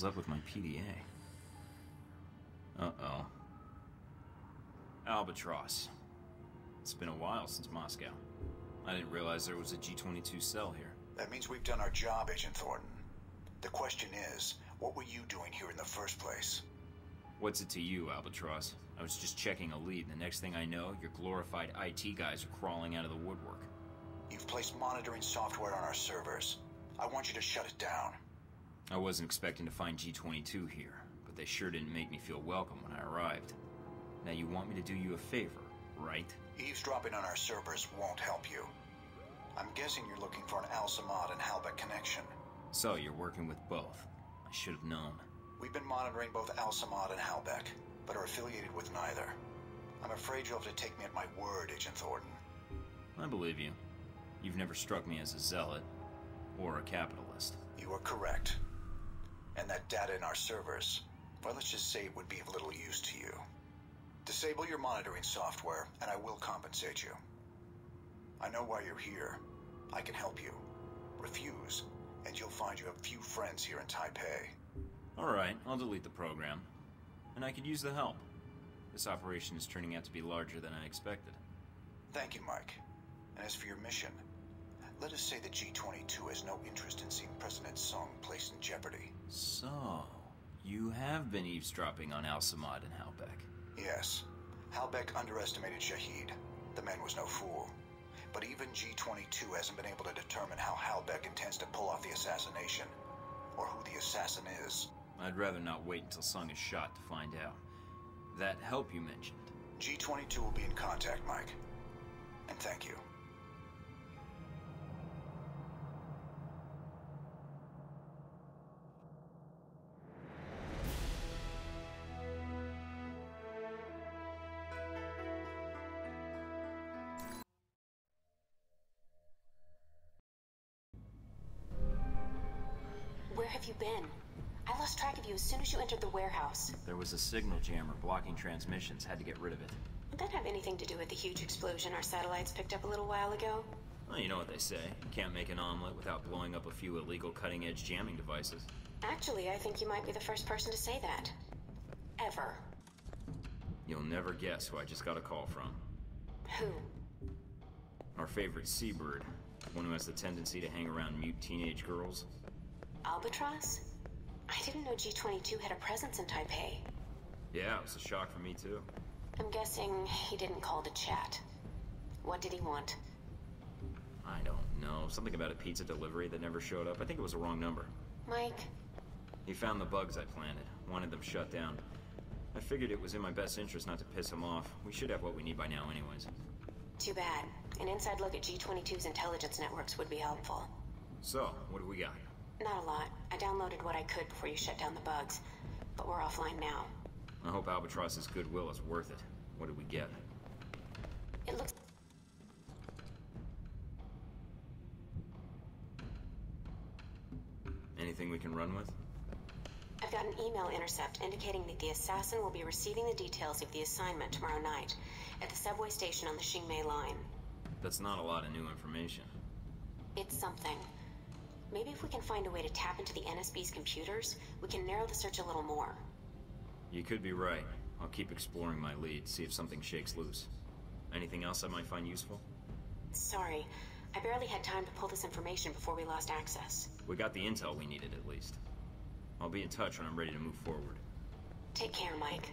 S2: hell's up with my PDA? Uh-oh. Albatross. It's been a while since Moscow. I didn't realize there was a G-22 cell here.
S13: That means we've done our job,
S2: Agent Thorton. The question is, what were you doing here in the first place? What's it to you, Albatross? I was just checking a lead, and the next thing I know, your glorified IT guys are crawling out of the woodwork. You've placed
S13: monitoring software on our servers. I want you to shut it down.
S2: I wasn't expecting to find G-22 here, but they sure didn't make me feel welcome when I arrived. Now you want me to do you a favor, right?
S13: Eavesdropping on our servers won't help you. I'm guessing you're looking for an Al-Samad and Halbech connection.
S2: So you're working with both. I should have known.
S13: We've been monitoring both Al-Samad and Halbech, but are affiliated with neither. I'm afraid you'll have to take me at my word, Agent Thorton.
S2: I believe you. You've never struck me as a zealot, or a capitalist. You
S13: are correct and that data in our servers, but let's just say it would be of little use to you. Disable your monitoring software, and I will compensate you. I know why you're here. I can help you. Refuse, and you'll find you have few friends here in Taipei.
S2: Alright, I'll delete the program. And I could use the help. This operation is turning out to be larger than I expected. Thank you, Mike. And as for your mission,
S13: let us say that G-22 has no interest in seeing President Sung placed in jeopardy.
S2: So, you have been eavesdropping on Al-Samad and Halbech?
S13: Yes. Halbech underestimated Shaheed. The man was no fool. But even G22 hasn't been able to determine how Halbech intends to pull off the assassination, or who the assassin is.
S2: I'd rather not wait until Sung is shot to find out. That help you mentioned. G22 will be in contact, Mike. And thank you.
S4: have you been? I
S3: lost track of you as soon as you entered the warehouse.
S2: There was a signal jammer blocking transmissions. Had to get rid of it.
S3: Would that have anything to do with the huge explosion our satellites picked up a little while ago?
S2: Well, you know what they say. You can't make an omelet without blowing up a few illegal cutting-edge jamming devices.
S3: Actually, I think you might be the first person to say that. Ever.
S2: You'll never guess who I just got a call from. Who? Our favorite seabird. One who has the tendency to hang around mute teenage girls.
S3: Albatross? I didn't know G22 had a presence in Taipei.
S2: Yeah, it was a shock for me too.
S3: I'm guessing he didn't call to chat. What did he want?
S2: I don't know. Something about a pizza delivery that never showed up. I think it was the wrong number. Mike? He found the bugs I planted. Wanted them shut down. I figured it was in my best interest not to piss him off. We should have what we need by now anyways.
S3: Too bad. An inside look at G22's intelligence networks would be helpful.
S2: So, what do we got?
S3: Not a lot. I downloaded what I could before you shut down the bugs. But we're offline now.
S2: I hope Albatross's goodwill is worth it. What did we get? It looks... Anything we can run with?
S3: I've got an email intercept indicating that the assassin will be receiving the details of the assignment tomorrow night at the subway station on the Xingmei line.
S2: That's not a lot of new information.
S3: It's something. Maybe if we can find a way to tap into the NSB's computers, we can narrow the search a little more.
S2: You could be right. I'll keep exploring my lead, see if something shakes loose. Anything else I might find useful?
S3: Sorry. I barely had time to pull this information before we lost access.
S2: We got the intel we needed, at least. I'll be in touch when I'm ready to move forward.
S3: Take care, Mike.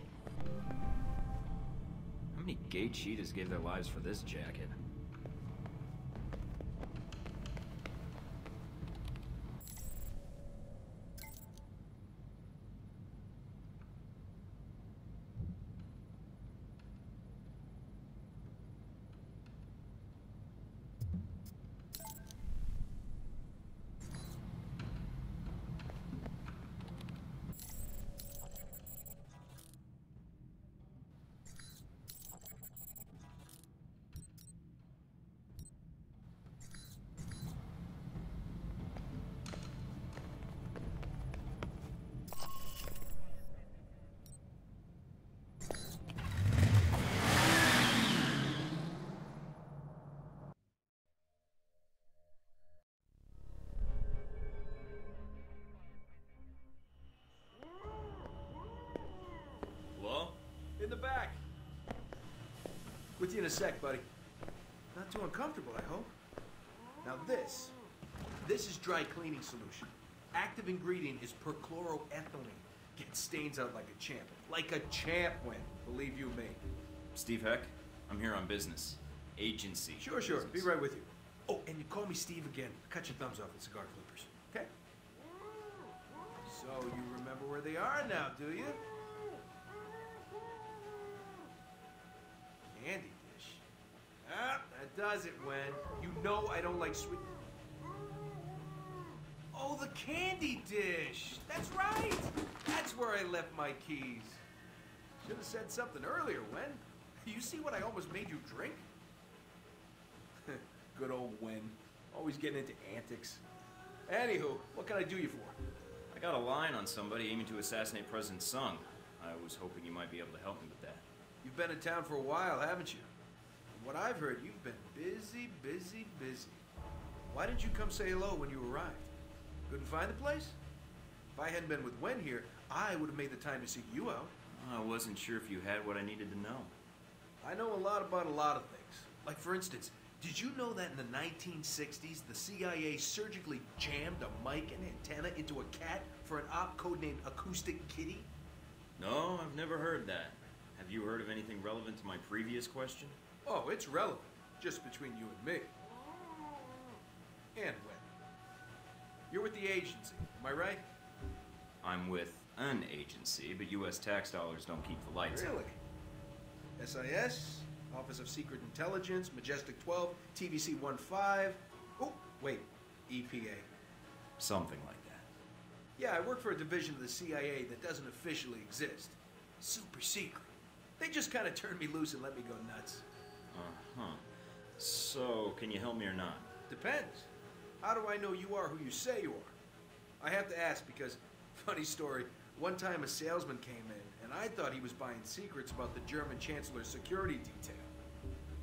S2: How many gay cheetahs gave their lives for this jacket?
S20: back. With you in a sec, buddy. Not too uncomfortable, I hope. Now this, this is dry cleaning solution. Active ingredient is perchloroethylene. Gets stains out like a champ. Like a champ win, believe you me.
S2: Steve Heck, I'm here on business. Agency. Sure, sure.
S20: Business. Be right with you. Oh, and you call me Steve again. Cut your thumbs off with cigar flippers, okay? So you remember where they are now, do you? does it Wen? you know I don't like sweet. Oh, the candy dish. That's right. That's where I left my keys. Should have said something earlier, Wen. You see what I almost made you drink?
S12: Good old Wen.
S20: Always getting into antics. Anywho, what can I do you
S2: for? I got a line on somebody aiming to assassinate President Sung. I was hoping you might be able to help me with that. You've been in town for a
S20: while, haven't you? what I've heard, you've been busy, busy, busy. Why didn't you come say hello when you arrived? Couldn't find the place? If I hadn't been with Wen here, I would have made the time to seek you out.
S2: I wasn't sure if you had what I needed to know.
S20: I know a lot about a lot of things. Like, for instance, did you know that in the 1960s, the CIA surgically jammed a mic and antenna into a cat for an op code named
S2: Acoustic Kitty? No, I've never heard that. Have you heard of anything relevant to my previous question? Oh, it's relevant, just between you and me. And
S20: Wen. You're with the agency, am I right?
S2: I'm with an agency, but U.S. tax dollars don't keep the lights really? on.
S20: Really? SIS, Office of Secret Intelligence, Majestic 12, TVC 15. Oh, wait, EPA.
S2: Something like that.
S20: Yeah, I work for a division of the CIA that doesn't officially exist. Super secret. They just kind of turned me loose and let me go nuts.
S2: Uh-huh. So, can you help me or not?
S20: Depends. How do I know you are who you say you are? I have to ask because, funny story, one time a salesman came in and I thought he was buying secrets about the German Chancellor's security
S2: detail.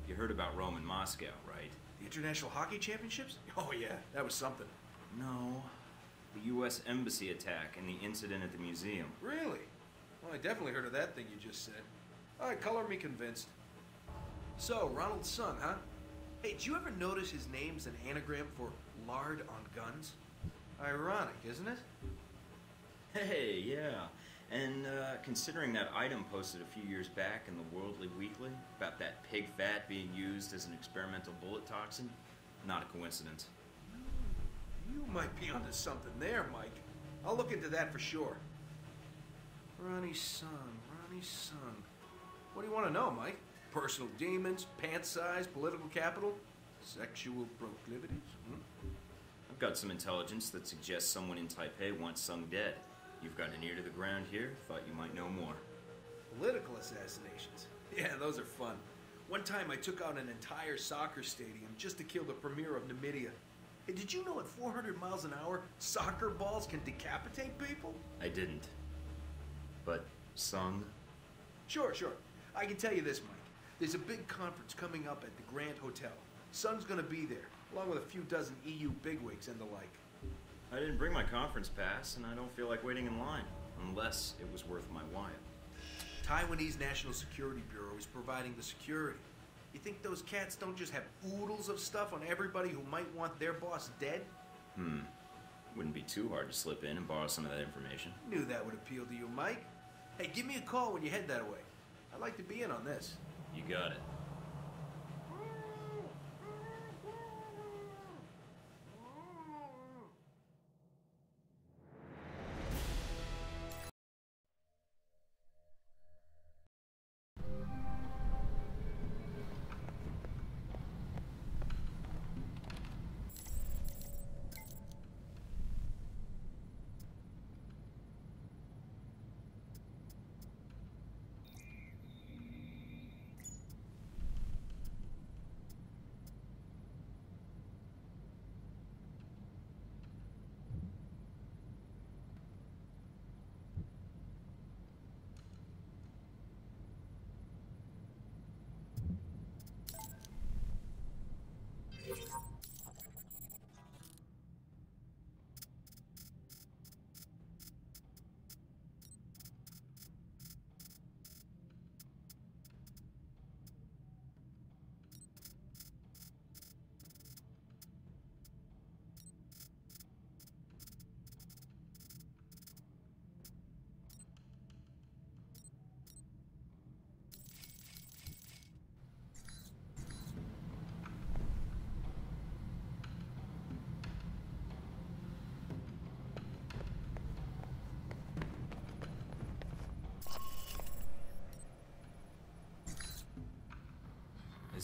S2: You heard about Rome and Moscow, right? The International Hockey
S8: Championships? Oh yeah, that was something.
S2: No, the U.S. Embassy attack and the incident at the museum.
S20: Really? Well, I definitely heard of that thing you just said. All right, color me convinced. So, Ronald Sung, huh? Hey, did you ever notice his name's an anagram for
S13: lard on guns?
S2: Ironic, isn't it? Hey, yeah. And uh, considering that item posted a few years back in the Worldly Weekly about that pig fat being used as an experimental bullet toxin, not a coincidence.
S20: Hmm, you might be onto something there, Mike. I'll look into that for sure. Ronnie Sung, Ronnie Sung. What do you want to know, Mike? personal demons, pant size, political capital, sexual proclivities. Hmm?
S2: I've got some intelligence that suggests someone in Taipei wants Sung dead. You've got an ear to the ground here, thought you might know more.
S20: Political assassinations. Yeah, those are fun. One time I took out an entire soccer stadium just to kill the premier of Namibia. Hey, did you know at 400 miles an hour, soccer balls can decapitate people?
S2: I didn't. But Sung? Sure,
S20: sure. I can tell you this much. There's a big conference coming up at the Grand Hotel. Sung's going to be there, along with a few dozen
S2: EU bigwigs and the like. I didn't bring my conference pass, and I don't feel like waiting in line, unless it was worth my while. Taiwanese National Security Bureau is providing the
S20: security. You think those cats don't just have oodles of stuff on everybody who might want their boss dead?
S2: Hmm. Wouldn't be too hard to slip in and borrow some of that information. Knew that
S20: would appeal to you, Mike. Hey, give me a call when you head that way. I'd like to be in on this.
S2: You got it.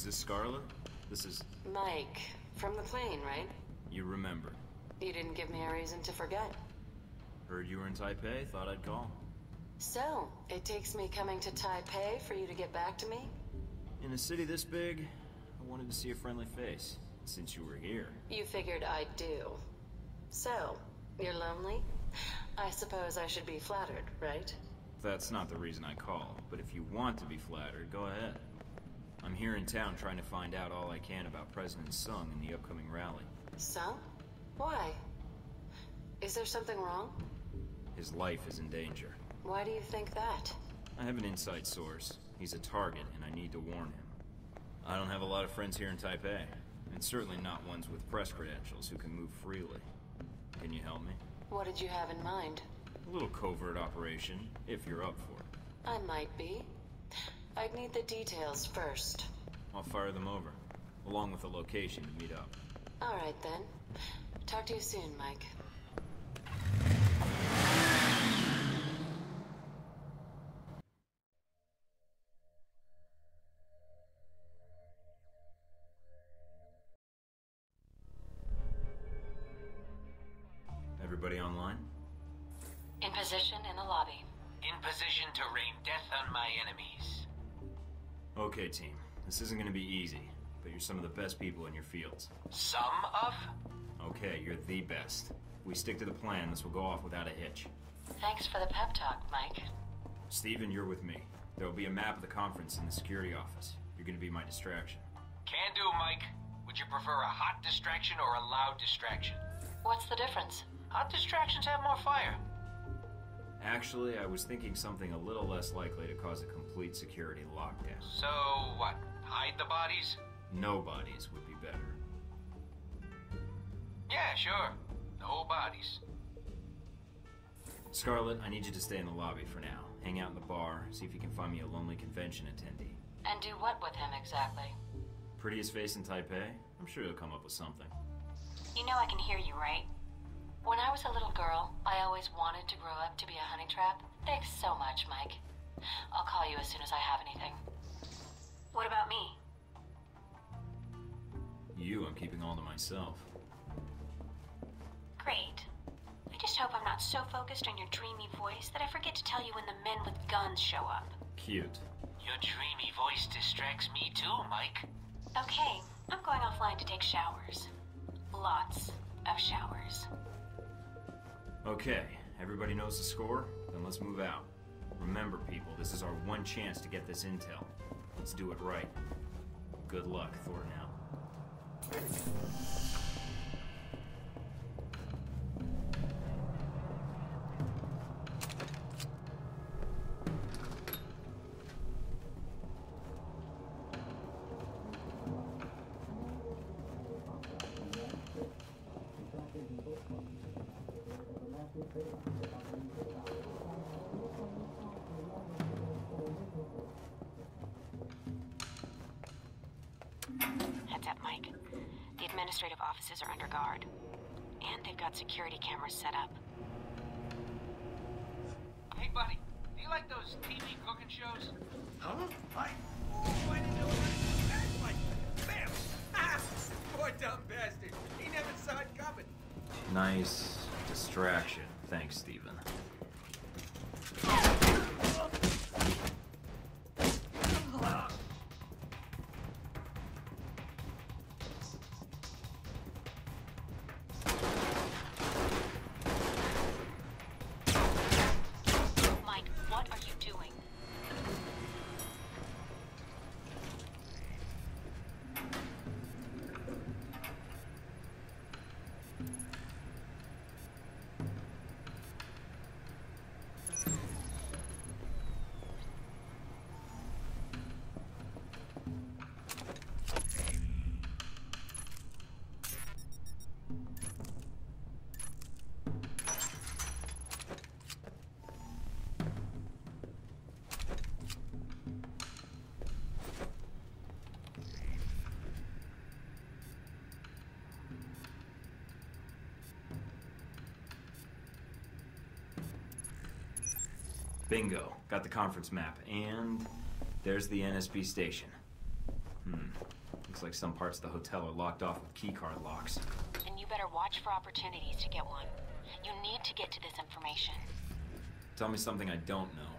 S2: Is this Scarlet? This is...
S14: Mike, from the plane, right? You remember. You didn't give me a reason to forget.
S2: Heard you were in Taipei, thought I'd call.
S14: So, it takes me coming to Taipei for you to get back to me?
S2: In a city this big, I wanted to see a friendly face, since you were here.
S14: You figured I'd do. So, you're lonely? I suppose I should be flattered, right?
S2: That's not the reason I called, but if you want to be flattered, go ahead. I'm here in town trying to find out all I can about President Sung and the upcoming rally.
S14: Sung? Why? Is there something wrong?
S2: His life is in danger.
S14: Why do you think that?
S2: I have an inside source. He's a target, and I need to warn him. I don't have a lot of friends here in Taipei, and certainly not ones with press credentials who can move freely. Can you help me?
S14: What did you have in mind?
S2: A little covert operation, if you're up for it.
S14: I might be. I'd need the details
S2: first. I'll fire them over, along with the location to meet up.
S14: All right, then. Talk to you soon, Mike.
S2: Okay, team. This isn't gonna be easy, but you're some of the best people in your fields. Some of? Okay, you're the best. If we stick to the plan, this will go off without a hitch.
S14: Thanks for the pep talk, Mike.
S2: Steven, you're with me. There will be a map of the conference in the security office. You're gonna be my distraction.
S20: Can do, Mike. Would you prefer a hot distraction or a loud distraction? What's the difference? Hot distractions have more fire.
S2: Actually, I was thinking something a little less likely to cause a complete security lockdown. So
S20: what? Hide the bodies?
S2: No bodies would be better. Yeah, sure. No bodies. Scarlet, I need you to stay in the lobby for now. Hang out in the bar, see if you can find me a lonely convention attendee.
S14: And do what with him exactly?
S2: Prettiest face in Taipei? I'm sure he'll come up with something.
S14: You know I can hear you, right? When I was a little girl, I always wanted to grow up to be a honey trap. Thanks so much, Mike. I'll call you as soon as I have anything. What
S3: about me?
S2: You, I'm keeping all to myself.
S3: Great. I just hope I'm not so focused on your dreamy voice that I forget to tell you when the men with guns show up.
S2: Cute. Your dreamy voice
S11: distracts
S3: me too, Mike. Okay, I'm going offline to take showers. Lots of showers.
S2: Okay, everybody knows the score? Then let's move out. Remember, people, this is our one chance to get this intel. Let's do it right. Good luck, Thorton.
S3: got security cameras set up. Hey, buddy, do you like those TV cooking shows?
S11: Huh? I... Oh, I didn't know
S20: it like Bam! Ah! Poor dumb bastard. He never saw it coming.
S2: Nice distraction. Thanks, Steven. Bingo. Got the conference map. And there's the NSB station. Hmm. Looks like some parts of the hotel are locked off with keycard locks.
S11: Then you
S3: better watch for opportunities to get one. You need to get to this information.
S2: Tell me something I don't know.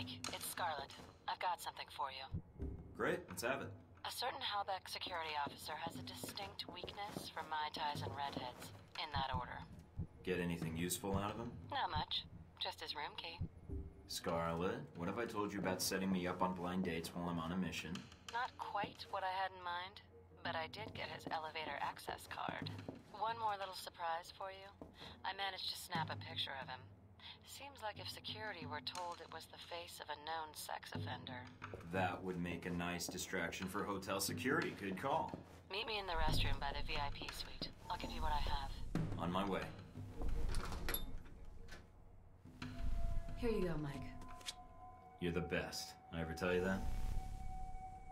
S14: Mike. It's Scarlet. I've got something for you.
S2: Great, let's have it.
S14: A certain Halbech security officer has a distinct weakness for Mai Tais and redheads, in that order.
S2: Get anything useful out of him?
S14: Not much. Just his room key.
S2: Scarlet, what have I told you about setting me up on blind dates while I'm on a mission?
S14: Not quite what I had in mind, but I did get his elevator access card. One more little surprise for you. I managed to snap a picture of him, Seems like if security were told it was the face of a known sex offender.
S2: That would make a nice distraction for hotel security. Good call.
S14: Meet me in the restroom by the VIP suite. I'll give you what I have. On my way. Here you go, Mike.
S2: You're the best. I ever tell you that?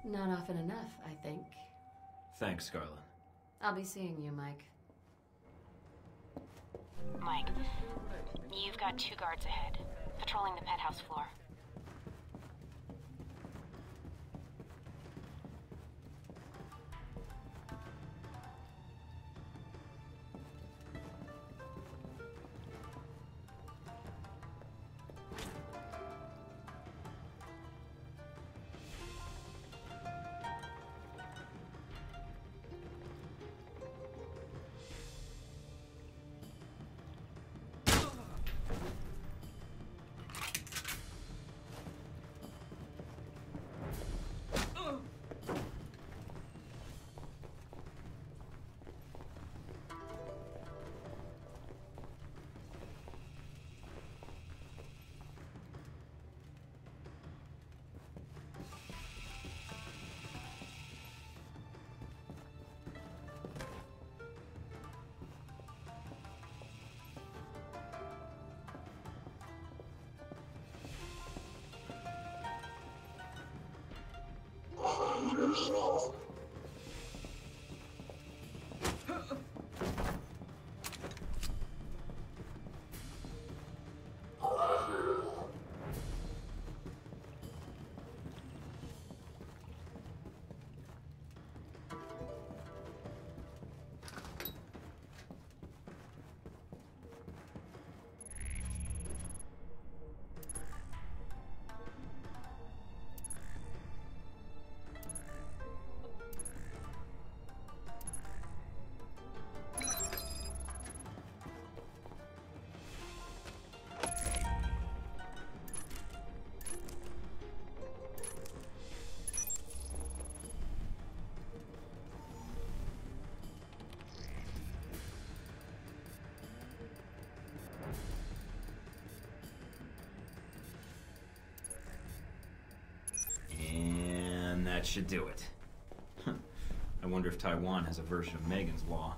S14: Not often enough, I think. Thanks, Scarlet. I'll be seeing you, Mike.
S3: Mike, you've got two guards ahead, patrolling the penthouse floor.
S11: Deus.
S2: That should do it. I wonder if Taiwan has a version of Megan's Law.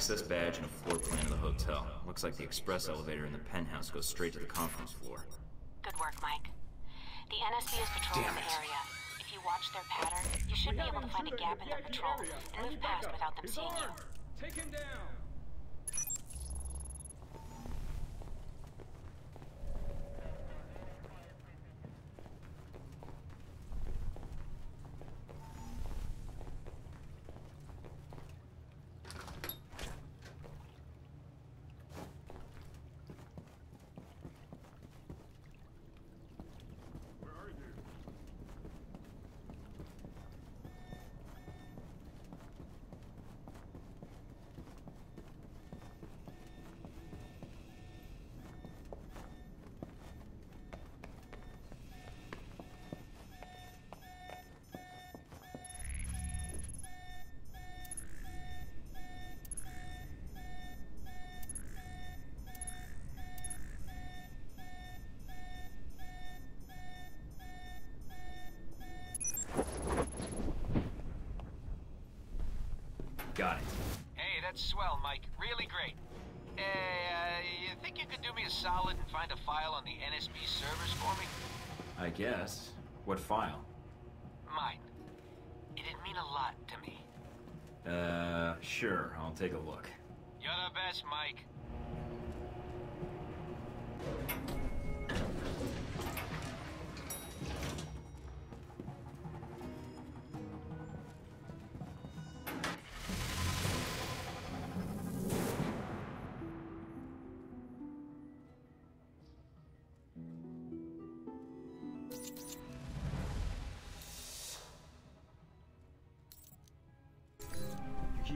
S2: access badge and a floor plan of the hotel. Looks like the express elevator in the penthouse goes straight to the conference floor. Good work, Mike.
S3: The NSB is patrolling the area. If you watch their pattern, you should be able to find a gap in their patrol and move past without them seeing you. Take him down!
S2: Got it. Hey, that's swell, Mike.
S20: Really great. Hey, uh, you think you could do me a solid and find a file on the NSB servers for me?
S2: I guess. What file?
S9: Mine. It'd mean a lot to me.
S2: Uh, sure. I'll take a look.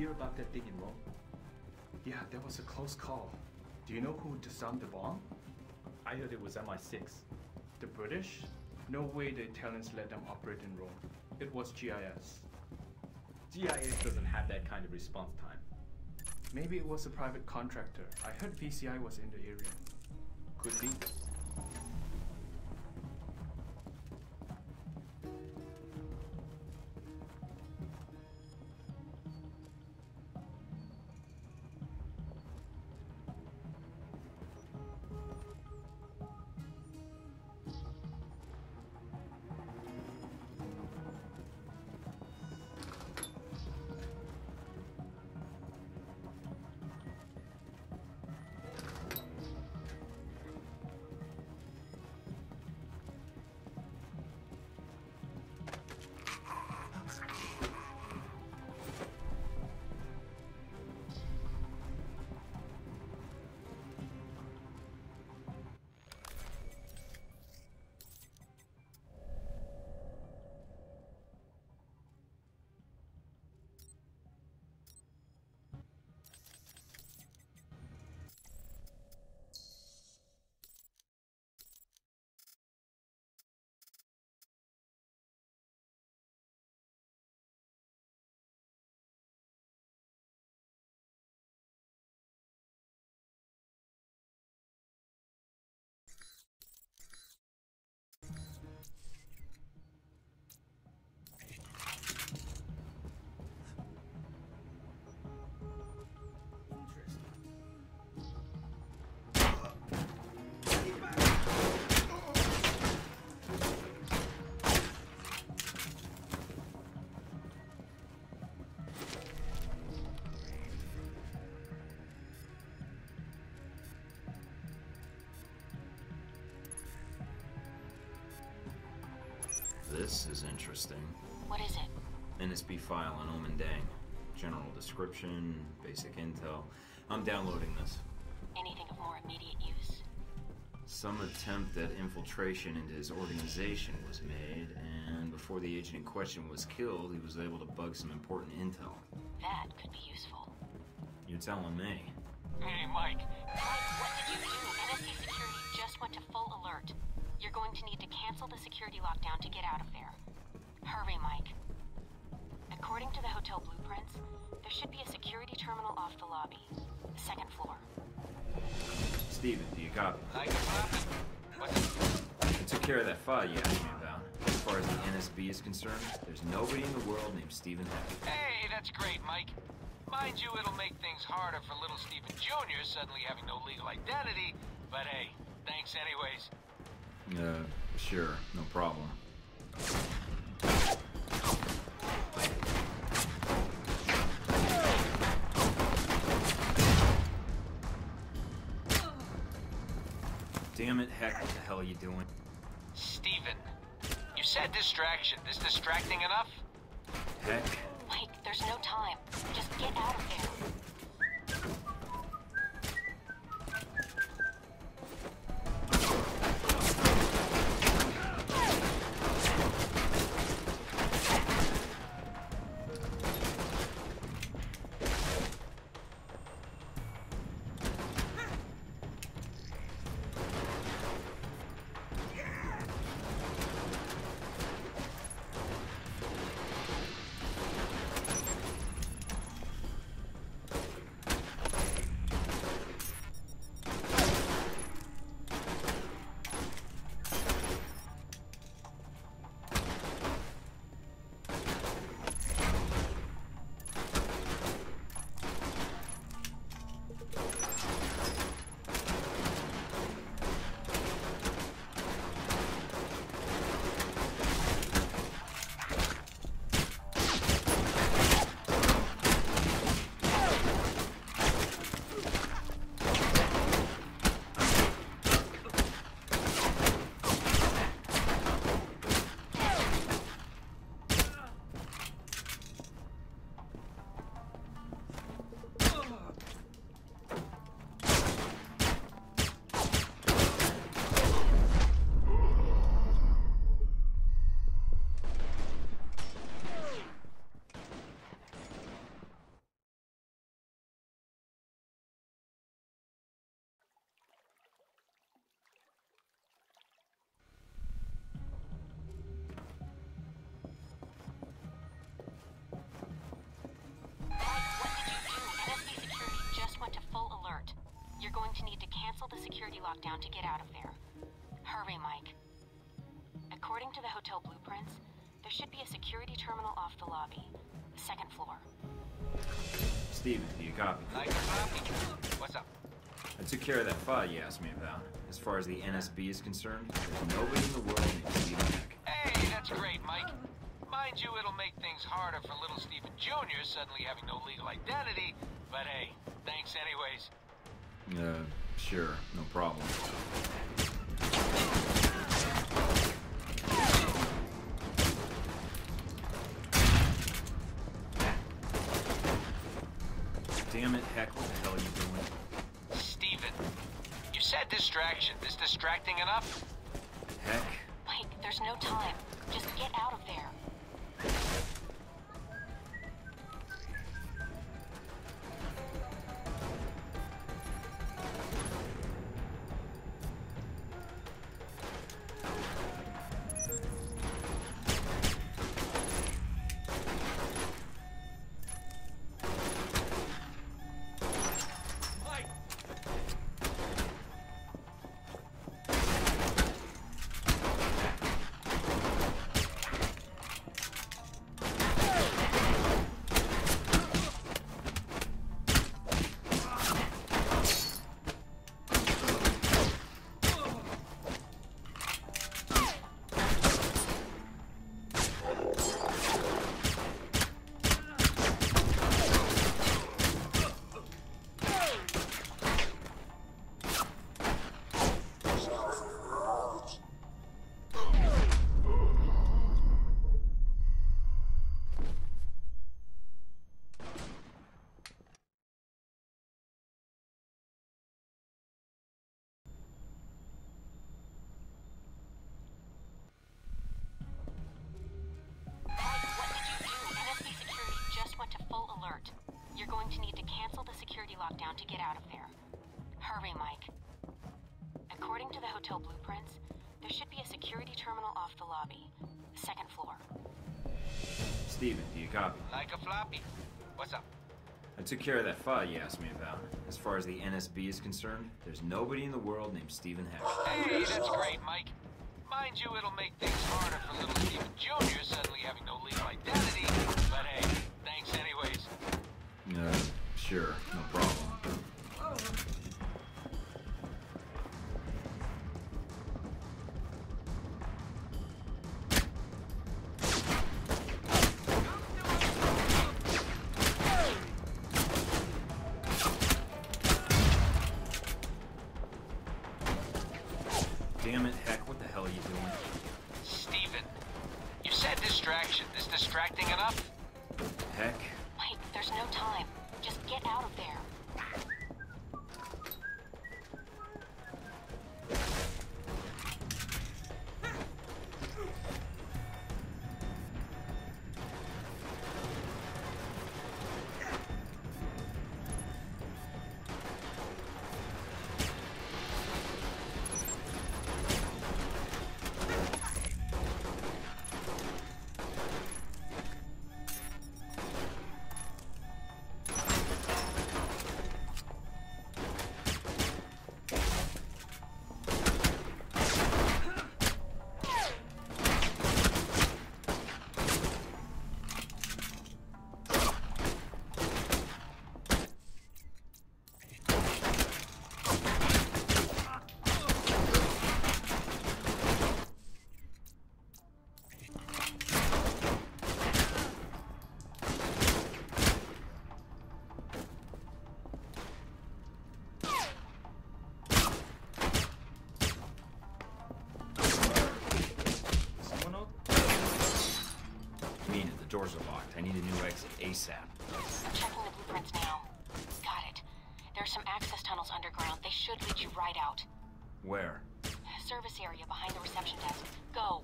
S8: hear about that thing in Rome? Yeah, that was a close call. Do you know who disarmed the bomb? I heard it was MI6. The British? No way the Italians let them operate in Rome. It was GIS. GIS doesn't have that kind of response time. Maybe it was a private contractor. I heard VCI was in the area. Could be.
S2: This is interesting. What is it? NSB file on Omen Deng. General description, basic intel. I'm downloading this. Anything of more immediate use? Some attempt at infiltration into his organization was made, and before the agent in question was killed, he was able to bug some important intel.
S3: That could be useful.
S2: You're telling me. Hey, Mike. Mike,
S3: what did you do? NSB security just went to full alert. You're going to need to cancel the security lockdown to get out of Hurry, Mike. According to the hotel blueprints, there should be a security terminal off the lobby. Second floor.
S2: Steven, do you copy? I can Took care of that file you asked me about. As far as the NSB is concerned, there's nobody in the world named Steven Hey,
S20: that's great, Mike. Mind you, it'll make things harder for little Steven Jr. suddenly having no legal identity, but hey,
S2: thanks anyways. Uh, sure, no problem. Damn it, Heck, what the hell are you doing? Steven,
S20: you said distraction. This distracting enough?
S12: Heck.
S3: Mike, there's no time.
S11: Just get out of there.
S3: You're going to need to cancel the security lockdown to get out of there. Hurry, Mike. According to the hotel blueprints, there should be a security terminal off the lobby. Second floor.
S2: Steven, do you copy? Nice copy. What's up? i care of that file you asked me about. As far as the NSB is concerned, there's nobody in the world needs to be back. Hey, that's great, Mike.
S20: Mind you, it'll make things harder for little Steven Jr. suddenly having no legal identity, but hey, thanks anyways.
S2: Yeah, sure, no problem. Damn it, Heck, what the hell are you doing? Steven,
S20: you said distraction. Is distracting enough?
S2: Heck.
S3: Wait, there's no time. Just get out of there.
S2: copy.
S20: Like a floppy. What's
S2: up? I took care of that file you asked me about. As far as the NSB is concerned, there's nobody in the world named Steven Heck. Hey,
S20: that's great, Mike. Mind you, it'll make things harder for little Steven Jr. suddenly having no legal identity, but hey, thanks anyways.
S2: Uh, sure. Where?
S3: Service area behind the reception desk. Go.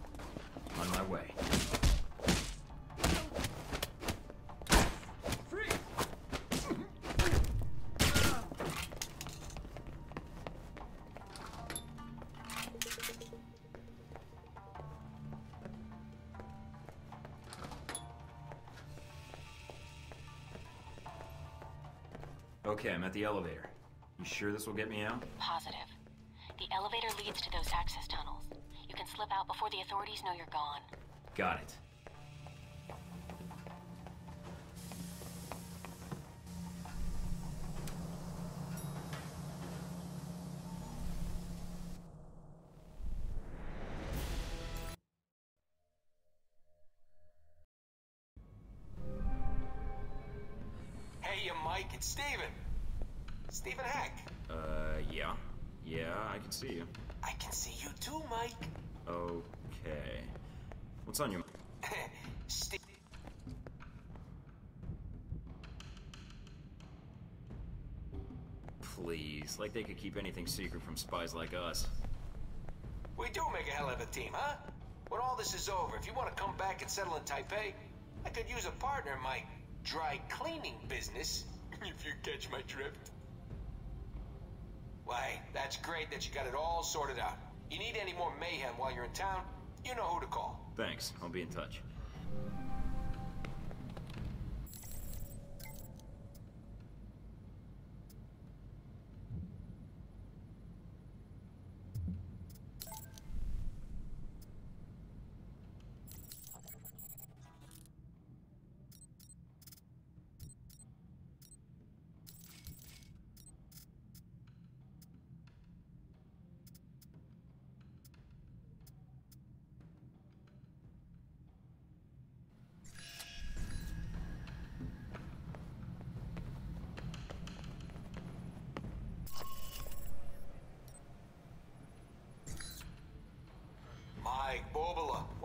S2: On my way. Okay, I'm at the elevator. You sure this will get me out?
S3: Positive leads to those access tunnels. You can slip out before the authorities know you're gone.
S2: Got it. What's on your mind? Please, like they could keep anything secret from spies like us. We do make a hell of a team, huh? When all this is
S20: over, if you want to come back and settle in Taipei, I could use a partner in my dry cleaning business, if you catch my drift. Why, that's great that you got it all sorted out. You need any more mayhem while you're in town, you know who to call.
S2: Thanks. I'll be in touch.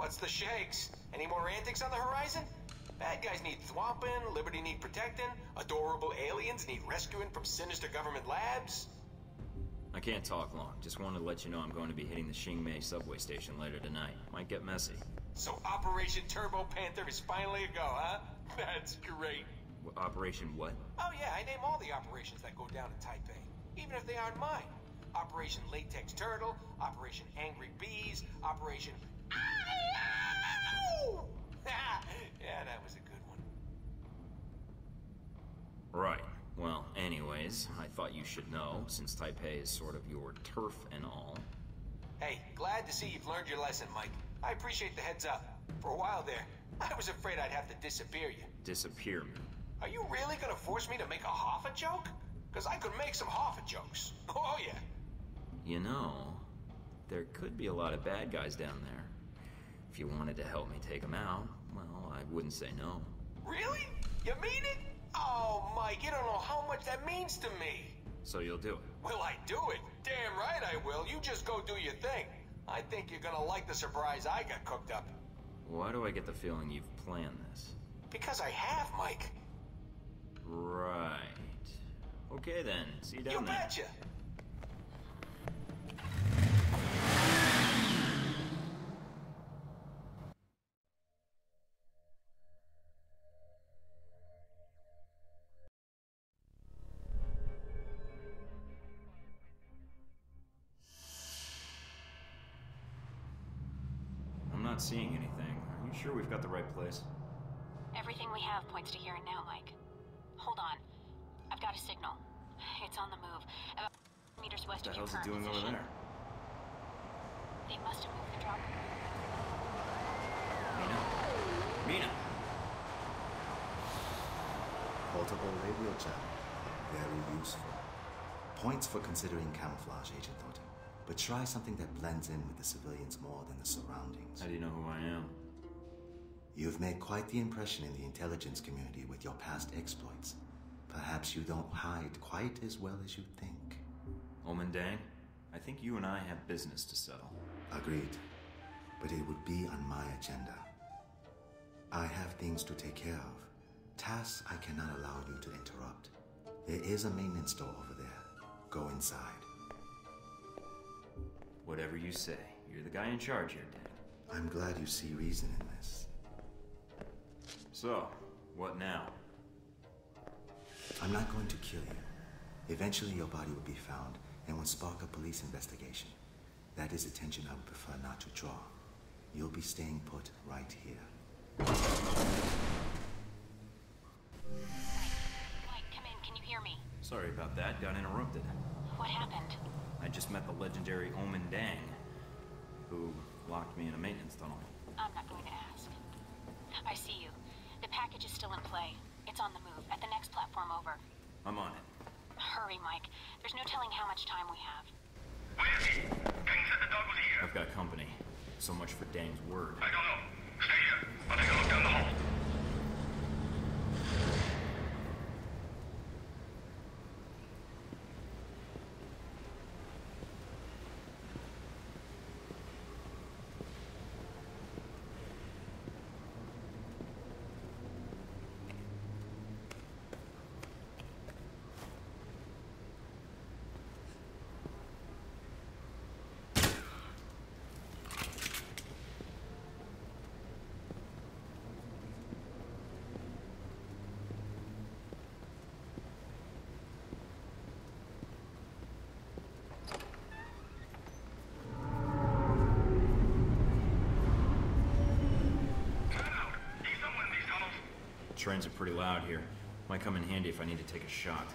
S20: What's the shakes? Any more antics on the horizon? Bad guys need thwomping, liberty need protecting, adorable aliens need rescuing from sinister government labs.
S2: I can't talk long. Just wanted to let you know I'm going to be hitting the Xingmei subway station later tonight. Might get messy.
S20: So Operation Turbo Panther is finally a go, huh? That's great.
S2: W Operation what?
S20: Oh yeah, I name all the operations that go down in Taipei, even if they aren't mine. Operation Latex Turtle, Operation Angry Bees, Operation
S2: Right. Well, anyways, I thought you should know, since Taipei is sort of your turf and all.
S20: Hey, glad to see you've learned your lesson, Mike. I appreciate the heads up. For a while there, I was afraid I'd have to disappear you.
S2: Disappear me?
S20: Are you really gonna force me to make a Hoffa joke? Because I could make some Hoffa jokes. Oh, yeah.
S2: You know, there could be a lot of bad guys down there. If you wanted to help me take them out, well, I wouldn't say no.
S12: Really? You mean it?
S20: Oh, Mike, you don't know how much that means to me.
S2: So you'll do it?
S20: Will I do it? Damn right I will. You just go do your thing. I think you're gonna like the surprise I got cooked up.
S2: Why do I get the feeling you've planned this?
S20: Because I have, Mike.
S2: Right. Okay then, see you down you there. You betcha! seeing anything. Are you sure we've got the right place?
S3: Everything we have points to here and now, Mike. Hold on. I've got a signal. It's on the move. About meters west of your current What the is it doing position. over
S11: there? They must have moved the drop.
S2: Mina? Mina!
S17: Portable radio channel. Very useful. Points for considering camouflage, Agent Thorton but try something that blends in with the civilians more than the surroundings. How do you know who I am? You've made quite the impression in the intelligence community with your past exploits. Perhaps you don't hide quite as well as you think. Omen Deng, I think you and I have business to settle. Agreed. But it would be on my agenda. I have things to take care of. Tasks I cannot allow you to interrupt. There is a maintenance door over there. Go inside.
S2: Whatever you say. You're the guy in charge here, Dad. I'm glad you see reason in this. So, what now?
S17: I'm not going to kill you. Eventually your body will be found and will spark a police investigation. That is attention I would prefer not to draw. You'll be staying put right here. Mike,
S3: come in. Can you hear me?
S2: Sorry about that. Got interrupted. What happened? I just met the legendary Omen Deng, who locked me in a maintenance tunnel.
S3: I'm not going to ask. I see you. The package is still in play. It's on the move, at the next platform over.
S2: I'm on it.
S3: Hurry, Mike. There's no telling how much time we have. Where is he?
S2: Deng said the dog was here. I've got company. So much for Deng's word. I don't know. Stay here. I'll take a look down the hall. trains are pretty loud here. Might come in handy if I need to take a shot.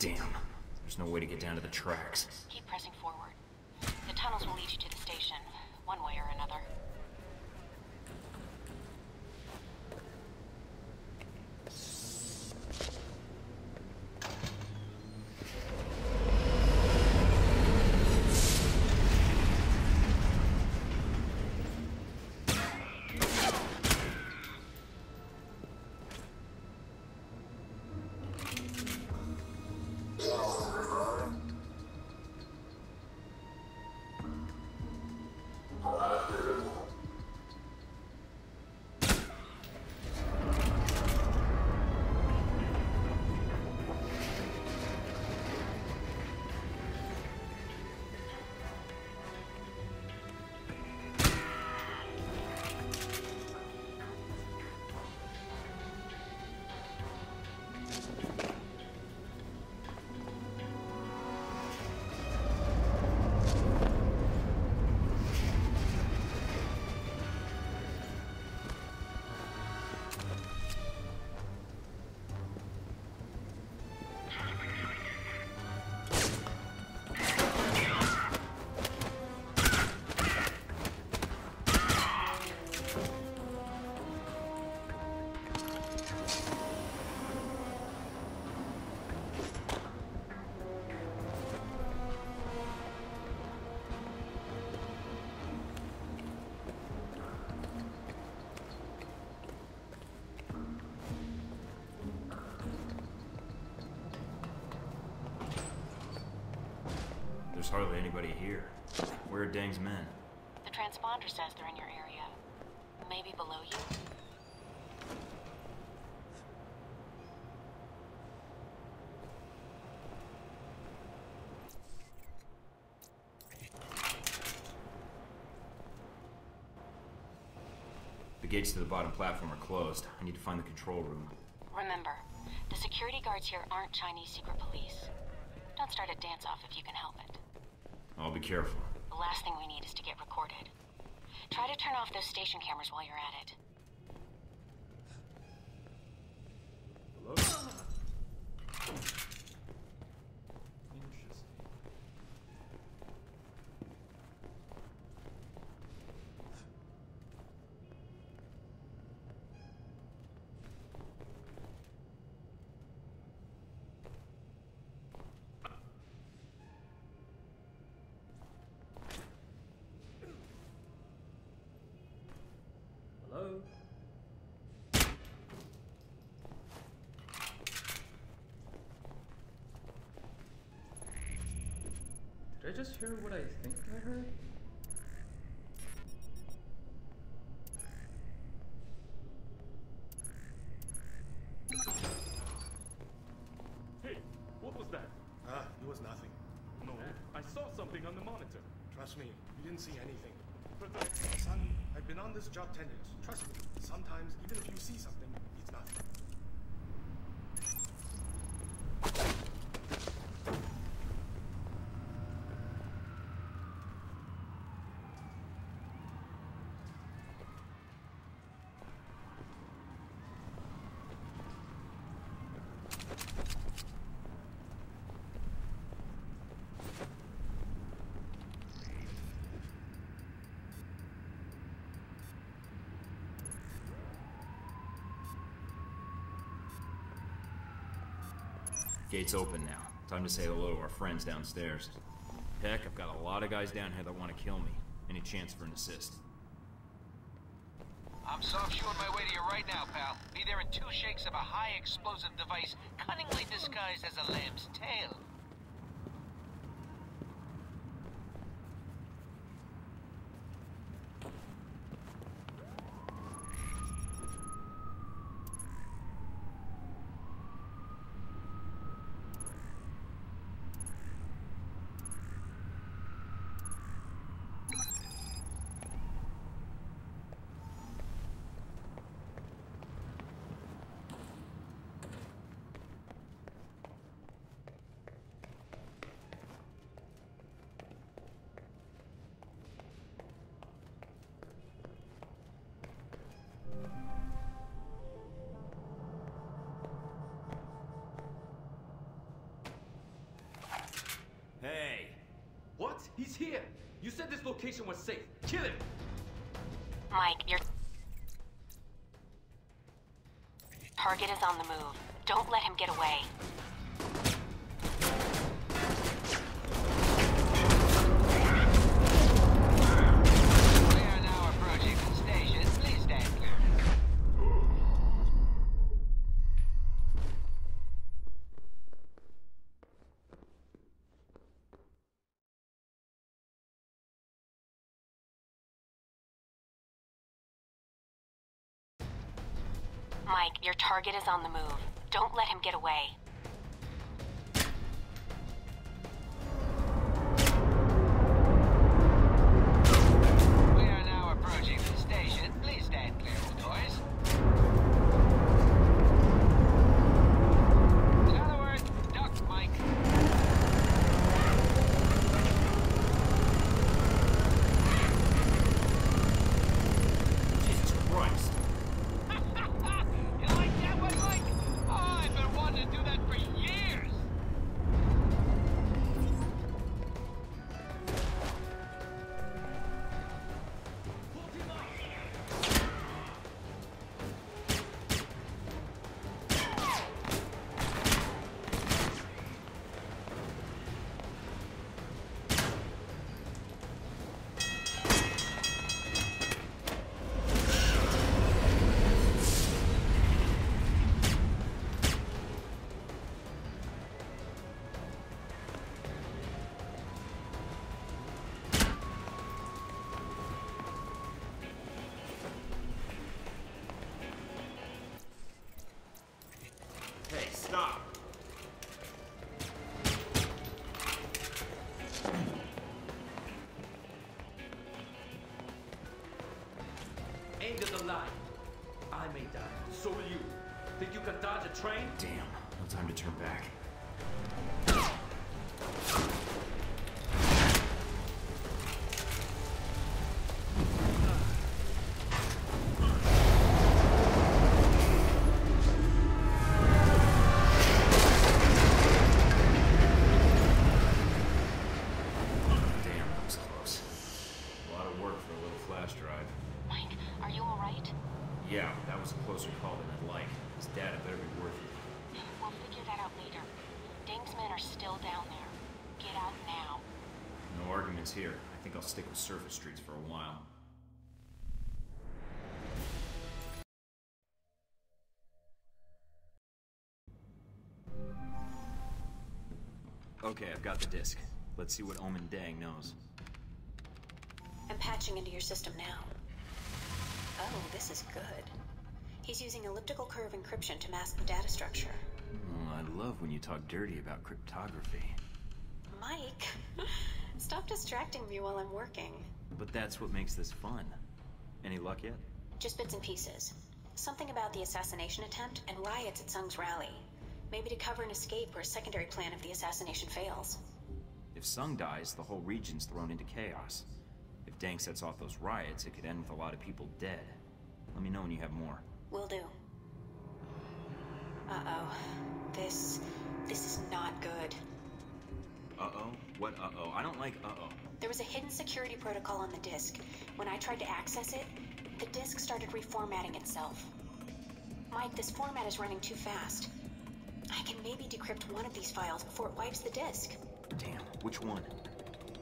S2: Damn. There's no way to get down to the tracks. hardly anybody here. Where are Deng's men?
S3: The transponder says they're in your area. Maybe below you?
S2: The gates to the bottom platform are closed. I need to find the control room.
S3: Remember, the security guards here aren't Chinese secret police. Don't start a dance-off if you can careful. The last thing we need is to get recorded. Try to turn off those station cameras while you're at it.
S12: just hear
S11: what I think I heard?
S8: Hey, what was that? Ah, it was nothing. No, I saw something on the monitor. Trust me, you didn't see anything. But Son, I've been on this job ten years.
S15: Trust me, sometimes even if you see something,
S2: Gate's open now. Time to say hello to our friends downstairs. Heck, I've got a lot of guys down here that want to kill me. Any chance for an assist?
S20: I'm soft shoeing my way to you right now, pal. Be there in two shakes of a high explosive device
S9: cunningly disguised as a lamb's tail.
S3: Target is on the move. Don't let him get away.
S4: target is on the move. Don't let him get away.
S2: here. I think I'll stick with surface streets for a while. Okay, I've got the disk. Let's see what Omen Deng knows.
S3: I'm patching into your system now. Oh, this is good. He's using elliptical curve encryption to mask the data structure.
S2: Oh, I love when you talk dirty about cryptography.
S3: Mike, Stop distracting me while I'm working.
S2: But that's what makes this fun. Any luck yet?
S3: Just bits and pieces. Something about the assassination attempt and riots at Sung's rally. Maybe to cover an escape or a secondary plan if the assassination fails.
S2: If Sung dies, the whole region's thrown into chaos. If Deng sets off those riots, it could end with a lot of people dead. Let me know when you have more.
S3: Will do. Uh-oh. This... this is not good.
S2: Uh-oh? What uh-oh? I don't like uh-oh.
S3: There was a hidden security protocol on the disk. When I tried to access it, the disk started reformatting itself. Mike, this format is running too fast. I can maybe decrypt one of these files before it wipes the disk.
S2: Damn, which one?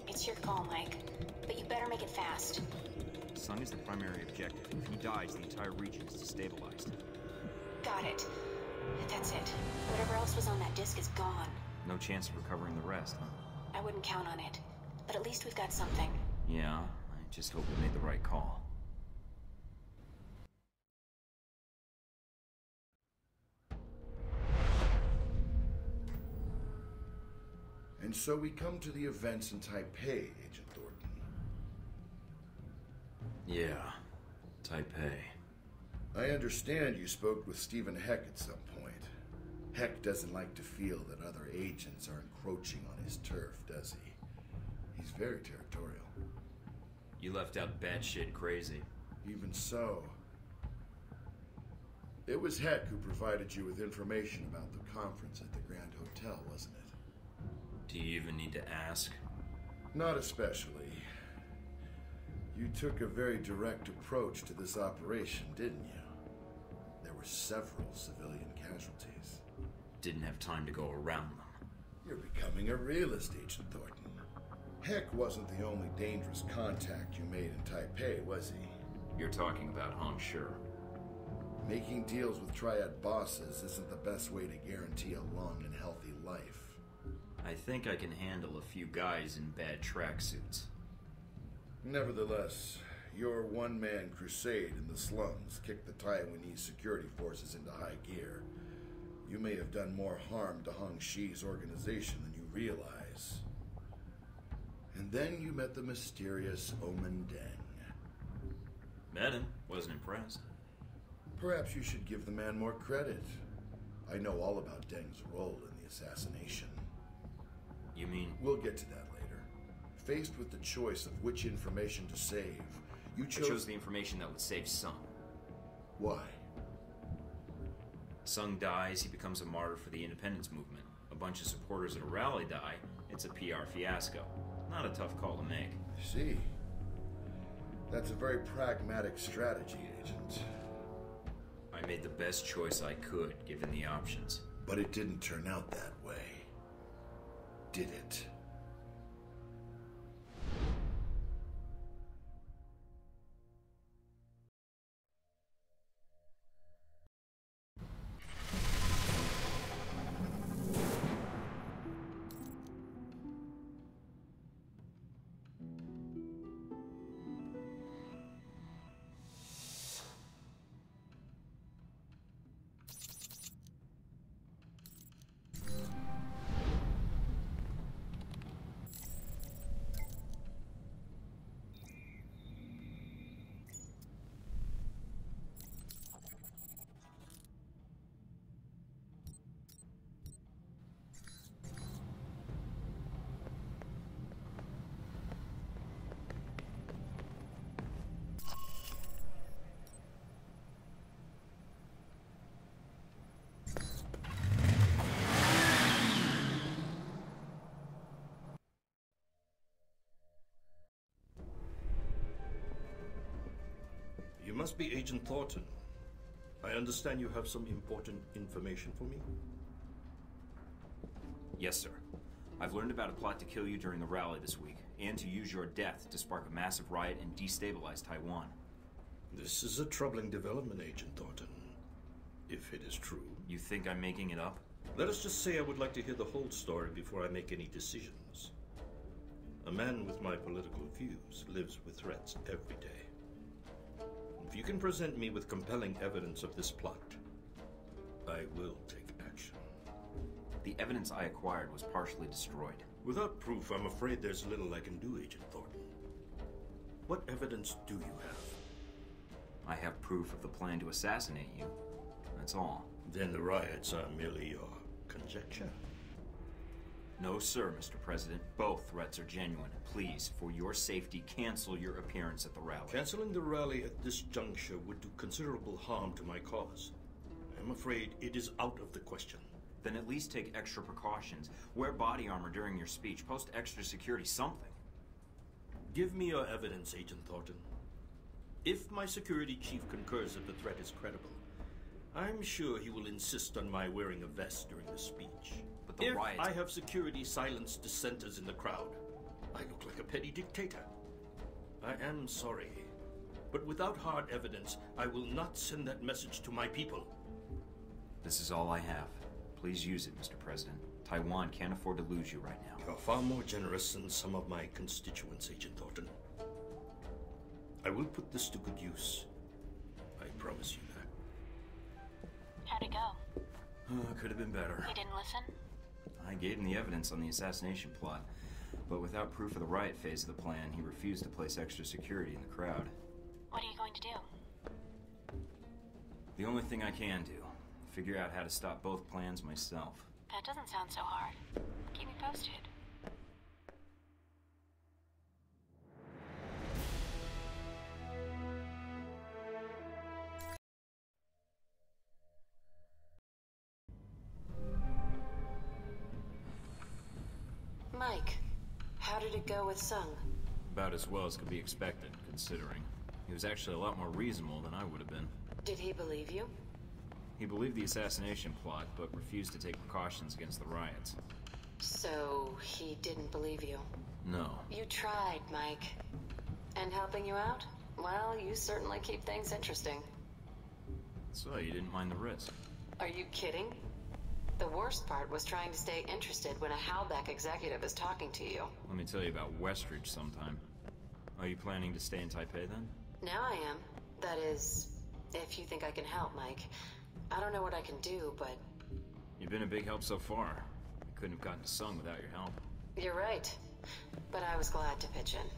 S3: It's your call, Mike. But you better make it fast.
S2: Sung is the primary objective. If he dies, the entire region is destabilized.
S3: Got it. That's it. Whatever else was on that disk is gone.
S2: No chance of recovering the rest, huh?
S3: I wouldn't count on it. But at least we've
S4: got something.
S2: Yeah, I just hope we made the right call.
S1: And so we come to the events in Taipei, Agent Thorton.
S2: Yeah, Taipei.
S1: I understand you spoke with Steven Heck at some point. Heck doesn't like to feel that other agents are encroaching on his turf, does he? He's very territorial. You left out batshit crazy. Even so. It was Heck who provided you with information about the conference at the Grand Hotel, wasn't
S2: it? Do you even need to ask? Not
S1: especially. You took a very direct approach to this operation, didn't you? There were several civilian casualties
S2: didn't have time to go around them.
S1: You're becoming a real estate agent, Thorton. Heck wasn't the only dangerous contact you made in Taipei, was he? You're talking about Hong Shi. Making deals with Triad bosses isn't the best way to guarantee a long and healthy life.
S2: I think I can handle a few guys in bad tracksuits.
S1: Nevertheless, your one man crusade in the slums kicked the Taiwanese security forces into high gear you may have done more harm to Hong Shi's organization than you realize. And then you met the mysterious Omen Deng.
S2: Met him. Wasn't impressed.
S1: Perhaps you should give the man more credit. I know all about Deng's role in the assassination. You mean? We'll get to that later. Faced with
S2: the choice of which information to save, you chose... I chose the information that would save some. Why? Sung dies, he becomes a martyr for the independence movement. A bunch of supporters at a rally die, it's a PR fiasco. Not a tough call to make. I see. That's a very pragmatic strategy, Agent. I made the best choice I could, given the options. But it didn't turn out that way. Did it?
S16: must be Agent
S10: Thorton. I understand you have some important information for me?
S2: Yes, sir. I've learned about a plot to kill you during the rally this week, and to use your death to spark a massive riot and destabilize Taiwan. This is a troubling development, Agent Thorton. If it is true. You think I'm making it up? Let us just say
S10: I would like to hear the whole story before I make any decisions. A man with my political views lives with threats every day. If you can present me with compelling evidence of this plot, I will take action.
S2: The evidence I acquired was partially destroyed. Without proof, I'm afraid there's little I can do, Agent
S10: Thorton. What evidence do you have?
S2: I have proof of the plan to assassinate you. That's all. Then the riots are merely your conjecture. No, sir, Mr. President. Both threats are genuine. Please, for your safety, cancel your appearance at the rally. Canceling the rally at this juncture would do considerable harm to my cause. I'm afraid it is out of the question. Then at least take extra precautions. Wear body armor during your speech. Post extra security, something.
S10: Give me your evidence, Agent Thorton. If my security chief concurs that the threat is credible, I'm sure he will insist on my wearing a vest during the speech the if riot. I have security silenced dissenters in the crowd. I look like a petty dictator. I am sorry. But without hard evidence, I will not send that message to my people.
S2: This is all I have. Please use it, Mr. President. Taiwan can't afford to lose you right now. You're far more generous than some of my constituents,
S10: Agent Thorton. I will put this to good use. I promise you that. How'd it go? Uh, ah, could have been better.
S3: He didn't listen?
S2: I gave him the evidence on the assassination plot, but without proof of the riot phase of the plan, he refused to place extra security in the crowd.
S11: What are you going to do?
S2: The only thing I can do. Figure out how to stop both plans myself.
S3: That doesn't sound so hard. Keep me posted.
S14: go with Sung?
S2: About as well as could be expected, considering. He was actually a lot more reasonable than I would have been.
S14: Did he believe you?
S2: He believed the assassination plot, but refused to take precautions against the riots.
S14: So, he didn't believe you? No. You tried, Mike. And helping you out? Well, you certainly keep things interesting.
S2: So, you didn't mind the risk.
S14: Are you kidding? The worst part was trying to stay interested when a Halbech executive is talking to you.
S2: Let me tell you about Westridge sometime. Are you planning to stay in Taipei then?
S14: Now I am. That is, if you think I can help, Mike. I don't know what I can do, but...
S2: You've been a big help so far. I couldn't have gotten to Sung without your help.
S14: You're right. But I was glad to pitch in.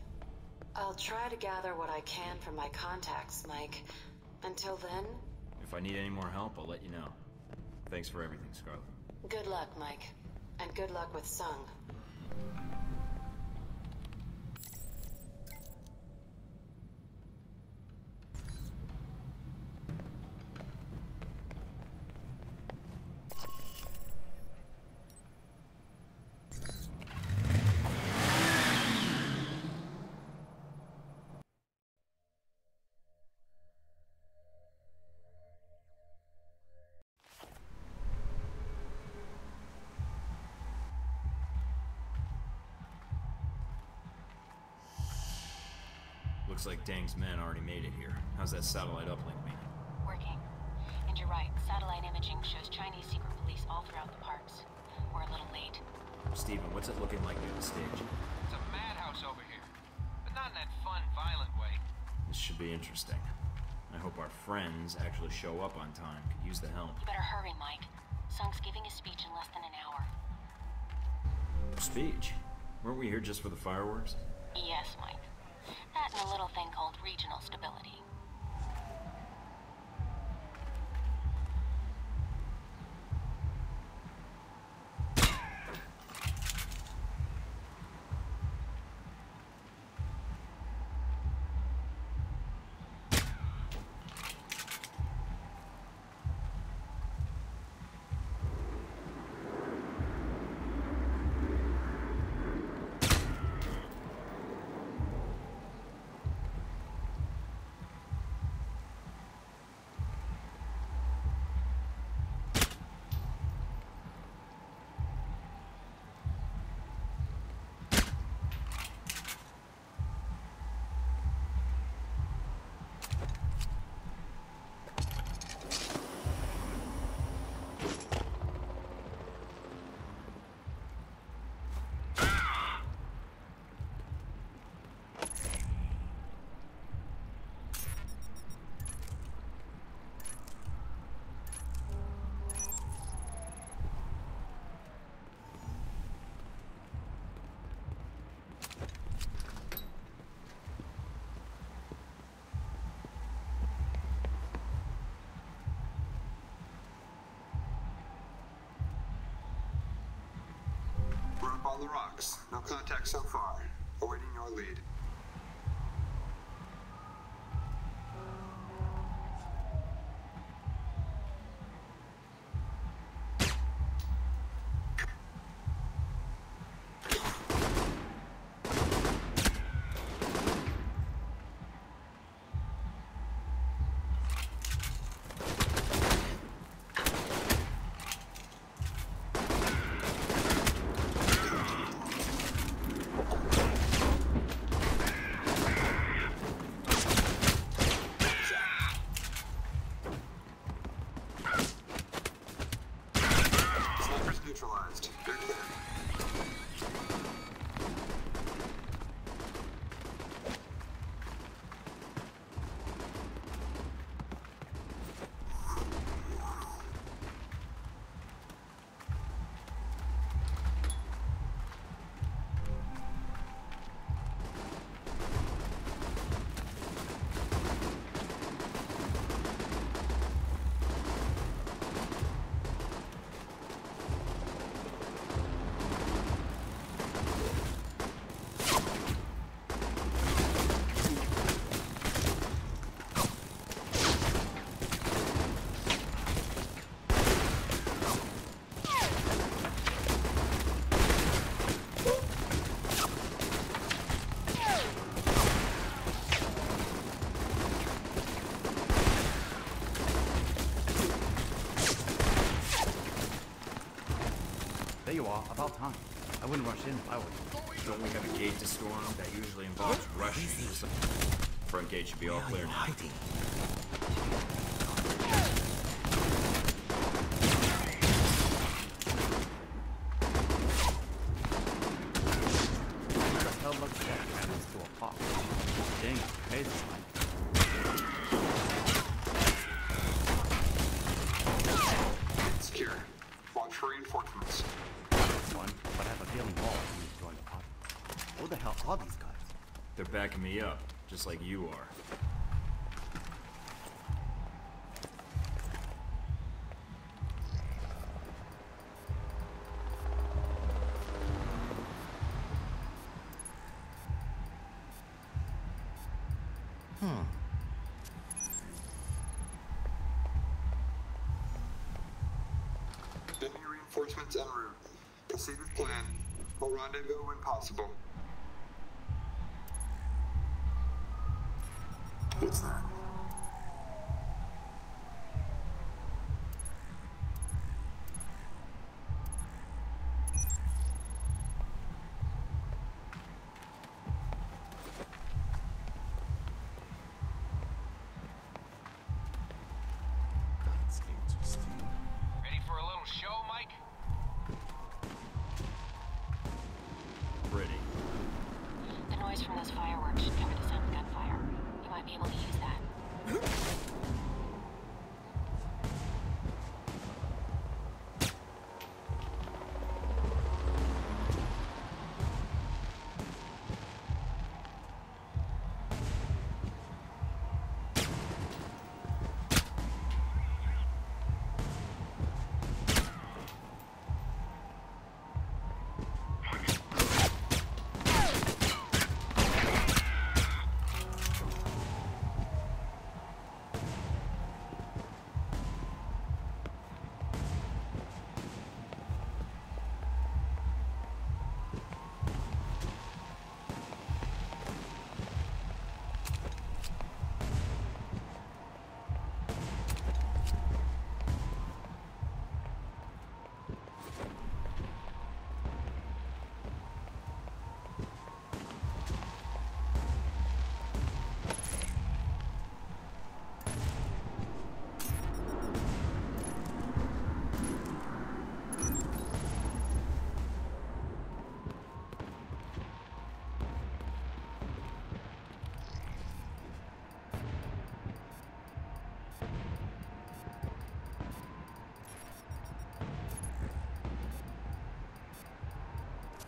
S14: I'll try to gather what I can from my contacts, Mike. Until then...
S2: If I need any more help, I'll let you know. Thanks for everything, Scarlet.
S14: Good luck, Mike. And good luck with Sung.
S2: Looks like Deng's men already made it here. How's that satellite uplink mean?
S3: Working. And you're right, satellite imaging shows Chinese secret police all throughout the parks. We're a little late.
S2: Steven, what's it looking like near the stage? It's a madhouse over
S20: here. But not in that fun, violent way.
S2: This should be interesting. I hope our friends actually show up on time. Could use the help.
S3: You better hurry, Mike. Sung's giving a speech in less than an hour.
S2: Speech? Weren't we here just for the fireworks?
S3: Yes, a little thing called regional stability.
S20: on the rocks. No contact so far. Awaiting your lead.
S2: About time. I wouldn't rush in if I were you. Don't we have a gate to storm? That usually involves rushing. Front gate should be all clear now. backing me up, just like you are.
S11: Hmm.
S9: Enemy reinforcements en route.
S5: Proceed with plan. We'll rendezvous when possible.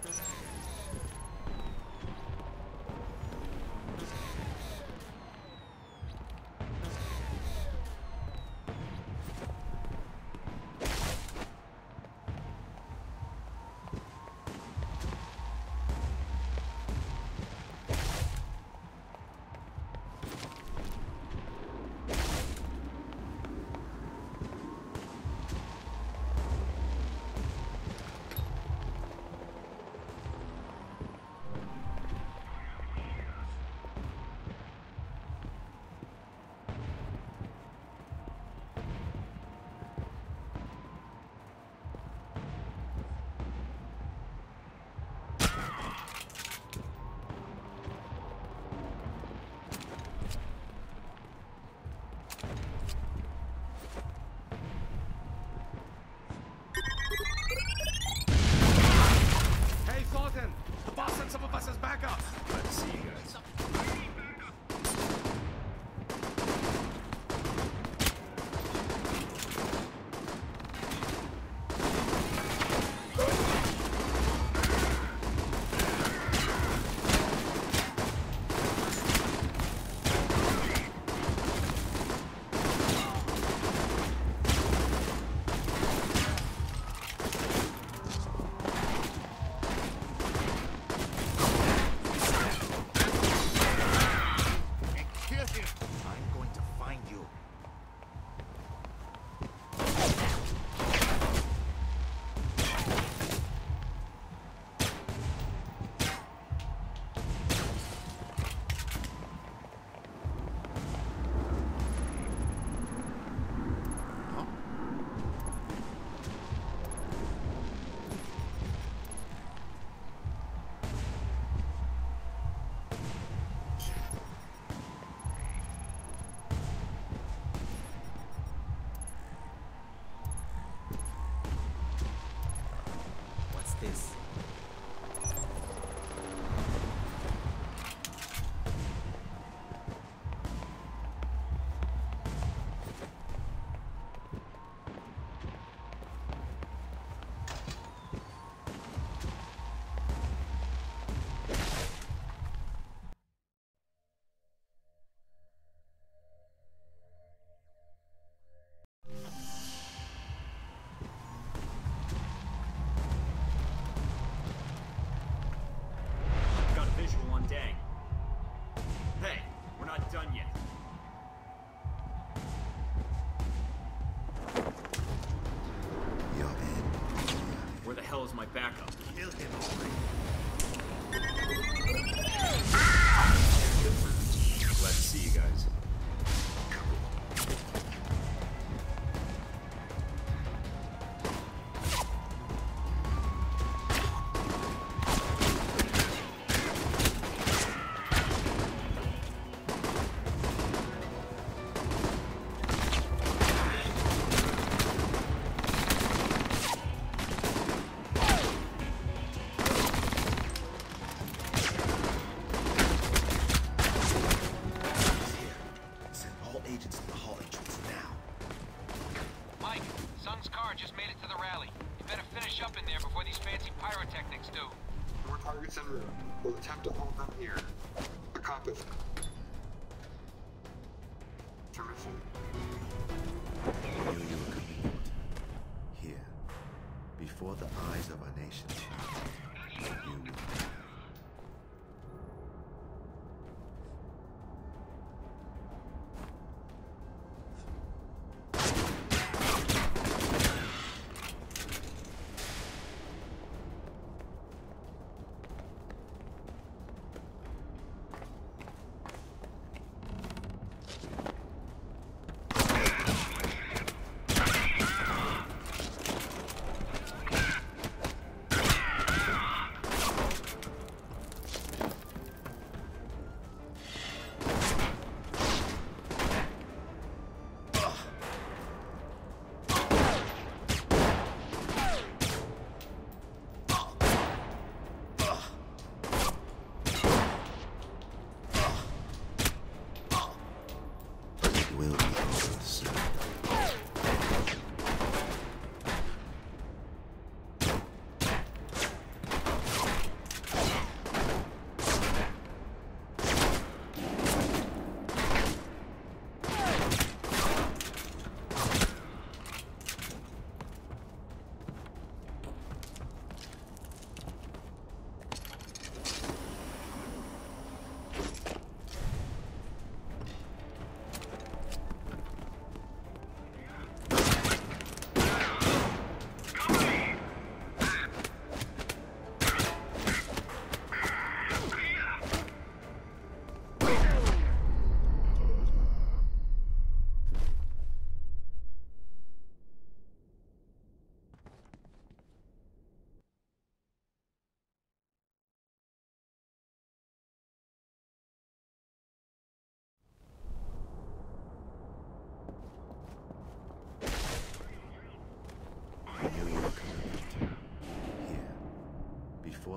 S16: Doesn't
S2: backup. Kill him.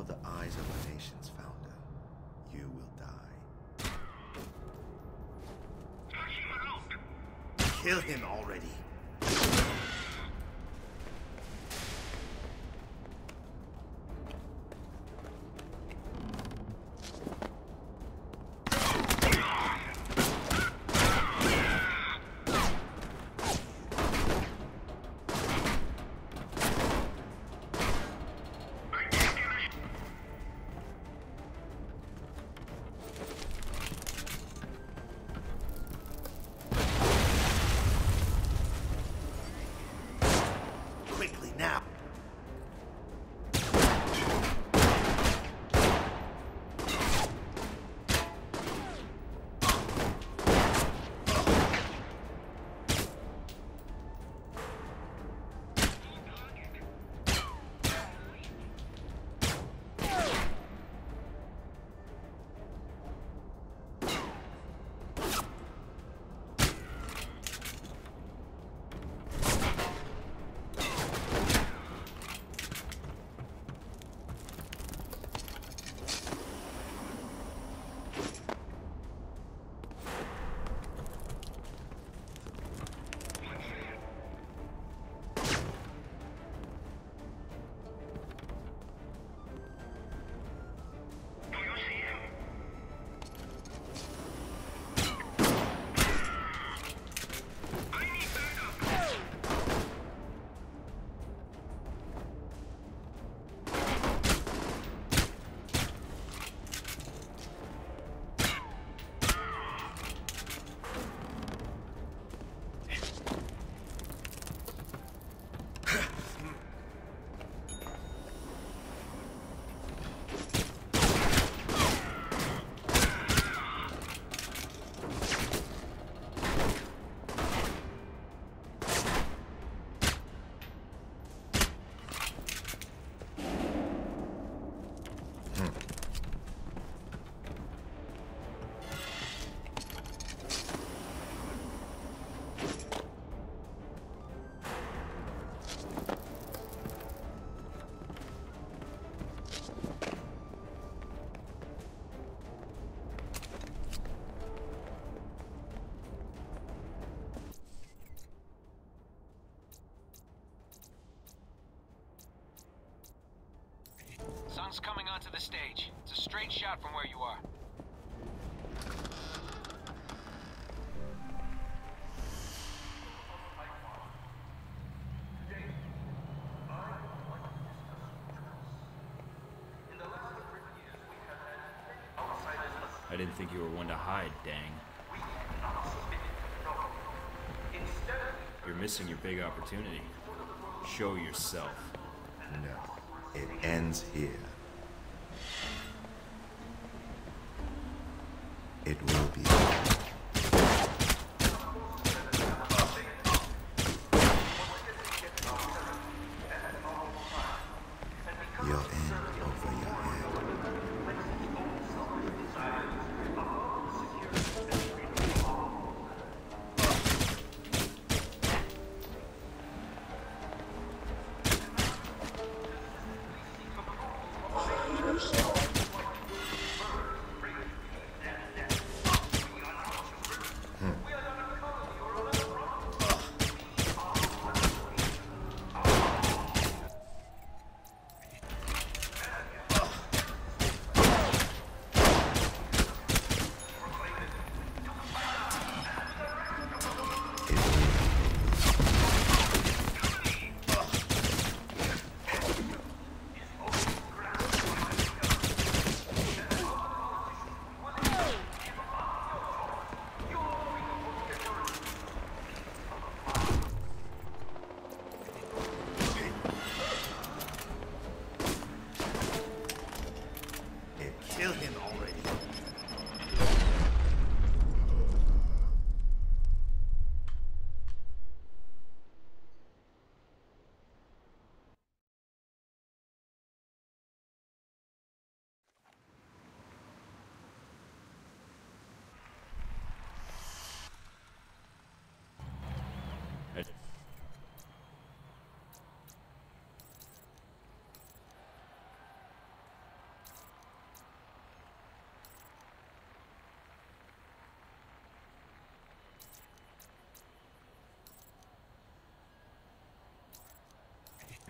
S17: the eyes of a nation's founder, you will die. Kill him already!
S20: Sung's coming onto the stage. It's a straight shot from where you are.
S2: I didn't think you were one to hide, Deng. You're missing your big opportunity. Show yourself. No. It
S17: ends here.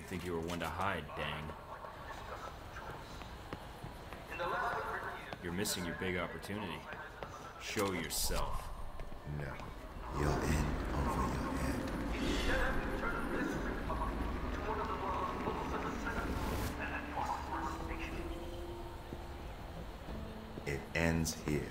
S2: think you were one to hide, Deng. You're missing your big opportunity. Show yourself. No. You're in over your head.
S17: It ends here.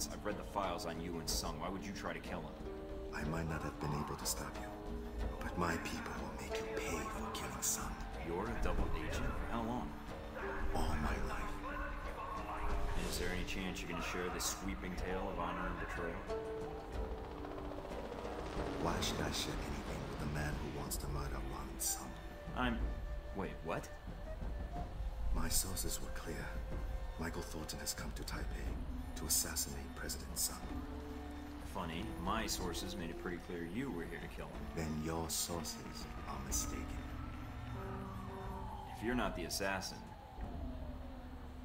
S2: sense. I've read the files on you and Sung. Why would you try to kill him? I might not have been able to stop you, but my people will make you pay for killing Sung. You're a double agent? How long? All my life. And is there any chance you're going to share this sweeping tale of honor and betrayal? Why should I share
S17: anything with a man who wants to murder one son? I'm... wait, what? My sources were clear. Michael Thorton has come to Taipei to assassinate President Sung. Funny,
S2: my sources made it pretty clear you were here to kill him. Then your sources are mistaken. If you're not the assassin...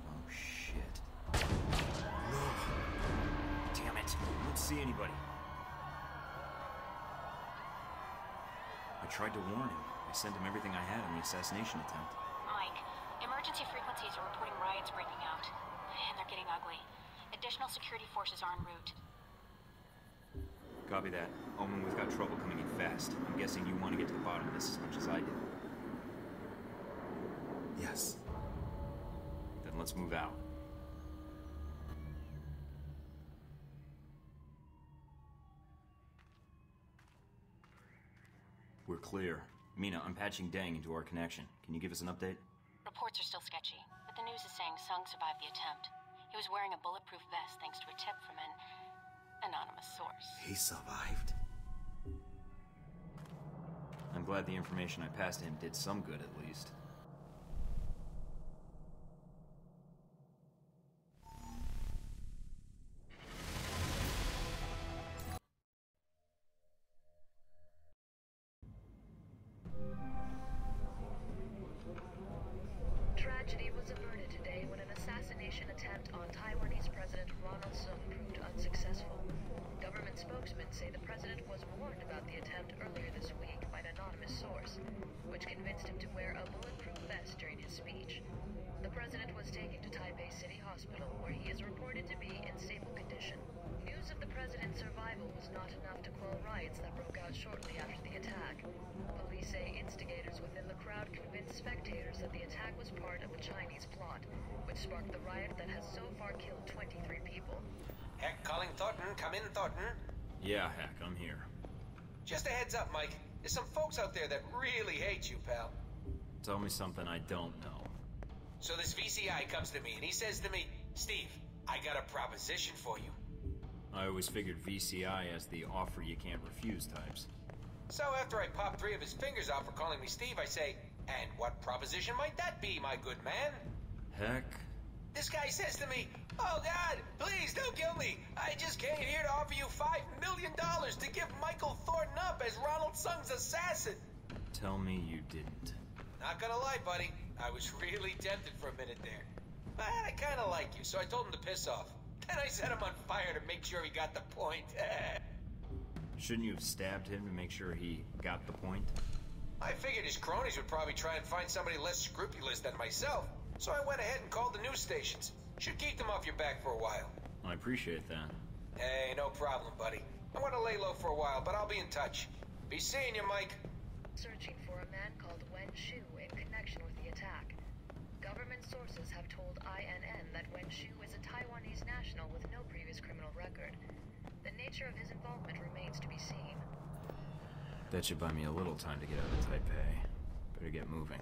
S2: Oh, shit. No! Damn it, I don't see anybody. I tried to warn him. I sent him everything I had on the assassination attempt.
S3: Mike, emergency frequencies are reporting riots breaking out. And they're getting ugly. Additional security forces are en route.
S2: Copy that. Omen, we've got trouble coming in fast. I'm guessing you want to get to the bottom of this as much as I do. Yes. Then let's move out. We're clear. Mina, I'm patching Deng into our connection. Can you give us an update?
S3: Reports are still sketchy, but the news is saying Sung survived the attempt. He was wearing a bulletproof vest thanks to a tip from an anonymous source.
S2: He survived. I'm glad the information I passed him did some good at least. something I don't know.
S20: So this VCI comes to me and he says to me, Steve, I got a proposition for you.
S2: I always figured VCI as the offer you can't refuse types.
S20: So after I pop three of his fingers off for calling me Steve, I say, and what proposition might that be, my good man?
S2: Heck.
S4: This guy
S20: says to me, Oh God, please don't kill me! I just came here to offer you five million dollars to give Michael Thorton up as Ronald Sung's assassin!
S2: Tell me you didn't.
S20: Not gonna lie, buddy, I was really tempted for a minute there. But I kinda like you, so I told him to piss off. Then I set him on fire to make sure he got the point.
S2: Shouldn't you have stabbed him to make sure he got the point?
S20: I figured his cronies would probably try and find somebody less scrupulous than myself, so I went ahead and called the news stations. Should keep them off your back for a while.
S2: I appreciate that.
S20: Hey, no problem, buddy. i want to lay low for a while, but I'll be in touch. Be seeing you, Mike.
S2: Searching for a
S18: man called Wen Shu connection with the attack. Government sources have told INN that Wen Shu is a Taiwanese national with no previous criminal record. The nature of his involvement remains to be seen.
S2: That should buy me a little time to get out of Taipei. Better get moving.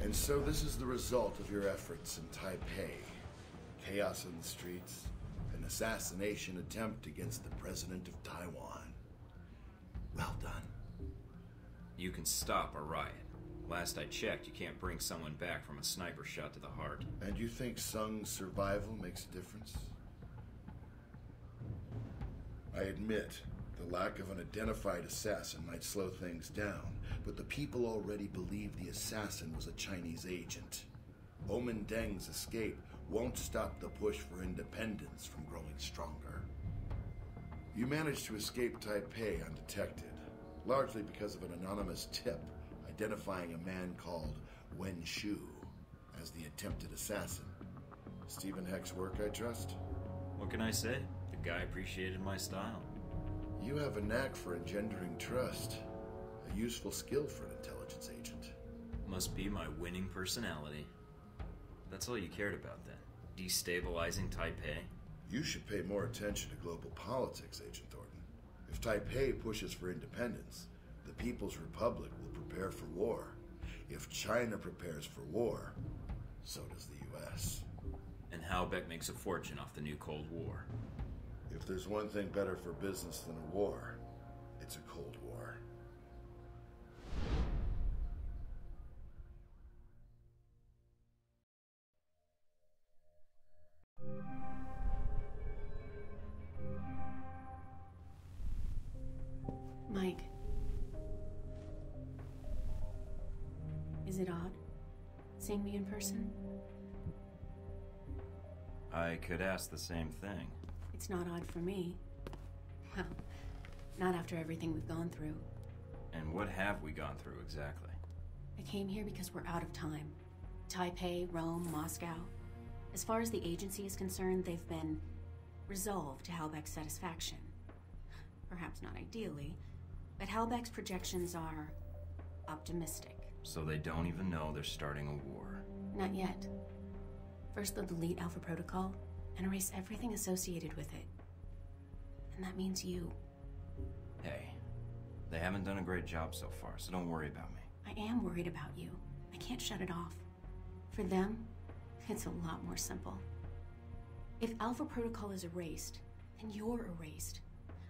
S1: And so this is the result of your efforts in Taipei. Chaos in the streets, assassination attempt against the President of Taiwan. Well done.
S2: You can stop a riot. Last I checked, you can't bring someone back from a sniper shot to the heart.
S1: And you think Sung's survival makes a difference? I admit, the lack of an identified assassin might slow things down, but the people already believed the assassin was a Chinese agent. Omen Deng's escape won't stop the push for independence from growing stronger. You managed to escape Taipei undetected, largely because of an anonymous tip identifying a man called Wen Shu as the attempted assassin. Steven Heck's work, I trust? What can I say? The guy appreciated my
S2: style. You have a knack for engendering trust, a useful skill for an intelligence agent. Must be my winning personality. That's all you cared about then. Destabilizing Taipei? You should pay more attention to global
S1: politics, Agent Thorton. If Taipei pushes for independence, the People's Republic will prepare for war. If China prepares for war, so does the
S2: U.S. And Halbech makes a fortune off the new Cold War. If there's one thing better for business than a war, it's a Cold
S3: seeing me in person?
S2: I could ask the same thing.
S3: It's not odd for me. Well, not after everything we've gone through.
S2: And what have we gone through exactly?
S3: I came here because we're out of time. Taipei, Rome, Moscow. As far as the agency is concerned, they've been resolved to Halbech's satisfaction. Perhaps not ideally, but Halbech's projections are optimistic.
S2: So they don't even know they're starting a war.
S3: Not yet. First, they'll delete Alpha Protocol and erase everything associated with it. And that means you.
S2: Hey, they haven't done a great job so far, so don't worry about me.
S3: I am worried about you. I can't shut it off. For them, it's a lot more simple. If Alpha Protocol is erased, then you're erased.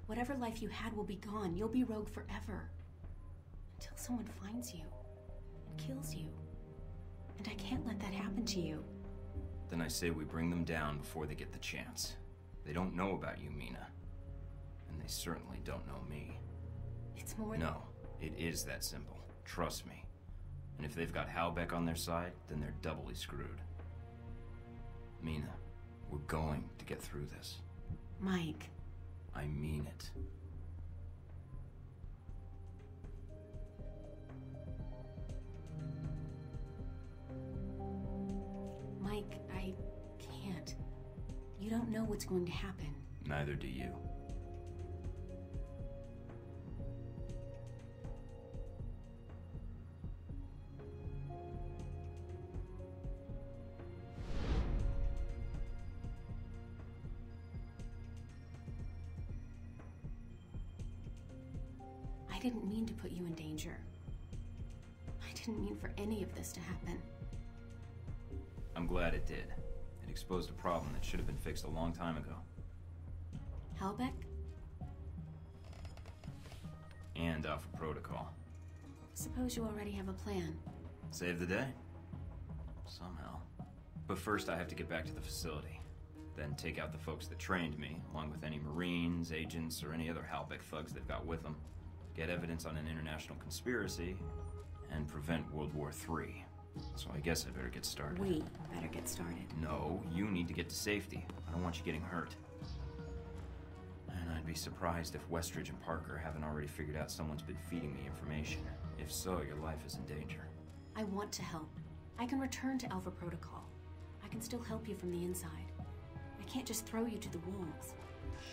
S3: Whatever life you had will be gone. You'll be rogue forever. Until someone finds you kills you. And I can't let that happen to you.
S2: Then I say we bring them down before they get the chance. They don't know about you, Mina. And they certainly don't know me.
S9: It's more No,
S2: it is that simple. Trust me. And if they've got Halbech on their side, then they're doubly screwed. Mina, we're going to get through this. Mike. I mean it.
S3: Mike, I can't. You don't know what's going to happen.
S2: Neither do you.
S3: I didn't mean to put you in danger. I didn't mean for any of this to happen.
S2: I'm glad it did. It exposed a problem that should have been fixed a long time ago. Halbech? And Alpha Protocol.
S3: Suppose you already have a plan.
S2: Save the day. Somehow. But first I have to get back to the facility. Then take out the folks that trained me, along with any Marines, agents, or any other Halbech thugs they've got with them. Get evidence on an international conspiracy, and prevent World War III. So I guess I better get started. We better get started. No, you need to get to safety. I don't want you getting hurt. And I'd be surprised if Westridge and Parker haven't already figured out someone's been feeding me information. If so, your life is in danger.
S3: I want to help. I can return to Alpha Protocol. I can still help you from the inside. I can't just throw you to the wolves.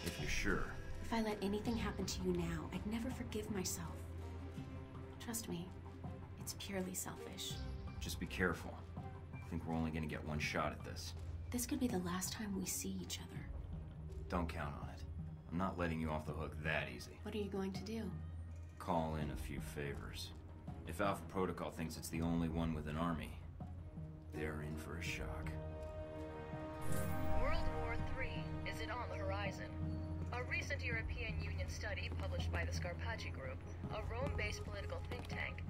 S3: If you're sure. If I let anything happen to you now, I'd never forgive myself. Trust me, it's purely selfish.
S2: Just be careful. I think we're only gonna get one shot at this.
S3: This could be the last time we see each other.
S2: Don't count on it. I'm not letting you off the hook that easy.
S3: What are you going to do?
S2: Call in a few favors. If Alpha Protocol thinks it's the only one with an army, they're in for a shock.
S18: World War III is it on the horizon? A recent European Union study published by the Scarpacci Group, a Rome-based political think tank,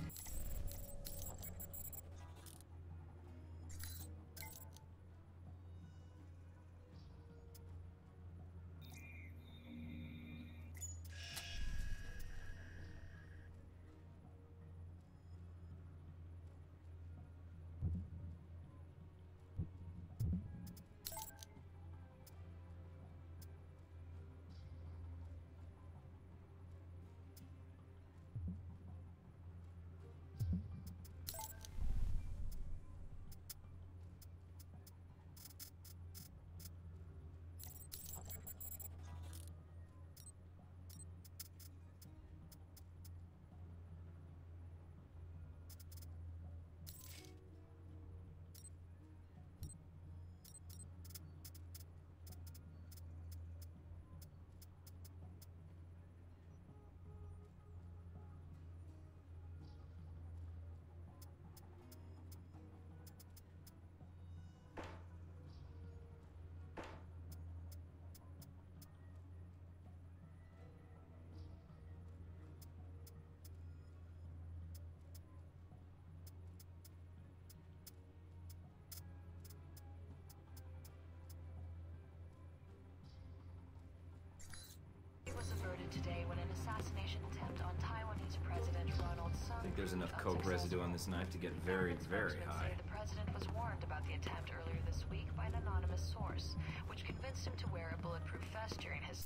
S18: was averted today when an assassination attempt on Taiwanese President Ronald Sung. I think there's enough coke residue on this
S2: knife to get very, very high.
S18: The president was warned about the attempt earlier this week by an anonymous source, which convinced him to wear a bulletproof vest during his.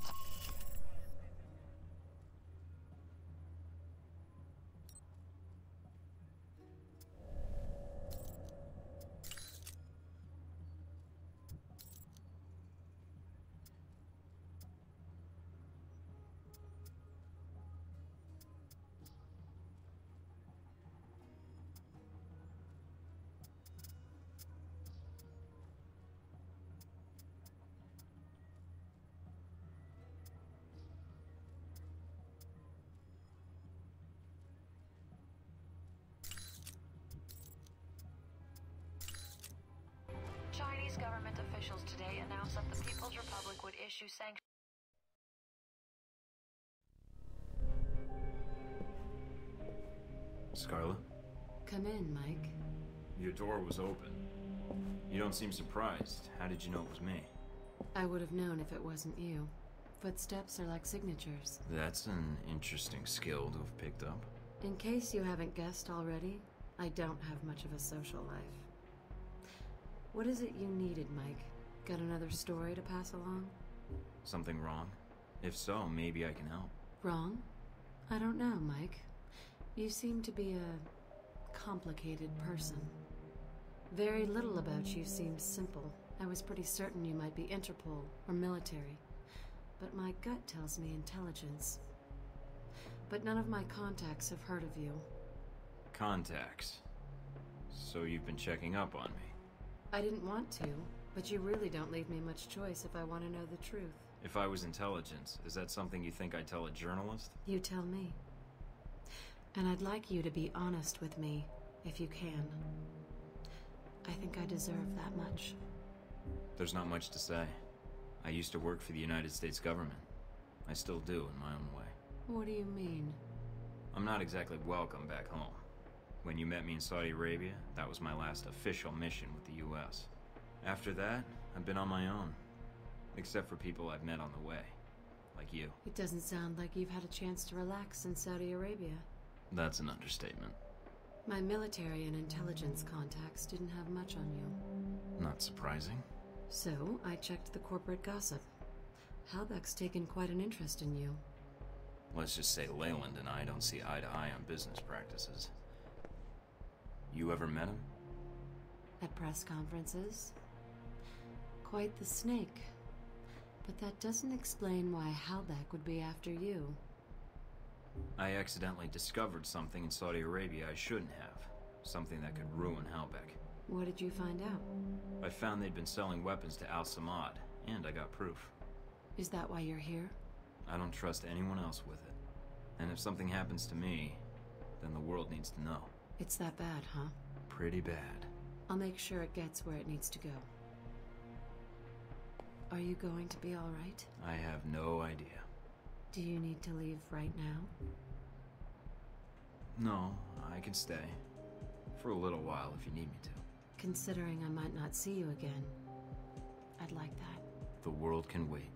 S18: officials today announced that the People's Republic would issue sanctions.
S4: Scarlet?
S14: Come in,
S2: Mike. Your door was open. You don't seem surprised. How did you know it was me?
S14: I would have known if it wasn't you. Footsteps are like signatures.
S2: That's an interesting skill to have picked up.
S14: In case you haven't guessed already, I don't have much of a social life. What is it you needed, Mike? Got another story to pass along?
S2: Something wrong? If so, maybe I can help.
S14: Wrong? I don't know, Mike. You seem to be a complicated person. Very little about you seems simple. I was pretty certain you might be Interpol or military. But my gut tells me intelligence. But none of my contacts have heard of you.
S2: Contacts? So you've been checking up on me?
S14: I didn't want to, but you really don't leave me much choice if I want to know the truth.
S2: If I was intelligence, is that something you think I would tell a journalist?
S14: You tell me. And I'd like you to be honest with me, if you can. I think I deserve that much.
S2: There's not much to say. I used to work for the United States government. I still do, in my own way.
S14: What do you mean?
S2: I'm not exactly welcome back home. When you met me in Saudi Arabia, that was my last official mission with the US. After that, I've been on my own. Except for people I've met on the way. Like you.
S14: It doesn't sound like you've had a chance to relax in Saudi Arabia.
S2: That's an understatement.
S14: My military and intelligence contacts didn't have much on you.
S2: Not surprising.
S14: So, I checked the corporate gossip. Halbech's taken quite an interest in you.
S2: Let's just say Leland and I don't see eye to eye on business practices. You ever met him?
S14: At press conferences. Quite the snake. But that doesn't explain why Halbech would be after you.
S2: I accidentally discovered something in Saudi Arabia I shouldn't have. Something that could ruin Halbech.
S14: What did you find out? I
S2: found they'd been selling weapons to Al-Samad, and I got proof.
S14: Is that why you're here?
S2: I don't trust anyone else with it. And if something happens to me, then the world needs to know.
S14: It's that bad, huh?
S2: Pretty bad.
S14: I'll make sure it gets where it needs to go. Are you going to be alright?
S2: I have no idea.
S14: Do you need to leave right now?
S2: No, I can stay. For a little while if you need me to.
S14: Considering I might not see you again, I'd like that.
S2: The world can wait.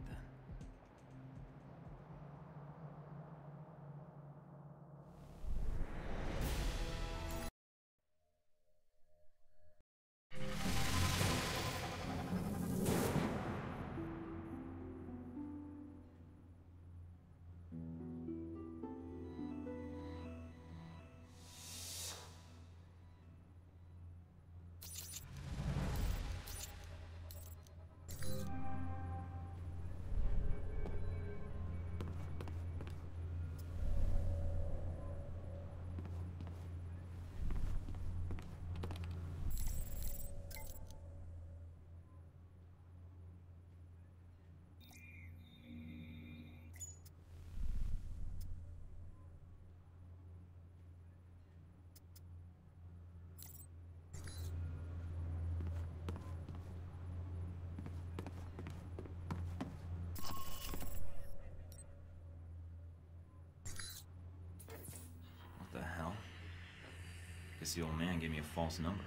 S2: Guess the old man gave me a false number.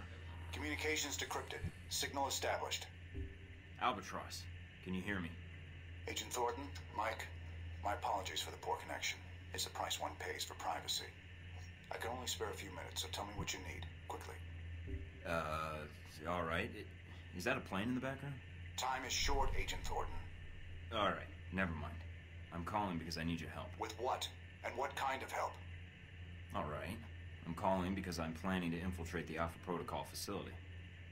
S13: Communications decrypted. Signal established. Albatross, can you hear me? Agent Thorton, Mike, my apologies for the poor connection. It's the price one pays for privacy. I can only spare a few minutes, so
S2: tell me what you need, quickly. Uh, all right. Is that a plane in the background?
S13: Time is short, Agent Thorton.
S2: All right, never mind. I'm calling because I need your help.
S13: With what? And what kind of help?
S2: All right. I'm calling because I'm planning to infiltrate the Alpha Protocol facility.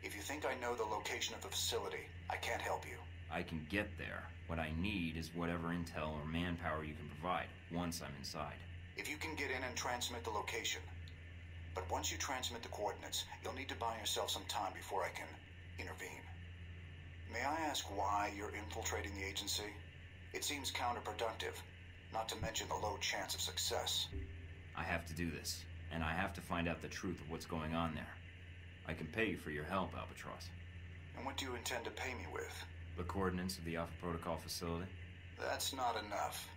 S13: If you think I know the location of the facility, I can't help you.
S2: I can get there. What I need is whatever intel or manpower you can provide once I'm inside.
S13: If you can get in and transmit the location. But once you transmit the coordinates, you'll need to buy yourself some time before I can intervene. May I ask why you're infiltrating the agency? It seems counterproductive, not to mention the low chance of success.
S2: I have to do this and I have to find out the truth of what's going on there. I can pay you for your help, Albatross.
S13: And what do you intend to pay me with?
S2: The coordinates of the Alpha Protocol facility.
S13: That's not enough.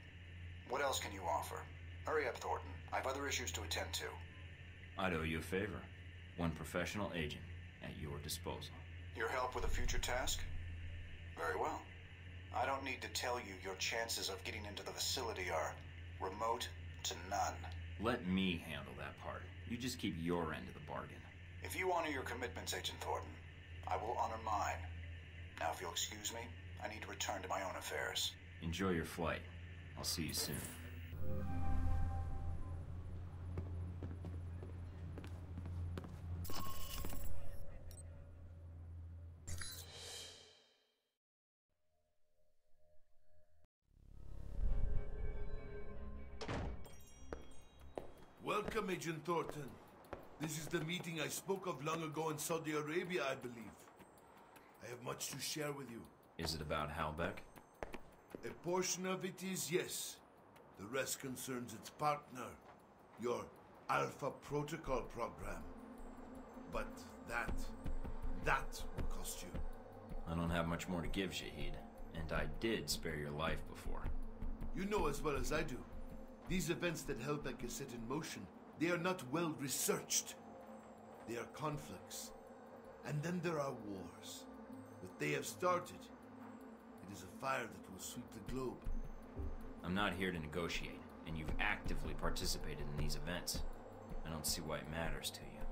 S13: What else can you offer? Hurry up, Thorton. I've other issues to attend to.
S2: I'd owe you a favor. One professional agent at your disposal.
S13: Your help with a future task? Very well. I don't need to tell you your chances of getting into the facility are remote to none.
S2: Let me handle that part. You just keep your end of the bargain.
S13: If you honor your commitments, Agent Thorton, I will honor mine. Now, if you'll excuse me, I need to return to my own affairs.
S2: Enjoy your flight. I'll see you
S4: soon.
S1: Agent Thorton. This is the meeting I spoke of long ago in Saudi Arabia, I believe. I have much to share with you.
S2: Is it about Halbech?
S1: A portion of it is yes. The rest concerns its partner, your Alpha Protocol program. But that, that will cost you.
S2: I don't have much more to give, Shaheed. And I did spare your life before.
S1: You know as well as I do. These events that Halbech has set in motion they are not well researched. They are conflicts. And then there are wars. But they have started, it is a fire that will sweep the globe.
S2: I'm not here to negotiate, and you've actively participated in these events. I don't see why it matters to you.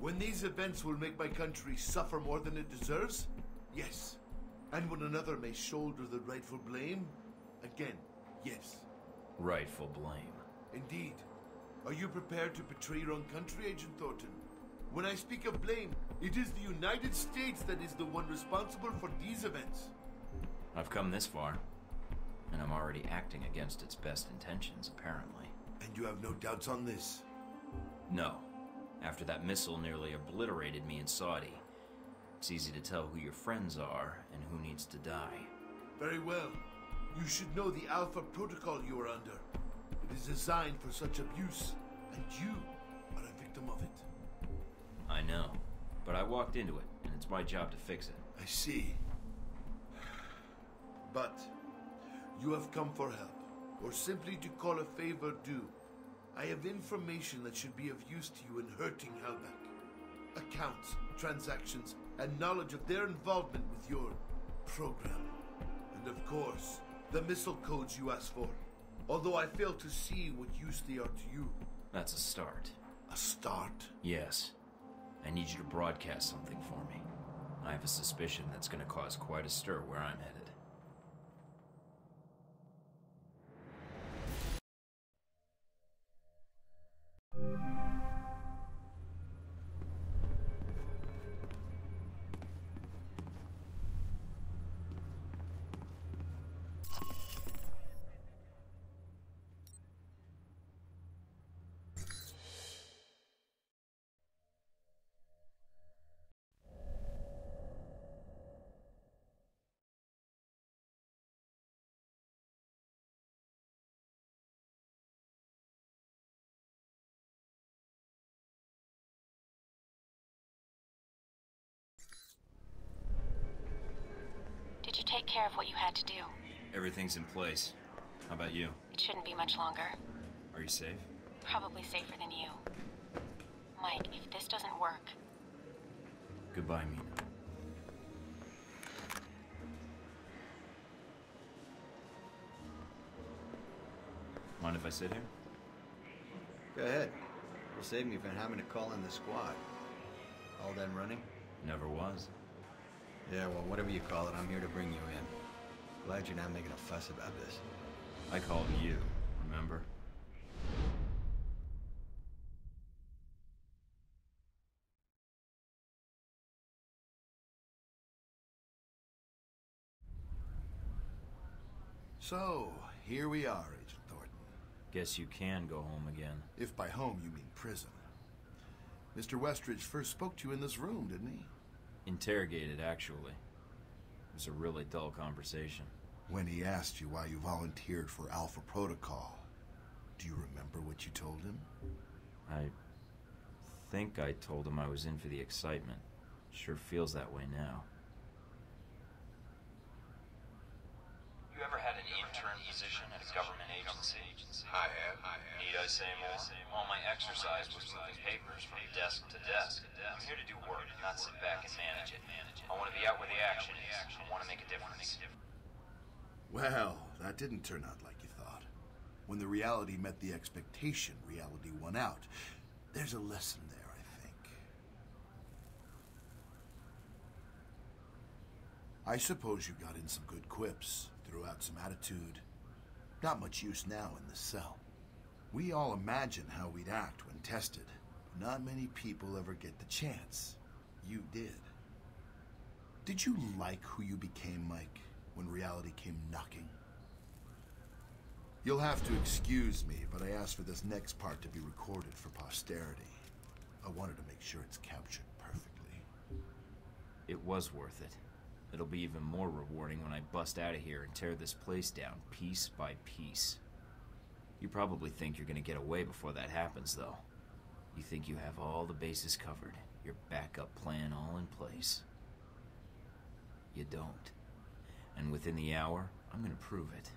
S1: When these events will make my country suffer more than it deserves? Yes. And when another may shoulder the rightful blame? Again, yes.
S2: Rightful blame.
S1: Indeed. Are you prepared to betray your own country, Agent Thorton? When I speak of blame, it is the United States that is the one responsible for these events.
S2: I've come this far, and I'm already acting against its best intentions, apparently. And you have no doubts on this? No. After that missile nearly obliterated me in Saudi, it's easy to tell who your friends are and who needs to die.
S1: Very well. You should know the Alpha Protocol you are under is designed for such abuse, and you are a victim of it.
S2: I know, but I walked into it, and it's my job to fix it. I see. But
S1: you have come for help, or simply to call a favor due. I have information that should be of use to you in hurting Halbech. Accounts, transactions, and knowledge of their involvement with your program. And of course, the missile codes you asked for although I fail to see what use they are to you.
S2: That's a start.
S1: A start?
S2: Yes. I need you to broadcast something for me. I have a suspicion that's going to cause quite a stir where I'm headed.
S3: care of what you had to do.
S2: Everything's in place. How about you?
S3: It shouldn't be much longer. Are you safe? Probably safer than you. Mike, if this doesn't work...
S2: Goodbye, Mina. Mind if I sit here?
S9: Go ahead. you will save me from having to call in the squad. All done running? Never was. Yeah, well, whatever you call
S5: it, I'm here to bring you in. Glad you're not making a fuss about this. I called you,
S11: remember?
S4: So, here we are, Agent
S1: Thorton.
S2: Guess you can go home again. If by home you mean prison. Mr. Westridge first spoke to you in this room, didn't he? Interrogated, actually. It was a really dull conversation.
S7: When he asked you why
S2: you volunteered for Alpha Protocol, do you remember what you told him? I think I told him I was in for the excitement. Sure feels that way now. You ever had an intern position at a government agency? I have all my exercise was moving papers from desk to desk. I'm here to do work, not sit back and manage it. I want to be out where the action is. I want to make a difference.
S1: Well, that didn't turn out like you thought. When the reality met the expectation, reality won out. There's a lesson there, I think. I suppose you got in some good quips, threw out some attitude. Not much use now in the cell. We all imagine how we'd act when tested. Not many people ever get the chance. You did. Did you like who you became, Mike, when reality came knocking? You'll have to excuse me, but I asked for this next part to be recorded for posterity. I wanted to
S7: make sure it's captured perfectly.
S2: It was worth it. It'll be even more rewarding when I bust out of here and tear this place down piece by piece. You probably think you're gonna get away before that happens, though. You think you have all the bases covered, your backup plan all in place. You don't. And within the hour, I'm gonna prove it.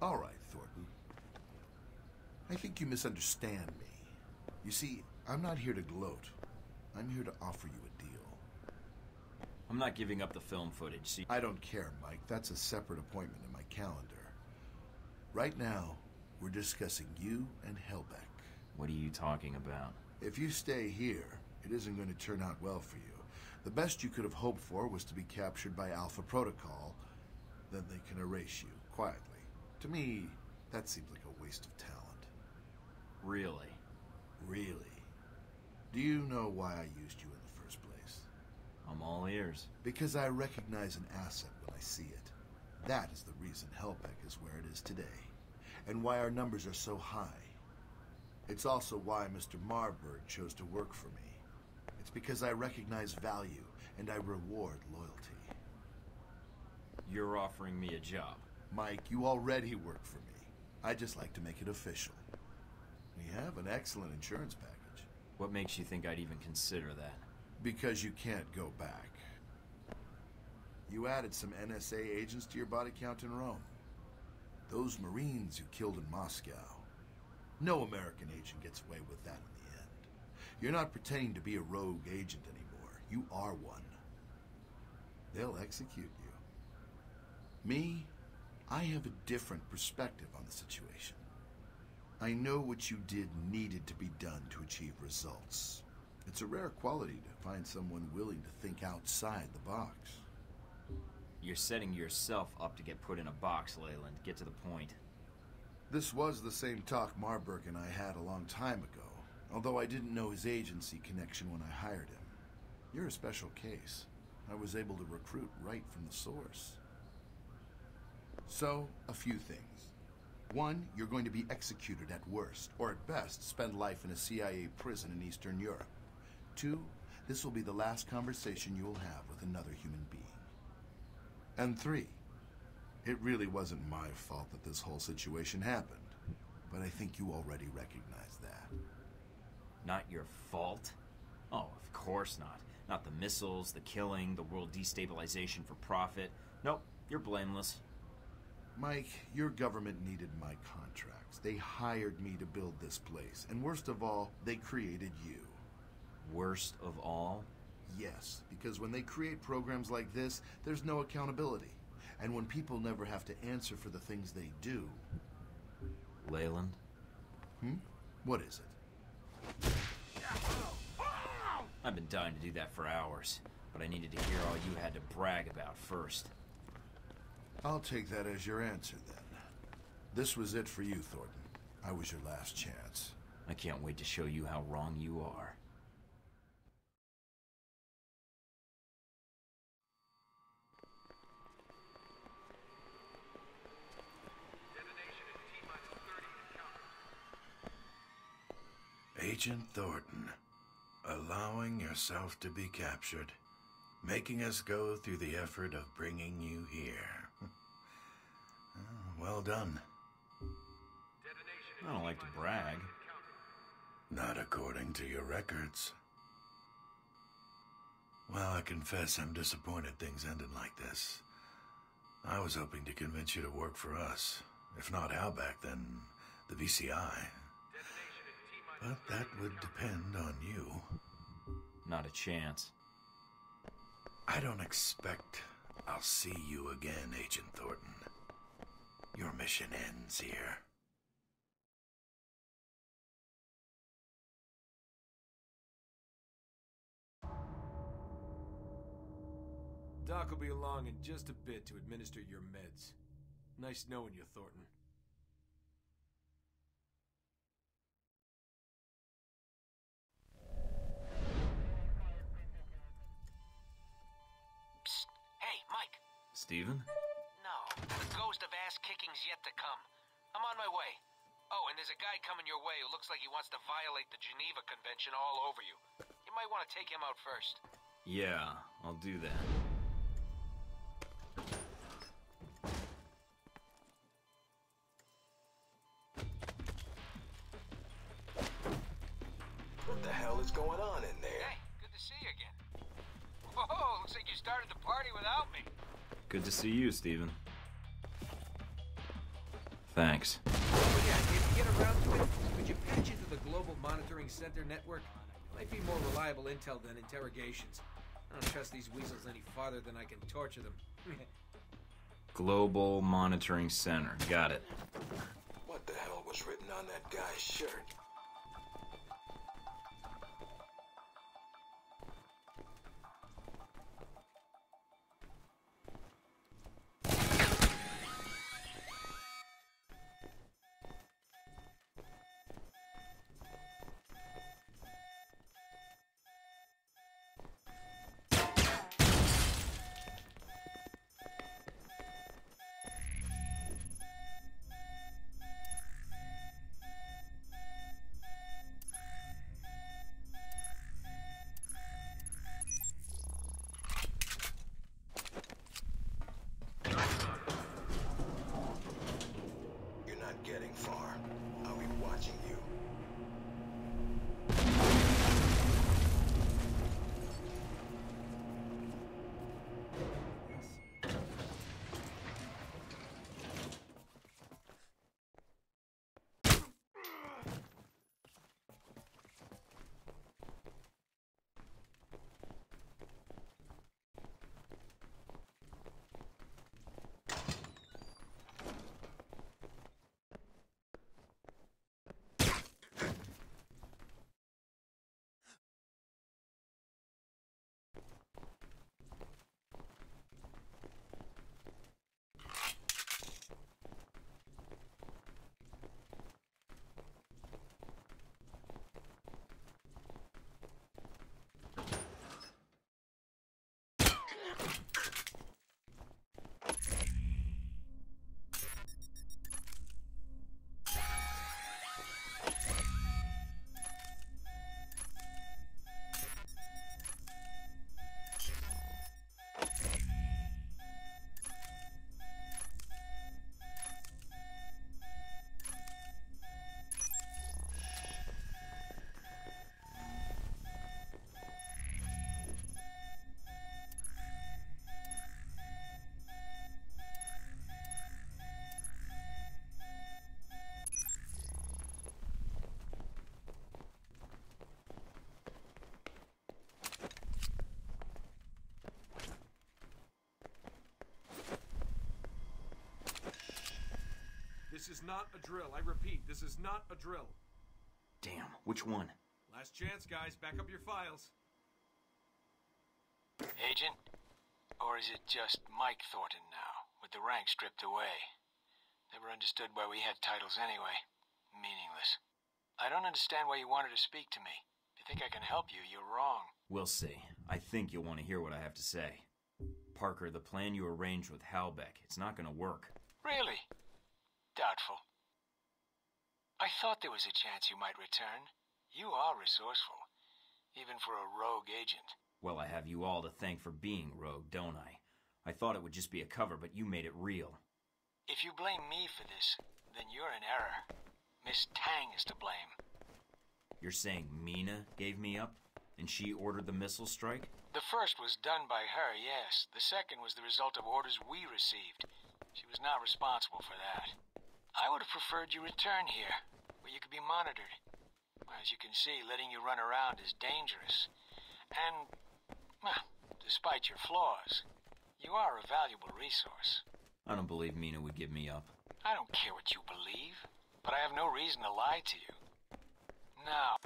S1: All right, Thorton. I think you misunderstand me. You see, I'm not here to gloat. I'm here to offer you a deal. I'm not giving up the film footage, see? I don't care, Mike. That's a separate appointment in my calendar. Right now, we're discussing you and Halbech. What are you talking about? If you stay here, it isn't going to turn out well for you. The best you could have hoped for was to be captured by Alpha Protocol. Then they can erase you, quietly. To me, that seems like a waste of talent. Really? Really. Do you know why I used you in the first place? I'm all ears. Because I recognize an asset when I see it. That is the reason Halbech is where it is today and why our numbers are so high. It's also why Mr. Marburg chose to work for me. It's because I recognize value and I reward loyalty. You're offering me a job. Mike, you already work for me. I just like to make it official. We have an excellent insurance package. What makes you think I'd even consider that? Because you can't go back. You added some NSA agents to your body count in Rome. Those Marines you killed in Moscow. No American agent gets away with that in the end. You're not pretending to be a rogue agent anymore. You are one. They'll execute you. Me, I have a different perspective on the situation. I know what you did needed to be done to achieve results. It's a rare quality to find someone willing to think outside the box.
S2: You're setting yourself up to get put in a box, Leland. Get to the point. This
S1: was the same talk Marburg and I had a long time ago, although I didn't know his agency connection when I hired him. You're a special case. I was able to recruit right from the source. So, a few things. One, you're going to be executed at worst, or at best, spend life in a CIA prison in Eastern Europe. Two, this will be the last conversation you will have with another human being. And three, it really wasn't my fault that this whole situation happened.
S2: But I think you already recognize that. Not your fault? Oh, of course not. Not the missiles, the killing, the world destabilization for profit. Nope, you're blameless. Mike, your government needed my contracts.
S1: They hired me to build this place. And worst of all, they created you. Worst of all? Yes, because when they create programs like this, there's no accountability. And when people never have to answer for the things they do. Leland? Hmm? What is
S2: it? I've been dying to do that for hours, but I needed to hear all you had to brag about first.
S1: I'll take that as your answer, then. This was it for you, Thorton.
S4: I was your last chance. I can't wait to show you how wrong you are.
S7: Agent Thorton, allowing yourself to be captured, making us go through the effort of bringing you here. Ah, well done. I don't like to brag. Not according to your records. Well, I confess I'm disappointed things ended like this. I was hoping to convince you to work for us. If not Outback, then the VCI. But that would depend on you. Not a chance. I don't expect I'll
S11: see you again, Agent Thorton. Your mission ends here.
S4: Doc will be along in
S20: just a bit to administer your meds. Nice knowing you, Thorton.
S2: Steven? No.
S20: The ghost of ass kicking's yet to come. I'm on my way. Oh, and there's a guy coming your way who looks like he wants to violate the Geneva Convention all over you. You might want to take him out first.
S2: Yeah, I'll do that.
S5: What the hell is going on in there? Hey, good to see you again. Whoa,
S2: looks like you started the party without me. Good to see you, Steven. Thanks. Oh,
S20: yeah, if you get around to it, could you patch into the Global Monitoring Center network? Might be more reliable intel than interrogations. I don't trust these weasels any farther than I can torture them.
S2: Global Monitoring Center. Got it. What the hell was written on that guy's shirt?
S20: This is not a drill. I repeat, this is not a drill. Damn, which one? Last chance, guys. Back up your files.
S19: Agent? Or is it just Mike Thorton now, with the rank stripped away? Never understood why we had titles anyway. Meaningless. I don't understand why you wanted to speak to me. If you think I can help you, you're wrong.
S2: We'll see. I think you'll want to hear what I have to say. Parker, the plan you arranged with Halbech, it's not going to work.
S19: Really? thought there was a chance you might return. You are resourceful, even for a rogue agent.
S2: Well, I have you all to thank for being rogue, don't I? I thought it would just be a cover, but you made it real.
S19: If you blame me for this, then you're in error. Miss Tang is to blame.
S2: You're saying Mina gave me up? And she ordered the missile strike?
S19: The first was done by her, yes. The second was the result of orders we received. She was not responsible for that. I would have preferred you return here, could be monitored. As you can see, letting you run around is dangerous. And, well, despite your flaws, you are a valuable resource.
S2: I don't believe Mina would give me up.
S19: I don't care what you believe, but I have
S4: no reason to lie to you. Now...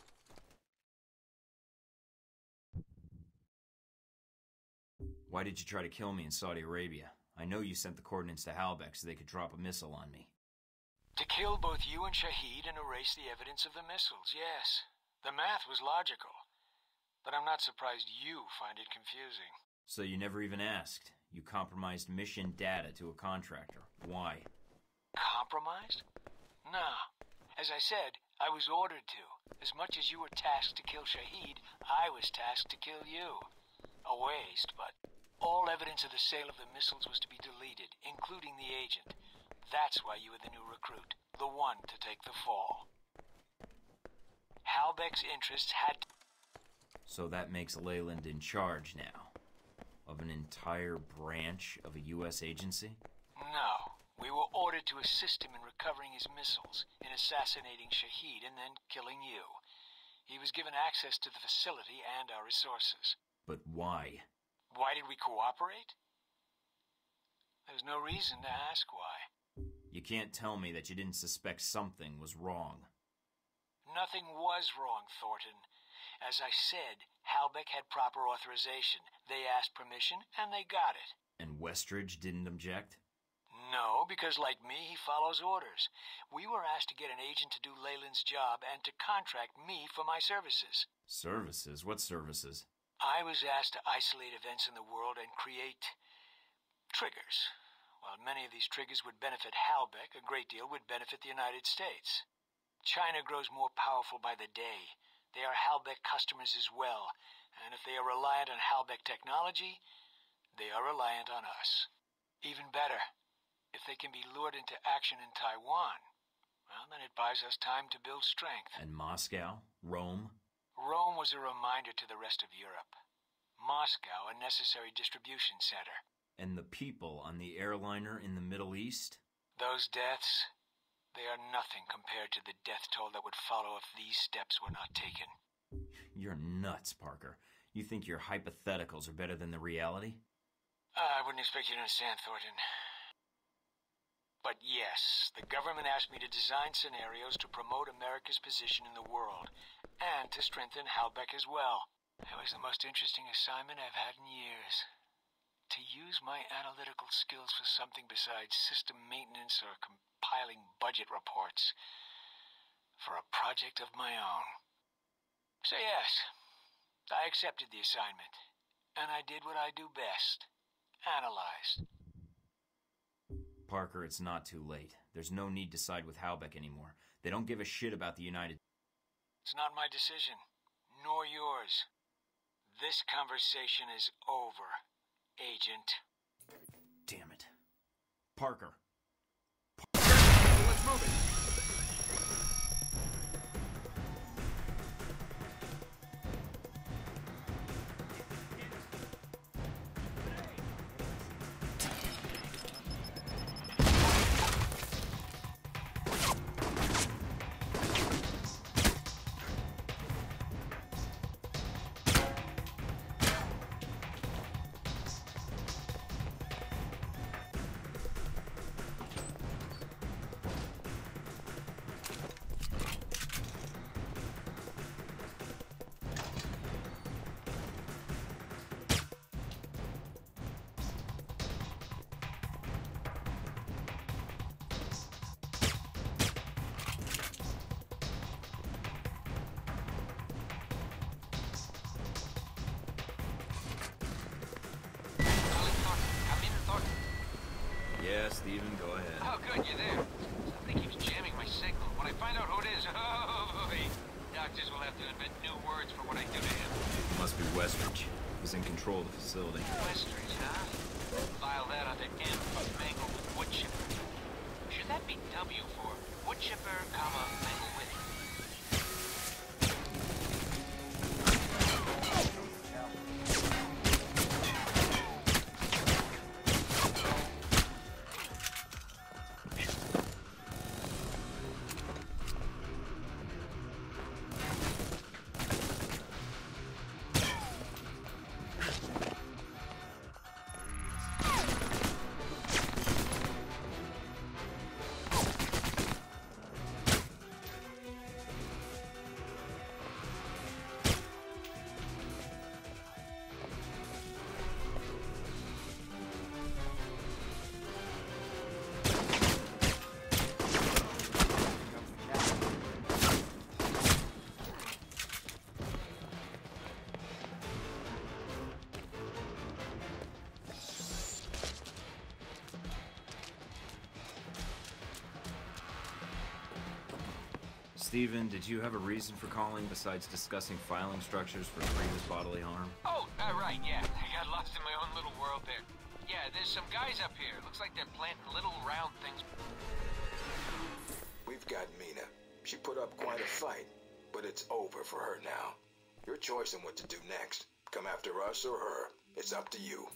S2: Why did you try to kill me in Saudi Arabia? I know you sent the coordinates to Halbech so they could drop a missile on me.
S4: To kill both you and
S19: Shaheed and erase the evidence of the missiles, yes. The math was logical. But I'm not surprised you find it confusing.
S2: So you never even asked. You compromised mission data to a contractor. Why?
S19: Compromised? Nah. As I said, I was ordered to. As much as you were tasked to kill Shaheed, I was tasked to kill you. A waste, but all evidence of the sale of the missiles was to be deleted, including the agent. That's why you were the new recruit, the one to take the fall. Halbech's interests had.
S2: So that makes Leland in charge now. Of an entire branch of a U.S. agency?
S19: No. We were ordered to assist him in recovering his missiles, in assassinating Shaheed, and then killing you. He was given access to the facility and our resources.
S2: But why?
S19: Why did we cooperate? There's no reason to ask why.
S2: You can't tell me that you didn't suspect something was wrong.
S19: Nothing was wrong, Thorton. As I said, Halbech had proper authorization. They asked permission, and they got it.
S2: And Westridge didn't object?
S19: No, because like me, he follows orders. We were asked to get an agent to do Leland's job and to contract me for my services.
S2: Services? What
S19: services? I was asked to isolate events in the world and create triggers many of these triggers would benefit Halbech, a great deal would benefit the United States. China grows more powerful by the day. They are Halbech customers as well, and if they are reliant on Halbech technology, they are reliant on us. Even better, if they can be lured into action in Taiwan, well, then it buys us time to build strength.
S2: And Moscow? Rome?
S19: Rome was a reminder to the rest of Europe. Moscow, a necessary distribution center
S2: and the people on the airliner in the Middle East?
S19: Those deaths, they are nothing compared to the death toll that would follow if these steps were not taken.
S2: You're nuts, Parker. You think your hypotheticals are better than the reality?
S19: Uh, I wouldn't expect you to understand, Thorton. But yes, the government asked me to design scenarios to promote America's position in the world and to strengthen Halbech as well. That was the most interesting assignment I've had in years to use my analytical skills for something besides system maintenance or compiling budget reports for a project of my own. So, yes, I accepted the assignment, and I did what I do best analyze.
S2: Parker, it's not too late. There's no need to side with Halbech anymore. They don't give a shit about the United.
S19: It's not my decision, nor yours. This conversation is over. Agent. Damn it. Parker. Parker! Let's move it!
S2: Steven, did you have a reason for calling besides discussing filing structures for grievous bodily harm?
S20: Oh, uh, right, yeah. I got lost in my own little world there. Yeah, there's some guys up here. Looks like they're planting little round things.
S5: We've got Mina. She put up quite a fight, but it's over for her now. Your choice in what to do next. Come after us or her. It's up to you.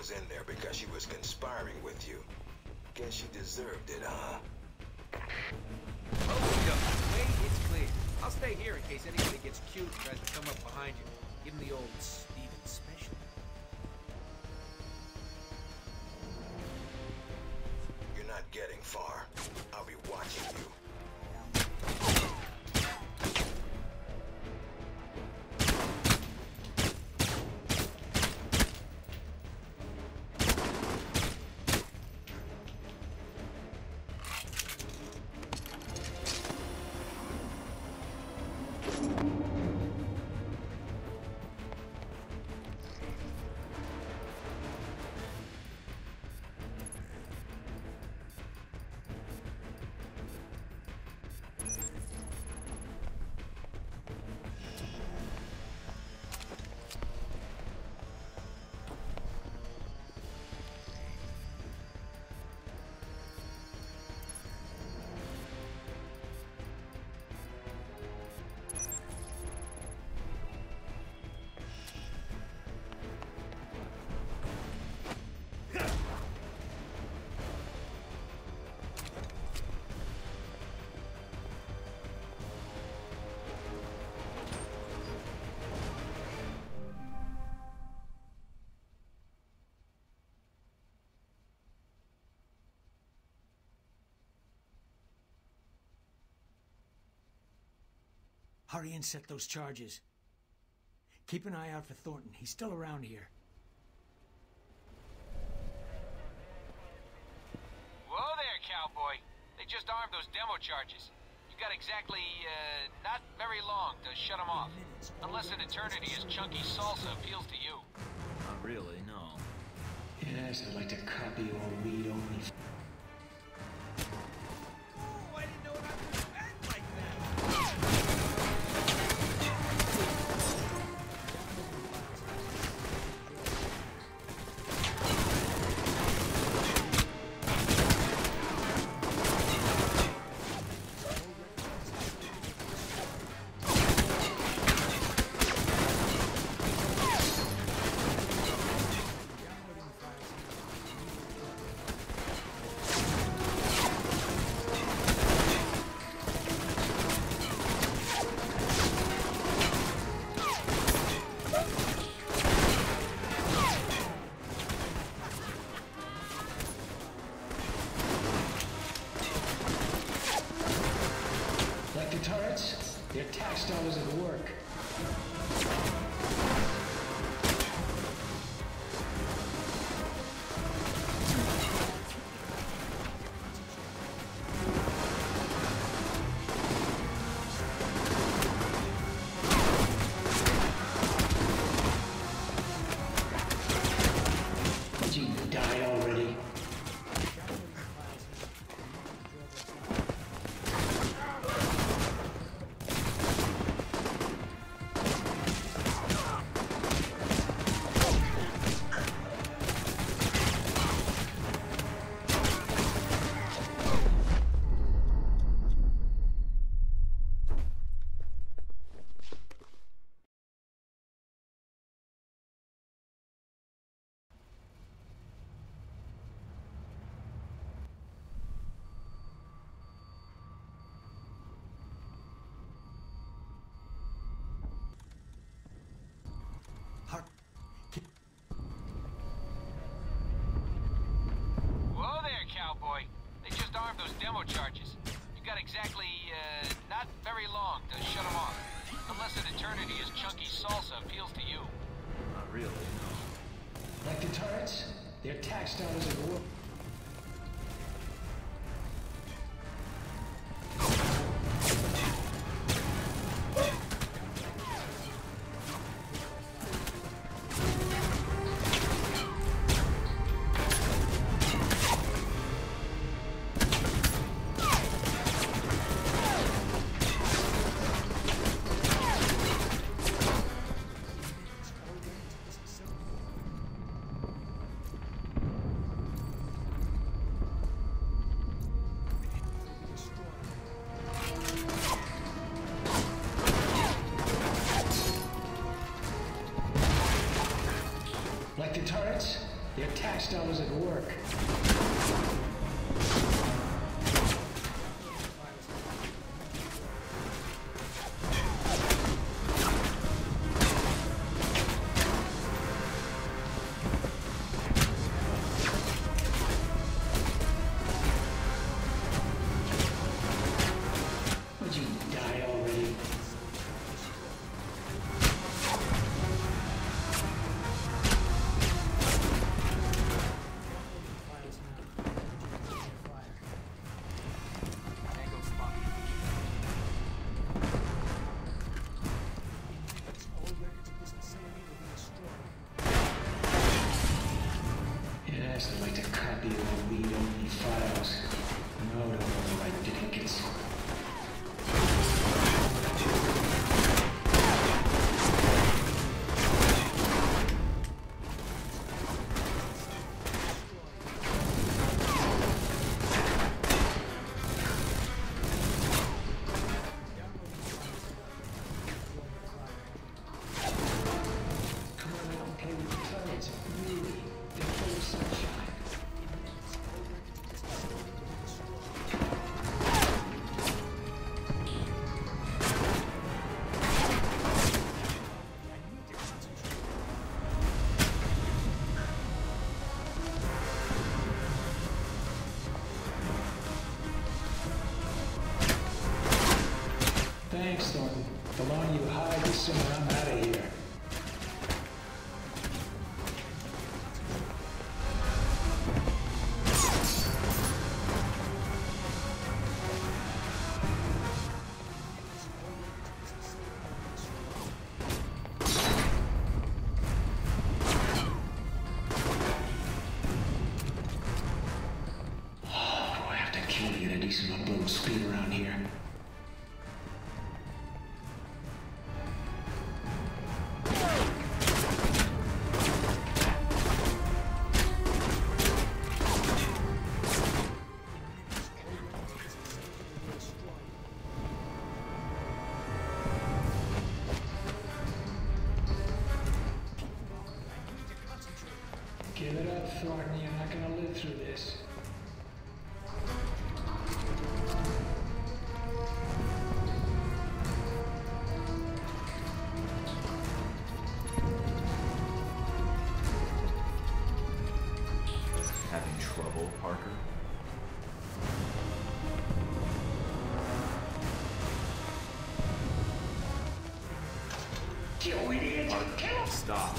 S20: was in there because she was conspiring with you. Guess she deserved it, huh? Oh, no. Wait, it's clear. I'll stay here in case anybody gets cute and tries to come up behind you. Give him the old Steven special.
S5: You're not getting far.
S19: Hurry and set those charges. Keep an eye out for Thorton. He's still around here.
S20: Whoa there, cowboy. They just armed those demo charges. You got exactly, uh, not very long to shut them
S15: off. Unless an eternity as chunky salsa
S20: appeals to you.
S11: Not really,
S6: no.
S19: Yes, I'd like to copy your weed only.
S20: those demo charges. You got exactly, uh, not very long to shut them off.
S8: Unless an eternity is chunky salsa appeals to you. Not really, no. Like the turrets?
S19: They're taxed dollars as a
S8: Stop.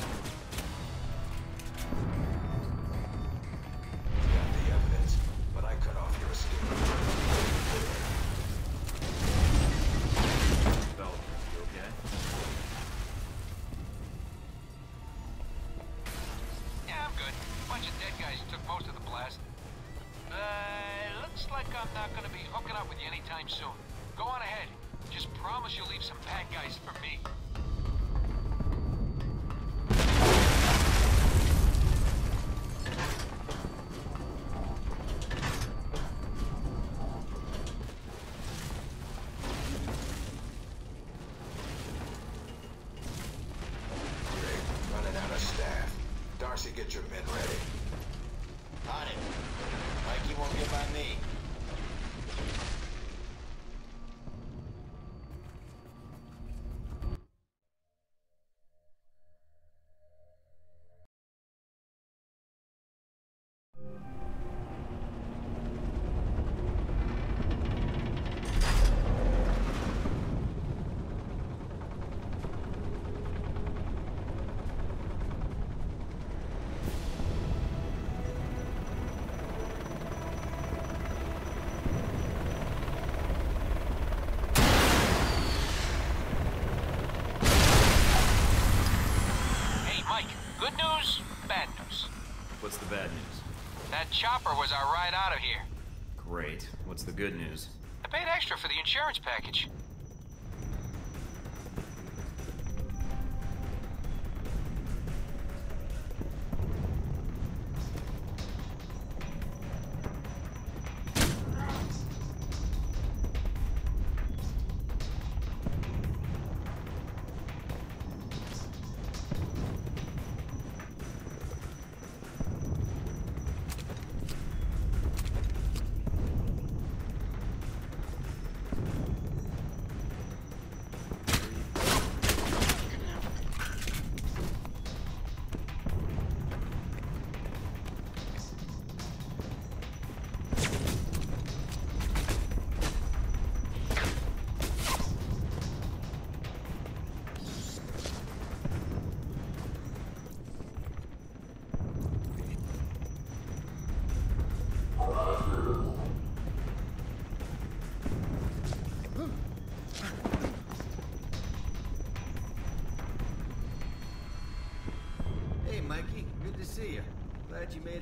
S20: was our ride out of here.
S2: Great. What's the good news?
S20: I paid extra for the insurance package.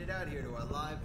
S9: out here to our live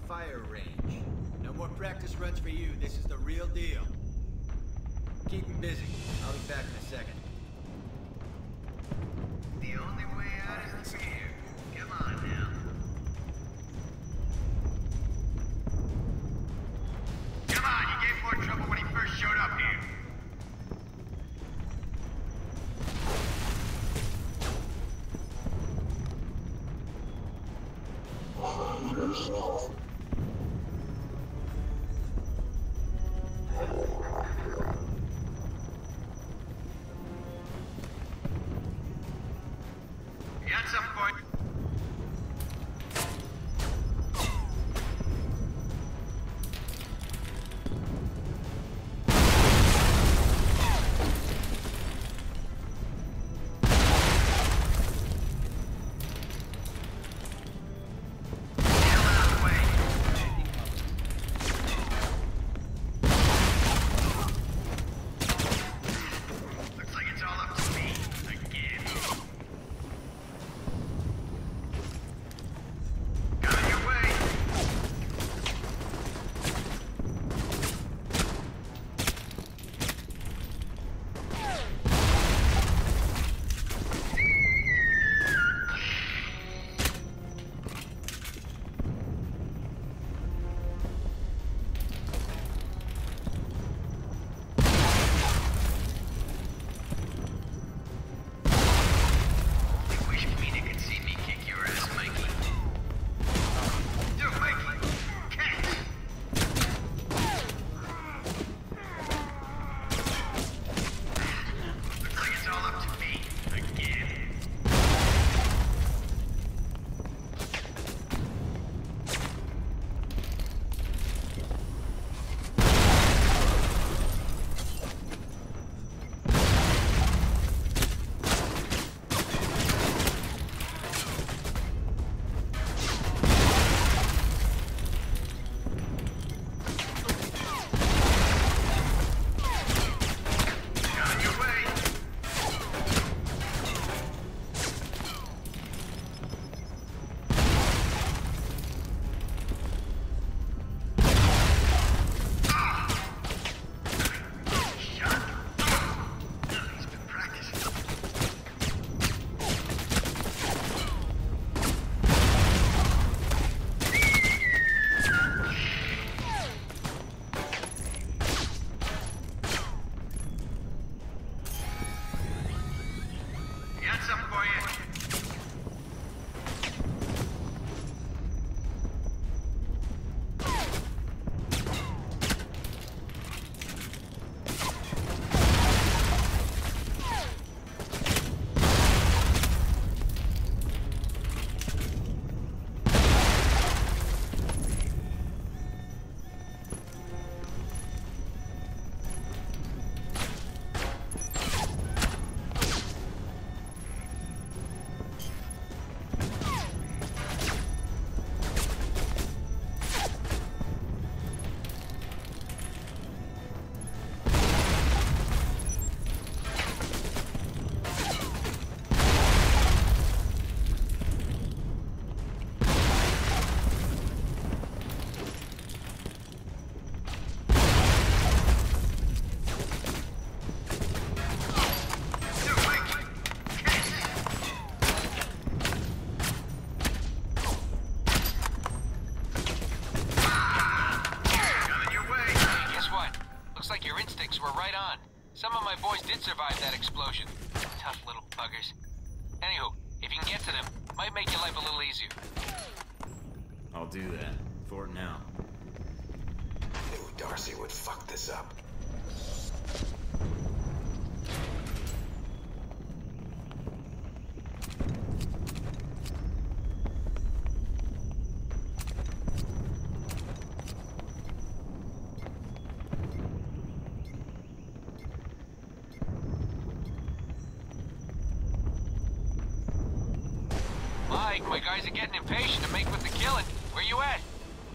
S4: occupation to make
S20: with the killing. Where you at?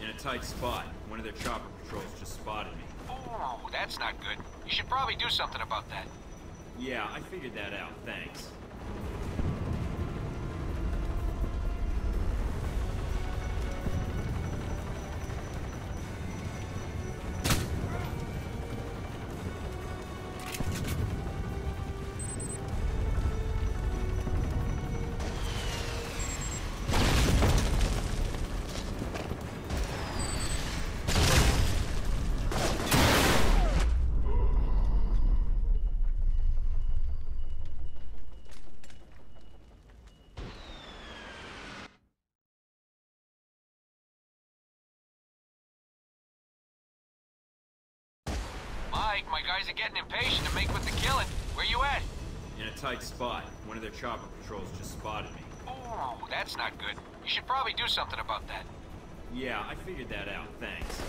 S2: In a tight spot. One of their chopper patrols just spotted me. Ooh, that's not good. You should probably do something about that. Yeah, I figured that out. Thanks.
S4: guys are getting impatient to make with the killing. Where you at? In a tight spot.
S2: One of their chopper patrols just spotted me. Ooh, that's not good.
S20: You should probably do
S2: something about that. Yeah, I figured that out. Thanks.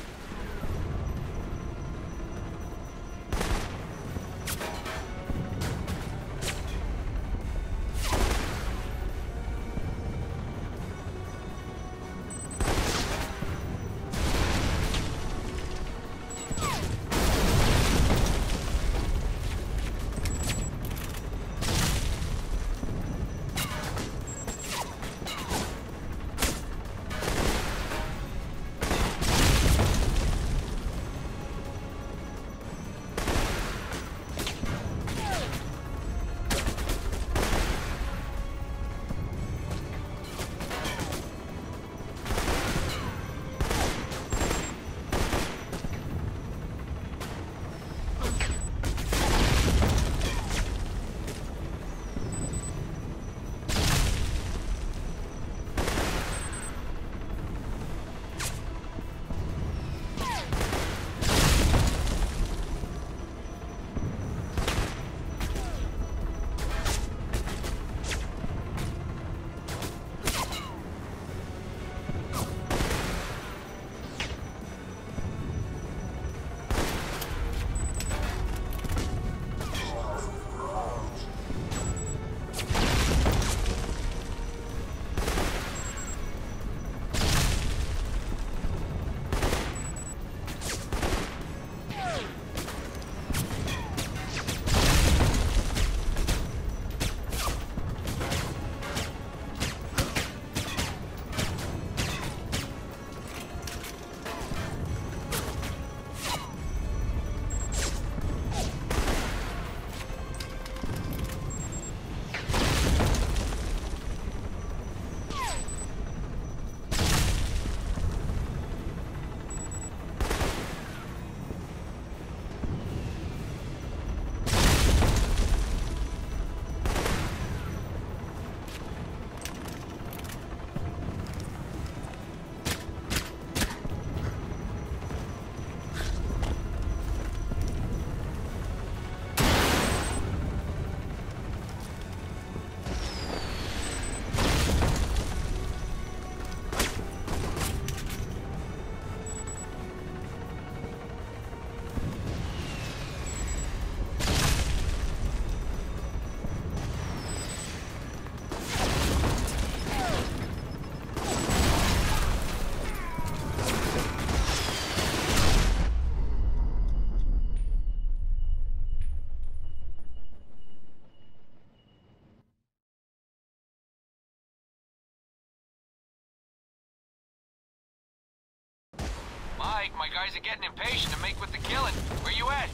S4: Guys are getting impatient to make with the killing.
S20: Where
S2: you at?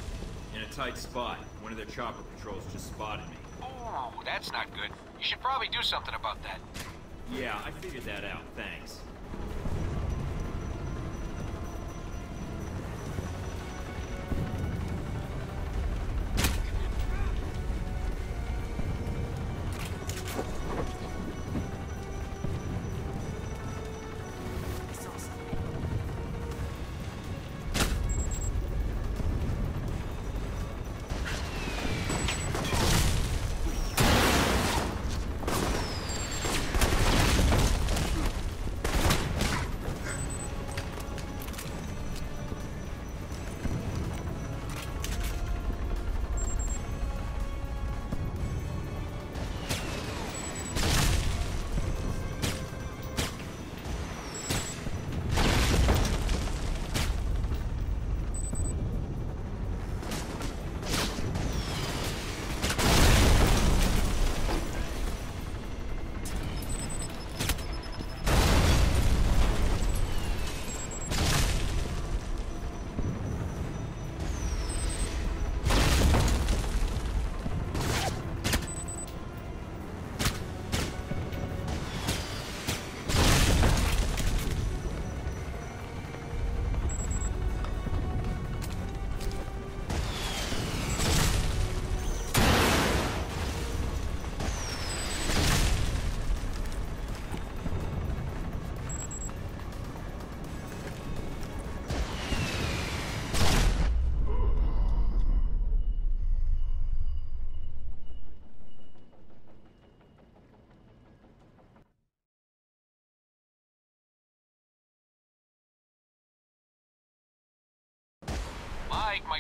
S2: In a tight spot. One of their chopper patrols just spotted me. Oh, that's not good. You should probably do something about that. Yeah, I figured that out. Thanks.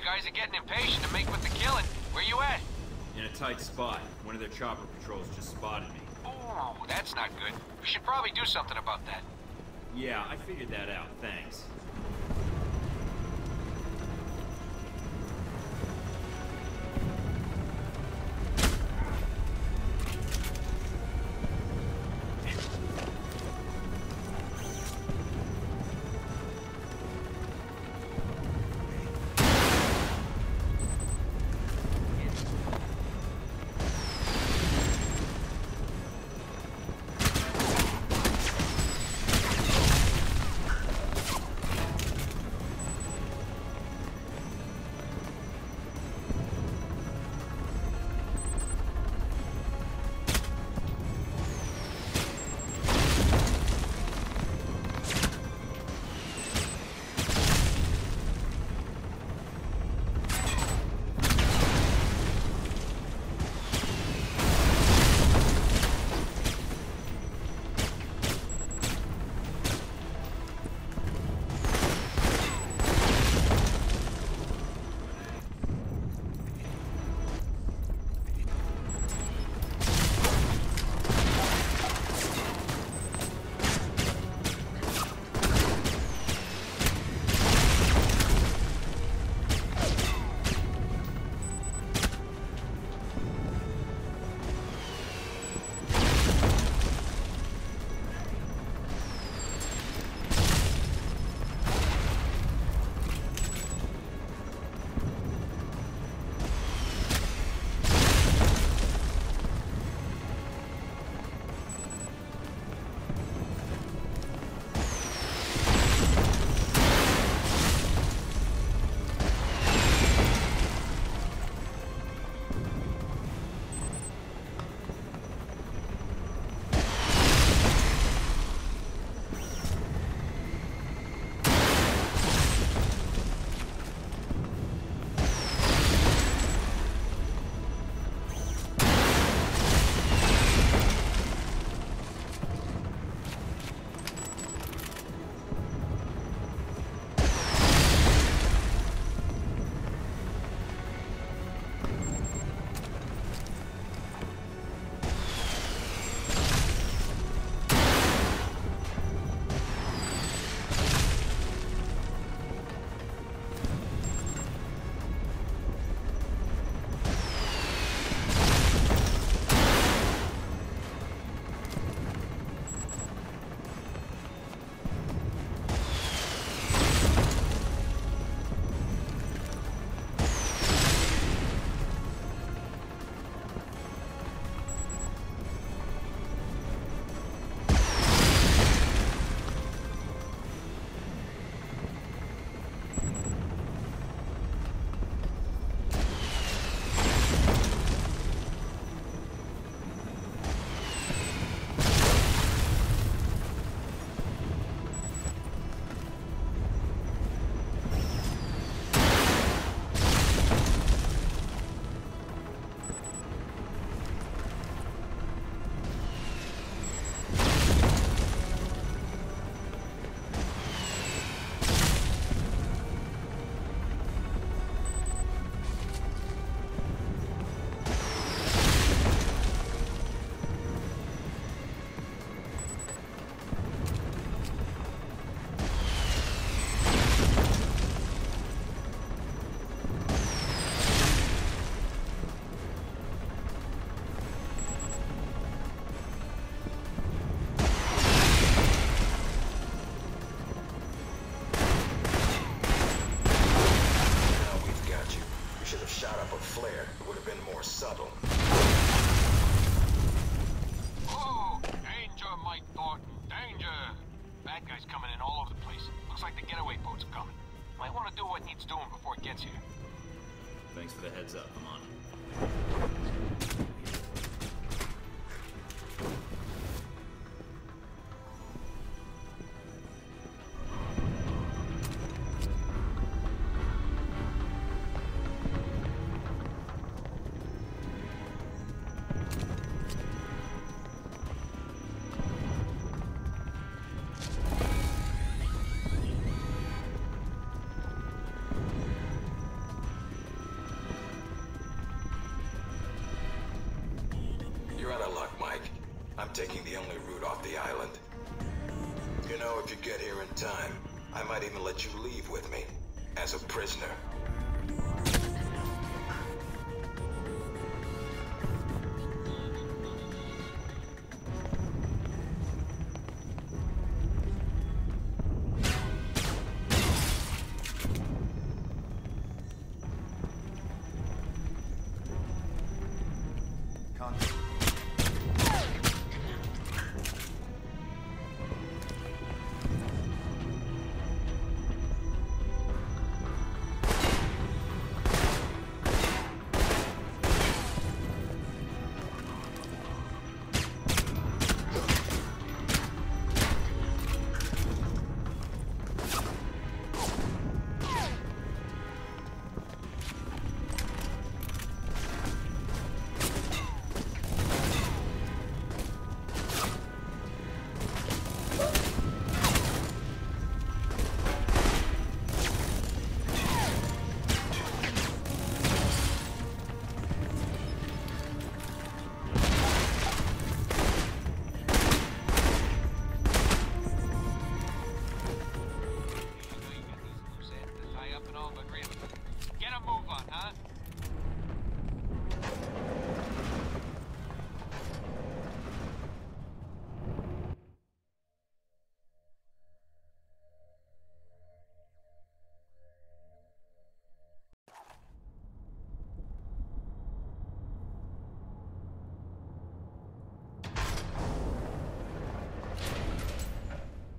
S4: guys are getting impatient to make with the killing. Where you at? In a tight spot. One of their chopper
S2: patrols just spotted me. Oh, that's not good. We should probably do something about that. Yeah, I figured that out. Thanks.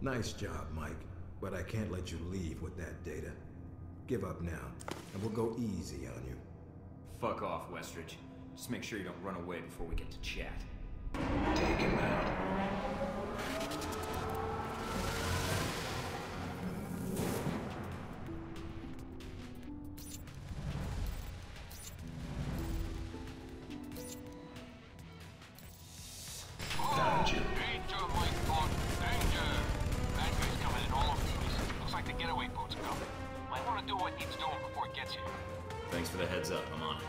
S5: Nice job, Mike, but I can't let you leave with that data. Give up now, and we'll go easy on you.
S2: Fuck off, Westridge. Just make sure you don't run away before we get to chat. Take him out. gets here. Thanks for the heads up. I'm on it.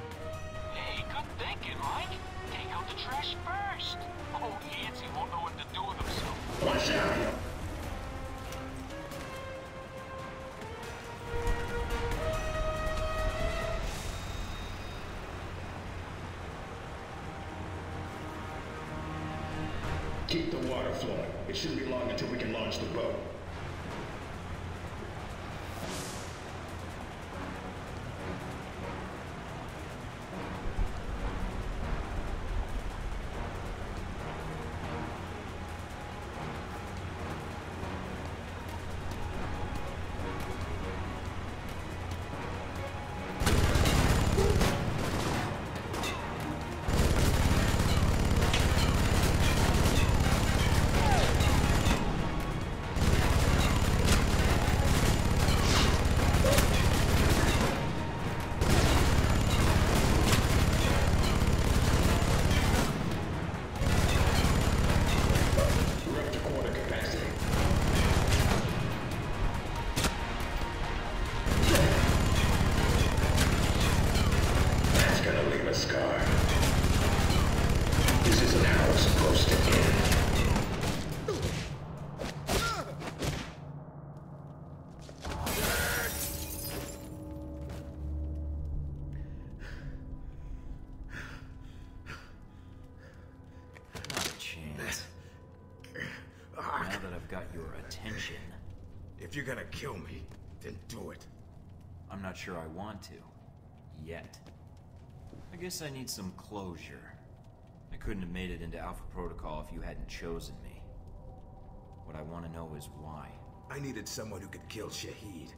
S2: Hey, good thinking, Mike. Take out the trash first. Oh, Yancy won't know what to do with himself. Watch out!
S5: Keep the water flowing. It shouldn't be long until we can launch the boat.
S2: you're gonna kill me, then do it. I'm not sure I want to. Yet. I guess I need some closure. I couldn't have made it into Alpha Protocol if you hadn't chosen me. What I want to know is why.
S5: I needed someone who could kill Shaheed,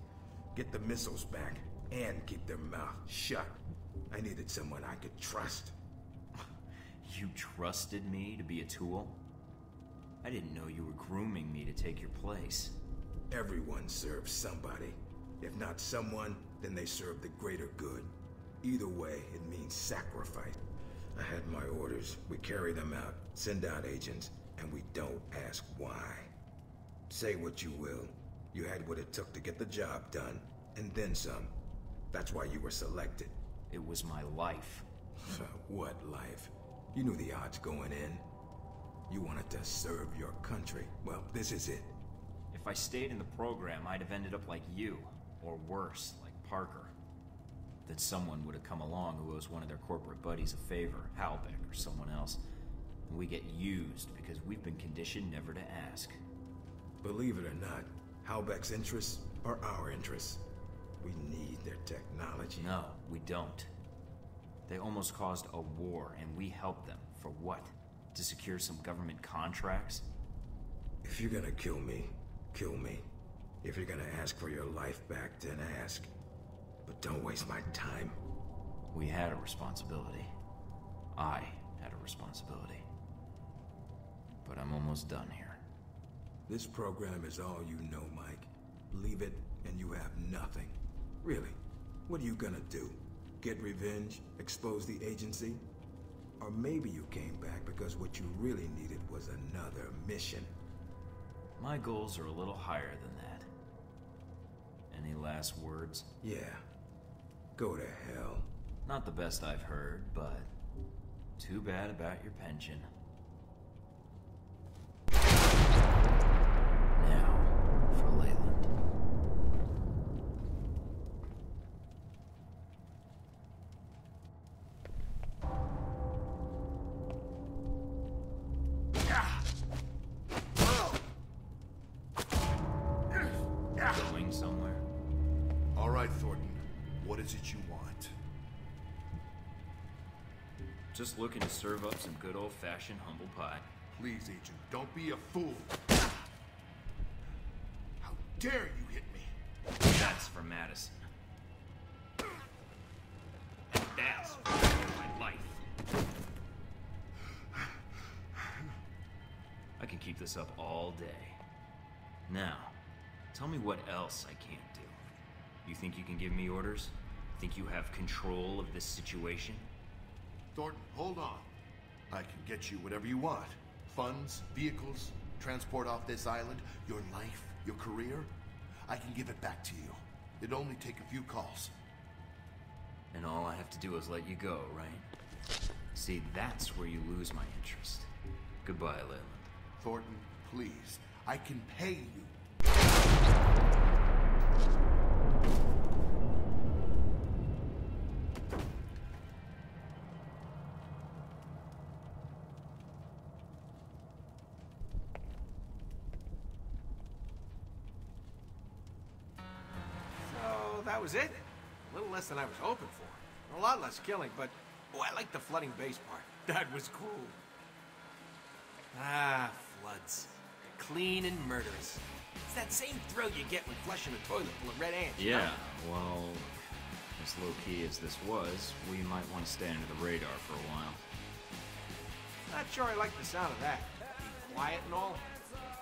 S5: get the missiles back, and keep their mouth shut. I needed someone I could trust.
S2: you trusted me
S5: to be a tool? I didn't know you were grooming me to take your place. Everyone serves somebody. If not someone, then they serve the greater good. Either way, it means sacrifice. I had my orders. We carry them out, send out agents, and we don't ask why. Say what you will. You had what it took to get the job done, and then some. That's why you were selected. It was my life. what life? You knew the odds going in. You wanted to serve your country. Well, this is it. If I stayed in the
S2: program, I'd have ended up like you, or worse, like Parker. That someone would have come along who owes one of their corporate buddies a favor, Halbech or someone else, and we
S5: get used because we've been conditioned never to ask. Believe it or not, Halbech's interests are our interests. We need their technology. No, we
S2: don't. They almost caused a war, and we helped them. For what? To
S5: secure some government contracts? If you're gonna kill me, Kill me. If you're gonna ask for your life back, then ask. But don't waste my time. We had a responsibility. I had a responsibility. But I'm almost done here. This program is all you know, Mike. Leave it, and you have nothing. Really, what are you gonna do? Get revenge? Expose the agency? Or maybe you came back because what you really needed was another mission.
S2: My goals are a little higher than that. Any last words? Yeah. Go to hell. Not the best I've heard, but too bad about your pension. Now for Leland. looking to serve up some good old-fashioned humble pie. Please, Agent, don't be a fool.
S1: How dare you hit me?
S2: That's for Madison. That's for my life. I can keep this up all day. Now, tell me what else I can't do. You think you can give me orders? Think you have control of this situation? Thorton, hold on. I can get you whatever you
S1: want. Funds, vehicles, transport off this island, your life, your career. I can give it back to you. It'd only take a few calls.
S2: And all I have to do is let you go, right? See, that's where you lose my interest. Goodbye, Leland. Thorton, please. I can pay you.
S20: open for. A lot less killing, but oh, I like the flooding base part. That was cool.
S9: Ah, floods. Clean and murderous. It's that same thrill
S20: you get when flushing a toilet full of red ants. Yeah,
S2: well, as low key as this was, we might want to stay under the radar for a while.
S20: Not sure I like the sound of that. Being quiet and all.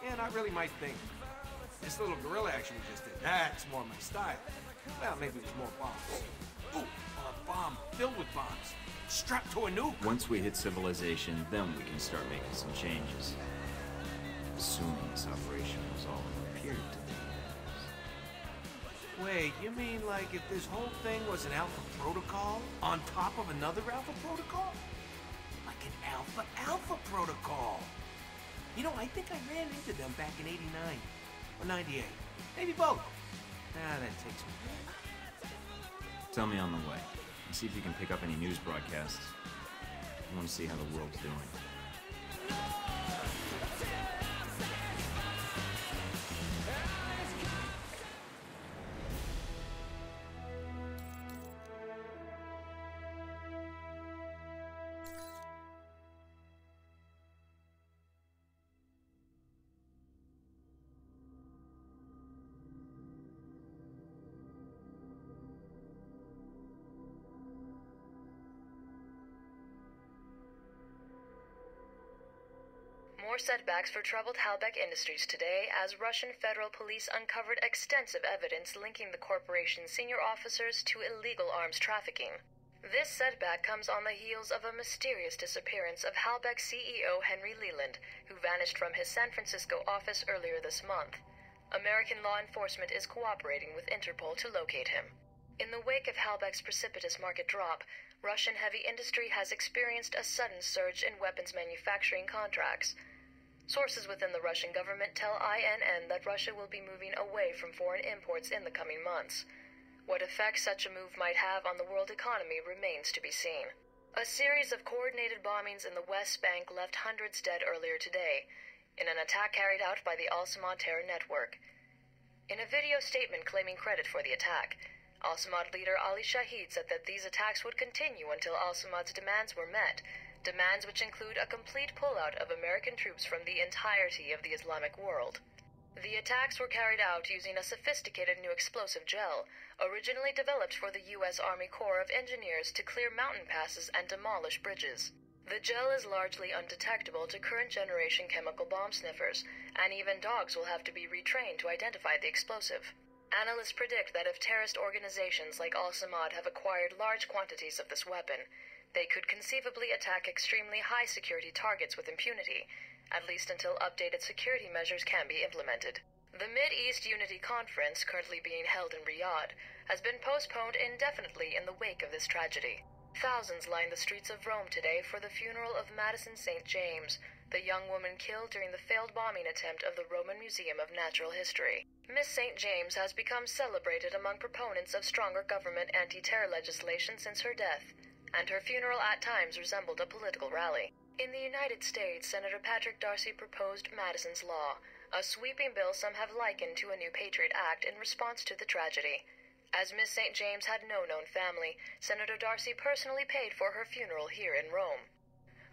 S20: Yeah, not really my thing. This little guerrilla action we just did, that's more my style. Well, maybe it was more possible. Ooh, a bomb filled with bombs, strapped to a nuke.
S2: Once we hit civilization, then we can start making some changes. Assuming this operation was all it appeared to
S20: be. Wait, you mean like if this whole thing was an alpha protocol on top of another alpha protocol? Like an alpha alpha protocol. You know, I think I ran into them back in 89 or 98. Maybe both. Ah, that takes me back.
S2: Tell me on the way and see if you can pick up any news broadcasts. I want to see how the world's doing.
S18: more setbacks for troubled Halbech Industries today as Russian federal police uncovered extensive evidence linking the corporation's senior officers to illegal arms trafficking. This setback comes on the heels of a mysterious disappearance of Halbech CEO Henry Leland, who vanished from his San Francisco office earlier this month. American law enforcement is cooperating with Interpol to locate him. In the wake of Halbech's precipitous market drop, Russian heavy industry has experienced a sudden surge in weapons manufacturing contracts. Sources within the Russian government tell INN that Russia will be moving away from foreign imports in the coming months. What effect such a move might have on the world economy remains to be seen. A series of coordinated bombings in the West Bank left hundreds dead earlier today in an attack carried out by the Al-Samad terror network. In a video statement claiming credit for the attack, Al-Samad leader Ali Shaheed said that these attacks would continue until Al-Samad's demands were met demands which include a complete pullout of American troops from the entirety of the Islamic world. The attacks were carried out using a sophisticated new explosive gel, originally developed for the U.S. Army Corps of Engineers to clear mountain passes and demolish bridges. The gel is largely undetectable to current generation chemical bomb sniffers, and even dogs will have to be retrained to identify the explosive. Analysts predict that if terrorist organizations like Al Samad have acquired large quantities of this weapon, they could conceivably attack extremely high security targets with impunity, at least until updated security measures can be implemented. The Mid East Unity Conference, currently being held in Riyadh, has been postponed indefinitely in the wake of this tragedy. Thousands lined the streets of Rome today for the funeral of Madison St. James, the young woman killed during the failed bombing attempt of the Roman Museum of Natural History. Miss St. James has become celebrated among proponents of stronger government anti terror legislation since her death and her funeral at times resembled a political rally. In the United States, Senator Patrick Darcy proposed Madison's Law, a sweeping bill some have likened to a new Patriot Act in response to the tragedy. As Miss St. James had no known family, Senator Darcy personally paid for her funeral here in Rome.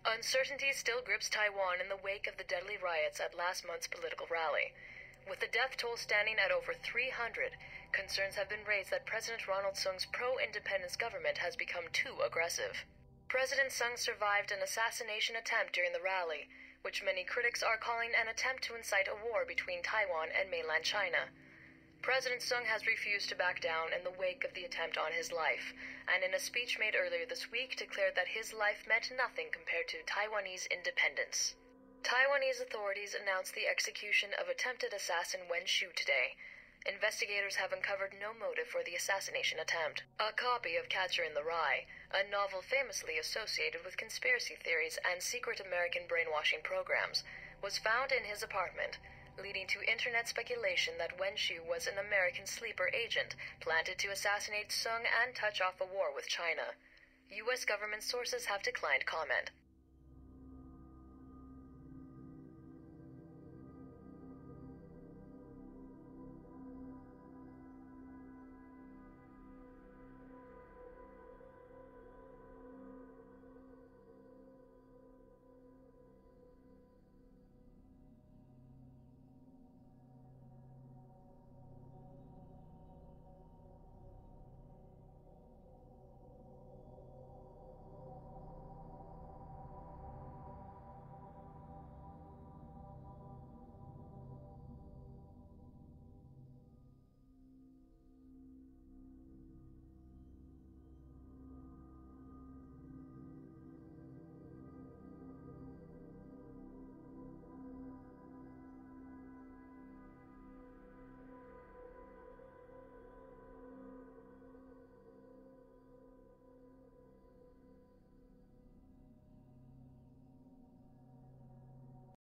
S18: Uncertainty still grips Taiwan in the wake of the deadly riots at last month's political rally. With the death toll standing at over 300, Concerns have been raised that President Ronald Sung's pro independence government has become too aggressive. President Sung survived an assassination attempt during the rally, which many critics are calling an attempt to incite a war between Taiwan and mainland China. President Sung has refused to back down in the wake of the attempt on his life, and in a speech made earlier this week declared that his life meant nothing compared to Taiwanese independence. Taiwanese authorities announced the execution of attempted assassin Wen Shu today, investigators have uncovered no motive for the assassination attempt. A copy of Catcher in the Rye, a novel famously associated with conspiracy theories and secret American brainwashing programs, was found in his apartment, leading to internet speculation that Wenshu was an American sleeper agent planted to assassinate Sung and touch off a war with China. U.S. government sources have declined comment.